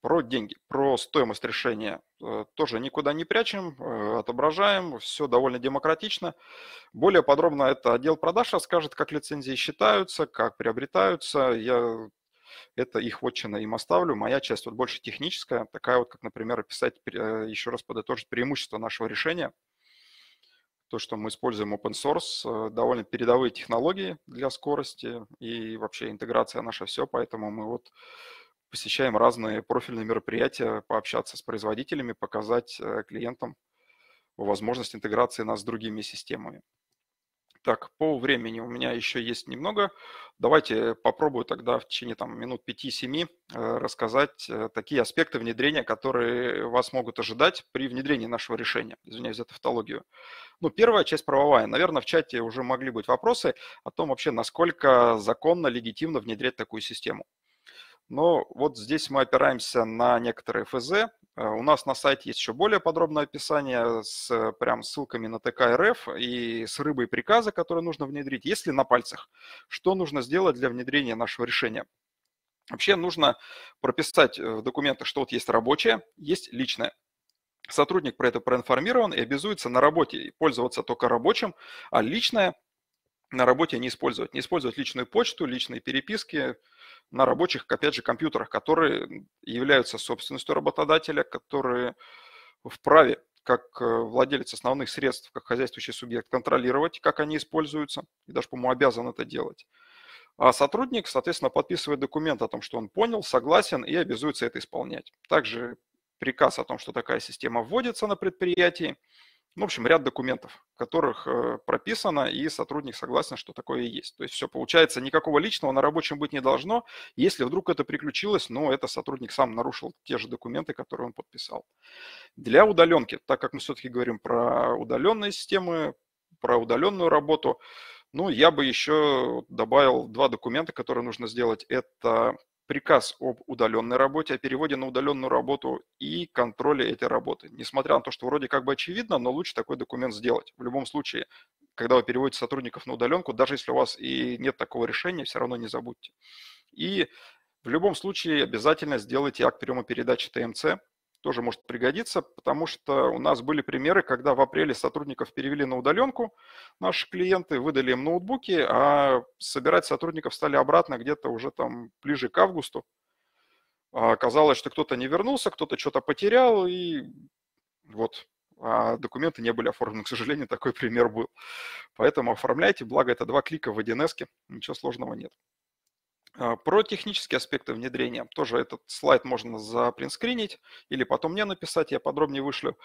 S9: Про деньги, про стоимость решения э, тоже никуда не прячем, э, отображаем, все довольно демократично. Более подробно это отдел продаж расскажет, как лицензии считаются, как приобретаются. Я это их вотчина им оставлю. Моя часть вот больше техническая, такая вот, как, например, описать, э, еще раз подытожить преимущество нашего решения. То, что мы используем open source, э, довольно передовые технологии для скорости и вообще интеграция наша все, поэтому мы вот посещаем разные профильные мероприятия, пообщаться с производителями, показать э, клиентам возможность интеграции нас с другими системами. Так, по времени у меня еще есть немного. Давайте попробую тогда в течение там, минут 5-7 э, рассказать э, такие аспекты внедрения, которые вас могут ожидать при внедрении нашего решения. Извиняюсь за тавтологию. Ну, первая часть правовая. Наверное, в чате уже могли быть вопросы о том вообще, насколько законно, легитимно внедрять такую систему. Но вот здесь мы опираемся на некоторые ФЗ, у нас на сайте есть еще более подробное описание с э, прям ссылками на ТК РФ и с рыбой приказа, который нужно внедрить. Если на пальцах, что нужно сделать для внедрения нашего решения? Вообще нужно прописать э, в документах, что вот есть рабочее, есть личное. Сотрудник про это проинформирован и обязуется на работе пользоваться только рабочим, а личное на работе не использовать. Не использовать личную почту, личные переписки на рабочих, опять же, компьютерах, которые являются собственностью работодателя, которые вправе как э, владелец основных средств, как хозяйствующий субъект, контролировать, как они используются, и даже, по-моему, обязан это делать. А сотрудник, соответственно, подписывает документ о том, что он понял, согласен и обязуется это исполнять. Также приказ о том, что такая система вводится на предприятии, ну, в общем, ряд документов, в которых э, прописано, и сотрудник согласен, что такое и есть. То есть все, получается, никакого личного на рабочем быть не должно. Если вдруг это приключилось, но это сотрудник сам нарушил те же документы, которые он подписал. Для удаленки, так как мы все-таки говорим про удаленные системы, про удаленную работу, ну, я бы еще добавил два документа, которые нужно сделать. Это приказ об удаленной работе, о переводе на удаленную работу и контроле этой работы. Несмотря на то, что вроде как бы очевидно, но лучше такой документ сделать. В любом случае, когда вы переводите сотрудников на удаленку, даже если у вас и нет такого решения, все равно не забудьте. И в любом случае обязательно сделайте акт приема передачи ТМЦ, тоже может пригодиться, потому что у нас были примеры, когда в апреле сотрудников перевели на удаленку, наши клиенты выдали им ноутбуки, а собирать сотрудников стали обратно где-то уже там ближе к августу. А оказалось, что кто-то не вернулся, кто-то что-то потерял, и вот а документы не были оформлены. К сожалению, такой пример был. Поэтому оформляйте, благо это два клика в 1С, ничего сложного нет. А, про технические аспекты внедрения. Тоже этот слайд можно запринскринить или потом мне написать, я подробнее вышлю.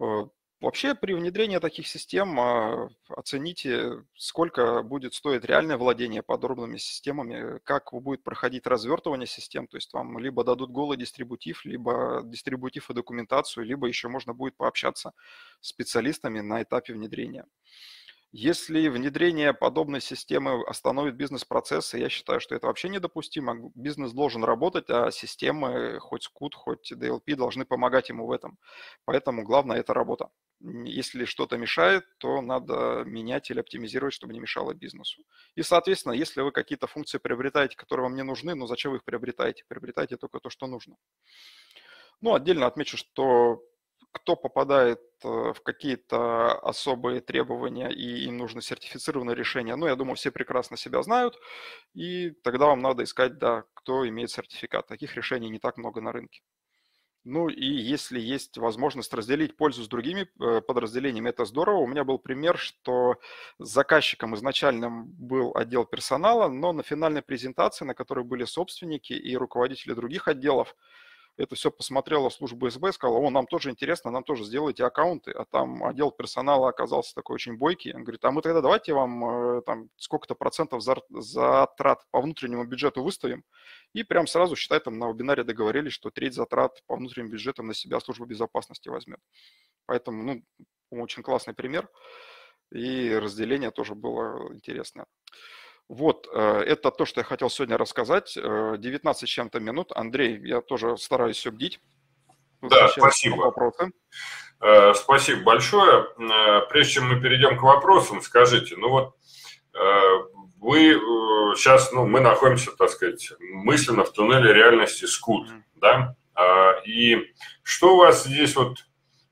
S9: Э, вообще при внедрении таких систем а, оцените, сколько будет стоить реальное владение подробными системами, как будет проходить развертывание систем, то есть вам либо дадут голый дистрибутив, либо дистрибутив и документацию, либо еще можно будет пообщаться с специалистами на этапе внедрения. Если внедрение подобной системы остановит бизнес-процессы, я считаю, что это вообще недопустимо. Бизнес должен работать, а системы, хоть Scoot, хоть DLP, должны помогать ему в этом. Поэтому главное – это работа. Если что-то мешает, то надо менять или оптимизировать, чтобы не мешало бизнесу. И, соответственно, если вы какие-то функции приобретаете, которые вам не нужны, ну зачем вы их приобретаете? Приобретайте только то, что нужно. Ну, отдельно отмечу, что кто попадает э, в какие-то особые требования и им нужно сертифицированное решение, ну, я думаю, все прекрасно себя знают, и тогда вам надо искать, да, кто имеет сертификат. Таких решений не так много на рынке. Ну и если есть возможность разделить пользу с другими э, подразделениями, это здорово. У меня был пример, что заказчиком изначально был отдел персонала, но на финальной презентации, на которой были собственники и руководители других отделов, это все посмотрела служба СБ, сказала, о, нам тоже интересно, нам тоже сделайте аккаунты, а там отдел персонала оказался такой очень бойкий, он говорит, а мы тогда давайте вам э, там сколько-то процентов затрат по внутреннему бюджету выставим, и прям сразу, считай, там на вебинаре договорились, что треть затрат по внутренним бюджетам на себя служба безопасности возьмет. Поэтому, ну, очень классный пример, и разделение тоже было интересное. Вот, э, это то, что я хотел сегодня рассказать. 19 э, с чем-то минут. Андрей, я тоже стараюсь все бдить.
S1: Да, спасибо. Вопросы. Э, спасибо большое. Прежде чем мы перейдем к вопросам, скажите, ну вот вы сейчас, ну, мы находимся, так сказать, мысленно в туннеле реальности скут, да? А, и что у вас здесь вот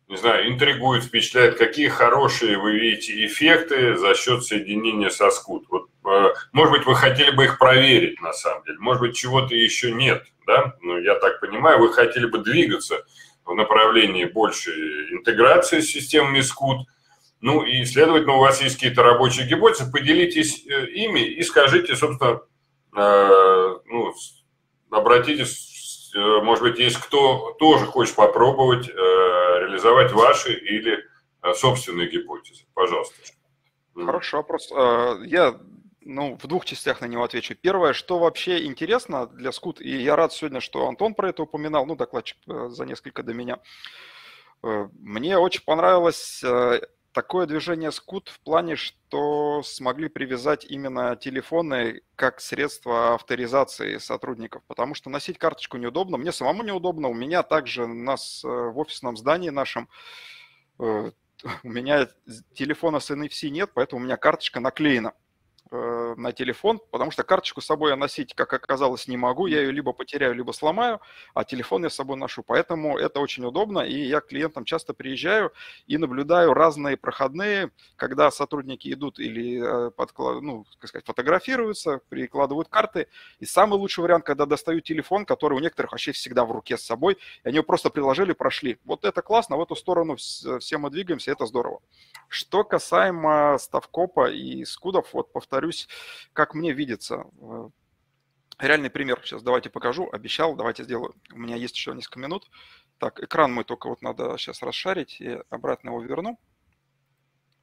S1: не знаю, интригует, впечатляет, какие хорошие вы видите эффекты за счет соединения со скут. Вот, э, может быть, вы хотели бы их проверить на самом деле, может быть, чего-то еще нет, да? Ну, я так понимаю, вы хотели бы двигаться в направлении большей интеграции с системами скут. Ну и, следовательно, у вас есть какие-то рабочие гипотезы, поделитесь э, ими и скажите, собственно, э, ну, обратитесь может быть, есть кто тоже хочет попробовать э, реализовать ваши или э, собственные гипотезы. Пожалуйста.
S9: Хороший вопрос. Я ну, в двух частях на него отвечу. Первое, что вообще интересно для скут, и я рад сегодня, что Антон про это упоминал, ну, докладчик за несколько до меня. Мне очень понравилось такое движение Scoot в плане, что смогли привязать именно телефоны как средство авторизации сотрудников, потому что носить карточку неудобно, мне самому неудобно, у меня также нас э, в офисном здании нашем э, у меня телефона с NFC нет, поэтому у меня карточка наклеена. Э, на телефон, потому что карточку с собой я носить, как оказалось, не могу. Я ее либо потеряю, либо сломаю, а телефон я с собой ношу. Поэтому это очень удобно, и я к клиентам часто приезжаю и наблюдаю разные проходные, когда сотрудники идут или э, подклад... ну, как сказать, фотографируются, прикладывают карты. И самый лучший вариант, когда достают телефон, который у некоторых вообще всегда в руке с собой, и они его просто приложили, прошли. Вот это классно, в эту сторону все мы двигаемся, это здорово. Что касаемо ставкопа и скудов, вот повторюсь, как мне видится, э, реальный пример. Сейчас давайте покажу. Обещал, давайте сделаю. У меня есть еще несколько минут. Так, экран мой только вот надо сейчас расшарить и обратно его верну.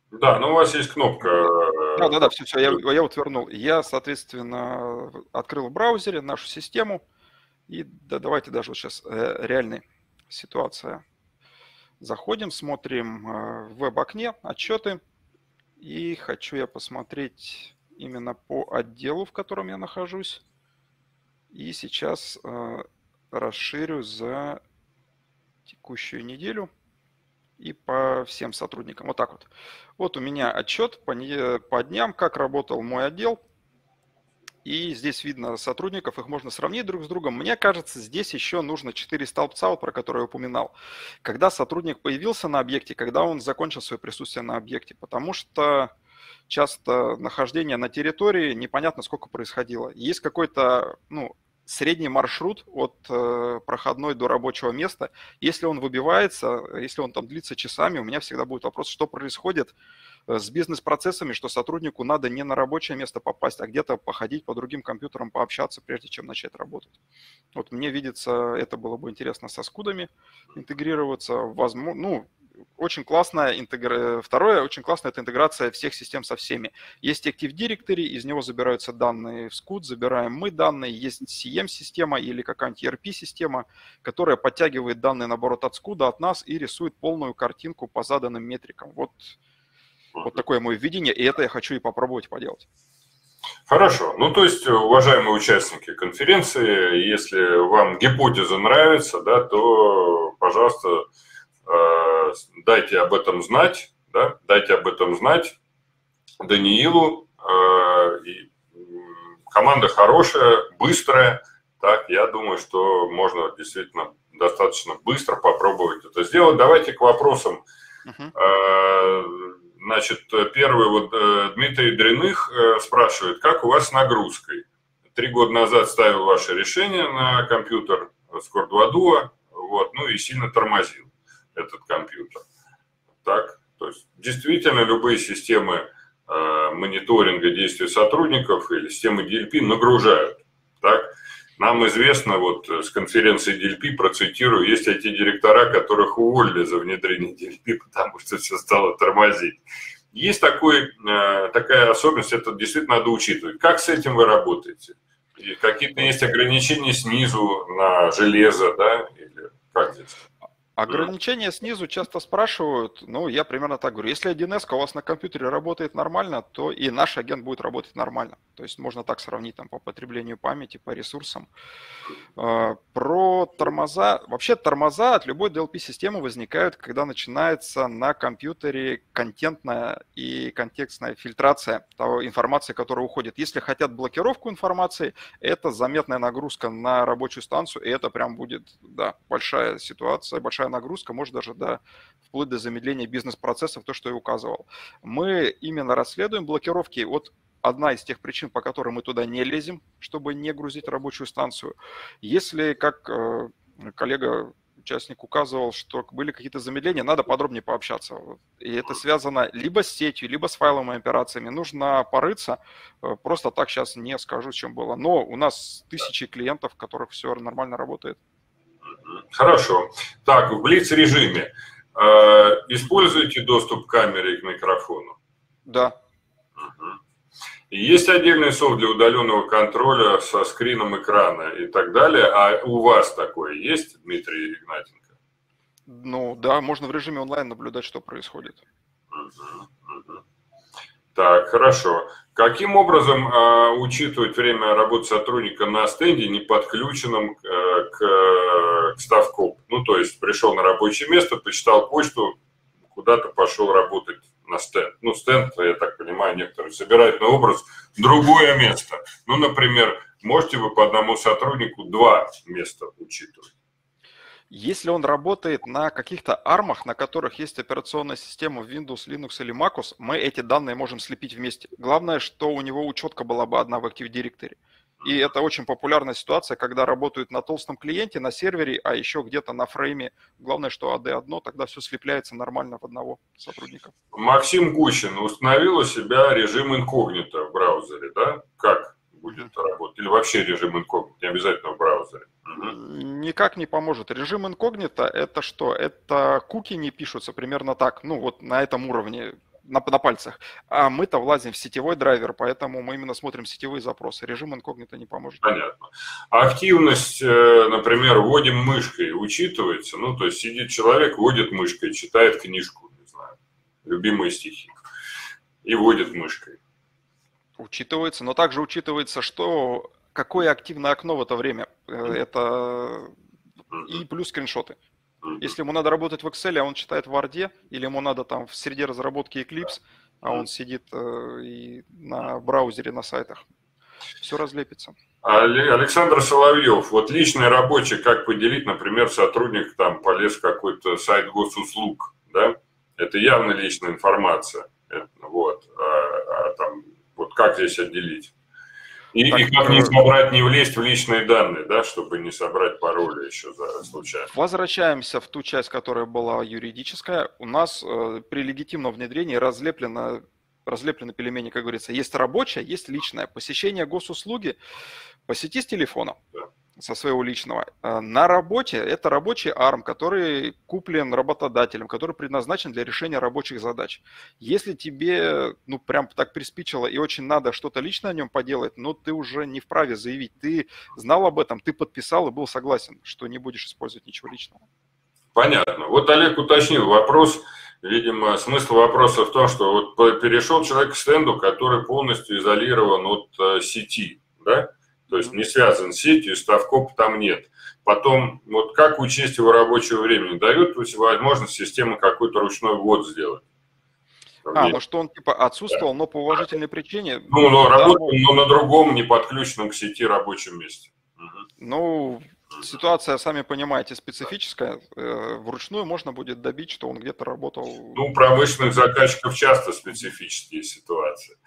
S1: Да, ну у вас есть кнопка.
S9: Э, да, да, да, все, все, я, я вот вернул. Я, соответственно, открыл в браузере нашу систему. И да, давайте даже вот сейчас э, реальная ситуация. Заходим, смотрим э, в веб-окне отчеты. И хочу я посмотреть именно по отделу, в котором я нахожусь. И сейчас э, расширю за текущую неделю и по всем сотрудникам. Вот так вот. Вот у меня отчет по, по дням, как работал мой отдел – и здесь видно сотрудников, их можно сравнить друг с другом. Мне кажется, здесь еще нужно 4 столбца, вот, про которые я упоминал. Когда сотрудник появился на объекте, когда он закончил свое присутствие на объекте, потому что часто нахождение на территории непонятно сколько происходило. Есть какой-то ну, средний маршрут от э, проходной до рабочего места. Если он выбивается, если он там длится часами, у меня всегда будет вопрос, что происходит Э, с бизнес-процессами, что сотруднику надо не на рабочее место попасть, а где-то походить по другим компьютерам, пообщаться, прежде чем начать работать. Вот мне видится, это было бы интересно со скудами интегрироваться. Возможно, ну, очень классная интегра... Второе, очень классная это интеграция всех систем со всеми. Есть Active Directory, из него забираются данные в Scoot, забираем мы данные. Есть CM-система или какая-нибудь ERP-система, которая подтягивает данные, наоборот, от Scoot, от нас и рисует полную картинку по заданным метрикам. Вот вот такое мое видение, и это я хочу и попробовать поделать.
S1: Хорошо. Ну, то есть, уважаемые участники конференции, если вам гипотеза нравится, да, то, пожалуйста, дайте об этом знать, да, дайте об этом знать Даниилу. Э, и команда хорошая, быстрая. Так, я думаю, что можно действительно достаточно быстро попробовать это сделать. Давайте к вопросам. Uh-huh. Значит, первый вот э, Дмитрий Дряных э, спрашивает, как у вас с нагрузкой? Три года назад ставил ваше решение на компьютер с Duo, вот, ну и сильно тормозил этот компьютер. Так, то есть действительно любые системы э, мониторинга действий сотрудников или системы DLP нагружают. Так, нам известно, вот с конференции DLP, процитирую, есть эти директора, которых уволили за внедрение DLP, потому что все стало тормозить. Есть такой, э, такая особенность, это действительно надо учитывать. Как с этим вы работаете? Какие-то есть ограничения снизу на железо, да, или как здесь?
S9: Ограничения снизу часто спрашивают, ну, я примерно так говорю, если 1С у вас на компьютере работает нормально, то и наш агент будет работать нормально. То есть можно так сравнить там по потреблению памяти, по ресурсам. А, про тормоза. Вообще тормоза от любой DLP-системы возникают, когда начинается на компьютере контентная и контекстная фильтрация того информации, которая уходит. Если хотят блокировку информации, это заметная нагрузка на рабочую станцию, и это прям будет, да, большая ситуация, большая большая нагрузка, может даже до, вплоть до замедления бизнес-процессов, то, что я указывал. Мы именно расследуем блокировки. Вот одна из тех причин, по которым мы туда не лезем, чтобы не грузить рабочую станцию. Если, как э, коллега участник указывал, что были какие-то замедления, надо подробнее пообщаться. И это связано либо с сетью, либо с файловыми операциями. Нужно порыться. Э, просто так сейчас не скажу, чем было. Но у нас тысячи клиентов, которых все нормально работает.
S1: Хорошо. Так, в блиц-режиме э, используете доступ к камере и к микрофону?
S9: Да.
S1: Угу. Есть отдельный софт для удаленного контроля со скрином экрана и так далее. А у вас такое есть, Дмитрий Игнатенко?
S9: Ну да, можно в режиме онлайн наблюдать, что происходит.
S1: Угу, угу. Так, хорошо. Каким образом э, учитывать время работы сотрудника на стенде, не подключенном э, к, к ставку? Ну, то есть пришел на рабочее место, почитал почту, куда-то пошел работать на стенд. Ну, стенд, я так понимаю, некоторые собирают на образ другое место. Ну, например, можете вы по одному сотруднику два места учитывать?
S9: Если он работает на каких-то армах, на которых есть операционная система Windows, Linux или MacOS, мы эти данные можем слепить вместе. Главное, что у него учетка была бы одна в Active Directory. И это очень популярная ситуация, когда работают на толстом клиенте, на сервере, а еще где-то на фрейме. Главное, что AD одно, тогда все слепляется нормально в одного сотрудника.
S1: Максим Гущин установил у себя режим инкогнито в браузере, да? Как будет работать? Или вообще режим инкогнито, не обязательно в браузере?
S9: Никак не поможет. Режим инкогнито – это что? Это куки не пишутся примерно так, ну вот на этом уровне на, на пальцах. А мы-то влазим в сетевой драйвер, поэтому мы именно смотрим сетевые запросы. Режим инкогнито не поможет.
S1: Понятно. Активность, э, например, вводим мышкой, учитывается? Ну, то есть сидит человек, вводит мышкой, читает книжку, не знаю, любимые стихи, и вводит мышкой.
S9: Учитывается, но также учитывается, что какое активное окно в это время. Э, это и плюс скриншоты. Если ему надо работать в Excel, а он читает в Word, или ему надо там в среде разработки Eclipse, а он сидит э, и на браузере, на сайтах, все разлепится.
S1: Александр Соловьев, вот личный рабочий, как поделить, например, сотрудник там полез в какой-то сайт госуслуг, да, это явно личная информация, вот, а, а там, вот как здесь отделить? И, так, и как не собрать, не влезть в личные данные, да, чтобы не собрать пароли еще за случайно.
S9: Возвращаемся в ту часть, которая была юридическая. У нас э, при легитимном внедрении разлеплено, разлеплены пельмени, как говорится, есть рабочая, есть личная. Посещение госуслуги по сети с телефона. Да со своего личного. Э, на работе это рабочий ARM, который куплен работодателем, который предназначен для решения рабочих задач. Если тебе, ну, прям так приспичило и очень надо что-то лично на нем поделать, ну, ты уже не вправе заявить. Ты знал об этом, ты подписал и был согласен, что не будешь использовать ничего личного.
S1: Понятно. Вот Олег уточнил вопрос. Видимо, смысл вопроса в том, что вот перешел человек к стенду, который полностью изолирован от э, сети, да? То есть не связан с сетью, ставкоп там нет. Потом, вот как учесть его рабочего времени? Дают возможность системы какой-то ручной ввод сделать.
S9: а, ну что он типа отсутствовал, да. но по уважительной причине.
S1: Ну, но да, работал, но на другом, не подключенном к сети рабочем месте.
S9: Ну, Ситуация, сами понимаете, специфическая. Э, вручную можно будет добить, что он где-то работал.
S1: Ну, у промышленных заказчиков часто специфические ситуации,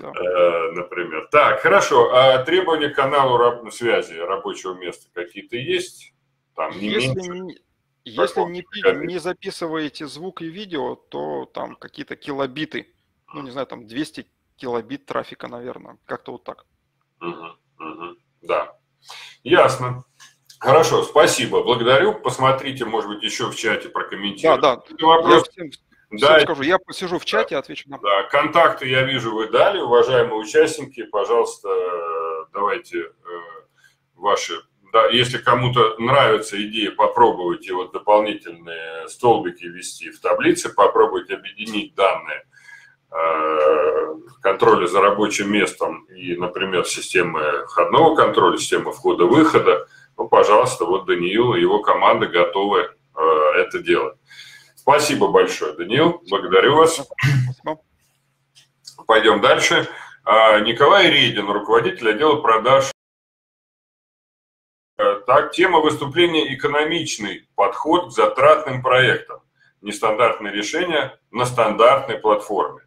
S1: да. Э, например. Так, хорошо. А требования к каналу связи рабочего места какие-то есть?
S9: Там не если меньше? если не, не записываете звук и видео, то там какие-то килобиты. Ну, не знаю, там 200 килобит трафика, наверное. Как-то вот так.
S1: Угу, угу. Да. Ясно. Хорошо, спасибо, благодарю. Посмотрите, может быть, еще в чате прокомментируйте.
S9: Да, да. Вопрос. Я всем, да, всем скажу, я посижу в чате, да, отвечу
S1: на... Да, контакты я вижу, вы дали, уважаемые участники, пожалуйста, давайте э, ваши... Да, если кому-то нравится идея попробовать вот дополнительные столбики ввести в таблице, попробовать объединить данные э, контроля за рабочим местом и, например, системы входного контроля, системы входа-выхода, ну, пожалуйста, вот Даниил и его команда готовы э, это делать. Спасибо большое, Даниил, благодарю вас. Спасибо. Пойдем дальше. А, Николай Редин, руководитель отдела продаж. Э, так, тема выступления «Экономичный подход к затратным проектам. Нестандартные решения на стандартной платформе».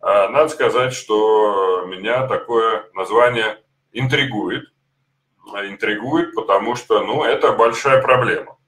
S1: А, надо сказать, что меня такое название интригует, интригует, потому что, ну, это большая проблема.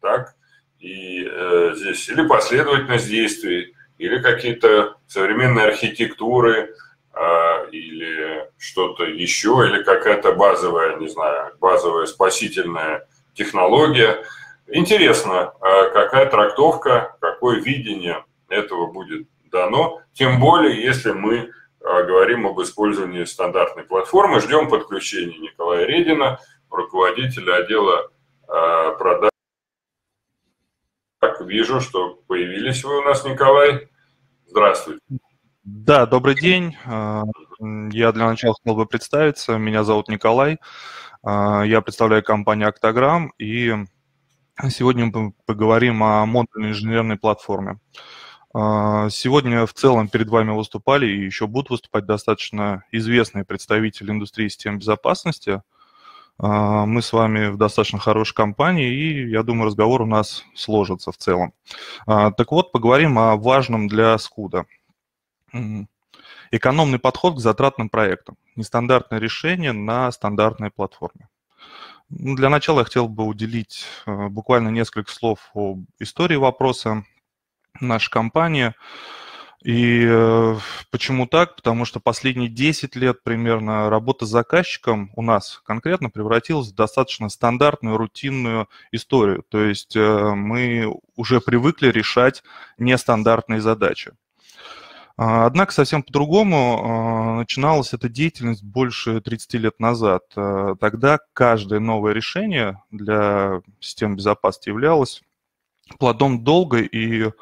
S1: Так? И э, здесь или последовательность действий, или какие-то современные архитектуры, э, или что-то еще, или какая-то базовая, не знаю, базовая спасительная технология. Интересно, э, какая трактовка, какое видение этого будет дано, тем более, если мы говорим об использовании стандартной платформы. Ждем подключения Николая Редина, руководителя отдела а, продаж. Так, вижу, что появились вы у нас, Николай. Здравствуйте.
S10: Да, добрый день. А, я для начала хотел бы представиться. Меня зовут Николай. Я представляю компанию Octagram, и сегодня мы поговорим о модульной инженерной платформе. Сегодня в целом перед вами выступали и еще будут выступать достаточно известные представители индустрии систем безопасности. Мы с вами в достаточно хорошей компании, и я думаю, разговор у нас сложится в целом. Так вот, поговорим о важном для Скуда. Экономный подход к затратным проектам. Нестандартное решение на стандартной платформе. Для начала я хотел бы уделить буквально несколько слов об истории вопроса нашей компании. И э, почему так? Потому что последние 10 лет примерно работа с заказчиком у нас конкретно превратилась в достаточно стандартную, рутинную историю. То есть э, мы уже привыкли решать нестандартные задачи. А, однако совсем по-другому а, начиналась эта деятельность больше 30 лет назад. А, тогда каждое новое решение для систем безопасности являлось плодом долгой и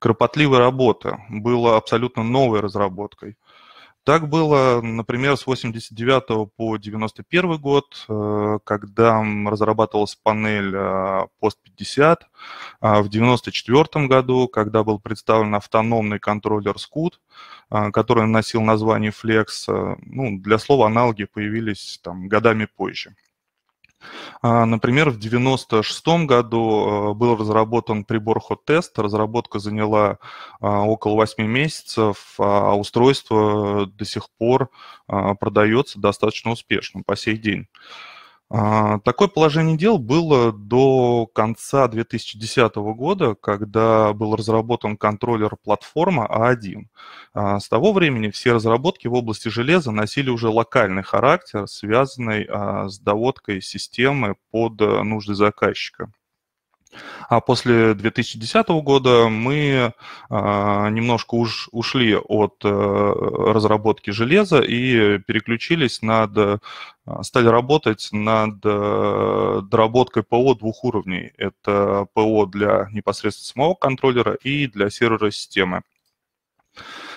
S10: кропотливой работы, было абсолютно новой разработкой – так было, например, с 89 по 91 год, э, когда разрабатывалась панель POST-50. Э, а в 94 году, когда был представлен автономный контроллер SCUD, э, который носил название Flex, ну, для слова аналоги появились там годами позже. А, например, в 1996 году э, был разработан прибор Test. Разработка заняла а, около 8 месяцев, а устройство до сих пор а, продается достаточно успешно по сей день. А, такое положение дел было до конца 2010 года, когда был разработан контроллер платформа А1. А, с того времени все разработки в области железа носили уже локальный характер, связанный а, с доводкой системы под э, нужды заказчика. А после 2010 года мы а, немножко уж ушли от а, разработки железа и переключились над, а, стали работать над а, доработкой ПО двух уровней. Это ПО для непосредственно самого контроллера и для сервера системы.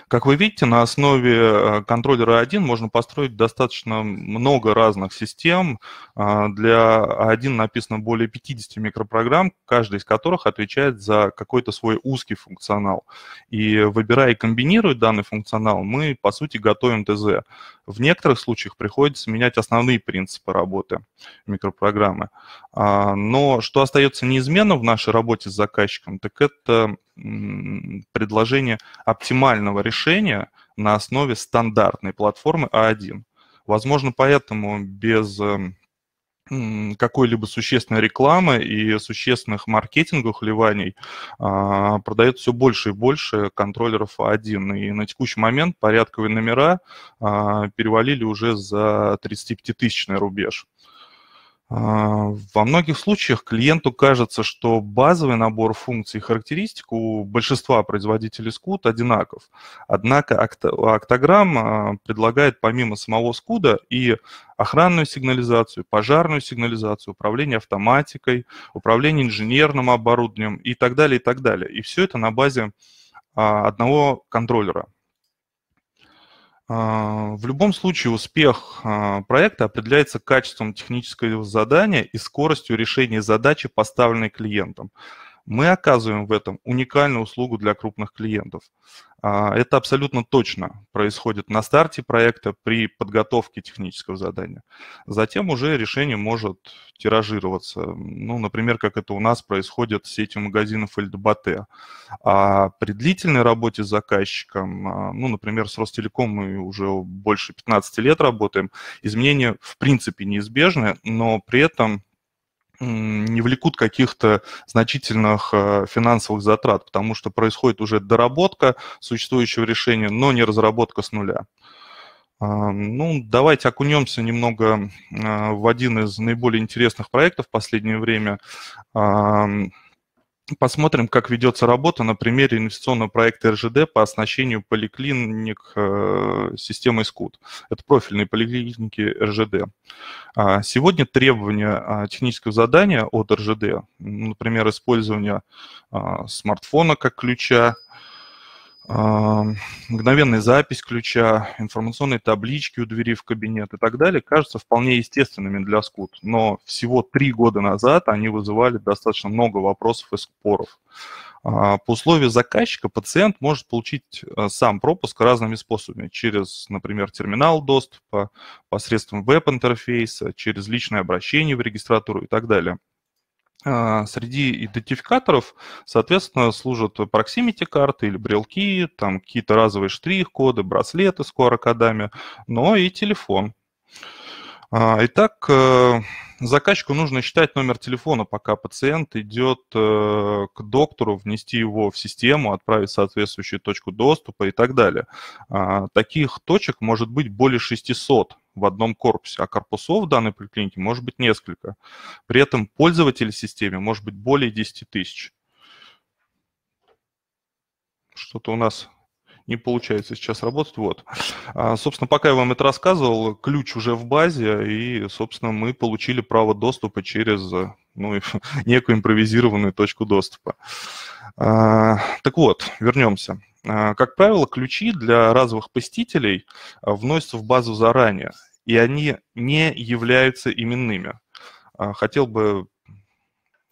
S10: Как вы видите, на основе э, контроллера 1 можно построить достаточно много разных систем. А, для A1 написано более 50 микропрограмм, каждая из которых отвечает за какой-то свой узкий функционал. И выбирая и комбинируя данный функционал, мы, по сути, готовим ТЗ. В некоторых случаях приходится менять основные принципы работы микропрограммы. А, но что остается неизменным в нашей работе с заказчиком, так это предложение оптимального решения на основе стандартной платформы А1. Возможно, поэтому без эм, какой-либо существенной рекламы и существенных маркетинговых вливаний а, продает все больше и больше контроллеров А1. И на текущий момент порядковые номера а, перевалили уже за 35-тысячный рубеж. А, во многих случаях клиенту кажется, что базовый набор функций и характеристик у большинства производителей скуд одинаков. Однако Octagram а, предлагает помимо самого скуда и охранную сигнализацию, пожарную сигнализацию, управление автоматикой, управление инженерным оборудованием и так далее, и так далее. И все это на базе а, одного контроллера. А, в любом случае успех а, проекта определяется качеством технического задания и скоростью решения задачи, поставленной клиентом мы оказываем в этом уникальную услугу для крупных клиентов. А, это абсолютно точно происходит на старте проекта при подготовке технического задания. Затем уже решение может тиражироваться. Ну, например, как это у нас происходит с сетью магазинов ЛДБТ. А при длительной работе с заказчиком, а, ну, например, с Ростелеком мы уже больше 15 лет работаем, изменения в принципе неизбежны, но при этом не влекут каких-то значительных э, финансовых затрат, потому что происходит уже доработка существующего решения, но не разработка с нуля. А, ну, давайте окунемся немного э, в один из наиболее интересных проектов в последнее время. Посмотрим, как ведется работа на примере инвестиционного проекта РЖД по оснащению поликлиник э, системой СКУД. Это профильные поликлиники РЖД. А, сегодня требования а, технического задания от РЖД, например, использование а, смартфона как ключа, мгновенная запись ключа, информационные таблички у двери в кабинет и так далее кажутся вполне естественными для скут. Но всего три года назад они вызывали достаточно много вопросов и споров. А, по условию заказчика пациент может получить а, сам пропуск разными способами. Через, например, терминал доступа, посредством веб-интерфейса, через личное обращение в регистратуру и так далее. А, среди идентификаторов, соответственно, служат proximity карты или брелки, там какие-то разовые штрих-коды, браслеты с QR-кодами, но и телефон. Итак, э, Заказчику нужно считать номер телефона, пока пациент идет э, к доктору, внести его в систему, отправить соответствующую точку доступа и так далее. А, таких точек может быть более 600 в одном корпусе, а корпусов в данной поликлинике может быть несколько. При этом пользователей системы может быть более 10 тысяч. Что-то у нас не получается сейчас работать. Вот. А, собственно, пока я вам это рассказывал, ключ уже в базе, и, собственно, мы получили право доступа через ну, некую импровизированную точку доступа. А, так вот, вернемся. А, как правило, ключи для разовых посетителей вносятся в базу заранее, и они не являются именными. Хотел бы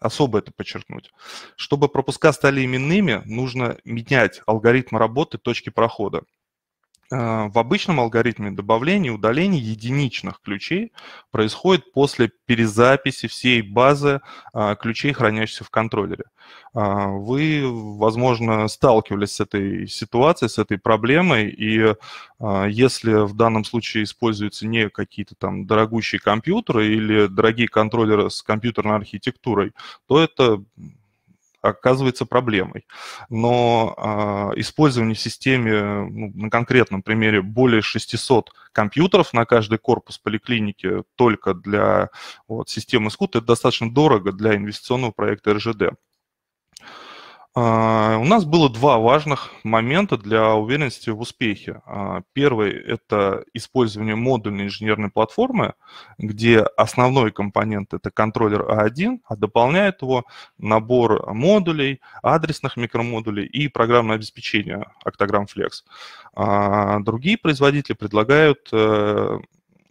S10: особо это подчеркнуть. Чтобы пропуска стали именными, нужно менять алгоритм работы точки прохода. Э, в обычном алгоритме добавления и удаления единичных ключей происходит после перезаписи всей базы э, ключей, хранящихся в контроллере. Э, вы, возможно, сталкивались с этой ситуацией, с этой проблемой, и если в данном случае используются не какие-то там дорогущие компьютеры или дорогие контроллеры с компьютерной архитектурой, то это оказывается проблемой. Но э, использование в системе, ну, на конкретном примере, более 600 компьютеров на каждый корпус поликлиники только для вот, системы СКУТ, это достаточно дорого для инвестиционного проекта РЖД. А, у нас было два важных момента для уверенности в успехе. А, первый – это использование модульной инженерной платформы, где основной компонент – это контроллер А1, а дополняет его набор модулей, адресных микромодулей и программное обеспечение Octagram Flex. А, другие производители предлагают э,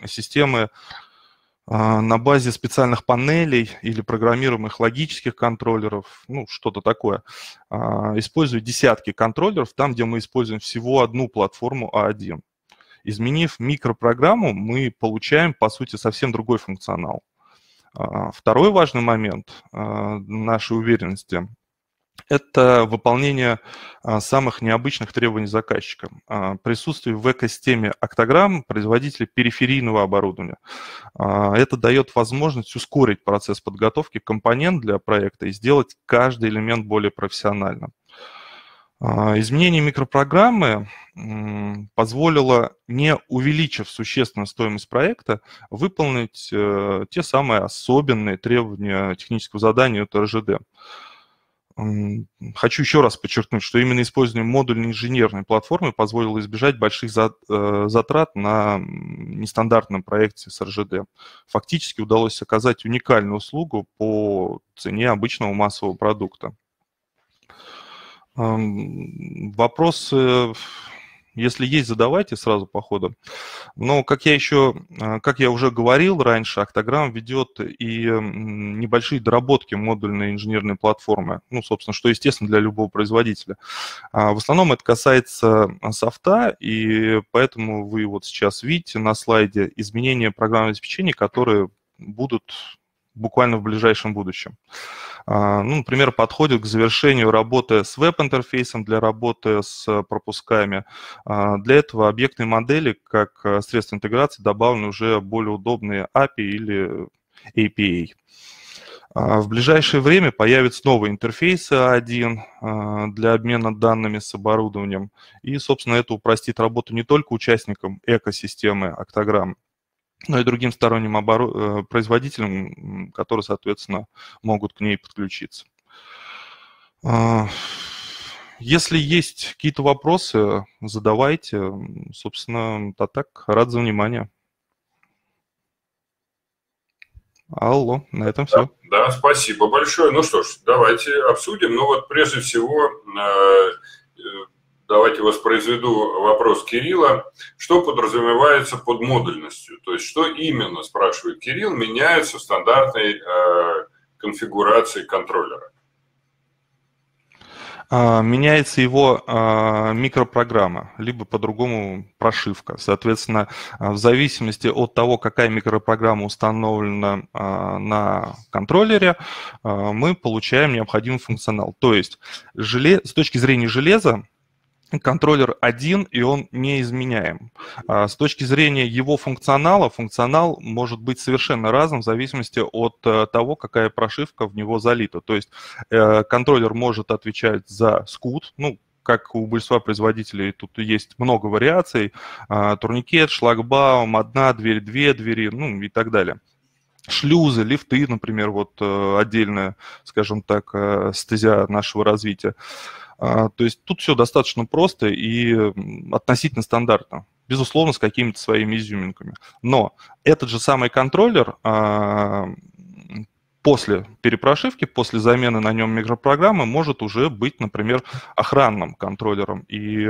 S10: системы на базе специальных панелей или программируемых логических контроллеров, ну, что-то такое, а, используют десятки контроллеров там, где мы используем всего одну платформу А1. Изменив микропрограмму, мы получаем, по сути, совсем другой функционал. А, второй важный момент нашей уверенности – это выполнение а, самых необычных требований заказчика. А, присутствие в экосистеме Octagram производителя периферийного оборудования. А, это дает возможность ускорить процесс подготовки компонент для проекта и сделать каждый элемент более профессиональным. Изменение микропрограммы позволило, не увеличив существенно стоимость проекта, выполнить э, те самые особенные требования технического задания от РЖД. Хочу еще раз подчеркнуть, что именно использование модульной инженерной платформы позволило избежать больших э, затрат на нестандартном проекте с РЖД. Фактически удалось оказать уникальную услугу по цене обычного массового продукта. Вопросы если есть, задавайте сразу по ходу. Но, как я еще, а, как я уже говорил раньше, Octagram ведет и небольшие доработки модульной инженерной платформы. Ну, собственно, что естественно для любого производителя. А, в основном это касается софта, и поэтому вы вот сейчас видите на слайде изменения программного обеспечения, которые будут буквально в ближайшем будущем. А, ну, например, подходит к завершению работы с веб-интерфейсом для работы с пропусками. А, для этого объектной модели, как э, средство интеграции, добавлены уже более удобные API или APA. А, в ближайшее время появятся новые интерфейсы A1 для обмена данными с оборудованием. И, собственно, это упростит работу не только участникам экосистемы Octagram, но и другим сторонним обору... Э, производителям, которые, соответственно, могут к ней подключиться. А, если есть какие-то вопросы, задавайте. Собственно, а так, рад за внимание. Алло, на этом все.
S1: Да, да, спасибо большое. Ну что ж, давайте обсудим. Ну вот прежде всего, э, давайте воспроизведу вопрос Кирилла. Что подразумевается под модульностью? То есть, что именно, спрашивает Кирилл, меняется в стандартной э, конфигурации контроллера?
S10: А, меняется его а, микропрограмма, либо по-другому прошивка. Соответственно, а, в зависимости от того, какая микропрограмма установлена на контроллере, мы получаем необходимый функционал. То есть с точки зрения железа, контроллер один, и он неизменяем. А с точки зрения его функционала, функционал может быть совершенно разным в зависимости от э, того, какая прошивка в него залита. То есть э, контроллер может отвечать за скут, ну, как у большинства производителей, тут есть много вариаций. А, турникет, шлагбаум, одна дверь, две двери, ну и так далее шлюзы, лифты, например, вот э, отдельная, скажем так, стезя нашего развития. А, то есть тут все достаточно просто и относительно стандартно. Безусловно, с какими-то своими изюминками. Но этот же самый контроллер а, после перепрошивки, после замены на нем микропрограммы может уже быть, например, охранным контроллером и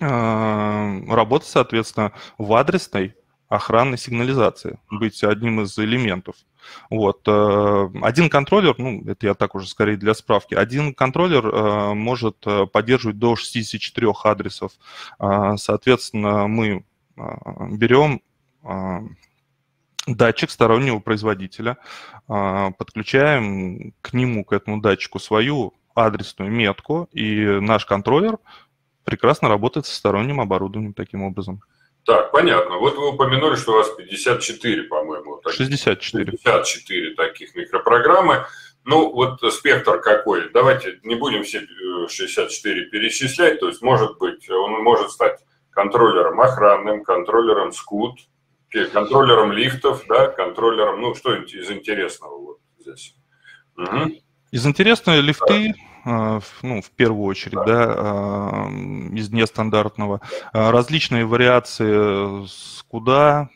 S10: а, работать, соответственно, в адресной охранной сигнализации, быть одним из элементов. Вот. Э, один контроллер, ну, это я так уже скорее для справки, один контроллер э, может э, поддерживать до 64 адресов. Соответственно, мы берем датчик стороннего производителя, подключаем к нему, к этому датчику свою адресную метку, и наш контроллер прекрасно работает со сторонним оборудованием таким образом.
S1: Так, понятно. Вот вы упомянули, что у вас 54, по-моему.
S10: 64.
S1: 64 таких микропрограммы. Ну, вот спектр какой? Давайте не будем все 64 э, перечислять. То есть, может быть, он может стать контроллером охранным, контроллером скут, контроллером лифтов, да, контроллером, ну, что-нибудь из интересного вот здесь.
S10: Угу. Из интересного лифты, а, ну, в первую очередь, да, а, из нестандартного. А, различные вариации скуда,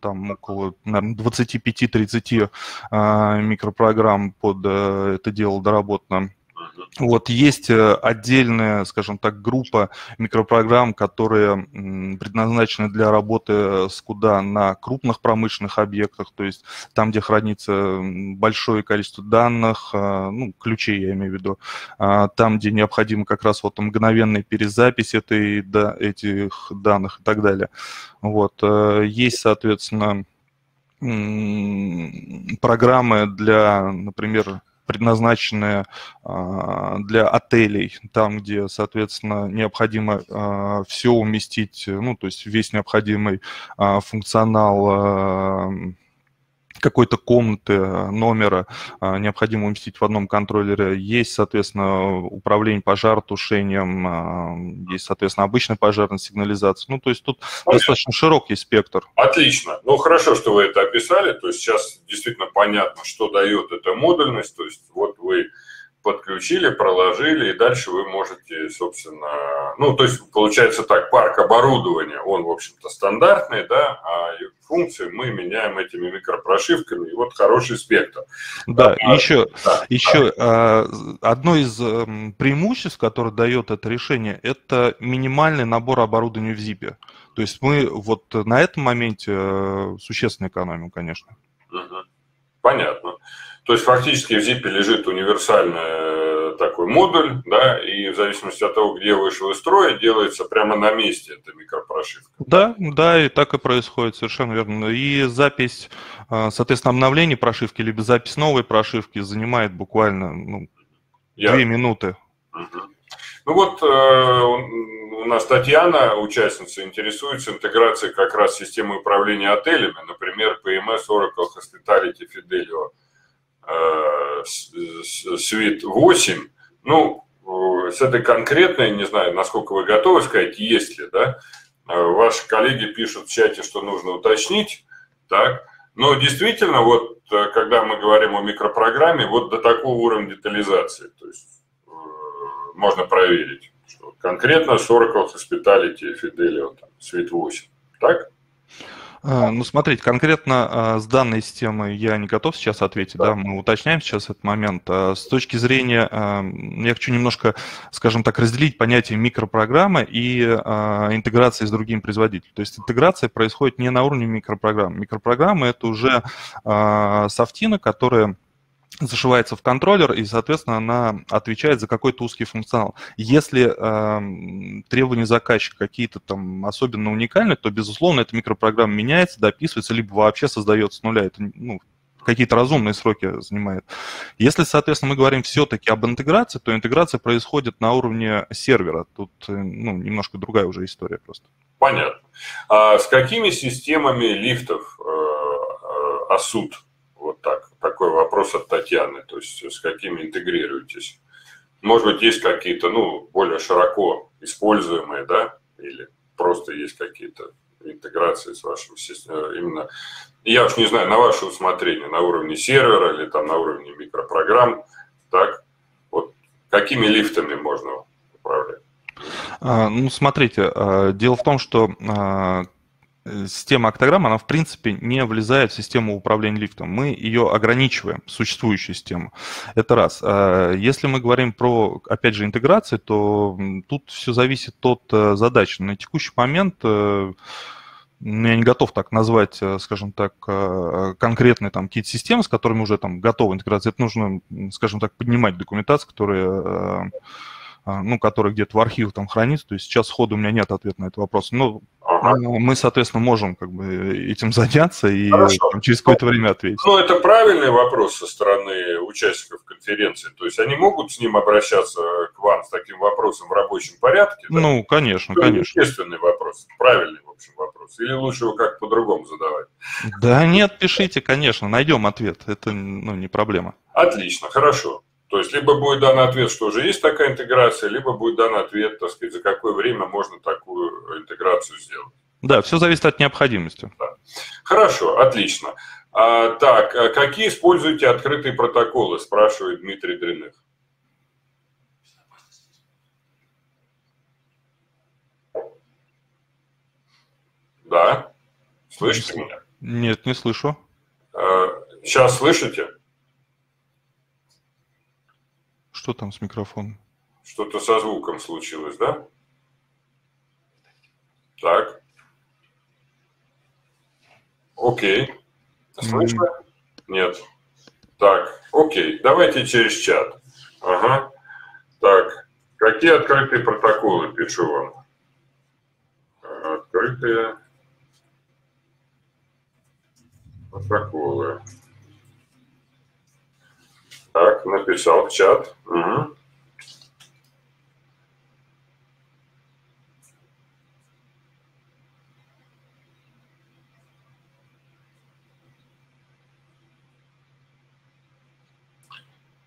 S10: там около 25-30 микропрограмм под э, это дело доработано. Вот есть э, отдельная, скажем так, группа микропрограмм, которые предназначены для работы с куда на крупных промышленных объектах, то есть там, где хранится большое количество данных, э, ну, ключей я имею в виду, а, там, где необходима как раз вот мгновенная перезапись этой, да, этих данных и так далее. Вот. Э, есть, соответственно, программы для, например, предназначенные а, для отелей, там, где, соответственно, необходимо а, все уместить, ну, то есть весь необходимый а, функционал какой-то комнаты, номера необходимо уместить в одном контроллере. Есть, соответственно, управление пожаротушением, есть, соответственно, обычная пожарная сигнализация. Ну, то есть тут Понятно. достаточно широкий спектр.
S1: Отлично. Ну, хорошо, что вы это описали. То есть сейчас действительно понятно, что дает эта модульность. То есть вот вы подключили, проложили, и дальше вы можете, собственно, ну, то есть получается так, парк оборудования, он, в общем-то, стандартный, да, а функции мы меняем этими микропрошивками, и вот хороший спектр.
S10: Да, а, еще, да, еще да. одно из эм, преимуществ, которое дает это решение, это минимальный набор оборудования в ZIP. То есть мы вот на этом моменте э, существенно экономим, конечно.
S1: Понятно. То есть фактически в ZIP лежит универсальный э, такой модуль, да, и в зависимости от того, где вышел из строя, делается прямо на месте эта микропрошивка.
S10: Да, да, и так и происходит, совершенно верно. И запись, э, соответственно, обновление прошивки, либо запись новой прошивки занимает буквально ну, две минуты.
S1: Угу. Ну вот э, у нас Татьяна, участница, интересуется интеграцией как раз системы управления отелями, например, PMS Oracle Hospitality Fidelio Suite 8, ну, с этой конкретной, не знаю, насколько вы готовы сказать, есть ли, да, ваши коллеги пишут в чате, что нужно уточнить, так, но действительно, вот, когда мы говорим о микропрограмме, вот до такого уровня детализации, то есть э, можно проверить, что конкретно 40 Hospitality Fidelio, там, Suite 8, так?
S10: А, ну, смотрите, конкретно а, с данной системой я не готов сейчас ответить, да, мы уточняем сейчас этот момент. А, с точки зрения, я хочу немножко, скажем так, разделить понятие микропрограммы и интеграции с другим производителем. То есть интеграция происходит не на уровне микропрограмм. Микропрограммы – это уже софтина, которая зашивается в контроллер, и, соответственно, она отвечает за какой-то узкий функционал. Если э, требования заказчика какие-то там особенно уникальны, то, безусловно, эта микропрограмма меняется, дописывается, либо вообще создается с нуля. Это ну, какие-то разумные сроки занимает. Если, соответственно, мы говорим все-таки об интеграции, то интеграция происходит на уровне сервера. Тут э, ну, немножко другая уже история просто.
S1: Понятно. А с какими системами лифтов э, э, АСУД вот так. Такой вопрос от Татьяны. То есть с какими интегрируетесь? Может быть, есть какие-то, ну, более широко используемые, да, или просто есть какие-то интеграции с вашим системой. Именно, я уж не знаю, на ваше усмотрение, на уровне сервера или там на уровне микропрограмм, так, вот какими лифтами можно управлять?
S10: А, ну, смотрите, а, дело в том, что а, Э, система октограмм, она в принципе не влезает в систему управления лифтом. Мы ее ограничиваем, существующую систему. Это раз. А если мы говорим про, опять же, интеграции, то тут все зависит от э, задач. На текущий момент э, ну, я не готов так назвать, скажем так, конкретные там какие-то системы, с которыми уже там готова интеграция. Это нужно, скажем так, поднимать документацию, которая ну, которая где-то в архивах там хранится. То есть сейчас сходу у меня нет ответа на этот вопрос. Но Ага. Ну, мы, соответственно, можем как бы этим заняться и там, через какое-то время ответить.
S1: Ну, это правильный вопрос со стороны участников конференции. То есть они могут с ним обращаться к вам с таким вопросом в рабочем порядке?
S10: Да? Ну, конечно, это конечно.
S1: Естественный вопрос, правильный, в общем, вопрос. Или лучше его как по-другому задавать?
S10: Да нет, пишите, конечно, найдем ответ. Это ну, не проблема.
S1: Отлично, хорошо. То есть либо будет дан ответ, что уже есть такая интеграция, либо будет дан ответ, так сказать, за какое время можно такую интеграцию сделать.
S10: Да, все зависит от необходимости. Да.
S1: Хорошо, отлично. А, так, а какие используете открытые протоколы, спрашивает Дмитрий Дряных. Да? Слышите меня?
S10: Нет, не слышу.
S1: Сейчас а, слышите?
S10: Что там с микрофоном?
S1: Что-то со звуком случилось, да? Так. Окей. Слышно? Mm. Нет. Так, окей. Давайте через чат. Ага. Так, какие открытые протоколы пишу вам? Открытые протоколы. Так, написал в чат. Угу.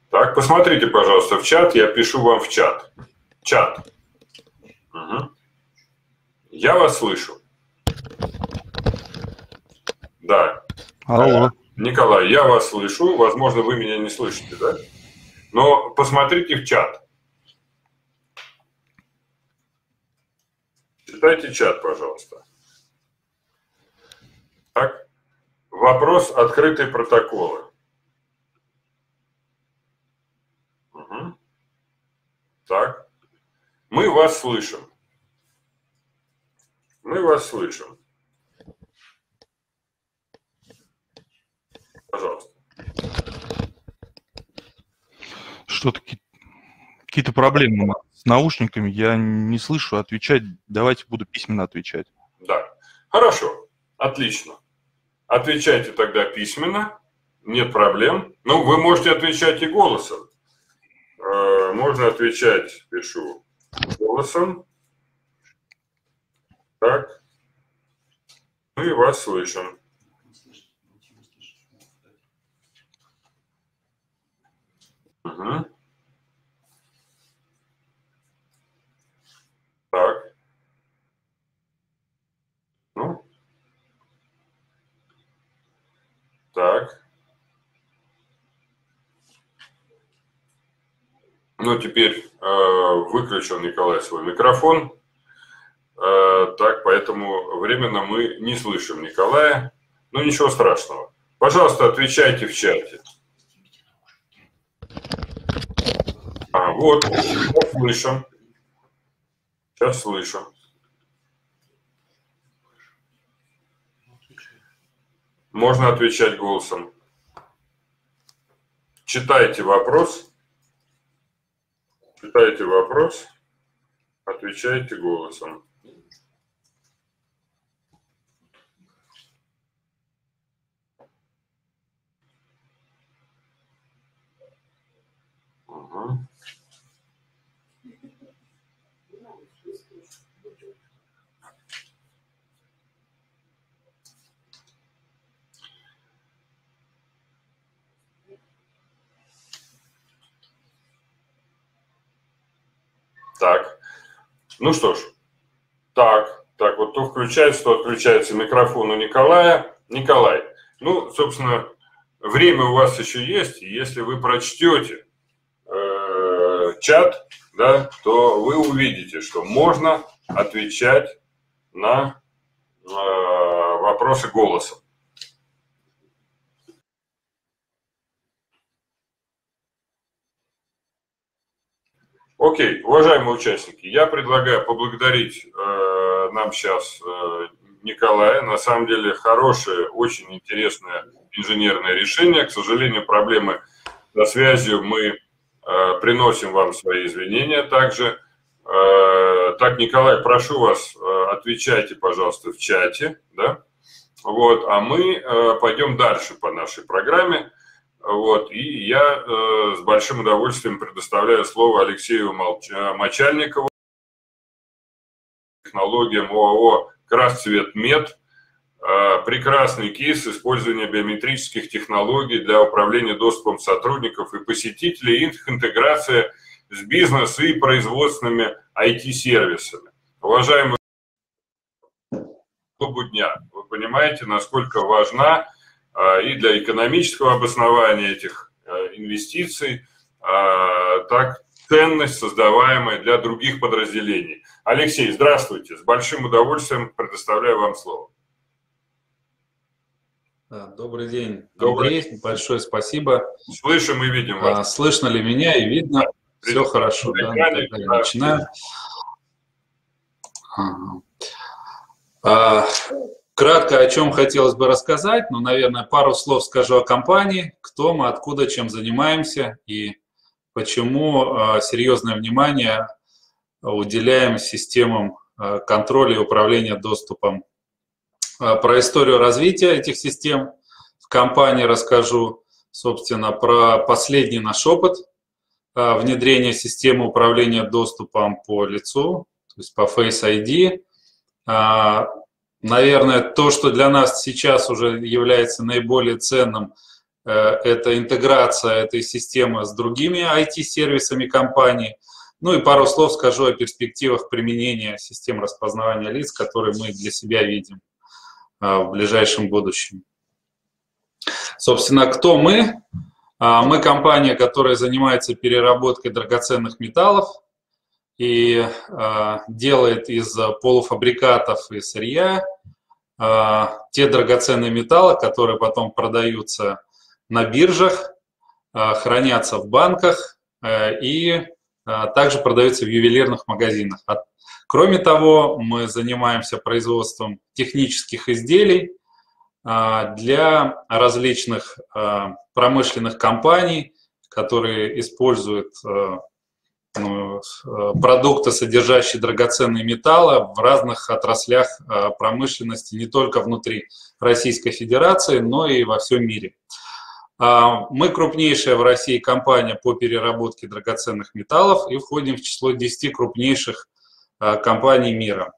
S1: Так, посмотрите, пожалуйста, в чат. Я пишу вам в чат. Чат. Угу. Я вас слышу. Да.
S10: Алло.
S1: Николай, я вас слышу. Возможно, вы меня не слышите, да? Но посмотрите в чат. Читайте чат, пожалуйста. Так. Вопрос открытые протоколы. Угу. Так. Мы вас слышим. Мы вас слышим. Пожалуйста.
S10: Что-то какие-то проблемы с наушниками. Я не слышу отвечать. Давайте буду письменно отвечать.
S1: Да. Хорошо. Отлично. Отвечайте тогда письменно. Нет проблем. Ну, вы можете отвечать и голосом. Э, можно отвечать, пишу, голосом. Так. Мы вас слышим. Угу. Так. Ну. Так. Ну, теперь э, выключил Николай свой микрофон. Так, поэтому временно мы не слышим Николая. Ну, ничего страшного. Пожалуйста, отвечайте в чате. А, вот, сейчас слышим. Сейчас слышим. Можно отвечать голосом. Читайте вопрос. Читайте вопрос. Отвечайте голосом. Угу. Так. Ну что ж. Так, так, вот то включается, то отключается микрофон у Николая. Николай, ну, собственно, время у вас еще есть. Если вы прочтете э, чат, да, то вы увидите, что можно отвечать на э, вопросы голосом. Окей, уважаемые участники, я предлагаю поблагодарить э, нам сейчас э, Николая. На самом деле хорошее, очень интересное инженерное решение. К сожалению, проблемы со связью мы э, приносим вам свои извинения также. Э, так, Николай, прошу вас, э, отвечайте, пожалуйста, в чате, да? Вот, а мы э, пойдем дальше по нашей программе. Вот, и я э, с большим удовольствием предоставляю слово Алексею Молч... Мочальникову, технологиям ОАО «Красцветмет». Э, прекрасный кейс использования биометрических технологий для управления доступом сотрудников и посетителей, их интеграция с бизнес и производственными IT-сервисами. Уважаемые дня, вы понимаете, насколько важна и для экономического обоснования этих э, инвестиций, а, так ценность, создаваемая для других подразделений. Алексей, здравствуйте. С большим удовольствием предоставляю вам слово.
S11: Добрый день, Добрый. Андрей. Большое спасибо.
S1: Слышим и видим вас.
S11: А, слышно ли меня и видно? Все хорошо. Да? Да, да, начинаю. Кратко о чем хотелось бы рассказать, ну, наверное, пару слов скажу о компании, кто мы, откуда, чем занимаемся и почему э, серьезное внимание уделяем системам э, контроля и управления доступом. Э, про историю развития этих систем в компании расскажу, собственно, про последний наш опыт внедрения системы управления доступом по лицу, то есть по Face ID Наверное, то, что для нас сейчас уже является наиболее ценным, э, это интеграция этой системы с другими IT-сервисами компании. Ну и пару слов скажу о перспективах применения систем распознавания лиц, которые мы для себя видим э, в ближайшем будущем. Собственно, кто мы? А, мы компания, которая занимается переработкой драгоценных металлов – и э, делает из полуфабрикатов и сырья э, те драгоценные металлы, которые потом продаются на биржах, э, хранятся в банках э, и э, также продаются в ювелирных магазинах. Кроме того, мы занимаемся производством технических изделий для различных промышленных компаний, которые используют э, продукты, содержащие драгоценные металлы в разных отраслях э, промышленности, не только внутри Российской Федерации, но и во всем мире. А, мы крупнейшая в России компания по переработке драгоценных металлов и входим в число 10 крупнейших э, компаний мира.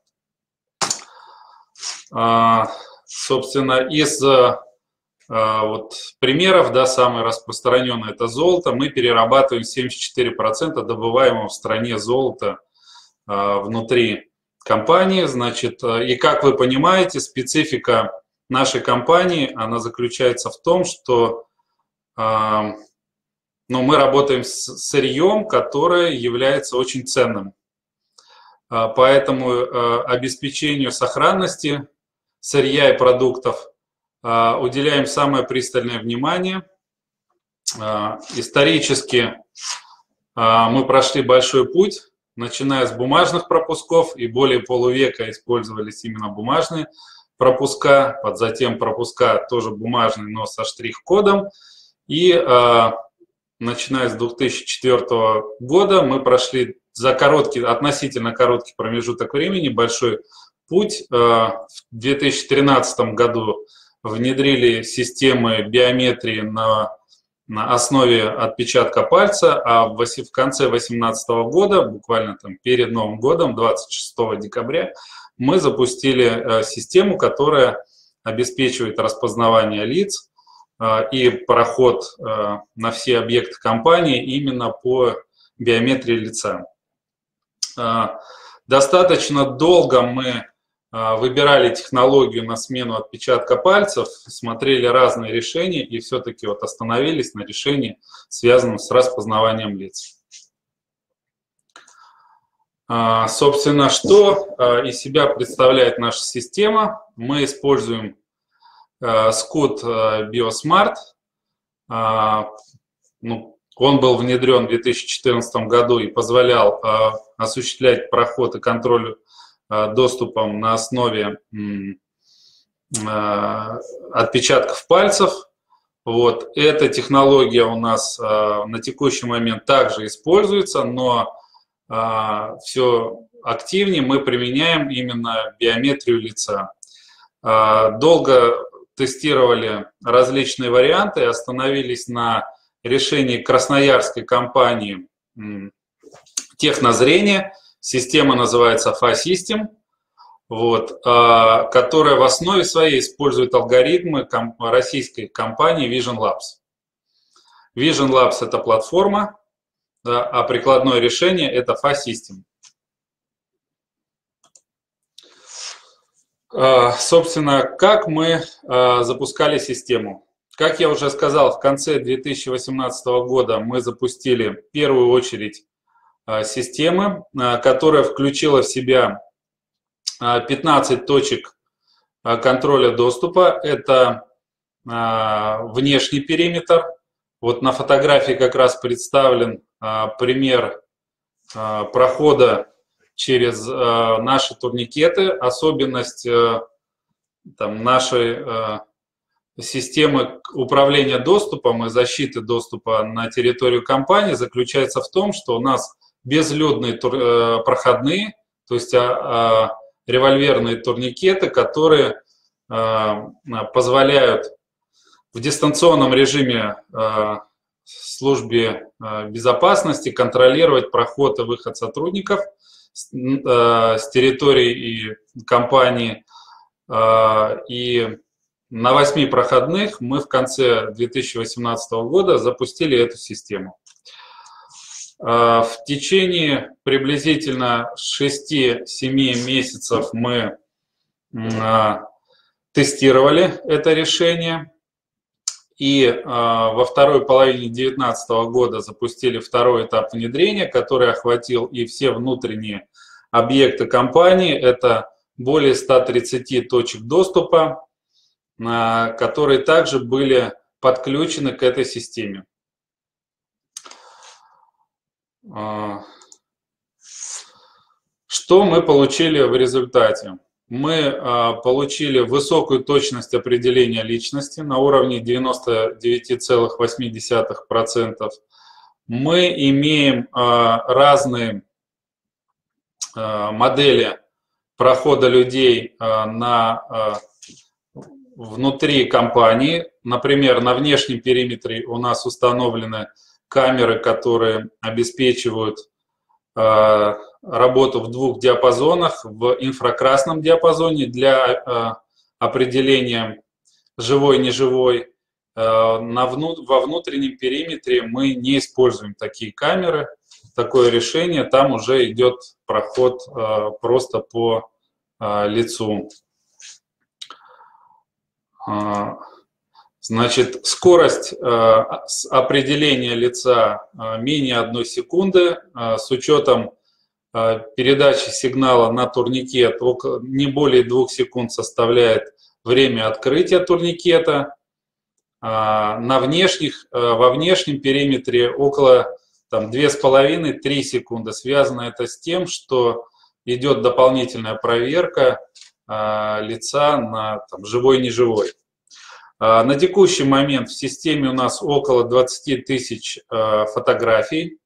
S11: А, собственно, из вот примеров, да, самое распространенное это золото. Мы перерабатываем 74% добываемого в стране золота а, внутри компании. Значит, а, и как вы понимаете, специфика нашей компании, она заключается в том, что ну, мы работаем с сырьем, которое является очень ценным. поэтому обеспечению сохранности сырья и продуктов уделяем самое пристальное внимание. Исторически мы прошли большой путь, начиная с бумажных пропусков, и более полувека использовались именно бумажные пропуска, под затем пропуска тоже бумажные, но со штрих-кодом. И начиная с 2004 года мы прошли за короткий, относительно короткий промежуток времени большой путь. В 2013 году внедрили системы биометрии на, на основе отпечатка пальца, а в, в конце 2018 года, буквально там перед Новым годом, 26 декабря, мы запустили э, систему, которая обеспечивает распознавание лиц э, и проход э, на все объекты компании именно по биометрии лица. Достаточно долго мы выбирали технологию на смену отпечатка пальцев, смотрели разные решения и все-таки вот остановились на решении, связанном с распознаванием лиц. А, собственно, что а, из себя представляет наша система? Мы используем Scoot а, BioSmart. Ну, он был внедрен в 2014 году и позволял осуществлять проход и контроль доступом на основе отпечатков пальцев. Вот. Эта технология у нас на текущий момент также используется, но все активнее мы применяем именно биометрию лица. Долго тестировали различные варианты, остановились на решении красноярской компании технозрения. Система называется FA-System, вот, а, которая в основе своей использует алгоритмы российской компании Vision Labs. Vision Labs – это платформа, да, а прикладное решение – это FA-System. А, собственно, как мы а, запускали систему? Как я уже сказал, в конце 2018 года мы запустили в первую очередь системы, которая включила в себя 15 точек контроля доступа. Это внешний периметр. Вот на фотографии как раз представлен а, пример а, прохода через а, наши турникеты, особенность там, нашей системы управления доступом и защиты доступа на территорию компании заключается в том, что у нас безлюдные э, проходные, то есть револьверные турникеты, которые позволяют в дистанционном режиме службе э, безопасности контролировать проход и выход сотрудников с, э, с территории и компании. Э, и на восьми проходных мы в конце 2018 года запустили эту систему. В течение приблизительно 6-7 месяцев мы тестировали это решение. И э, во второй половине 2019 года запустили второй этап внедрения, который охватил и все внутренние объекты компании. Это более 130 точек доступа, э, которые также были подключены к этой системе. Что мы получили в результате? мы а, получили высокую точность определения личности на уровне 99,8%. Мы имеем а, разные а, модели прохода людей на, внутри компании. Например, на внешнем периметре у нас установлены камеры, которые обеспечивают работу в двух диапазонах, в инфракрасном диапазоне для э, определения живой-неживой. Э, на вну, во внутреннем периметре мы не используем такие камеры, такое решение, там уже идет проход просто по лицу. Значит, скорость определения лица менее одной секунды с учетом передачи сигнала на турникет не более двух секунд составляет время открытия турникета. На внешних, во внешнем периметре около там, 2,5-3 секунды. Связано это с тем, что идет дополнительная проверка лица на там, живой-неживой. На текущий момент в системе у нас около 20 тысяч фотографий.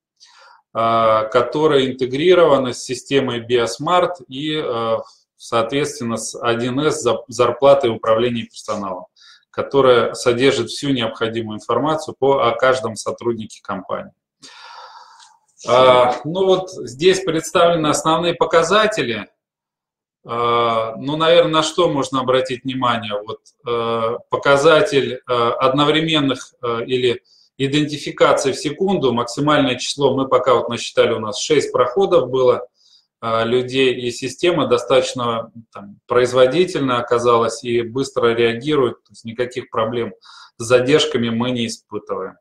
S11: А, которая интегрирована с системой Biosmart и, а, соответственно, с 1С зарплатой управления персоналом, которая содержит всю необходимую информацию по, о каждом сотруднике компании. А, ну вот здесь представлены основные показатели. Ну, наверное, на что можно обратить внимание? Вот показатель одновременных или идентификации в секунду, максимальное число, мы пока вот насчитали, у нас 6 проходов было людей, и система достаточно там, производительно оказалась и быстро реагирует, то есть никаких проблем с задержками мы не испытываем.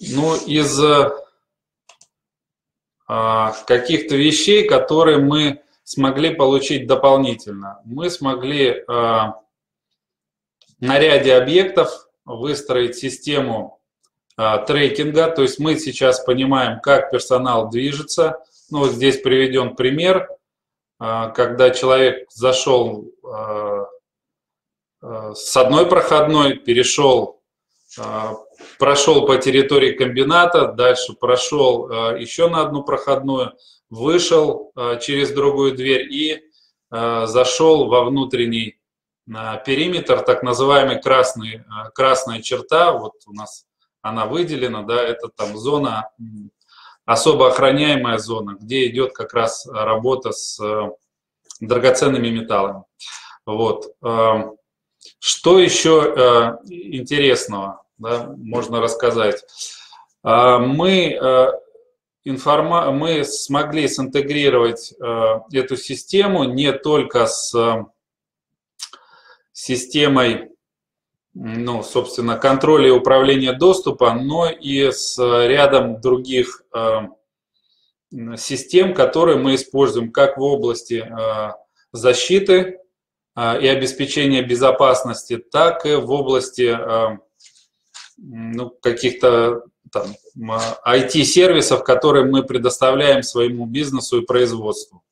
S11: Ну, из каких-то вещей, которые мы смогли получить дополнительно. Мы смогли а, на ряде объектов выстроить систему а, трекинга, то есть мы сейчас понимаем, как персонал движется. Ну, вот здесь приведен пример, а, когда человек зашел а, а, с одной проходной, перешел, а, прошел по территории комбината, дальше прошел а, еще на одну проходную, вышел а, через другую дверь и а, зашел во внутренний периметр, так называемый красный, э, красная черта, вот у нас она выделена, да, это там зона, особо охраняемая зона, где идет как раз работа с э, драгоценными металлами. Вот. Э, что еще интересного да, можно рассказать? Мы, информа... мы смогли синтегрировать эту систему не только с системой, ну, собственно, контроля и управления доступа, но и с рядом других э, систем, которые мы используем как в области э, защиты э, и обеспечения безопасности, так и в области ну, каких-то там, IT-сервисов, которые мы предоставляем своему бизнесу и производству.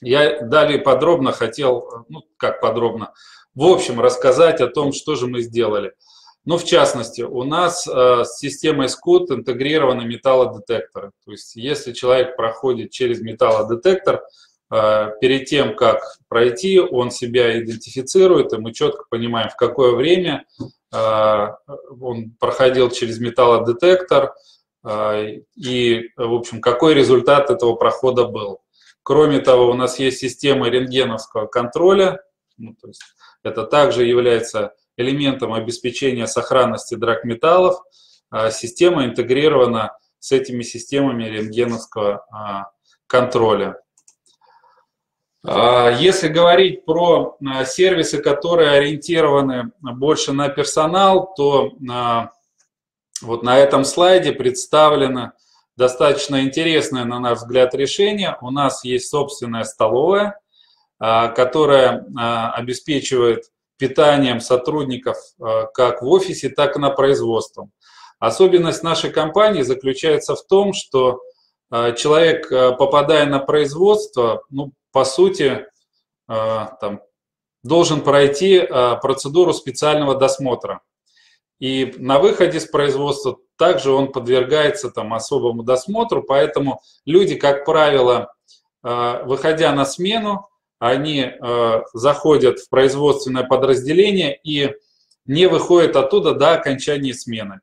S11: Я далее подробно хотел, ну как подробно, в общем рассказать о том, что же мы сделали. Ну, в частности, у нас э, с системой SCUT интегрированы металлодетекторы. То есть, если человек проходит через металлодетектор, э, перед тем, как пройти, он себя идентифицирует, и мы четко понимаем, в какое время он проходил через металлодетектор, э, и, в общем, какой результат этого прохода был. Кроме того, у нас есть система рентгеновского контроля, ну, то есть это также является элементом обеспечения сохранности драгметаллов. А, система интегрирована с этими системами рентгеновского а, контроля. А, если говорить про сервисы, которые ориентированы больше на персонал, то вот на этом слайде представлено достаточно интересное, на наш взгляд, решение. У нас есть собственная столовая, а, которая а, обеспечивает питанием сотрудников а, как в офисе, так и на производстве. Особенность нашей компании заключается в том, что человек, попадая на производство, ну, по сути, там, должен пройти процедуру специального досмотра. И на выходе с производства также он подвергается там, особому досмотру, поэтому люди, как правило, выходя на смену, они э, заходят в производственное подразделение и не выходят оттуда до окончания смены.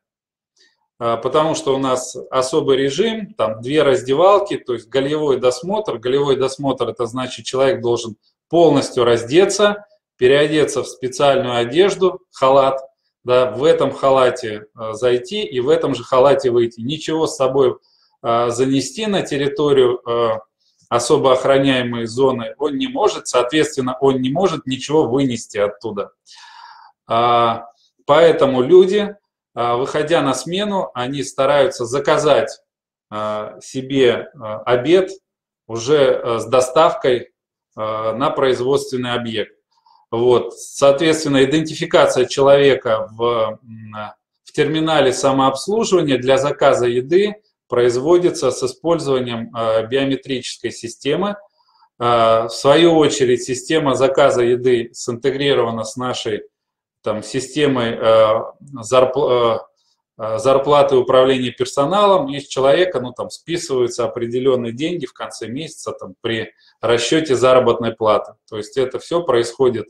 S11: Э, потому что у нас особый режим, там две раздевалки, то есть голевой досмотр. Голевой досмотр это значит, человек должен полностью раздеться, переодеться в специальную одежду, халат, да, в этом халате э, зайти и в этом же халате выйти. Ничего с собой занести на территорию особо охраняемые зоны, он не может, соответственно, он не может ничего вынести оттуда. А, поэтому люди, а, выходя на смену, они стараются заказать себе обед уже с доставкой на производственный объект. Вот. Соответственно, идентификация человека в, в терминале самообслуживания для заказа еды производится с использованием биометрической системы. В свою очередь, система заказа еды синтегрирована с нашей там, системой зарплаты Э, зарплаты управления персоналом, с человека ну, там, списываются определенные деньги в конце месяца там, при расчете заработной платы. То есть это все происходит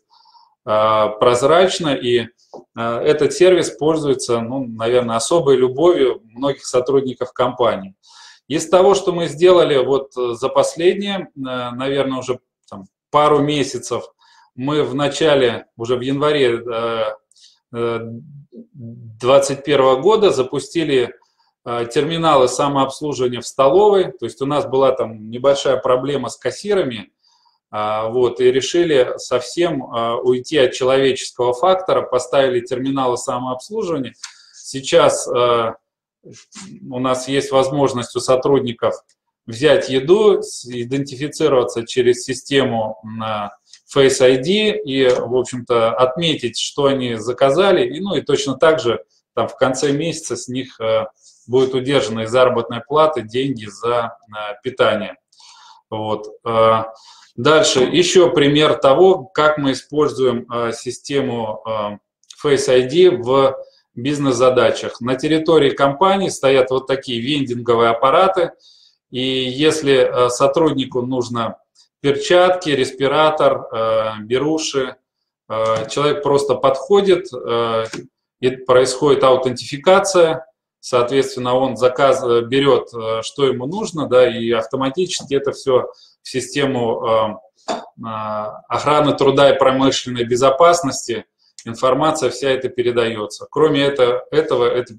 S11: э, прозрачно, и э, этот сервис пользуется, ну, наверное, особой любовью многих сотрудников компании. Из того, что мы сделали вот за последние, наверное, уже там, пару месяцев, мы в начале, уже в январе 2021 года запустили э, терминалы самообслуживания в столовой. То есть у нас была там небольшая проблема с кассирами, вот, и решили совсем э, уйти от человеческого фактора, поставили терминалы самообслуживания. Сейчас э, у нас есть возможность у сотрудников взять еду, идентифицироваться через систему Face ID и, в общем-то, отметить, что они заказали, и, ну и точно так же там в конце месяца с них э, будет удержана из заработной платы деньги за э, питание. Вот. Э, дальше еще пример того, как мы используем систему Face ID в бизнес-задачах. На территории компании стоят вот такие вендинговые аппараты, и если сотруднику нужно перчатки, респиратор, э, беруши. Э, человек просто подходит, э, и происходит аутентификация, соответственно, он заказ, берет, что ему нужно, да, и автоматически это все в систему охраны труда и промышленной безопасности информация вся это передается. Кроме это, этого, эта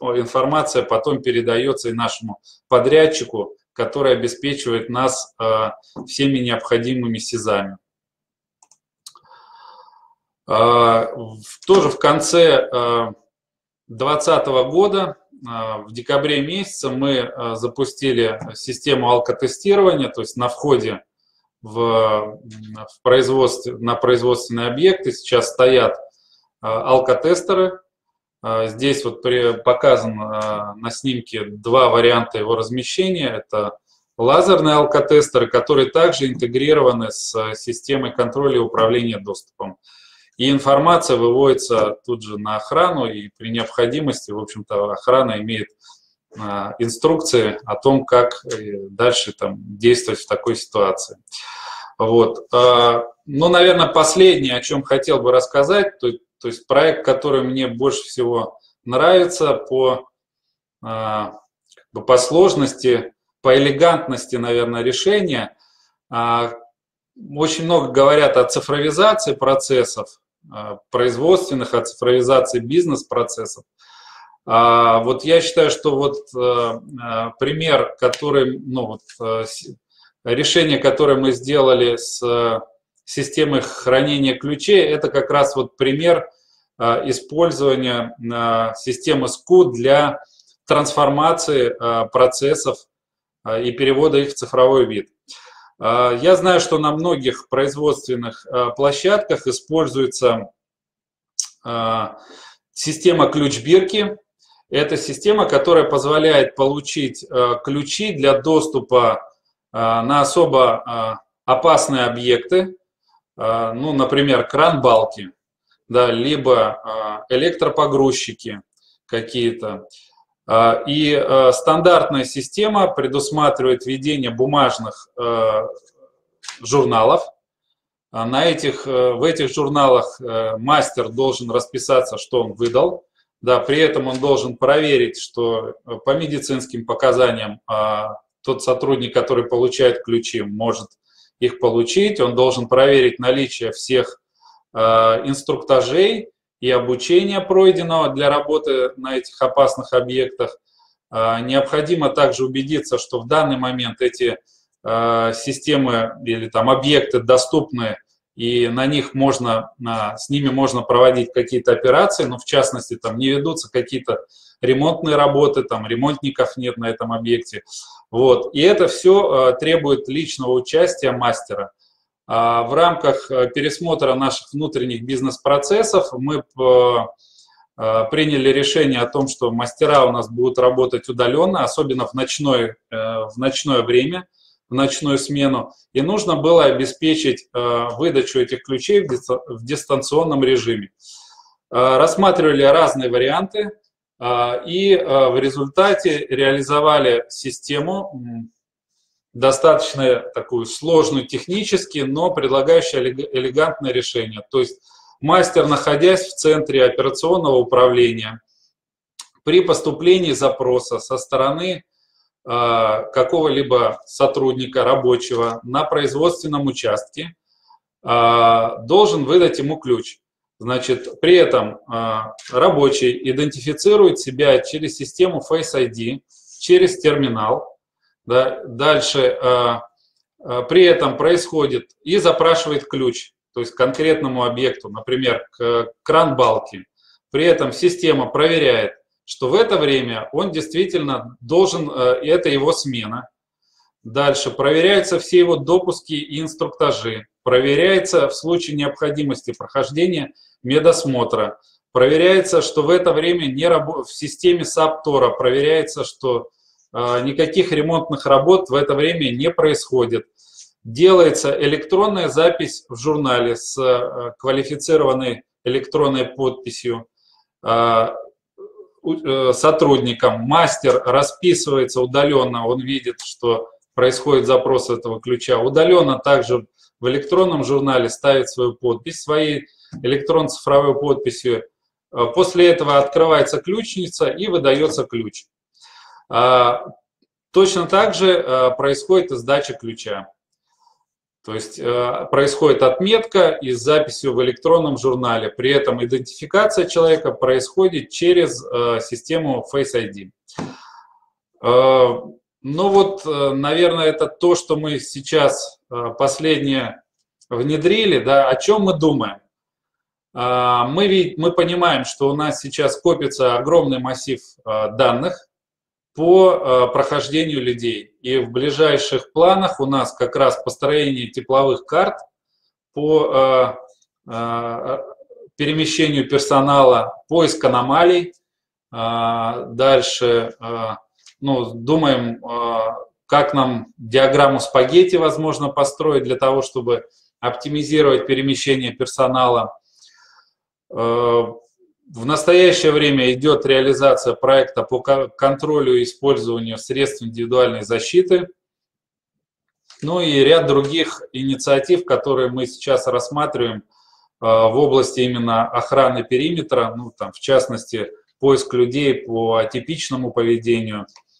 S11: информация потом передается и нашему подрядчику, который обеспечивает нас э, всеми необходимыми СИЗами. Э, тоже в конце 2020 э, года, в декабре месяце, мы запустили систему алкотестирования, то есть на входе в, в производстве, на производственные объекты сейчас стоят алкотестеры, а, здесь вот показан а, на снимке два варианта его размещения. Это лазерные алкотестеры, которые также интегрированы с системой контроля и управления доступом. И информация выводится тут же на охрану, и при необходимости, в общем-то, охрана имеет а, инструкции о том, как э, дальше там, действовать в такой ситуации. Вот. Ну, наверное, последнее, о чем хотел бы рассказать, то то есть проект, который мне больше всего нравится по, а, по сложности, по элегантности, наверное, решения. А, очень много говорят о цифровизации процессов а, производственных, о цифровизации бизнес-процессов. Вот я считаю, что вот пример, который, ну вот решение, которое мы сделали с системы хранения ключей, это как раз вот пример а, использования а, системы SCU для трансформации а, процессов и перевода их в цифровой вид. Я знаю, что на многих производственных площадках используется система ключ-бирки. Это система, которая позволяет получить ключи для доступа на особо опасные объекты, ну, например, кран-балки, да, либо а, электропогрузчики какие-то. А, и стандартная система предусматривает введение бумажных журналов. На этих, в этих журналах мастер должен расписаться, что он выдал. Да, при этом он должен проверить, что по медицинским показаниям тот сотрудник, который получает ключи, может их получить, он должен проверить наличие всех э, инструктажей и обучения пройденного для работы на этих опасных объектах. Э, необходимо также убедиться, что в данный момент эти э, системы или там объекты доступны и на них можно, с ними можно проводить какие-то операции, но в частности там не ведутся какие-то ремонтные работы, там ремонтников нет на этом объекте. Вот. И это все э, требует личного участия мастера. А в рамках э, пересмотра наших внутренних бизнес-процессов мы э, приняли решение о том, что мастера у нас будут работать удаленно, особенно в ночное, в ночное время, в ночную смену. И нужно было обеспечить выдачу этих ключей в дистанционном режиме. Рассматривали разные варианты. А, и а, в результате реализовали систему, достаточно такую сложную технически, но предлагающую элегантное решение. То есть мастер, находясь в центре операционного управления, при поступлении запроса со стороны а, какого-либо сотрудника рабочего на производственном участке, должен выдать ему ключ. Значит, при этом а, рабочий идентифицирует себя через систему Face ID, через терминал. Да, дальше а, а, при этом происходит и запрашивает ключ, то есть к конкретному объекту, например, к кран-балке. При этом система проверяет, что в это время он действительно должен, и это его смена. Дальше проверяются все его допуски и инструктажи. Проверяется в случае необходимости прохождения медосмотра. Проверяется, что в это время не раб... в системе САПТОРа проверяется, что э, никаких ремонтных работ в это время не происходит. Делается электронная запись в журнале с э, квалифицированной электронной подписью э, сотрудникам. Мастер расписывается удаленно, он видит, что происходит запрос этого ключа. Удаленно также в электронном журнале ставит свою подпись своей электронно-цифровой подписью. А, после этого открывается ключница и выдается ключ. А, точно так же а, происходит и сдача ключа. То есть происходит отметка и с записью в электронном журнале. При этом идентификация человека происходит через систему Face ID. Ну вот, наверное, это то, что мы сейчас последнее внедрили. Да, о чем мы думаем? А, мы, мы понимаем, что у нас сейчас копится огромный массив а, данных по а, прохождению людей. И в ближайших планах у нас как раз построение тепловых карт по перемещению персонала, поиск аномалий. Дальше ну, думаем, как нам диаграмму спагетти возможно построить для того, чтобы оптимизировать перемещение персонала. Э, в настоящее время идет реализация проекта по контролю и использованию средств индивидуальной защиты. Ну и ряд других инициатив, которые мы сейчас рассматриваем э, в области именно охраны периметра, ну, там, в частности, поиск людей по атипичному поведению э,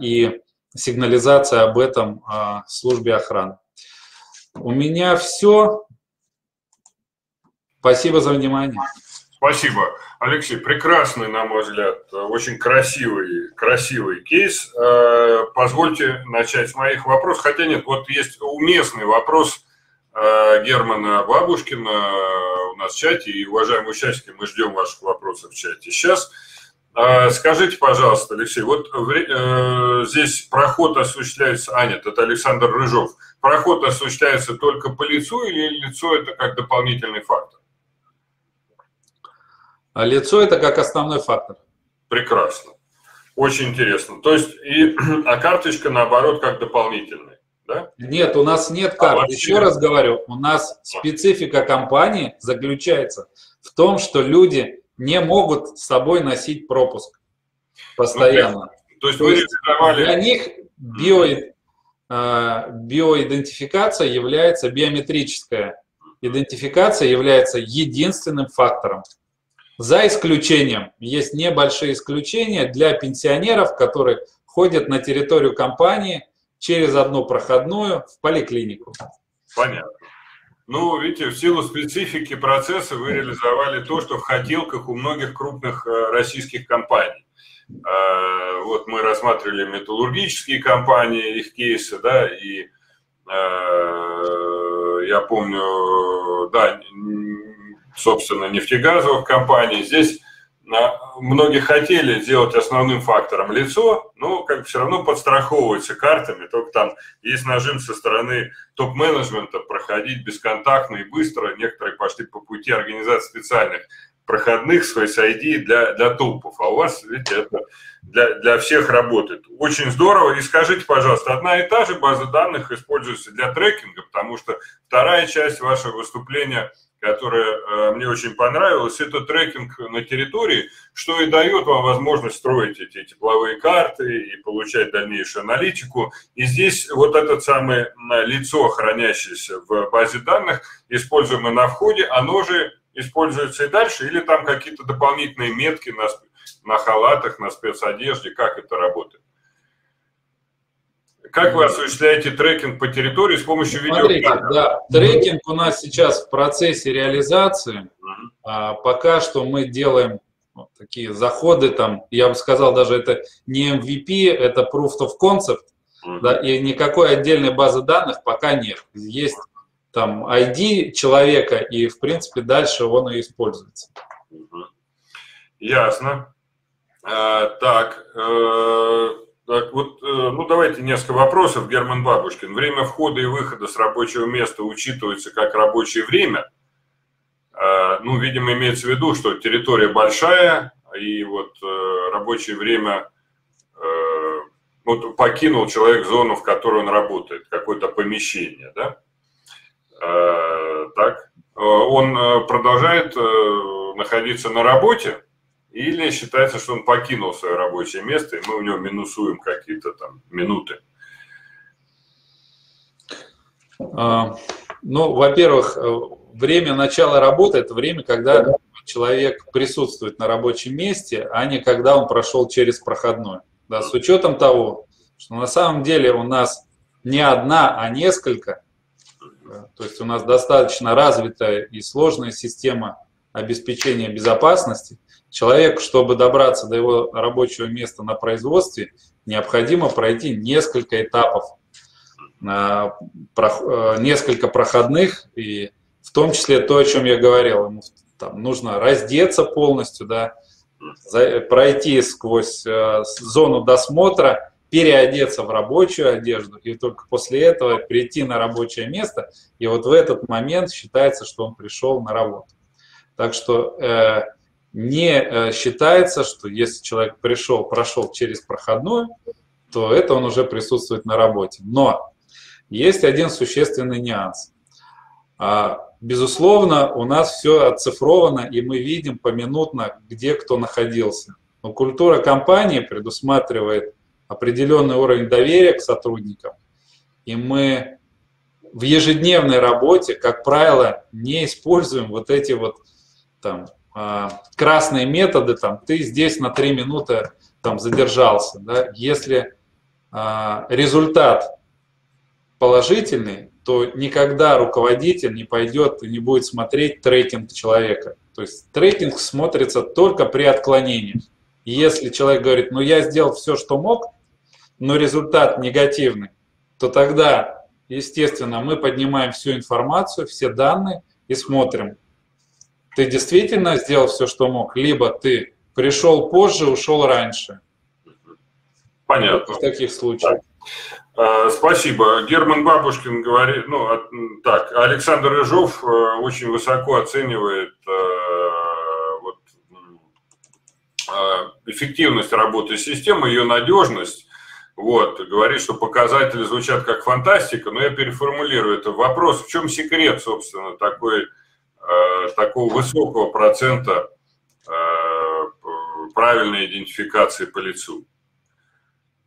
S11: и сигнализация об этом службе охраны. У меня все. Спасибо за внимание.
S1: Спасибо. Алексей, прекрасный, на мой взгляд, очень красивый, красивый кейс. Э, позвольте начать с моих вопросов. Хотя нет, вот есть уместный вопрос Германа Бабушкина у нас в чате. И, уважаемые участники, мы ждем ваших вопросов в чате. Сейчас э, скажите, пожалуйста, Алексей, вот здесь проход осуществляется... А, нет, это Александр Рыжов. Проход осуществляется только по лицу или лицо это как дополнительный фактор?
S11: А лицо это как основной фактор.
S1: Прекрасно. Очень интересно. То есть, и, а карточка наоборот как дополнительная, да?
S11: Нет, у нас нет а карт. А Еще раз говорю, у нас специфика компании заключается в том, что люди не могут с собой носить пропуск постоянно.
S1: Ну, то есть, вы реализовали...
S11: Для них био, э, биоидентификация является биометрическая. Идентификация является единственным фактором. За исключением, есть небольшие исключения для пенсионеров, которые ходят на территорию компании через одну проходную в поликлинику.
S1: Понятно. Ну, видите, в силу специфики процесса вы реализовали то, что в хотелках у многих крупных э, российских компаний. Э, вот мы рассматривали металлургические компании, их кейсы, да, и э, я помню, да, собственно, нефтегазовых компаний. Здесь многие хотели сделать основным фактором лицо, но как все равно подстраховываются картами, только там есть нажим со стороны топ-менеджмента проходить бесконтактно и быстро. Некоторые пошли по пути организации специальных проходных с Face ID для, для топов, а у вас, видите, это для, для всех работает. Очень здорово. И скажите, пожалуйста, одна и та же база данных используется для трекинга, потому что вторая часть вашего выступления – которая э, мне очень понравилась, это трекинг на территории, что и дает вам возможность строить эти тепловые карты и получать дальнейшую аналитику. И здесь вот это самое лицо, хранящееся в базе данных, используемое на входе, оно же используется и дальше, или там какие-то дополнительные метки на, на халатах, на спецодежде, как это работает? Как вы осуществляете трекинг по территории с помощью видеокамер?
S11: Да, трекинг у нас сейчас в процессе реализации. А, пока что мы делаем вот такие заходы, там, я бы сказал, даже это не MVP, это Proof of Concept, да, и никакой отдельной базы данных пока нет. Есть там ID человека, и, в принципе, дальше он и используется.
S1: Ясно. А, так, э так, вот, э, ну давайте несколько вопросов. Герман Бабушкин. Время входа и выхода с рабочего места учитывается как рабочее время. Э, ну, видимо, имеется в виду, что территория большая, и вот э, рабочее время вот покинул человек зону, в которой он работает, какое-то помещение, да? Так, он продолжает находиться на работе, или считается, что он покинул свое рабочее место, и мы у него минусуем какие-то там минуты?
S11: А, ну, во-первых, э, время начала работы – это время, когда человек присутствует на рабочем месте, а не когда он прошел через проходной. Да, с учетом того, что на самом деле у нас не одна, а несколько, то есть у нас достаточно развитая и сложная система обеспечения безопасности, Человеку, чтобы добраться до его рабочего места на производстве, необходимо пройти несколько этапов, э, э, несколько проходных, и в том числе то, о чем я говорил, ему там нужно раздеться полностью, да, пройти сквозь э, зону досмотра, переодеться в рабочую одежду и только после этого прийти на рабочее место. И вот в этот момент считается, что он пришел на работу. Так что не э, считается, что если человек пришел, прошел через проходную, то это он уже присутствует на работе. Но есть один существенный нюанс. А, безусловно, у нас все оцифровано, и мы видим поминутно, где кто находился. Но культура компании предусматривает определенный уровень доверия к сотрудникам, и мы в ежедневной работе, как правило, не используем вот эти вот там красные методы, там, ты здесь на 3 минуты там, задержался. Да? Если а, результат положительный, то никогда руководитель не пойдет и не будет смотреть трекинг человека. То есть трекинг смотрится только при отклонении. Если человек говорит, ну я сделал все, что мог, но результат негативный, то тогда, естественно, мы поднимаем всю информацию, все данные и смотрим, ты действительно сделал все, что мог, либо ты пришел позже, ушел раньше.
S1: Понятно.
S11: В таких случаях.
S1: А, спасибо. Герман Бабушкин говорит, ну, так, Александр Рыжов э, очень высоко оценивает э, вот, эффективность работы системы, ее надежность. Вот, говорит, что показатели звучат как фантастика, но я переформулирую это вопрос, в чем секрет, собственно, такой Э, такого высокого процента э, правильной идентификации по лицу.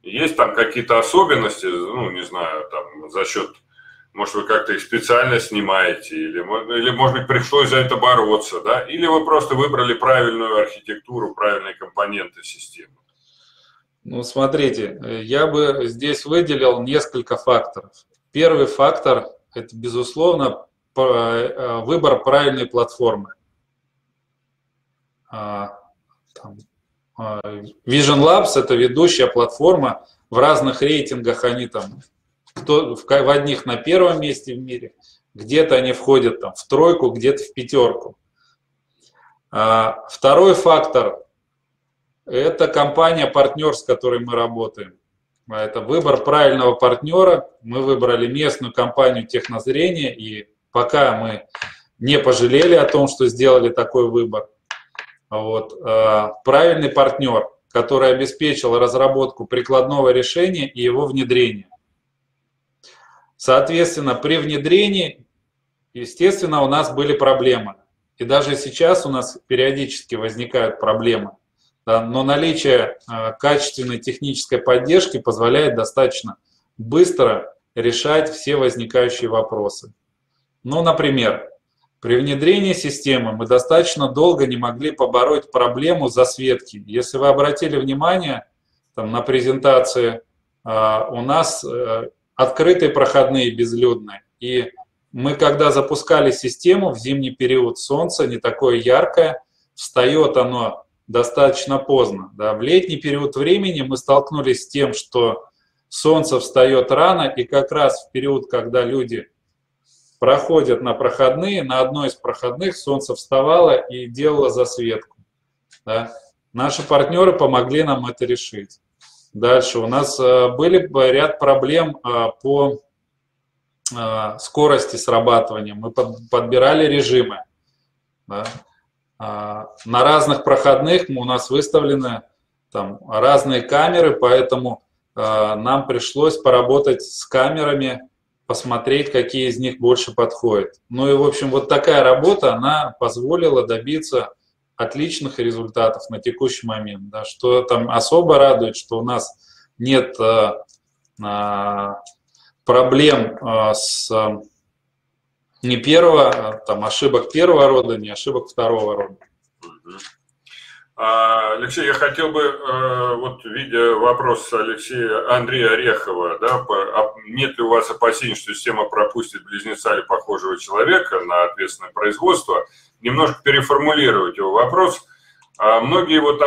S1: Есть там какие-то особенности, ну, не знаю, там за счет, может, вы как-то их специально снимаете, или, или, может быть, пришлось за это бороться, да, или вы просто выбрали правильную архитектуру, правильные компоненты системы?
S11: Ну, смотрите, я бы здесь выделил несколько факторов. Первый фактор – это, безусловно, Э, выбор правильной платформы. А, а, Vision Labs – это ведущая платформа. В разных рейтингах они там кто, в, в одних на первом месте в мире, Где-то они входят там, в тройку, где-то в пятерку. А, второй фактор – это компания-партнер, с которой мы работаем. Это выбор правильного партнера. Мы выбрали местную компанию технозрения, и пока мы не пожалели о том, что сделали такой выбор. Вот. А, правильный партнер, который обеспечил разработку прикладного решения и его внедрение. Соответственно, при внедрении, естественно, у нас были проблемы. И даже сейчас у нас периодически возникают проблемы. Но наличие э, качественной технической поддержки позволяет достаточно быстро решать все возникающие вопросы. Ну, например, при внедрении системы мы достаточно долго не могли побороть проблему засветки. Если вы обратили внимание там, на презентации, э, у нас э, открытые проходные безлюдные. И мы, когда запускали систему в зимний период, солнце не такое яркое, встает оно достаточно поздно. Да. В летний период времени мы столкнулись с тем, что солнце встает рано, и как раз в период, когда люди проходят на проходные, на одной из проходных солнце вставало и делало засветку. Да. Наши партнеры помогли нам это решить. Дальше у нас э, были ряд проблем э, по Э, скорости срабатывания, мы подбирали режимы. Да. А, на разных проходных у нас выставлены там разные камеры, поэтому нам пришлось поработать с камерами, посмотреть, какие из них больше подходят. Ну и, в общем, вот такая работа, она позволила добиться отличных результатов на текущий момент. Да, что там особо радует, что у нас нет э, проблем а, с а, не первого, а, там, ошибок первого рода, не ошибок второго рода.
S1: Алексей, я хотел бы, вот видя вопрос Алексея Андрея Орехова, да, нет ли у вас опасений, что система пропустит близнеца или похожего человека на ответственное производство, немножко переформулировать его вопрос – а многие вот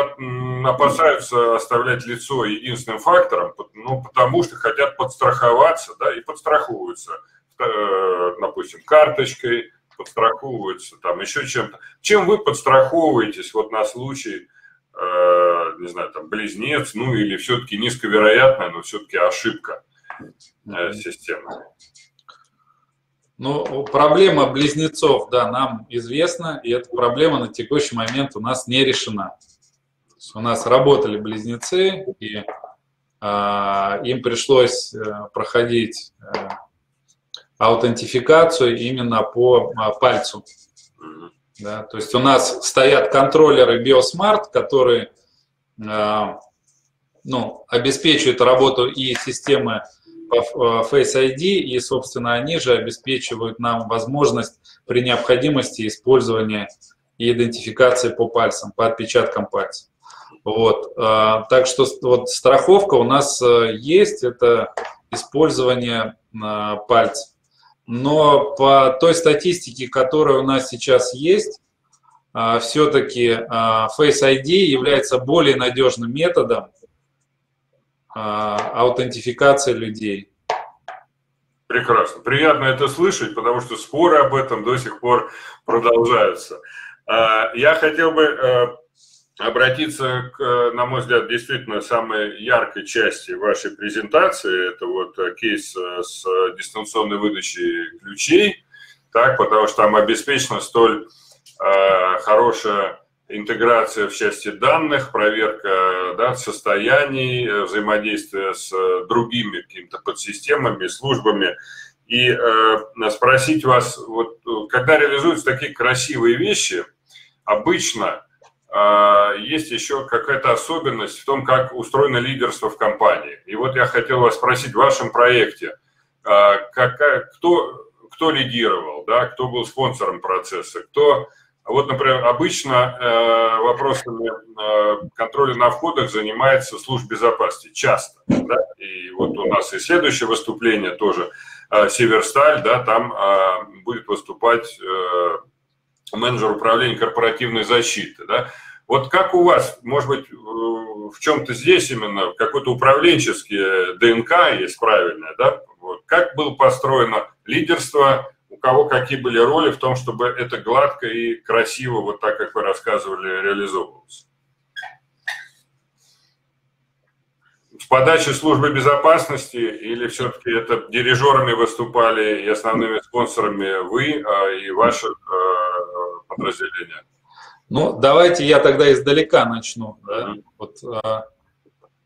S1: опасаются оставлять лицо единственным фактором, ну, потому что хотят подстраховаться, да, и подстраховываются, э, допустим, карточкой, подстраховываются, там, еще чем-то. Чем вы подстраховываетесь вот на случай, э, не знаю, там, близнец, ну, или все-таки низковероятная, но все-таки ошибка э, системы?
S11: Ну, проблема близнецов, да, нам известна, и эта проблема на текущий момент у нас не решена. У нас работали близнецы, и э, им пришлось э, проходить э, аутентификацию именно по э, пальцу. Да, то есть у нас стоят контроллеры BioSmart, которые э, ну, обеспечивают работу и системы по Face ID, и, собственно, они же обеспечивают нам возможность при необходимости использования и идентификации по пальцам, по отпечаткам пальцев. Вот. А, так что вот страховка у нас есть, это использование а, пальцев. Но по той статистике, которая у нас сейчас есть, а, все-таки Face ID является более надежным методом а, аутентификация людей.
S1: Прекрасно. Приятно это слышать, потому что споры об этом до сих пор продолжаются. А, я хотел бы э, обратиться к, на мой взгляд, действительно самой яркой части вашей презентации. Это вот э, кейс э, с дистанционной выдачей ключей, так, потому что там обеспечена столь хорошая интеграция в части данных, проверка да, состояний, э, взаимодействие с э, другими какими-то подсистемами, службами. И э, спросить вас, вот, когда реализуются такие красивые вещи, обычно э, есть еще какая-то особенность в том, как устроено лидерство в компании. И вот я хотел вас спросить в вашем проекте, э, какая, кто, кто лидировал, да, кто был спонсором процесса, кто вот, например, обычно э, вопросами э, контроля на входах занимается служба безопасности, часто. Да? И вот у нас и следующее выступление тоже э, Северсталь, да, там э, будет выступать менеджер управления корпоративной защиты. Да? Вот как у вас, может быть, в чем-то здесь именно какое-то управленческое ДНК есть правильное, да? Вот. Как было построено лидерство, кого какие были роли в том, чтобы это гладко и красиво, вот так, как вы рассказывали, реализовывалось? Подачи службы безопасности или все-таки это дирижерами выступали и основными спонсорами вы а, и ваше э, подразделение?
S11: Ну, давайте я тогда издалека начну. Да? Вот, а,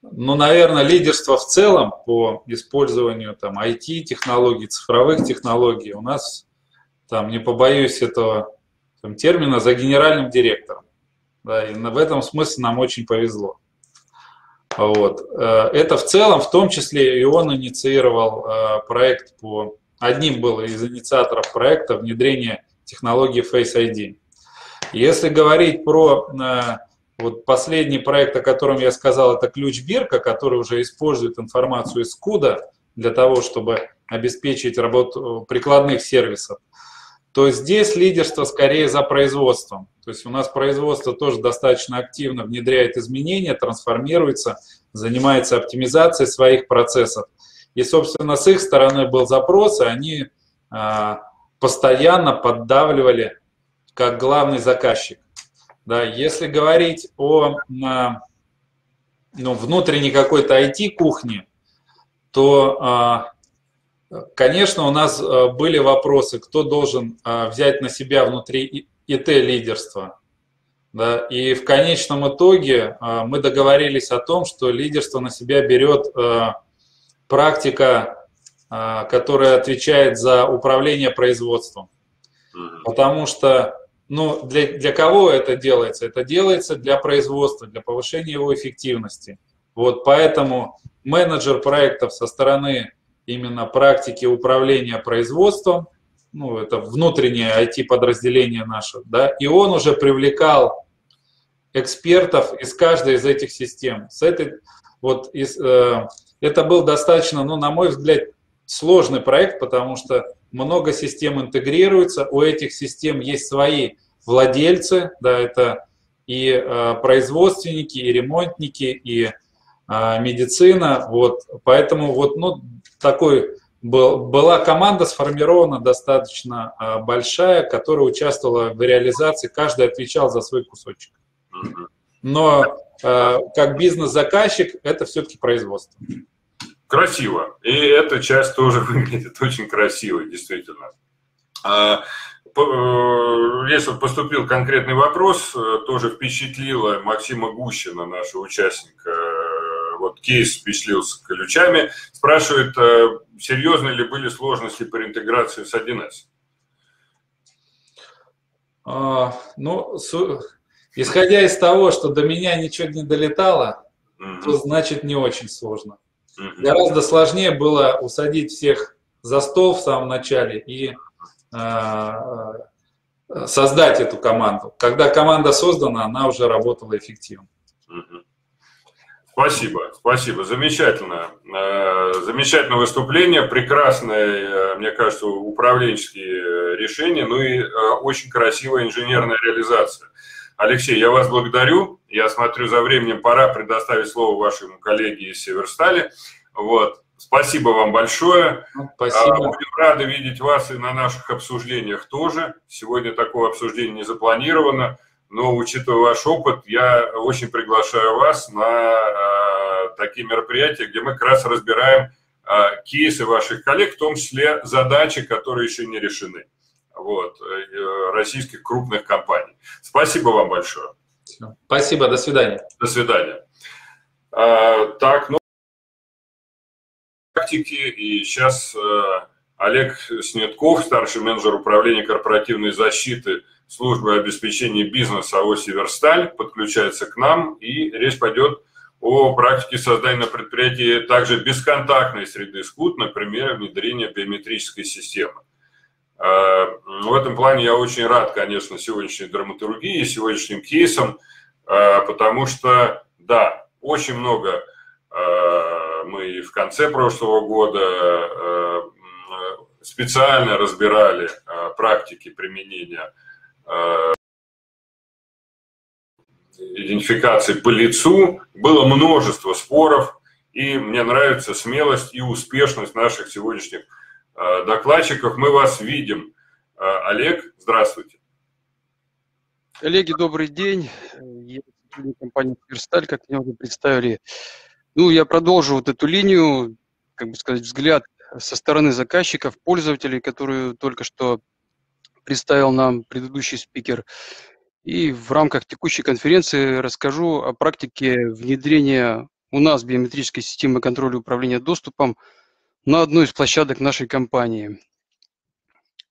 S11: ну, наверное, лидерство в целом по использованию там IT-технологий, цифровых технологий у нас, там, не побоюсь этого там, термина, за генеральным директором. Да, и в этом смысле нам очень повезло. Вот. Э, это в целом, в том числе и он инициировал э, проект по... Одним был из инициаторов проекта внедрения технологии Face ID. Если говорить про э, вот последний проект, о котором я сказал, это ключ Бирка, который уже использует информацию из CUDA для того, чтобы обеспечить работу прикладных сервисов, то здесь лидерство скорее за производством. То есть у нас производство тоже достаточно активно внедряет изменения, трансформируется, занимается оптимизацией своих процессов. И, собственно, с их стороны был запрос, и они а, постоянно поддавливали как главный заказчик. Да, если говорить о ну, внутренней какой-то IT-кухне, то, а, конечно, у нас а, были вопросы, кто должен а, взять на себя внутри ИТ-лидерство. Да, и в конечном итоге мы договорились о том, что лидерство на себя берет практика, которая отвечает за управление производством. Потому что но для, для кого это делается? Это делается для производства, для повышения его эффективности. Вот поэтому менеджер проектов со стороны именно практики управления производством, ну, это внутреннее IT-подразделение наше, да, и он уже привлекал экспертов из каждой из этих систем. С этой, вот, из, э, это был достаточно, ну, на мой взгляд, сложный проект, потому что много систем интегрируется, у этих систем есть свои владельцы, да, это и э, производственники, и ремонтники, и э, медицина, вот, поэтому вот, ну, такой был, была команда сформирована достаточно э, большая, которая участвовала в реализации, каждый отвечал за свой кусочек. Но э, как бизнес-заказчик это все-таки производство.
S1: Красиво. И эта часть тоже выглядит очень красиво, действительно. А, э, если поступил конкретный вопрос, э, тоже впечатлило Максима Гущина, нашего участника, вот кейс впечатлился ключами, спрашивает, серьезны ли были сложности по интеграции с 1С?
S11: А, ну, исходя из того, что до меня ничего не долетало, mm то значит не очень сложно. Гораздо сложнее было усадить всех за стол в самом начале и э, создать эту команду. Когда команда создана, она уже работала эффективно.
S1: Спасибо, спасибо. Замечательно. Э, замечательное выступление, прекрасное, э, мне кажется, управленческие решения, ну и очень красивая инженерная реализация. Алексей, я вас благодарю. Я смотрю, за временем пора предоставить слово вашему коллеге из Северстали. Вот. Спасибо вам большое.
S11: Ну, спасибо.
S1: Будем рады видеть вас и на наших обсуждениях тоже. Сегодня такого обсуждения не запланировано, но учитывая ваш опыт, я очень приглашаю вас на а, такие мероприятия, где мы как раз разбираем а, кейсы ваших коллег, в том числе задачи, которые еще не решены вот, э, российских крупных компаний. Спасибо вам большое.
S11: Спасибо, до свидания.
S1: До свидания. А, так, ну, практики, и сейчас э, Олег Снетков, старший менеджер управления корпоративной защиты службы обеспечения бизнеса АО «Северсталь», подключается к нам, и речь пойдет о практике создания на предприятии также бесконтактной среды скут, например, внедрения биометрической системы. Э, в этом плане я очень рад, конечно, сегодняшней драматургии, сегодняшним кейсам, э, потому что, да, очень много э, мы в конце прошлого года специально разбирали практики применения идентификации по лицу. Было множество споров, и мне нравится смелость и успешность наших сегодняшних Э, докладчиков, мы вас видим Олег, здравствуйте.
S12: Коллеги, добрый день. Я компания Версталь, как меня уже представили. Ну, я продолжу вот эту линию, как бы сказать, взгляд со стороны заказчиков, пользователей, которую только что представил нам предыдущий спикер. И в рамках текущей конференции расскажу о практике внедрения у нас биометрической системы контроля управления доступом на одной из площадок нашей компании.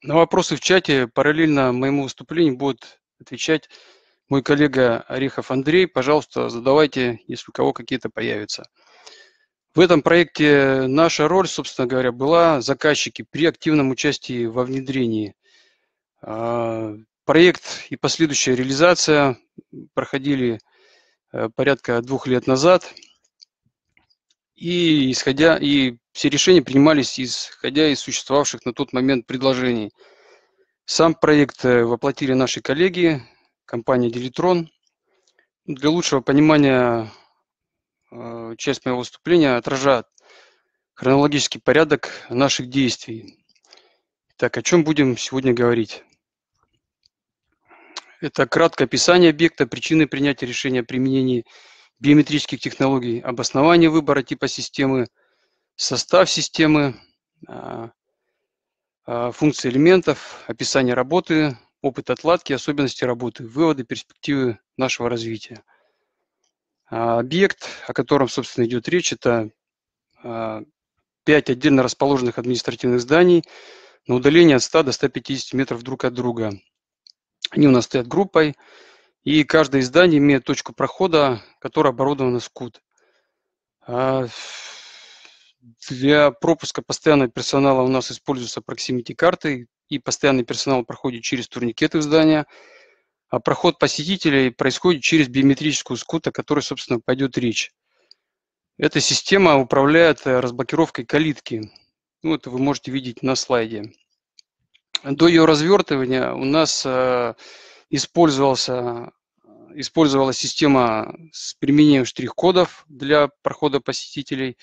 S12: На вопросы в чате параллельно моему выступлению будет отвечать мой коллега Орехов Андрей. Пожалуйста, задавайте, если у кого какие-то появятся. В этом проекте наша роль, собственно говоря, была заказчики при активном участии во внедрении. А, проект и последующая реализация проходили э, порядка двух лет назад. И исходя, и все решения принимались исходя из существовавших на тот момент предложений. Сам проект э, воплотили наши коллеги, компания Делитрон. Для лучшего понимания Э, часть моего выступления отражает хронологический порядок наших действий. Так, о чем будем сегодня говорить? Это краткое описание объекта, причины принятия решения о применении биометрических технологий, обоснование выбора типа системы, состав системы, а, а, функции элементов, описание работы, опыт отладки, особенности работы, выводы, перспективы нашего развития – а, объект, о котором, собственно, идет речь, это пять отдельно расположенных административных зданий на удалении от 100 до 150 метров друг от друга. Они у нас стоят группой, и каждое из зданий имеет точку прохода, которая оборудована скут. А, для пропуска постоянного персонала у нас используются proximity карты, и постоянный персонал проходит через турникеты в здания – а проход посетителей происходит через биометрическую скут, о которой, собственно, пойдет речь. Эта система управляет э, разблокировкой калитки. Ну, это вы можете видеть на слайде. До ее развертывания у нас э, использовался, использовалась система с применением штрих-кодов для прохода посетителей.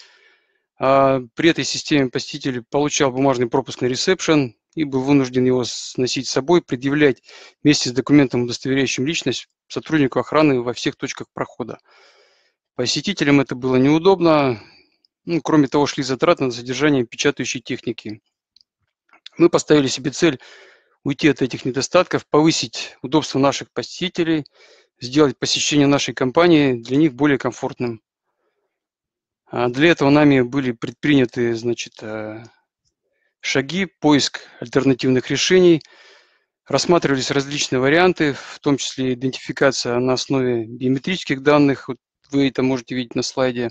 S12: А при этой системе посетитель получал бумажный пропуск на ресепшн, и был вынужден его носить с собой, предъявлять вместе с документом, удостоверяющим личность, сотруднику охраны во всех точках прохода. Посетителям это было неудобно, ну, кроме того, шли затраты на содержание печатающей техники. Мы поставили себе цель уйти от этих недостатков, повысить удобство наших посетителей, сделать посещение нашей компании для них более комфортным. А для этого нами были предприняты значит, э, шаги, поиск альтернативных решений. Рассматривались различные варианты, в том числе идентификация на основе биометрических данных. Вот вы это можете видеть на слайде.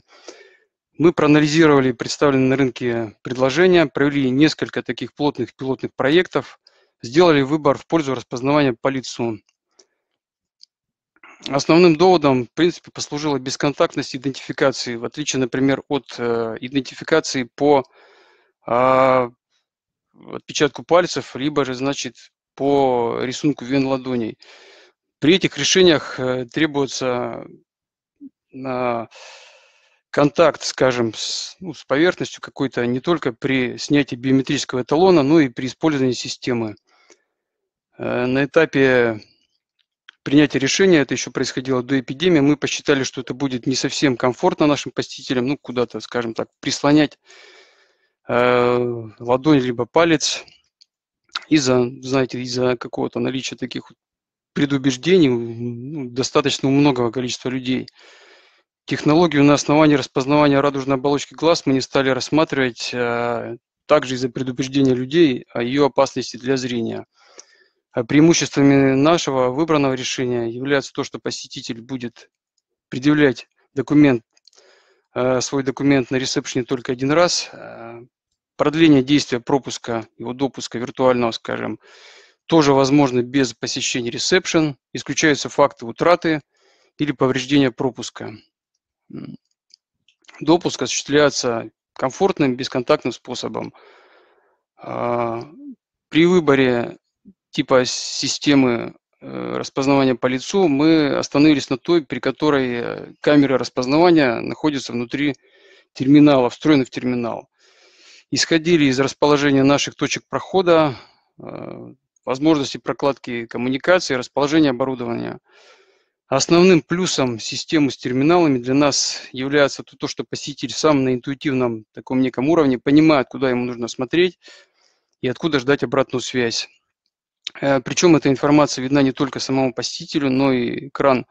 S12: Мы проанализировали представленные на рынке предложения, провели несколько таких плотных пилотных проектов, сделали выбор в пользу распознавания по лицу. Основным доводом, в принципе, послужила бесконтактность идентификации, в отличие, например, от э, идентификации по э, отпечатку пальцев, либо же, значит, по рисунку вен ладоней. При этих решениях э, требуется на контакт, скажем, с, ну, с поверхностью какой-то не только при снятии биометрического эталона, но и при использовании системы. Э, на этапе принятия решения, это еще происходило до эпидемии, мы посчитали, что это будет не совсем комфортно нашим посетителям, ну, куда-то, скажем так, прислонять Э, ладонь либо палец из-за, знаете, из-за какого-то наличия таких предубеждений ну, достаточно у многого количества людей. Технологию на основании распознавания радужной оболочки глаз мы не стали рассматривать а, также из-за предупреждения людей о ее опасности для зрения. А преимуществами нашего выбранного решения является то, что посетитель будет предъявлять документ Э, свой документ на ресепшене только один раз. Продление действия пропуска, его допуска виртуального, скажем, тоже возможно без посещения ресепшн. Исключаются факты утраты или повреждения пропуска. Допуск осуществляется комфортным, бесконтактным способом. А, при выборе типа системы Э, распознавания по лицу, мы остановились на той, при которой э, камера распознавания находится внутри терминала, встроена в терминал. Исходили из расположения наших точек прохода, э, возможности прокладки коммуникации, расположения оборудования. Основным плюсом системы с терминалами для нас является то, что посетитель сам на интуитивном таком неком уровне понимает, куда ему нужно смотреть и откуда ждать обратную связь. Э, Причем эта информация видна не только самому посетителю, но и экран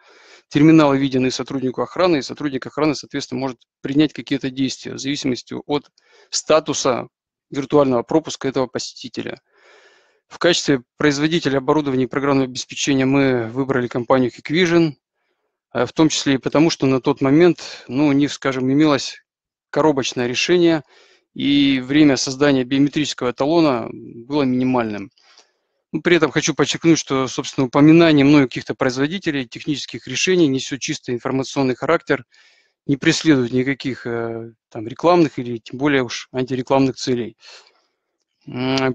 S12: терминала виден и сотруднику охраны, и сотрудник охраны, соответственно, может принять какие-то действия в зависимости от статуса виртуального пропуска этого посетителя. В качестве производителя оборудования и программного обеспечения мы выбрали компанию Hikvision, э, в том числе и потому, что на тот момент, ну, них, скажем, имелось коробочное решение, и время создания биометрического эталона было минимальным. Ну, при этом хочу подчеркнуть, что, собственно, упоминание мною каких-то производителей технических решений несет чисто информационный характер, не преследует никаких э, там, рекламных или тем более уж антирекламных целей.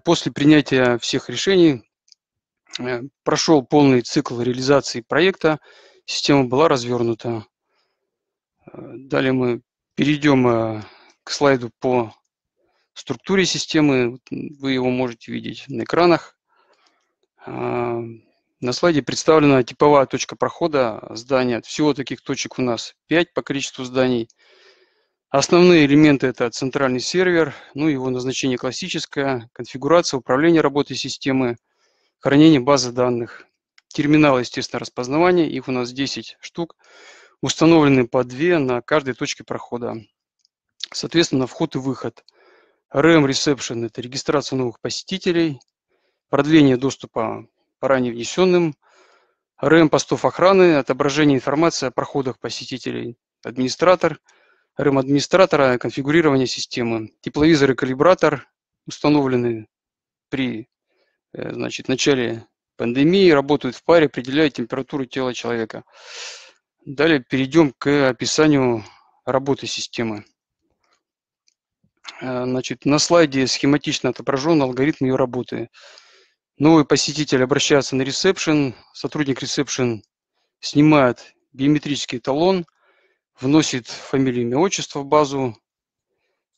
S12: После принятия всех решений э, прошел полный цикл реализации проекта, система была развернута. Э, далее мы перейдем э, к слайду по структуре системы. Вы его можете видеть на экранах. На слайде представлена типовая точка прохода здания. Всего таких точек у нас 5 по количеству зданий – Основные элементы – это центральный сервер, ну, его назначение классическое, конфигурация, управление работой системы, хранение базы данных. Терминалы, естественно, распознавания, их у нас 10 штук, установлены по 2 на каждой точке прохода. Соответственно, вход и выход. RAM Reception – это регистрация новых посетителей, продление доступа по ранее внесенным, RAM постов охраны, отображение информации о проходах посетителей, администратор – RAM-администратора, конфигурирование системы. Тепловизор и калибратор установлены при э, значит, начале пандемии, работают в паре, определяют температуру тела человека. Далее перейдем к описанию работы системы. Э, значит, на слайде схематично отображен алгоритм ее работы. Новый посетитель обращается на ресепшн, сотрудник ресепшн снимает биометрический талон, вносит фамилию, имя, отчество в базу.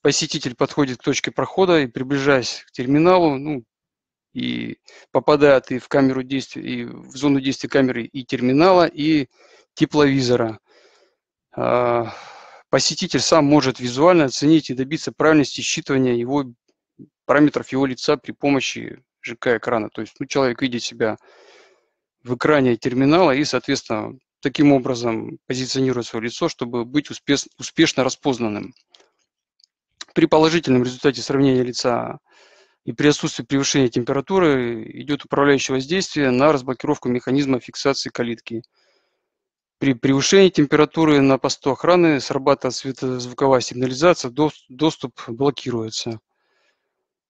S12: Посетитель подходит к точке прохода и, приближаясь к терминалу, ну, и попадает и в камеру действия, и в зону действия камеры и терминала, и тепловизора. А, посетитель сам может визуально оценить и добиться правильности считывания его параметров его лица при помощи ЖК-экрана. То есть ну, человек видит себя в экране терминала и, соответственно, таким образом позиционирует свое лицо, чтобы быть успеш, успешно распознанным. При положительном результате сравнения лица и при отсутствии превышения температуры идет управляющее воздействие на разблокировку механизма фиксации калитки. При превышении температуры на посту охраны срабатывает светозвуковая сигнализация, доступ блокируется.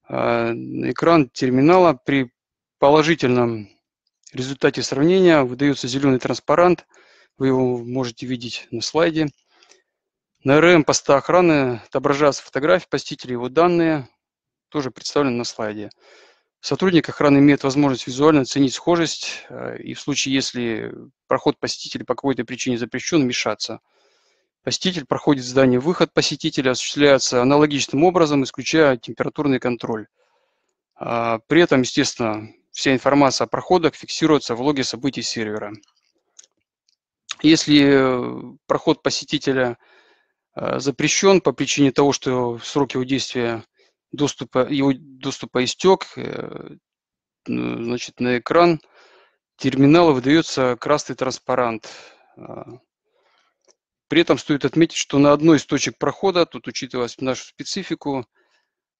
S12: А, экран терминала при положительном результате сравнения выдается зеленый транспарант – вы его можете видеть на слайде. На РМ поста охраны отображаются фотографии посетителей, его данные тоже представлены на слайде. Сотрудник охраны имеет возможность визуально оценить схожесть э, и в случае, если проход посетителя по какой-то причине запрещен, вмешаться. Посетитель проходит здание, выход посетителя осуществляется аналогичным образом, исключая температурный контроль. А при этом, естественно, вся информация о проходах фиксируется в логе событий сервера. Если э, проход посетителя э, запрещен по причине того, что срок его действия доступа, его доступа истек, э, значит, на экран терминала выдается красный транспарант. При этом стоит отметить, что на одной из точек прохода, тут учитывая нашу специфику, а,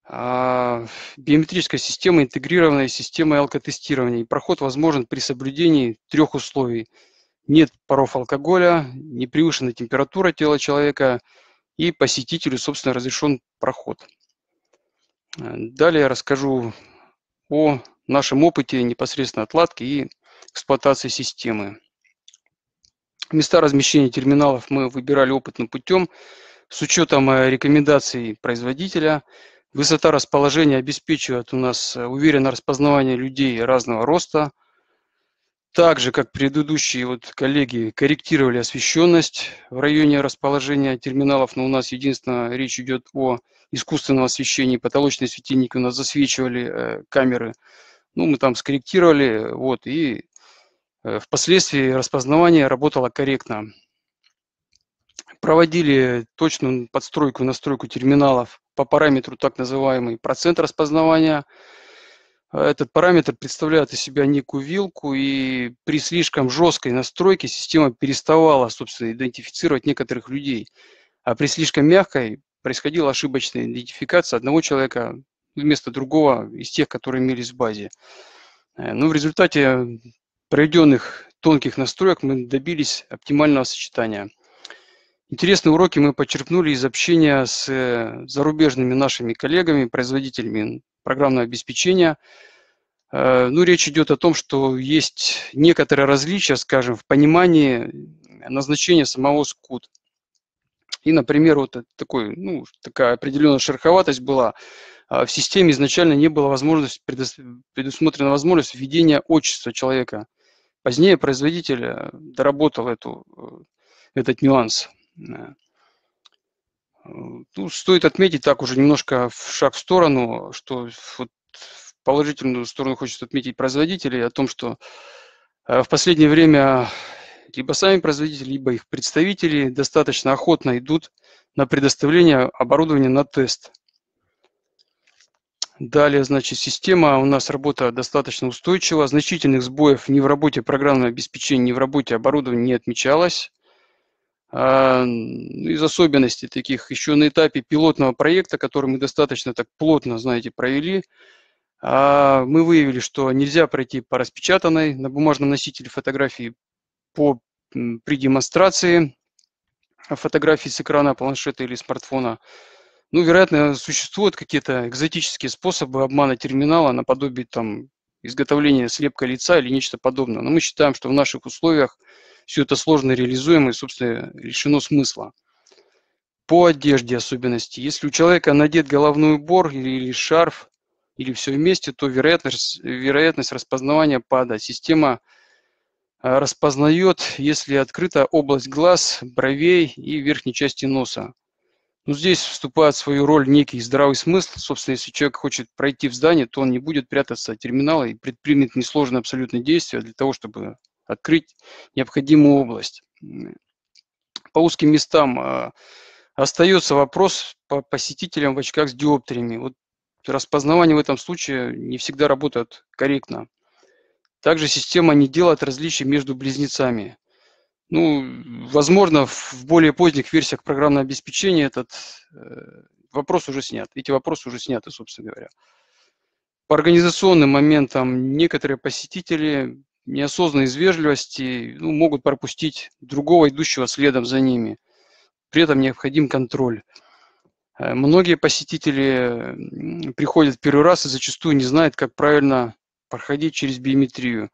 S12: биометрическая система интегрированная с системой алкотестирования. И проход возможен при соблюдении трех условий – нет паров алкоголя, не превышена температура тела человека и посетителю, собственно, разрешен проход. Далее я расскажу о нашем опыте непосредственно отладки и эксплуатации системы. Места размещения терминалов мы выбирали опытным путем с учетом э, рекомендаций производителя. Высота расположения обеспечивает у нас э, уверенное распознавание людей разного роста – так же, как предыдущие вот коллеги корректировали освещенность в районе расположения терминалов, но у нас единственное речь идет о искусственном освещении, потолочные светильники у нас засвечивали э, камеры, Ну, мы там скорректировали, вот, и э, впоследствии распознавание работало корректно. Проводили точную подстройку, настройку терминалов по параметру так называемый процент распознавания. Этот параметр представляет из себя некую вилку, и при слишком жесткой настройке система переставала, собственно, идентифицировать некоторых людей. А при слишком мягкой происходила ошибочная идентификация одного человека вместо другого из тех, которые имелись в базе. Э, ну, в результате проведенных тонких настроек мы добились оптимального сочетания. Интересные уроки мы почерпнули из общения с э, зарубежными нашими коллегами, производителями программного обеспечения. Э, ну, речь идет о том, что есть некоторые различия, скажем, в понимании назначения самого скут. И, например, вот такой, ну, такая определенная шероховатость была – а в системе изначально не было возможности, предусмотрена возможность введения отчества человека. Позднее производитель э, доработал эту, э, этот нюанс. Э, ну, стоит отметить так уже немножко в шаг в сторону, что вот в положительную сторону хочет отметить производителей о том, что в последнее время либо сами производители, либо их представители достаточно охотно идут на предоставление оборудования на тест. Далее, значит, система у нас работа достаточно устойчива. Значительных сбоев ни в работе программного обеспечения, ни в работе оборудования не отмечалось. А, из особенностей таких еще на этапе пилотного проекта, который мы достаточно так плотно, знаете, провели, а, мы выявили, что нельзя пройти по распечатанной на бумажном носителе фотографии по, при демонстрации фотографии с экрана планшета или смартфона ну, вероятно, существуют какие-то экзотические способы обмана терминала наподобие там изготовления слепка лица или нечто подобное. Но мы считаем, что в наших условиях все это сложно реализуемо и, собственно, лишено смысла. По одежде особенности. Если у человека надет головной убор или, шарф, или все вместе, то вероятность, вероятность распознавания падает. Система а, распознает, если открыта область глаз, бровей и верхней части носа. Ну, здесь вступает в свою роль некий здравый смысл. Собственно, если человек хочет пройти в здание, то он не будет прятаться от терминала и предпримет несложные абсолютно действия для того, чтобы открыть необходимую область. По узким местам э, остается вопрос по посетителям в очках с диоптриями. Вот распознавание в этом случае не всегда работает корректно. Также система не делает различий между близнецами. Ну, возможно, в более поздних версиях программного обеспечения этот э, вопрос уже снят. Эти вопросы уже сняты, собственно говоря. По организационным моментам некоторые посетители неосознанно из вежливости ну, могут пропустить другого, идущего следом за ними. При этом необходим контроль. Э, многие посетители приходят первый раз и зачастую не знают, как правильно проходить через биометрию.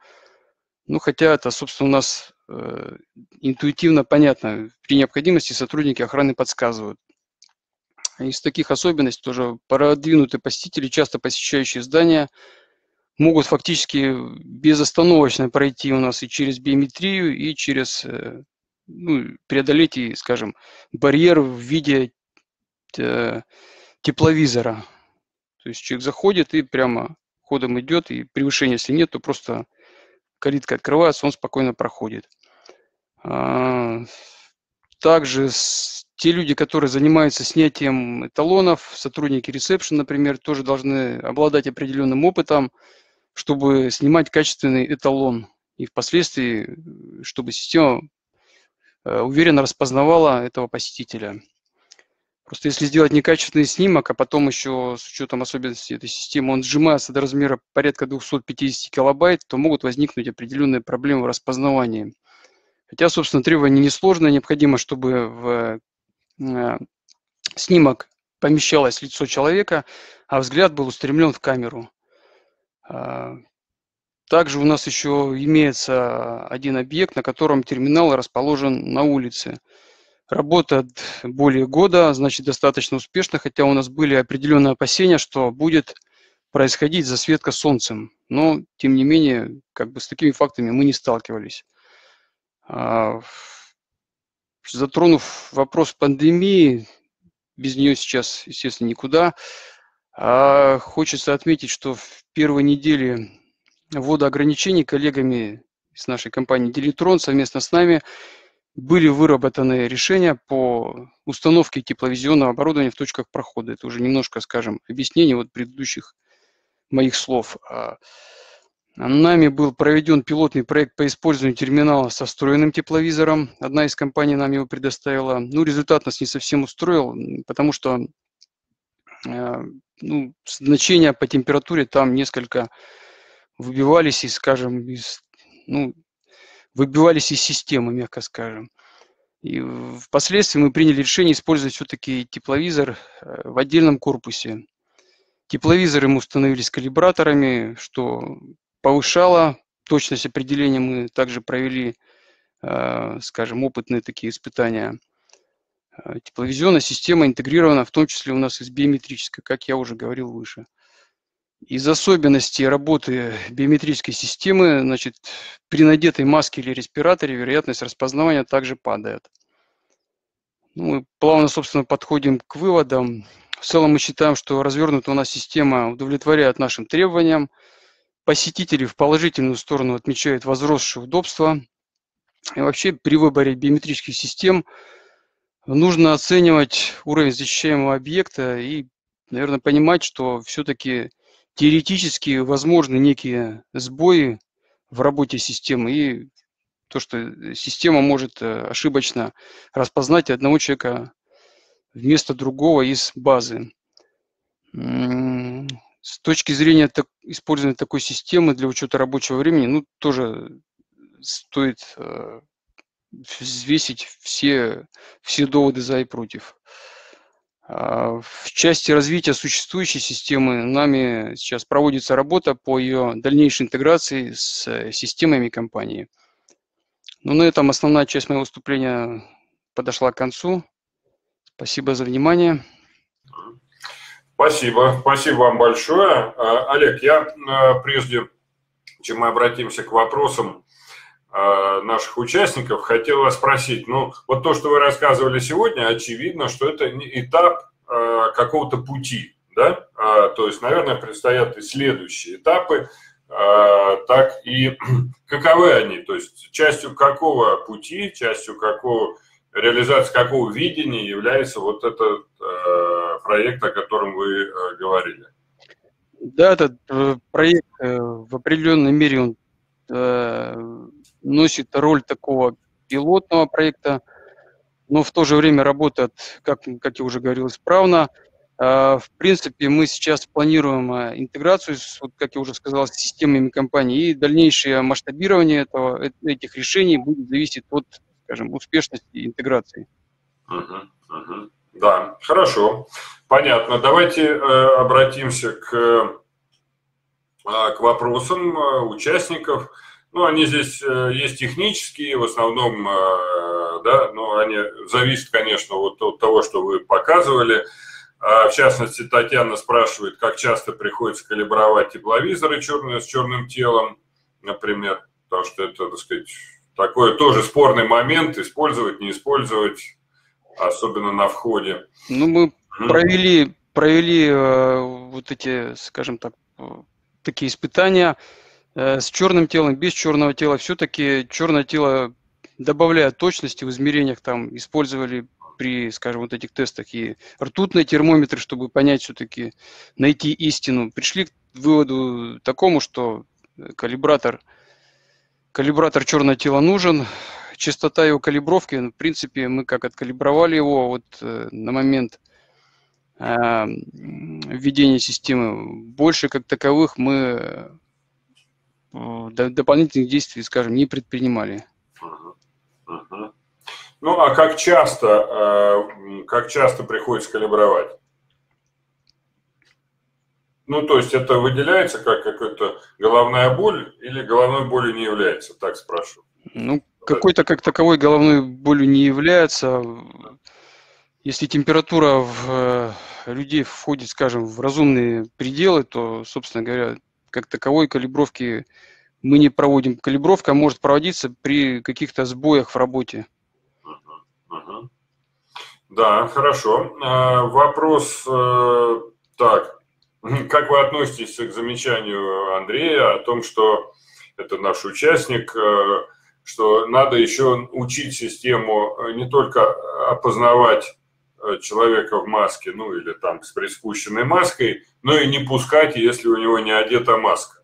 S12: Ну, хотя это, собственно, у нас Э, интуитивно понятно. При необходимости сотрудники охраны подсказывают. Из таких особенностей тоже продвинутые посетители, часто посещающие здания, могут фактически безостановочно пройти у нас и через биометрию, и через, э, ну, преодолеть, скажем, барьер в виде э, тепловизора. То есть человек заходит и прямо ходом идет, и превышения, если нет, то просто калитка открывается, он спокойно проходит. А, также те люди, которые занимаются снятием эталонов, сотрудники ресепшн, например, тоже должны обладать определенным опытом, чтобы снимать качественный эталон. И впоследствии, чтобы система э, уверенно распознавала этого посетителя. Просто если сделать некачественный снимок, а потом еще с учетом особенностей этой системы он сжимается до размера порядка 250 килобайт, то могут возникнуть определенные проблемы в распознавании. Хотя, собственно, требование несложное, необходимо, чтобы в э, снимок помещалось лицо человека, а взгляд был устремлен в камеру. А, также у нас еще имеется один объект, на котором терминал расположен на улице. Работает более года, значит, достаточно успешно, хотя у нас были определенные опасения, что будет происходить засветка солнцем. Но, тем не менее, как бы с такими фактами мы не сталкивались. А, затронув вопрос пандемии, без нее сейчас, естественно, никуда, а хочется отметить, что в первой неделе ввода ограничений коллегами с нашей компании Делитрон совместно с нами были выработаны решения по установке тепловизионного оборудования в точках прохода. Это уже немножко, скажем, объяснение вот предыдущих моих слов. А, нами был проведен пилотный проект по использованию терминала со встроенным тепловизором. Одна из компаний нам его предоставила. Ну, результат нас не совсем устроил, потому что а, ну, значения по температуре там несколько выбивались из, скажем, из, ну, выбивались из системы, мягко скажем. И впоследствии мы приняли решение использовать все-таки тепловизор э, в отдельном корпусе. Тепловизоры мы установили с калибраторами, что повышало точность определения. Мы также провели, э, скажем, опытные такие испытания. Э, тепловизионная система интегрирована в том числе у нас и с биометрической, как я уже говорил выше. Из особенностей работы биометрической системы, значит, при надетой маске или респираторе вероятность распознавания также падает. Ну, мы плавно, собственно, подходим к выводам. В целом мы считаем, что развернутая у нас система удовлетворяет нашим требованиям. Посетители в положительную сторону отмечают возросшее удобство. И вообще при выборе биометрических систем нужно оценивать уровень защищаемого объекта и, наверное, понимать, что все-таки теоретически возможны некие сбои в работе системы и то, что система может э, ошибочно распознать одного человека вместо другого из базы. С точки зрения так, использования такой системы для учета рабочего времени, ну, тоже стоит э, взвесить все, все доводы за и против. А, в части развития существующей системы нами сейчас проводится работа по ее дальнейшей интеграции с э, системами компании. Ну, на этом основная часть моего выступления подошла к концу. Спасибо за внимание.
S1: Спасибо, спасибо вам большое. А, Олег, я э, прежде чем мы обратимся к вопросам наших участников, хотел вас спросить, ну, вот то, что вы рассказывали сегодня, очевидно, что это этап э, какого-то пути, да? А, то есть, наверное, предстоят и следующие этапы, так и каковы они, то есть частью какого пути, частью какого реализация какого видения является вот этот э, проект, о котором вы э, говорили?
S12: Да, этот э, проект э, в определенной мере он э, носит роль такого пилотного проекта, но в то же время работает, как, как я уже говорил, исправно. Э, в принципе, мы сейчас планируем э, интеграцию, с, вот, как я уже сказал, с системами компании, и дальнейшее масштабирование этого, э, этих решений будет зависеть от скажем, успешности интеграции.
S1: Угу, угу. Да, хорошо, понятно. Давайте э, обратимся к, э, к вопросам э, участников. Ну, они здесь э, есть технические, в основном, э, да, но они зависят, конечно, вот от того, что вы показывали. А, в частности, Татьяна спрашивает, как часто приходится калибровать тепловизоры черные, с черным телом, например, потому что это, так сказать, такой тоже спорный момент, использовать, не использовать, особенно на входе.
S12: Ну, мы провели, провели э, вот эти, скажем так, такие испытания с черным телом, без черного тела. Все-таки черное тело, добавляя точности в измерениях, там использовали при, скажем, вот этих тестах и ртутные термометры, чтобы понять все-таки, найти истину. Пришли к выводу такому, что калибратор – Калибратор черное тело нужен. Частота его калибровки, в принципе, мы как откалибровали его вот э, на момент э, введения системы. Больше как таковых мы э, дополнительных действий, скажем, не предпринимали.
S1: Ну, а как часто, как часто приходится калибровать? Ну, то есть это выделяется как какая-то головная боль или головной болью не является, так спрашиваю?
S12: Ну, какой-то как таковой головной болью не является. Если температура в э, людей входит, скажем, в разумные пределы, то, собственно говоря, как таковой калибровки мы не проводим. Калибровка может проводиться при каких-то сбоях в работе.
S1: Да, хорошо. А, вопрос э, так. Как вы относитесь к замечанию Андрея о том, что это наш участник, э, что надо еще учить систему э, не только опознавать э, человека в маске, ну или там с приспущенной маской, но и не пускать, если у него не одета маска.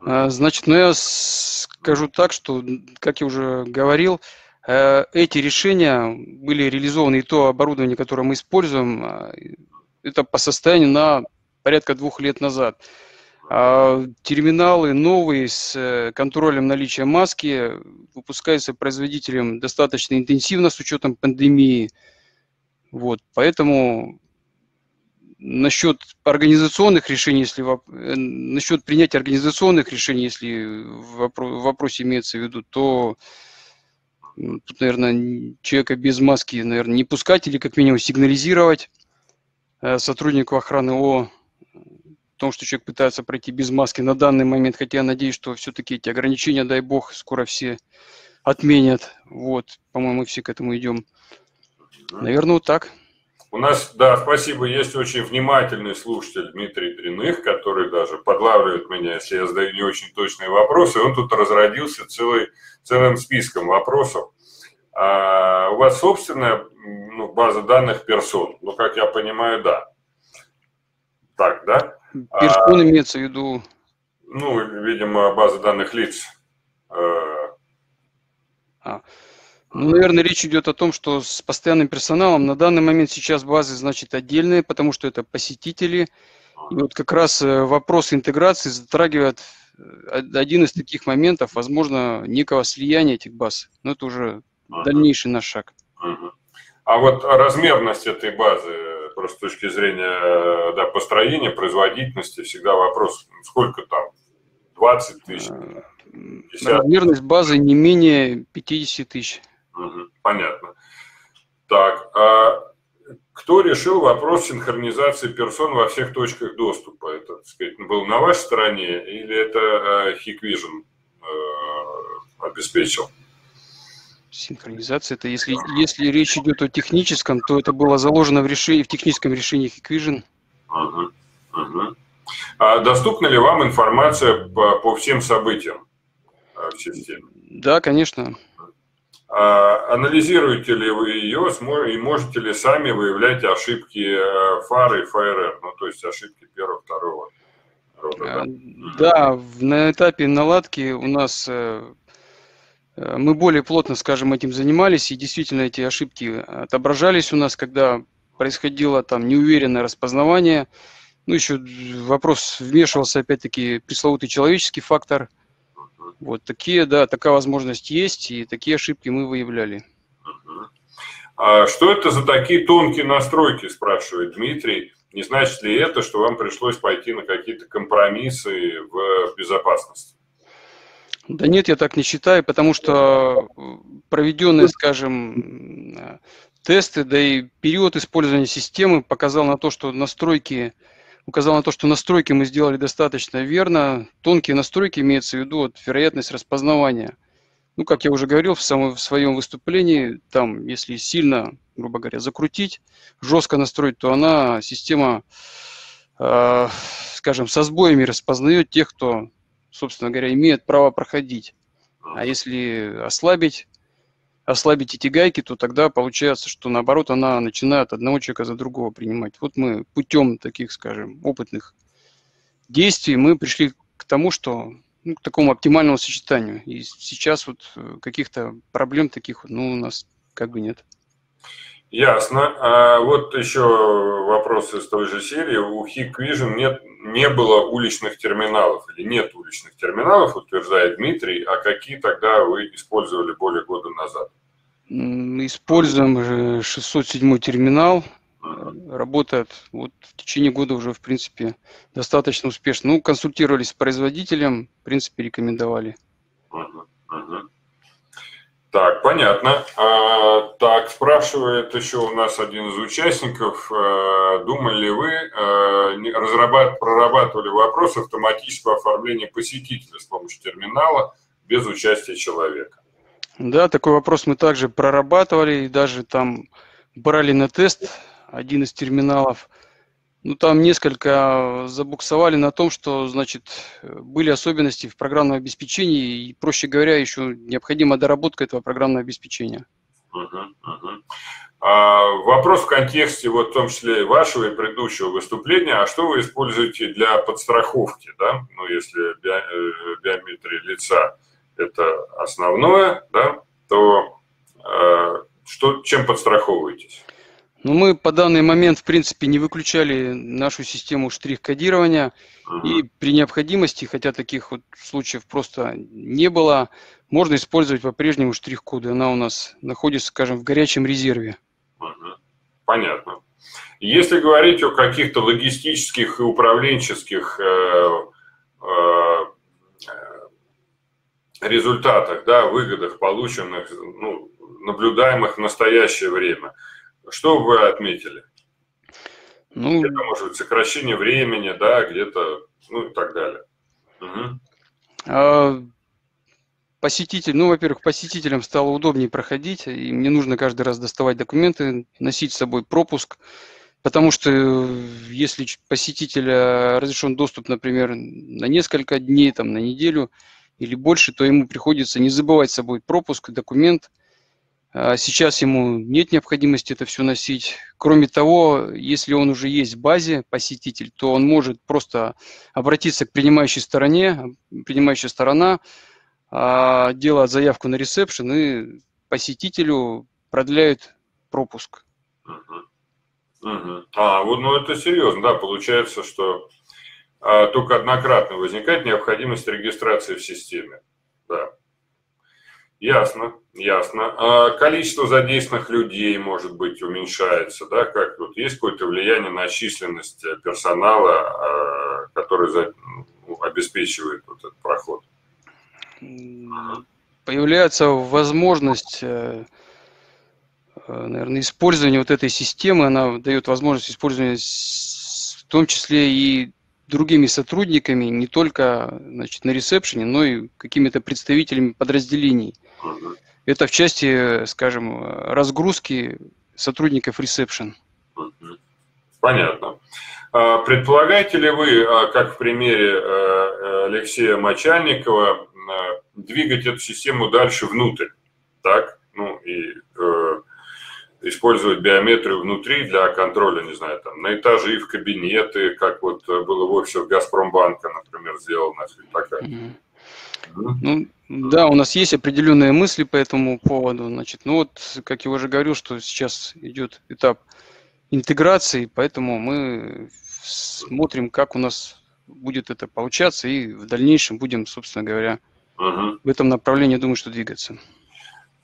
S12: А, значит, ну я скажу так, что, как я уже говорил, эти решения были реализованы, и то оборудование, которое мы используем, а, это по состоянию на порядка двух лет назад. А терминалы новые с э, контролем наличия маски выпускаются производителем достаточно интенсивно с учетом пандемии. Вот, поэтому насчет организационных решений, если э, насчет принятия организационных решений, если в вопросе имеется в виду, то тут, наверное, человека без маски, наверное, не пускать или как минимум сигнализировать э, сотруднику охраны о том, что человек пытается пройти без маски на данный момент, хотя я надеюсь, что все-таки эти ограничения, дай бог, скоро все отменят. Вот, по-моему, все к этому идем. Наверное, вот так.
S1: У нас, да, спасибо, есть очень внимательный слушатель Дмитрий Дряных, который даже подлавливает меня, если я задаю не очень точные вопросы. Он тут разродился целый, целым списком вопросов. А у вас собственная ну, база данных персон? Ну, как я понимаю, да. Так, да?
S12: Персон а, имеется в виду?
S1: Ну, видимо, база данных лиц.
S12: Э, а. Ну, наверное, речь идет о том, что с постоянным персоналом на данный момент сейчас базы, значит, отдельные, потому что это посетители. И вот как раз э, вопрос интеграции затрагивает э, один из таких моментов, возможно, некого слияния этих баз. Но это уже дальнейший наш шаг.
S1: А вот размерность этой базы, просто с точки зрения да, построения, производительности, всегда вопрос, сколько там, 20 тысяч?
S12: 50? Размерность базы не менее 50 тысяч.
S1: Угу, понятно. Так, а кто решил вопрос синхронизации персон во всех точках доступа? Это, так сказать, был на вашей стороне или это Hikvision э, обеспечил?
S12: Синхронизация, это если, если речь идет о техническом, то это было заложено в, решении, в техническом решении Hikvision.
S1: Угу, угу. А доступна ли вам информация по, по всем событиям э, в системе?
S12: Да, конечно.
S1: А анализируете ли вы ее и можете ли сами выявлять ошибки э, фары и ФРР, ну то есть ошибки первого, второго рода? Да,
S12: да на этапе наладки у нас э, Э, мы более плотно, скажем, этим занимались, и действительно эти ошибки отображались у нас, когда происходило там неуверенное распознавание. Ну, еще вопрос вмешивался, опять-таки, пресловутый человеческий фактор. Вот такие, да, такая возможность есть, и такие ошибки мы выявляли.
S1: А что это за такие тонкие настройки, спрашивает Дмитрий. Не значит ли это, что вам пришлось пойти на какие-то компромиссы в безопасности?
S12: Да нет, я так не считаю, потому что э, проведенные, скажем, тесты, да и период использования системы показал на то, что настройки указал на то, что настройки мы сделали достаточно верно. Тонкие настройки имеется в виду вот, вероятность распознавания. Ну, как я уже говорил в, самом, в своем выступлении, там, если сильно, грубо говоря, закрутить, жестко настроить, то она, система, э, скажем, со сбоями распознает тех, кто собственно говоря, имеют право проходить. А если ослабить, ослабить эти гайки, то тогда получается, что наоборот она начинает одного человека за другого принимать. Вот мы путем таких, скажем, опытных действий мы пришли к тому, что ну, к такому оптимальному сочетанию. И сейчас вот э, каких-то проблем таких ну, у нас как бы нет.
S1: Ясно. А вот еще вопрос из той же серии. У Hikvision нет, не было уличных терминалов или нет уличных терминалов, утверждает Дмитрий. А какие тогда вы использовали более года назад?
S12: Используем 607 терминал. Работает вот в течение года уже, в принципе, достаточно успешно. Ну, консультировались с производителем, в принципе, рекомендовали. Uh-huh,
S1: uh-huh. Так, понятно. А, так, спрашивает еще у нас один из участников, а, думали ли вы, а, разрабат, прорабатывали вопрос автоматического оформления посетителя с помощью терминала без участия человека?
S12: Да, такой вопрос мы также прорабатывали и даже там брали на тест один из терминалов. Ну, там несколько забуксовали на том, что, значит, были особенности в программном обеспечении, и, проще говоря, еще необходима доработка этого программного обеспечения.
S1: Угу, угу. А, вопрос в контексте, вот в том числе вашего и предыдущего выступления, а что вы используете для подстраховки, да, ну, если би, э, биометрия лица это основное, да, то э, что, чем подстраховываетесь?
S12: Ну, мы по данный момент, в принципе, не выключали нашу систему штрих-кодирования. Uh-huh. И при необходимости, хотя таких вот случаев просто не было, можно использовать по-прежнему штрих-коды. Она у нас находится, скажем, в горячем резерве.
S1: Uh-huh. Понятно. Если говорить о каких-то логистических и управленческих э, э, результатах, да, выгодах, полученных, ну, наблюдаемых в настоящее время – что вы отметили? Ну, где-то, может быть, сокращение времени, да, где-то, ну и так далее. Угу.
S12: А, посетитель, ну, во-первых, посетителям стало удобнее проходить, и мне нужно каждый раз доставать документы, носить с собой пропуск, потому что если посетителя разрешен доступ, например, на несколько дней, там, на неделю или больше, то ему приходится не забывать с собой пропуск, документ – сейчас ему нет необходимости это все носить. Кроме того, если он уже есть в базе, посетитель, то он может просто обратиться к принимающей стороне, принимающая сторона а, делает заявку на ресепшн и посетителю продляют пропуск.
S1: А, вот, ну это серьезно, да, получается, что а, только однократно возникает необходимость регистрации в системе. Да. Ясно, ясно. А количество задействованных людей, может быть, уменьшается, да? Как тут есть какое-то влияние на численность персонала, а, который за, ну, обеспечивает вот этот проход?
S12: Появляется возможность, э, э, наверное, использования вот этой системы. Она дает возможность использования в том числе и другими сотрудниками, не только значит, на ресепшене, но и какими-то представителями подразделений. Это в части, скажем, разгрузки сотрудников ресепшн.
S1: Понятно. А предполагаете ли вы, а, как в примере э, Алексея Мочальникова, двигать эту систему дальше внутрь? Так? Ну и э, использовать биометрию внутри для контроля, не знаю, там, на этаже и в кабинеты, как вот было в офисе Газпромбанка, например, сделано. Такая. Mm-hmm.
S12: Ну, да, у нас есть определенные мысли по этому поводу. Значит, ну вот, как я уже говорил, что сейчас идет этап интеграции, поэтому мы смотрим, как у нас будет это получаться, и в дальнейшем будем, собственно говоря, угу. в этом направлении, думаю, что двигаться.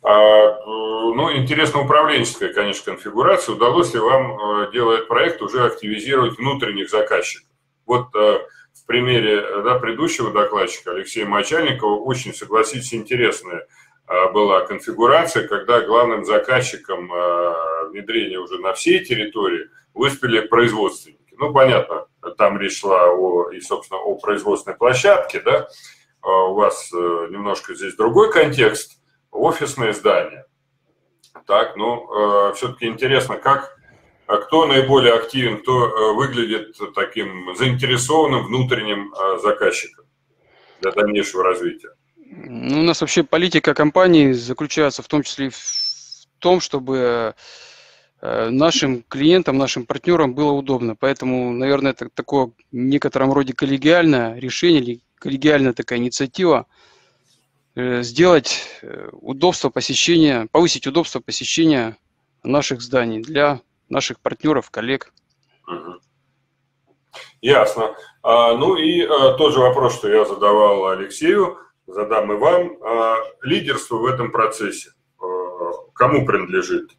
S1: А, ну, интересно управленческая, конечно, конфигурация. Удалось ли вам, э, делая проект, уже активизировать внутренних заказчиков? Вот э, в примере да, предыдущего докладчика Алексея Мочальникова очень, согласитесь, интересная была конфигурация, когда главным заказчиком внедрения уже на всей территории выступили производственники. Ну, понятно, там речь шла о, и, собственно, о производственной площадке, да, у вас э, немножко здесь другой контекст, офисное здание. Так, ну, все-таки интересно, как а кто наиболее активен, кто э, выглядит таким заинтересованным внутренним э, заказчиком для дальнейшего развития?
S12: Ну, у нас вообще политика компании заключается в том числе в том, чтобы э, нашим клиентам, нашим партнерам было удобно. Поэтому, наверное, это такое в некотором роде коллегиальное решение или коллегиальная такая инициатива сделать удобство посещения, повысить удобство посещения наших зданий для наших партнеров, коллег.
S1: Ясно. А, ну и а, тот же вопрос, что я задавал Алексею, задам и вам. А, лидерство в этом процессе кому принадлежит?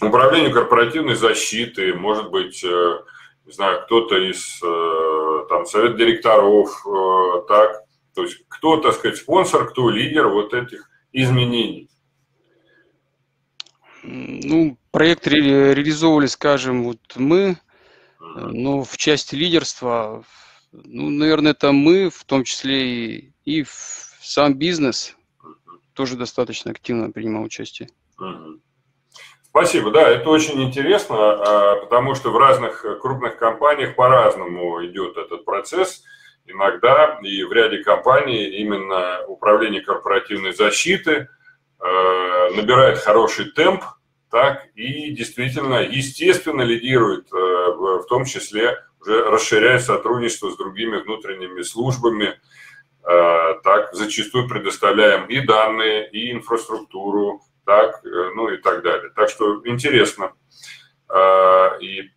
S1: Управлению корпоративной защиты, может быть, э, не знаю, кто-то из э, там, совет директоров, э, так, то есть кто, так сказать, спонсор, кто лидер вот этих изменений.
S12: Ну, проект ре- реализовывали, скажем, вот мы, но в части лидерства, ну, наверное, это мы, в том числе и, и сам бизнес тоже достаточно активно принимал участие.
S1: Спасибо, да, это очень интересно, а, потому что в разных крупных компаниях по-разному идет этот процесс. Иногда и в ряде компаний именно управление корпоративной защиты а, набирает хороший темп, так и действительно, естественно, лидирует, в том числе уже расширяя сотрудничество с другими внутренними службами, так зачастую предоставляем и данные, и инфраструктуру, так, э, ну и так далее. Так что интересно. А, и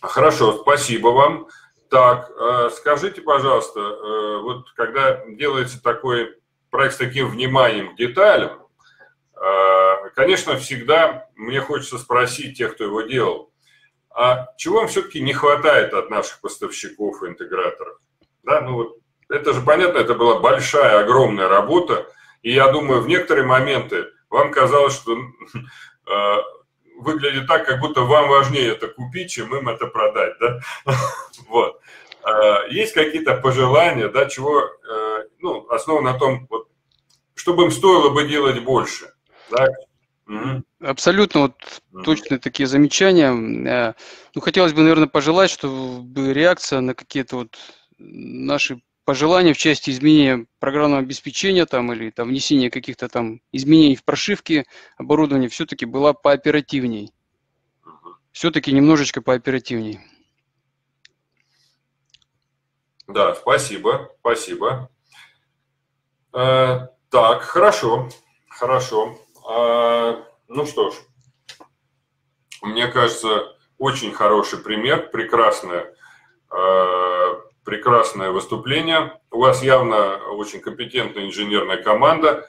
S1: хорошо, спасибо вам. Так, а, скажите, пожалуйста, э, вот когда делается такой проект с таким вниманием к деталям, а, конечно, всегда мне хочется спросить тех, кто его делал, а чего вам все-таки не хватает от наших поставщиков и интеграторов? Да, ну вот это же понятно, это была большая, огромная работа, и я думаю, в некоторые моменты вам казалось, что э, выглядит так, как будто вам важнее это купить, чем им это продать, да? Вот. Э, есть какие-то пожелания, да, чего, э, ну, основано на том, вот, чтобы им стоило бы делать больше, да?
S12: Абсолютно вот mm точные такие замечания. Э, ну, хотелось бы, наверное, пожелать, чтобы реакция на какие-то вот наши пожелания в части изменения программного обеспечения там, или там, внесения каких-то там изменений в прошивки оборудования все-таки была пооперативней. Все-таки немножечко пооперативней.
S1: Да, спасибо, спасибо. Э, так, хорошо, хорошо. Э, ну что ж, мне кажется, очень хороший пример, прекрасная э, прекрасное выступление. У вас явно очень компетентная инженерная команда.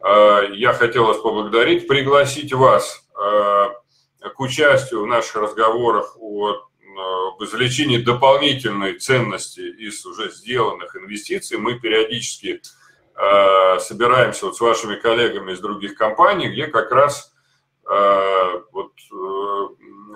S1: А, я хотел вас поблагодарить, пригласить вас а, к участию в наших разговорах о извлечении дополнительной ценности из уже сделанных инвестиций. Мы периодически а, собираемся вот с вашими коллегами из других компаний, где как раз вот, э,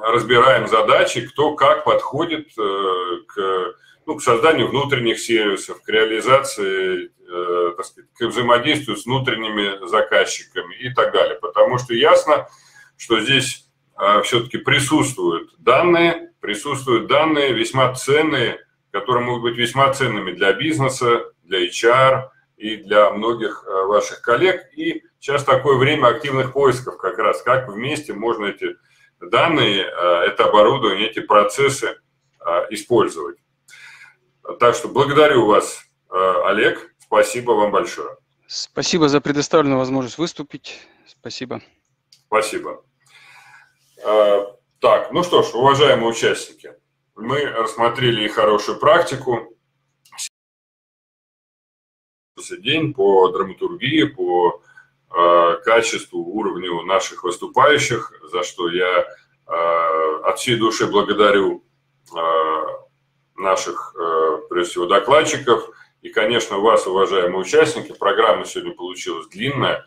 S1: разбираем задачи, кто как подходит э, к ну, к созданию внутренних сервисов, к реализации, э, так сказать, к взаимодействию с внутренними заказчиками и так далее. Потому что ясно, что здесь э, все-таки присутствуют данные, присутствуют данные весьма ценные, которые могут быть весьма ценными для бизнеса, для HR и для многих э, ваших коллег. И сейчас такое время активных поисков как раз, как вместе можно эти данные, э, это оборудование, эти процессы э, использовать. Так что благодарю вас, э, Олег. Спасибо вам большое.
S12: Спасибо за предоставленную возможность выступить. Спасибо.
S1: Спасибо. Э, так, ну что ж, уважаемые участники, мы рассмотрели и хорошую практику. День по драматургии, по э, качеству, уровню наших выступающих, за что я от всей души благодарю наших, э, прежде всего, докладчиков и, конечно, вас, уважаемые участники. Программа сегодня получилась длинная,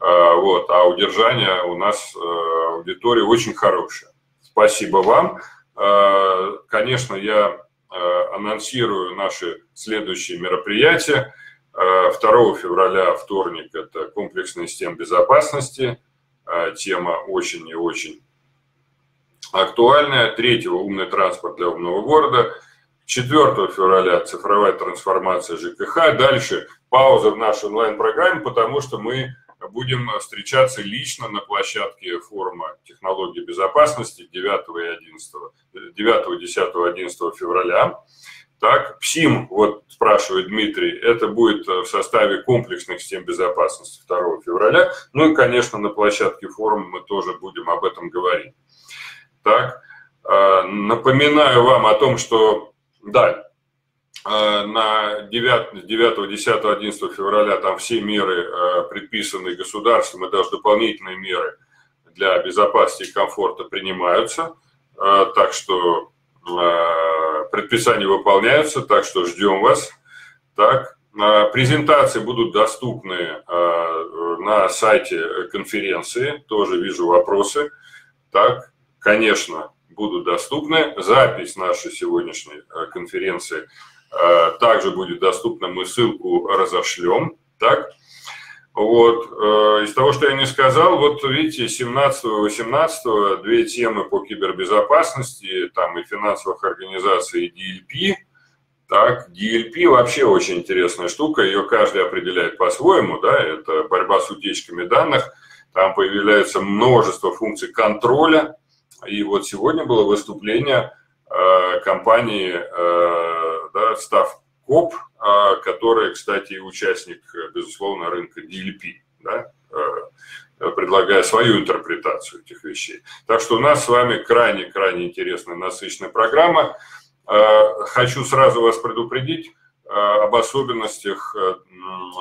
S1: э, вот, а удержание у нас э, аудитории очень хорошее. Спасибо вам. Конечно, я анонсирую наши следующие мероприятия. 2 февраля, вторник, это комплексная система безопасности. Тема очень и очень актуальная. 3 умный транспорт для умного города – 4 февраля цифровая трансформация ЖКХ. Дальше пауза в нашей онлайн-программе, потому что мы будем встречаться лично на площадке форума технологий безопасности 9 и 11, 9, 10, 11 февраля. Так, ПСИМ, вот спрашивает Дмитрий, это будет в составе комплексных систем безопасности 2 февраля. Ну и, конечно, на площадке форума мы тоже будем об этом говорить. Так, э, напоминаю вам о том, что да, э, на 9, 9, 10, 11 февраля там все меры э, предписаны государством и даже дополнительные меры для безопасности и комфорта принимаются. Э, так что предписания выполняются, так что ждем вас. Так, презентации будут доступны на сайте конференции, тоже вижу вопросы. Так, конечно, будут доступны. Запись нашей сегодняшней э, конференции э, также будет доступна. Мы ссылку разошлем. Так? Вот. Э, из того, что я не сказал, вот видите, 17-18 две темы по кибербезопасности, там и финансовых организаций, и DLP. Так, DLP вообще очень интересная штука, ее каждый определяет по-своему, да, это борьба с утечками данных, там появляется множество функций контроля, и вот сегодня было выступление э, компании э, да, Ставкоп, э, которая, кстати, участник, безусловно, рынка DLP, да, э, предлагая свою интерпретацию этих вещей. Так что у нас с вами крайне-крайне интересная, насыщенная программа. Э, хочу сразу вас предупредить э, об особенностях э,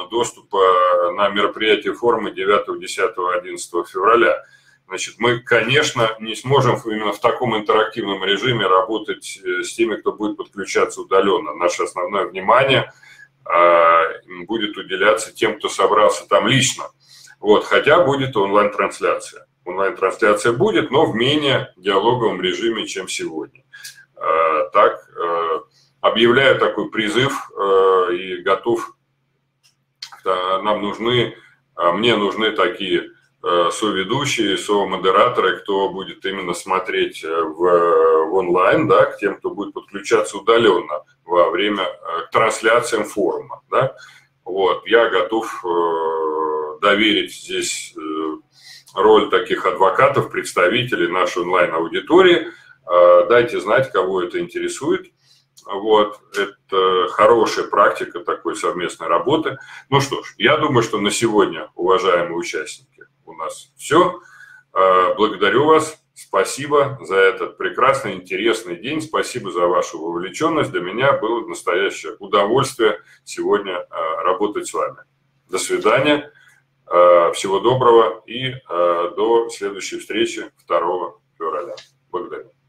S1: доступа на мероприятие форума 9, 10, 11 февраля. Значит, мы, конечно, не сможем именно в таком интерактивном режиме работать э, с теми, кто будет подключаться удаленно. Наше основное внимание а, будет уделяться тем, кто собрался там лично. Вот, хотя будет онлайн-трансляция. Онлайн-трансляция будет, но в менее диалоговом режиме, чем сегодня. А, так, э, объявляю такой призыв э, и готов. Нам нужны, а мне нужны такие соведущие, со-модераторы, кто будет именно смотреть э, в, в онлайн, да, к тем, кто будет подключаться удаленно во время э, к трансляциям форума. Да. Вот, я готов э, доверить здесь э, роль таких адвокатов, представителей нашей онлайн-аудитории. Э, дайте знать, кого это интересует. Вот, это хорошая практика такой совместной работы. Ну что ж, я думаю, что на сегодня, уважаемые участники, нас все. А, благодарю вас. Спасибо за этот прекрасный, интересный день. Спасибо за вашу вовлеченность. Для меня было настоящее удовольствие сегодня а, работать с вами. До свидания. А, всего доброго и до следующей встречи 2 февраля. Благодарю.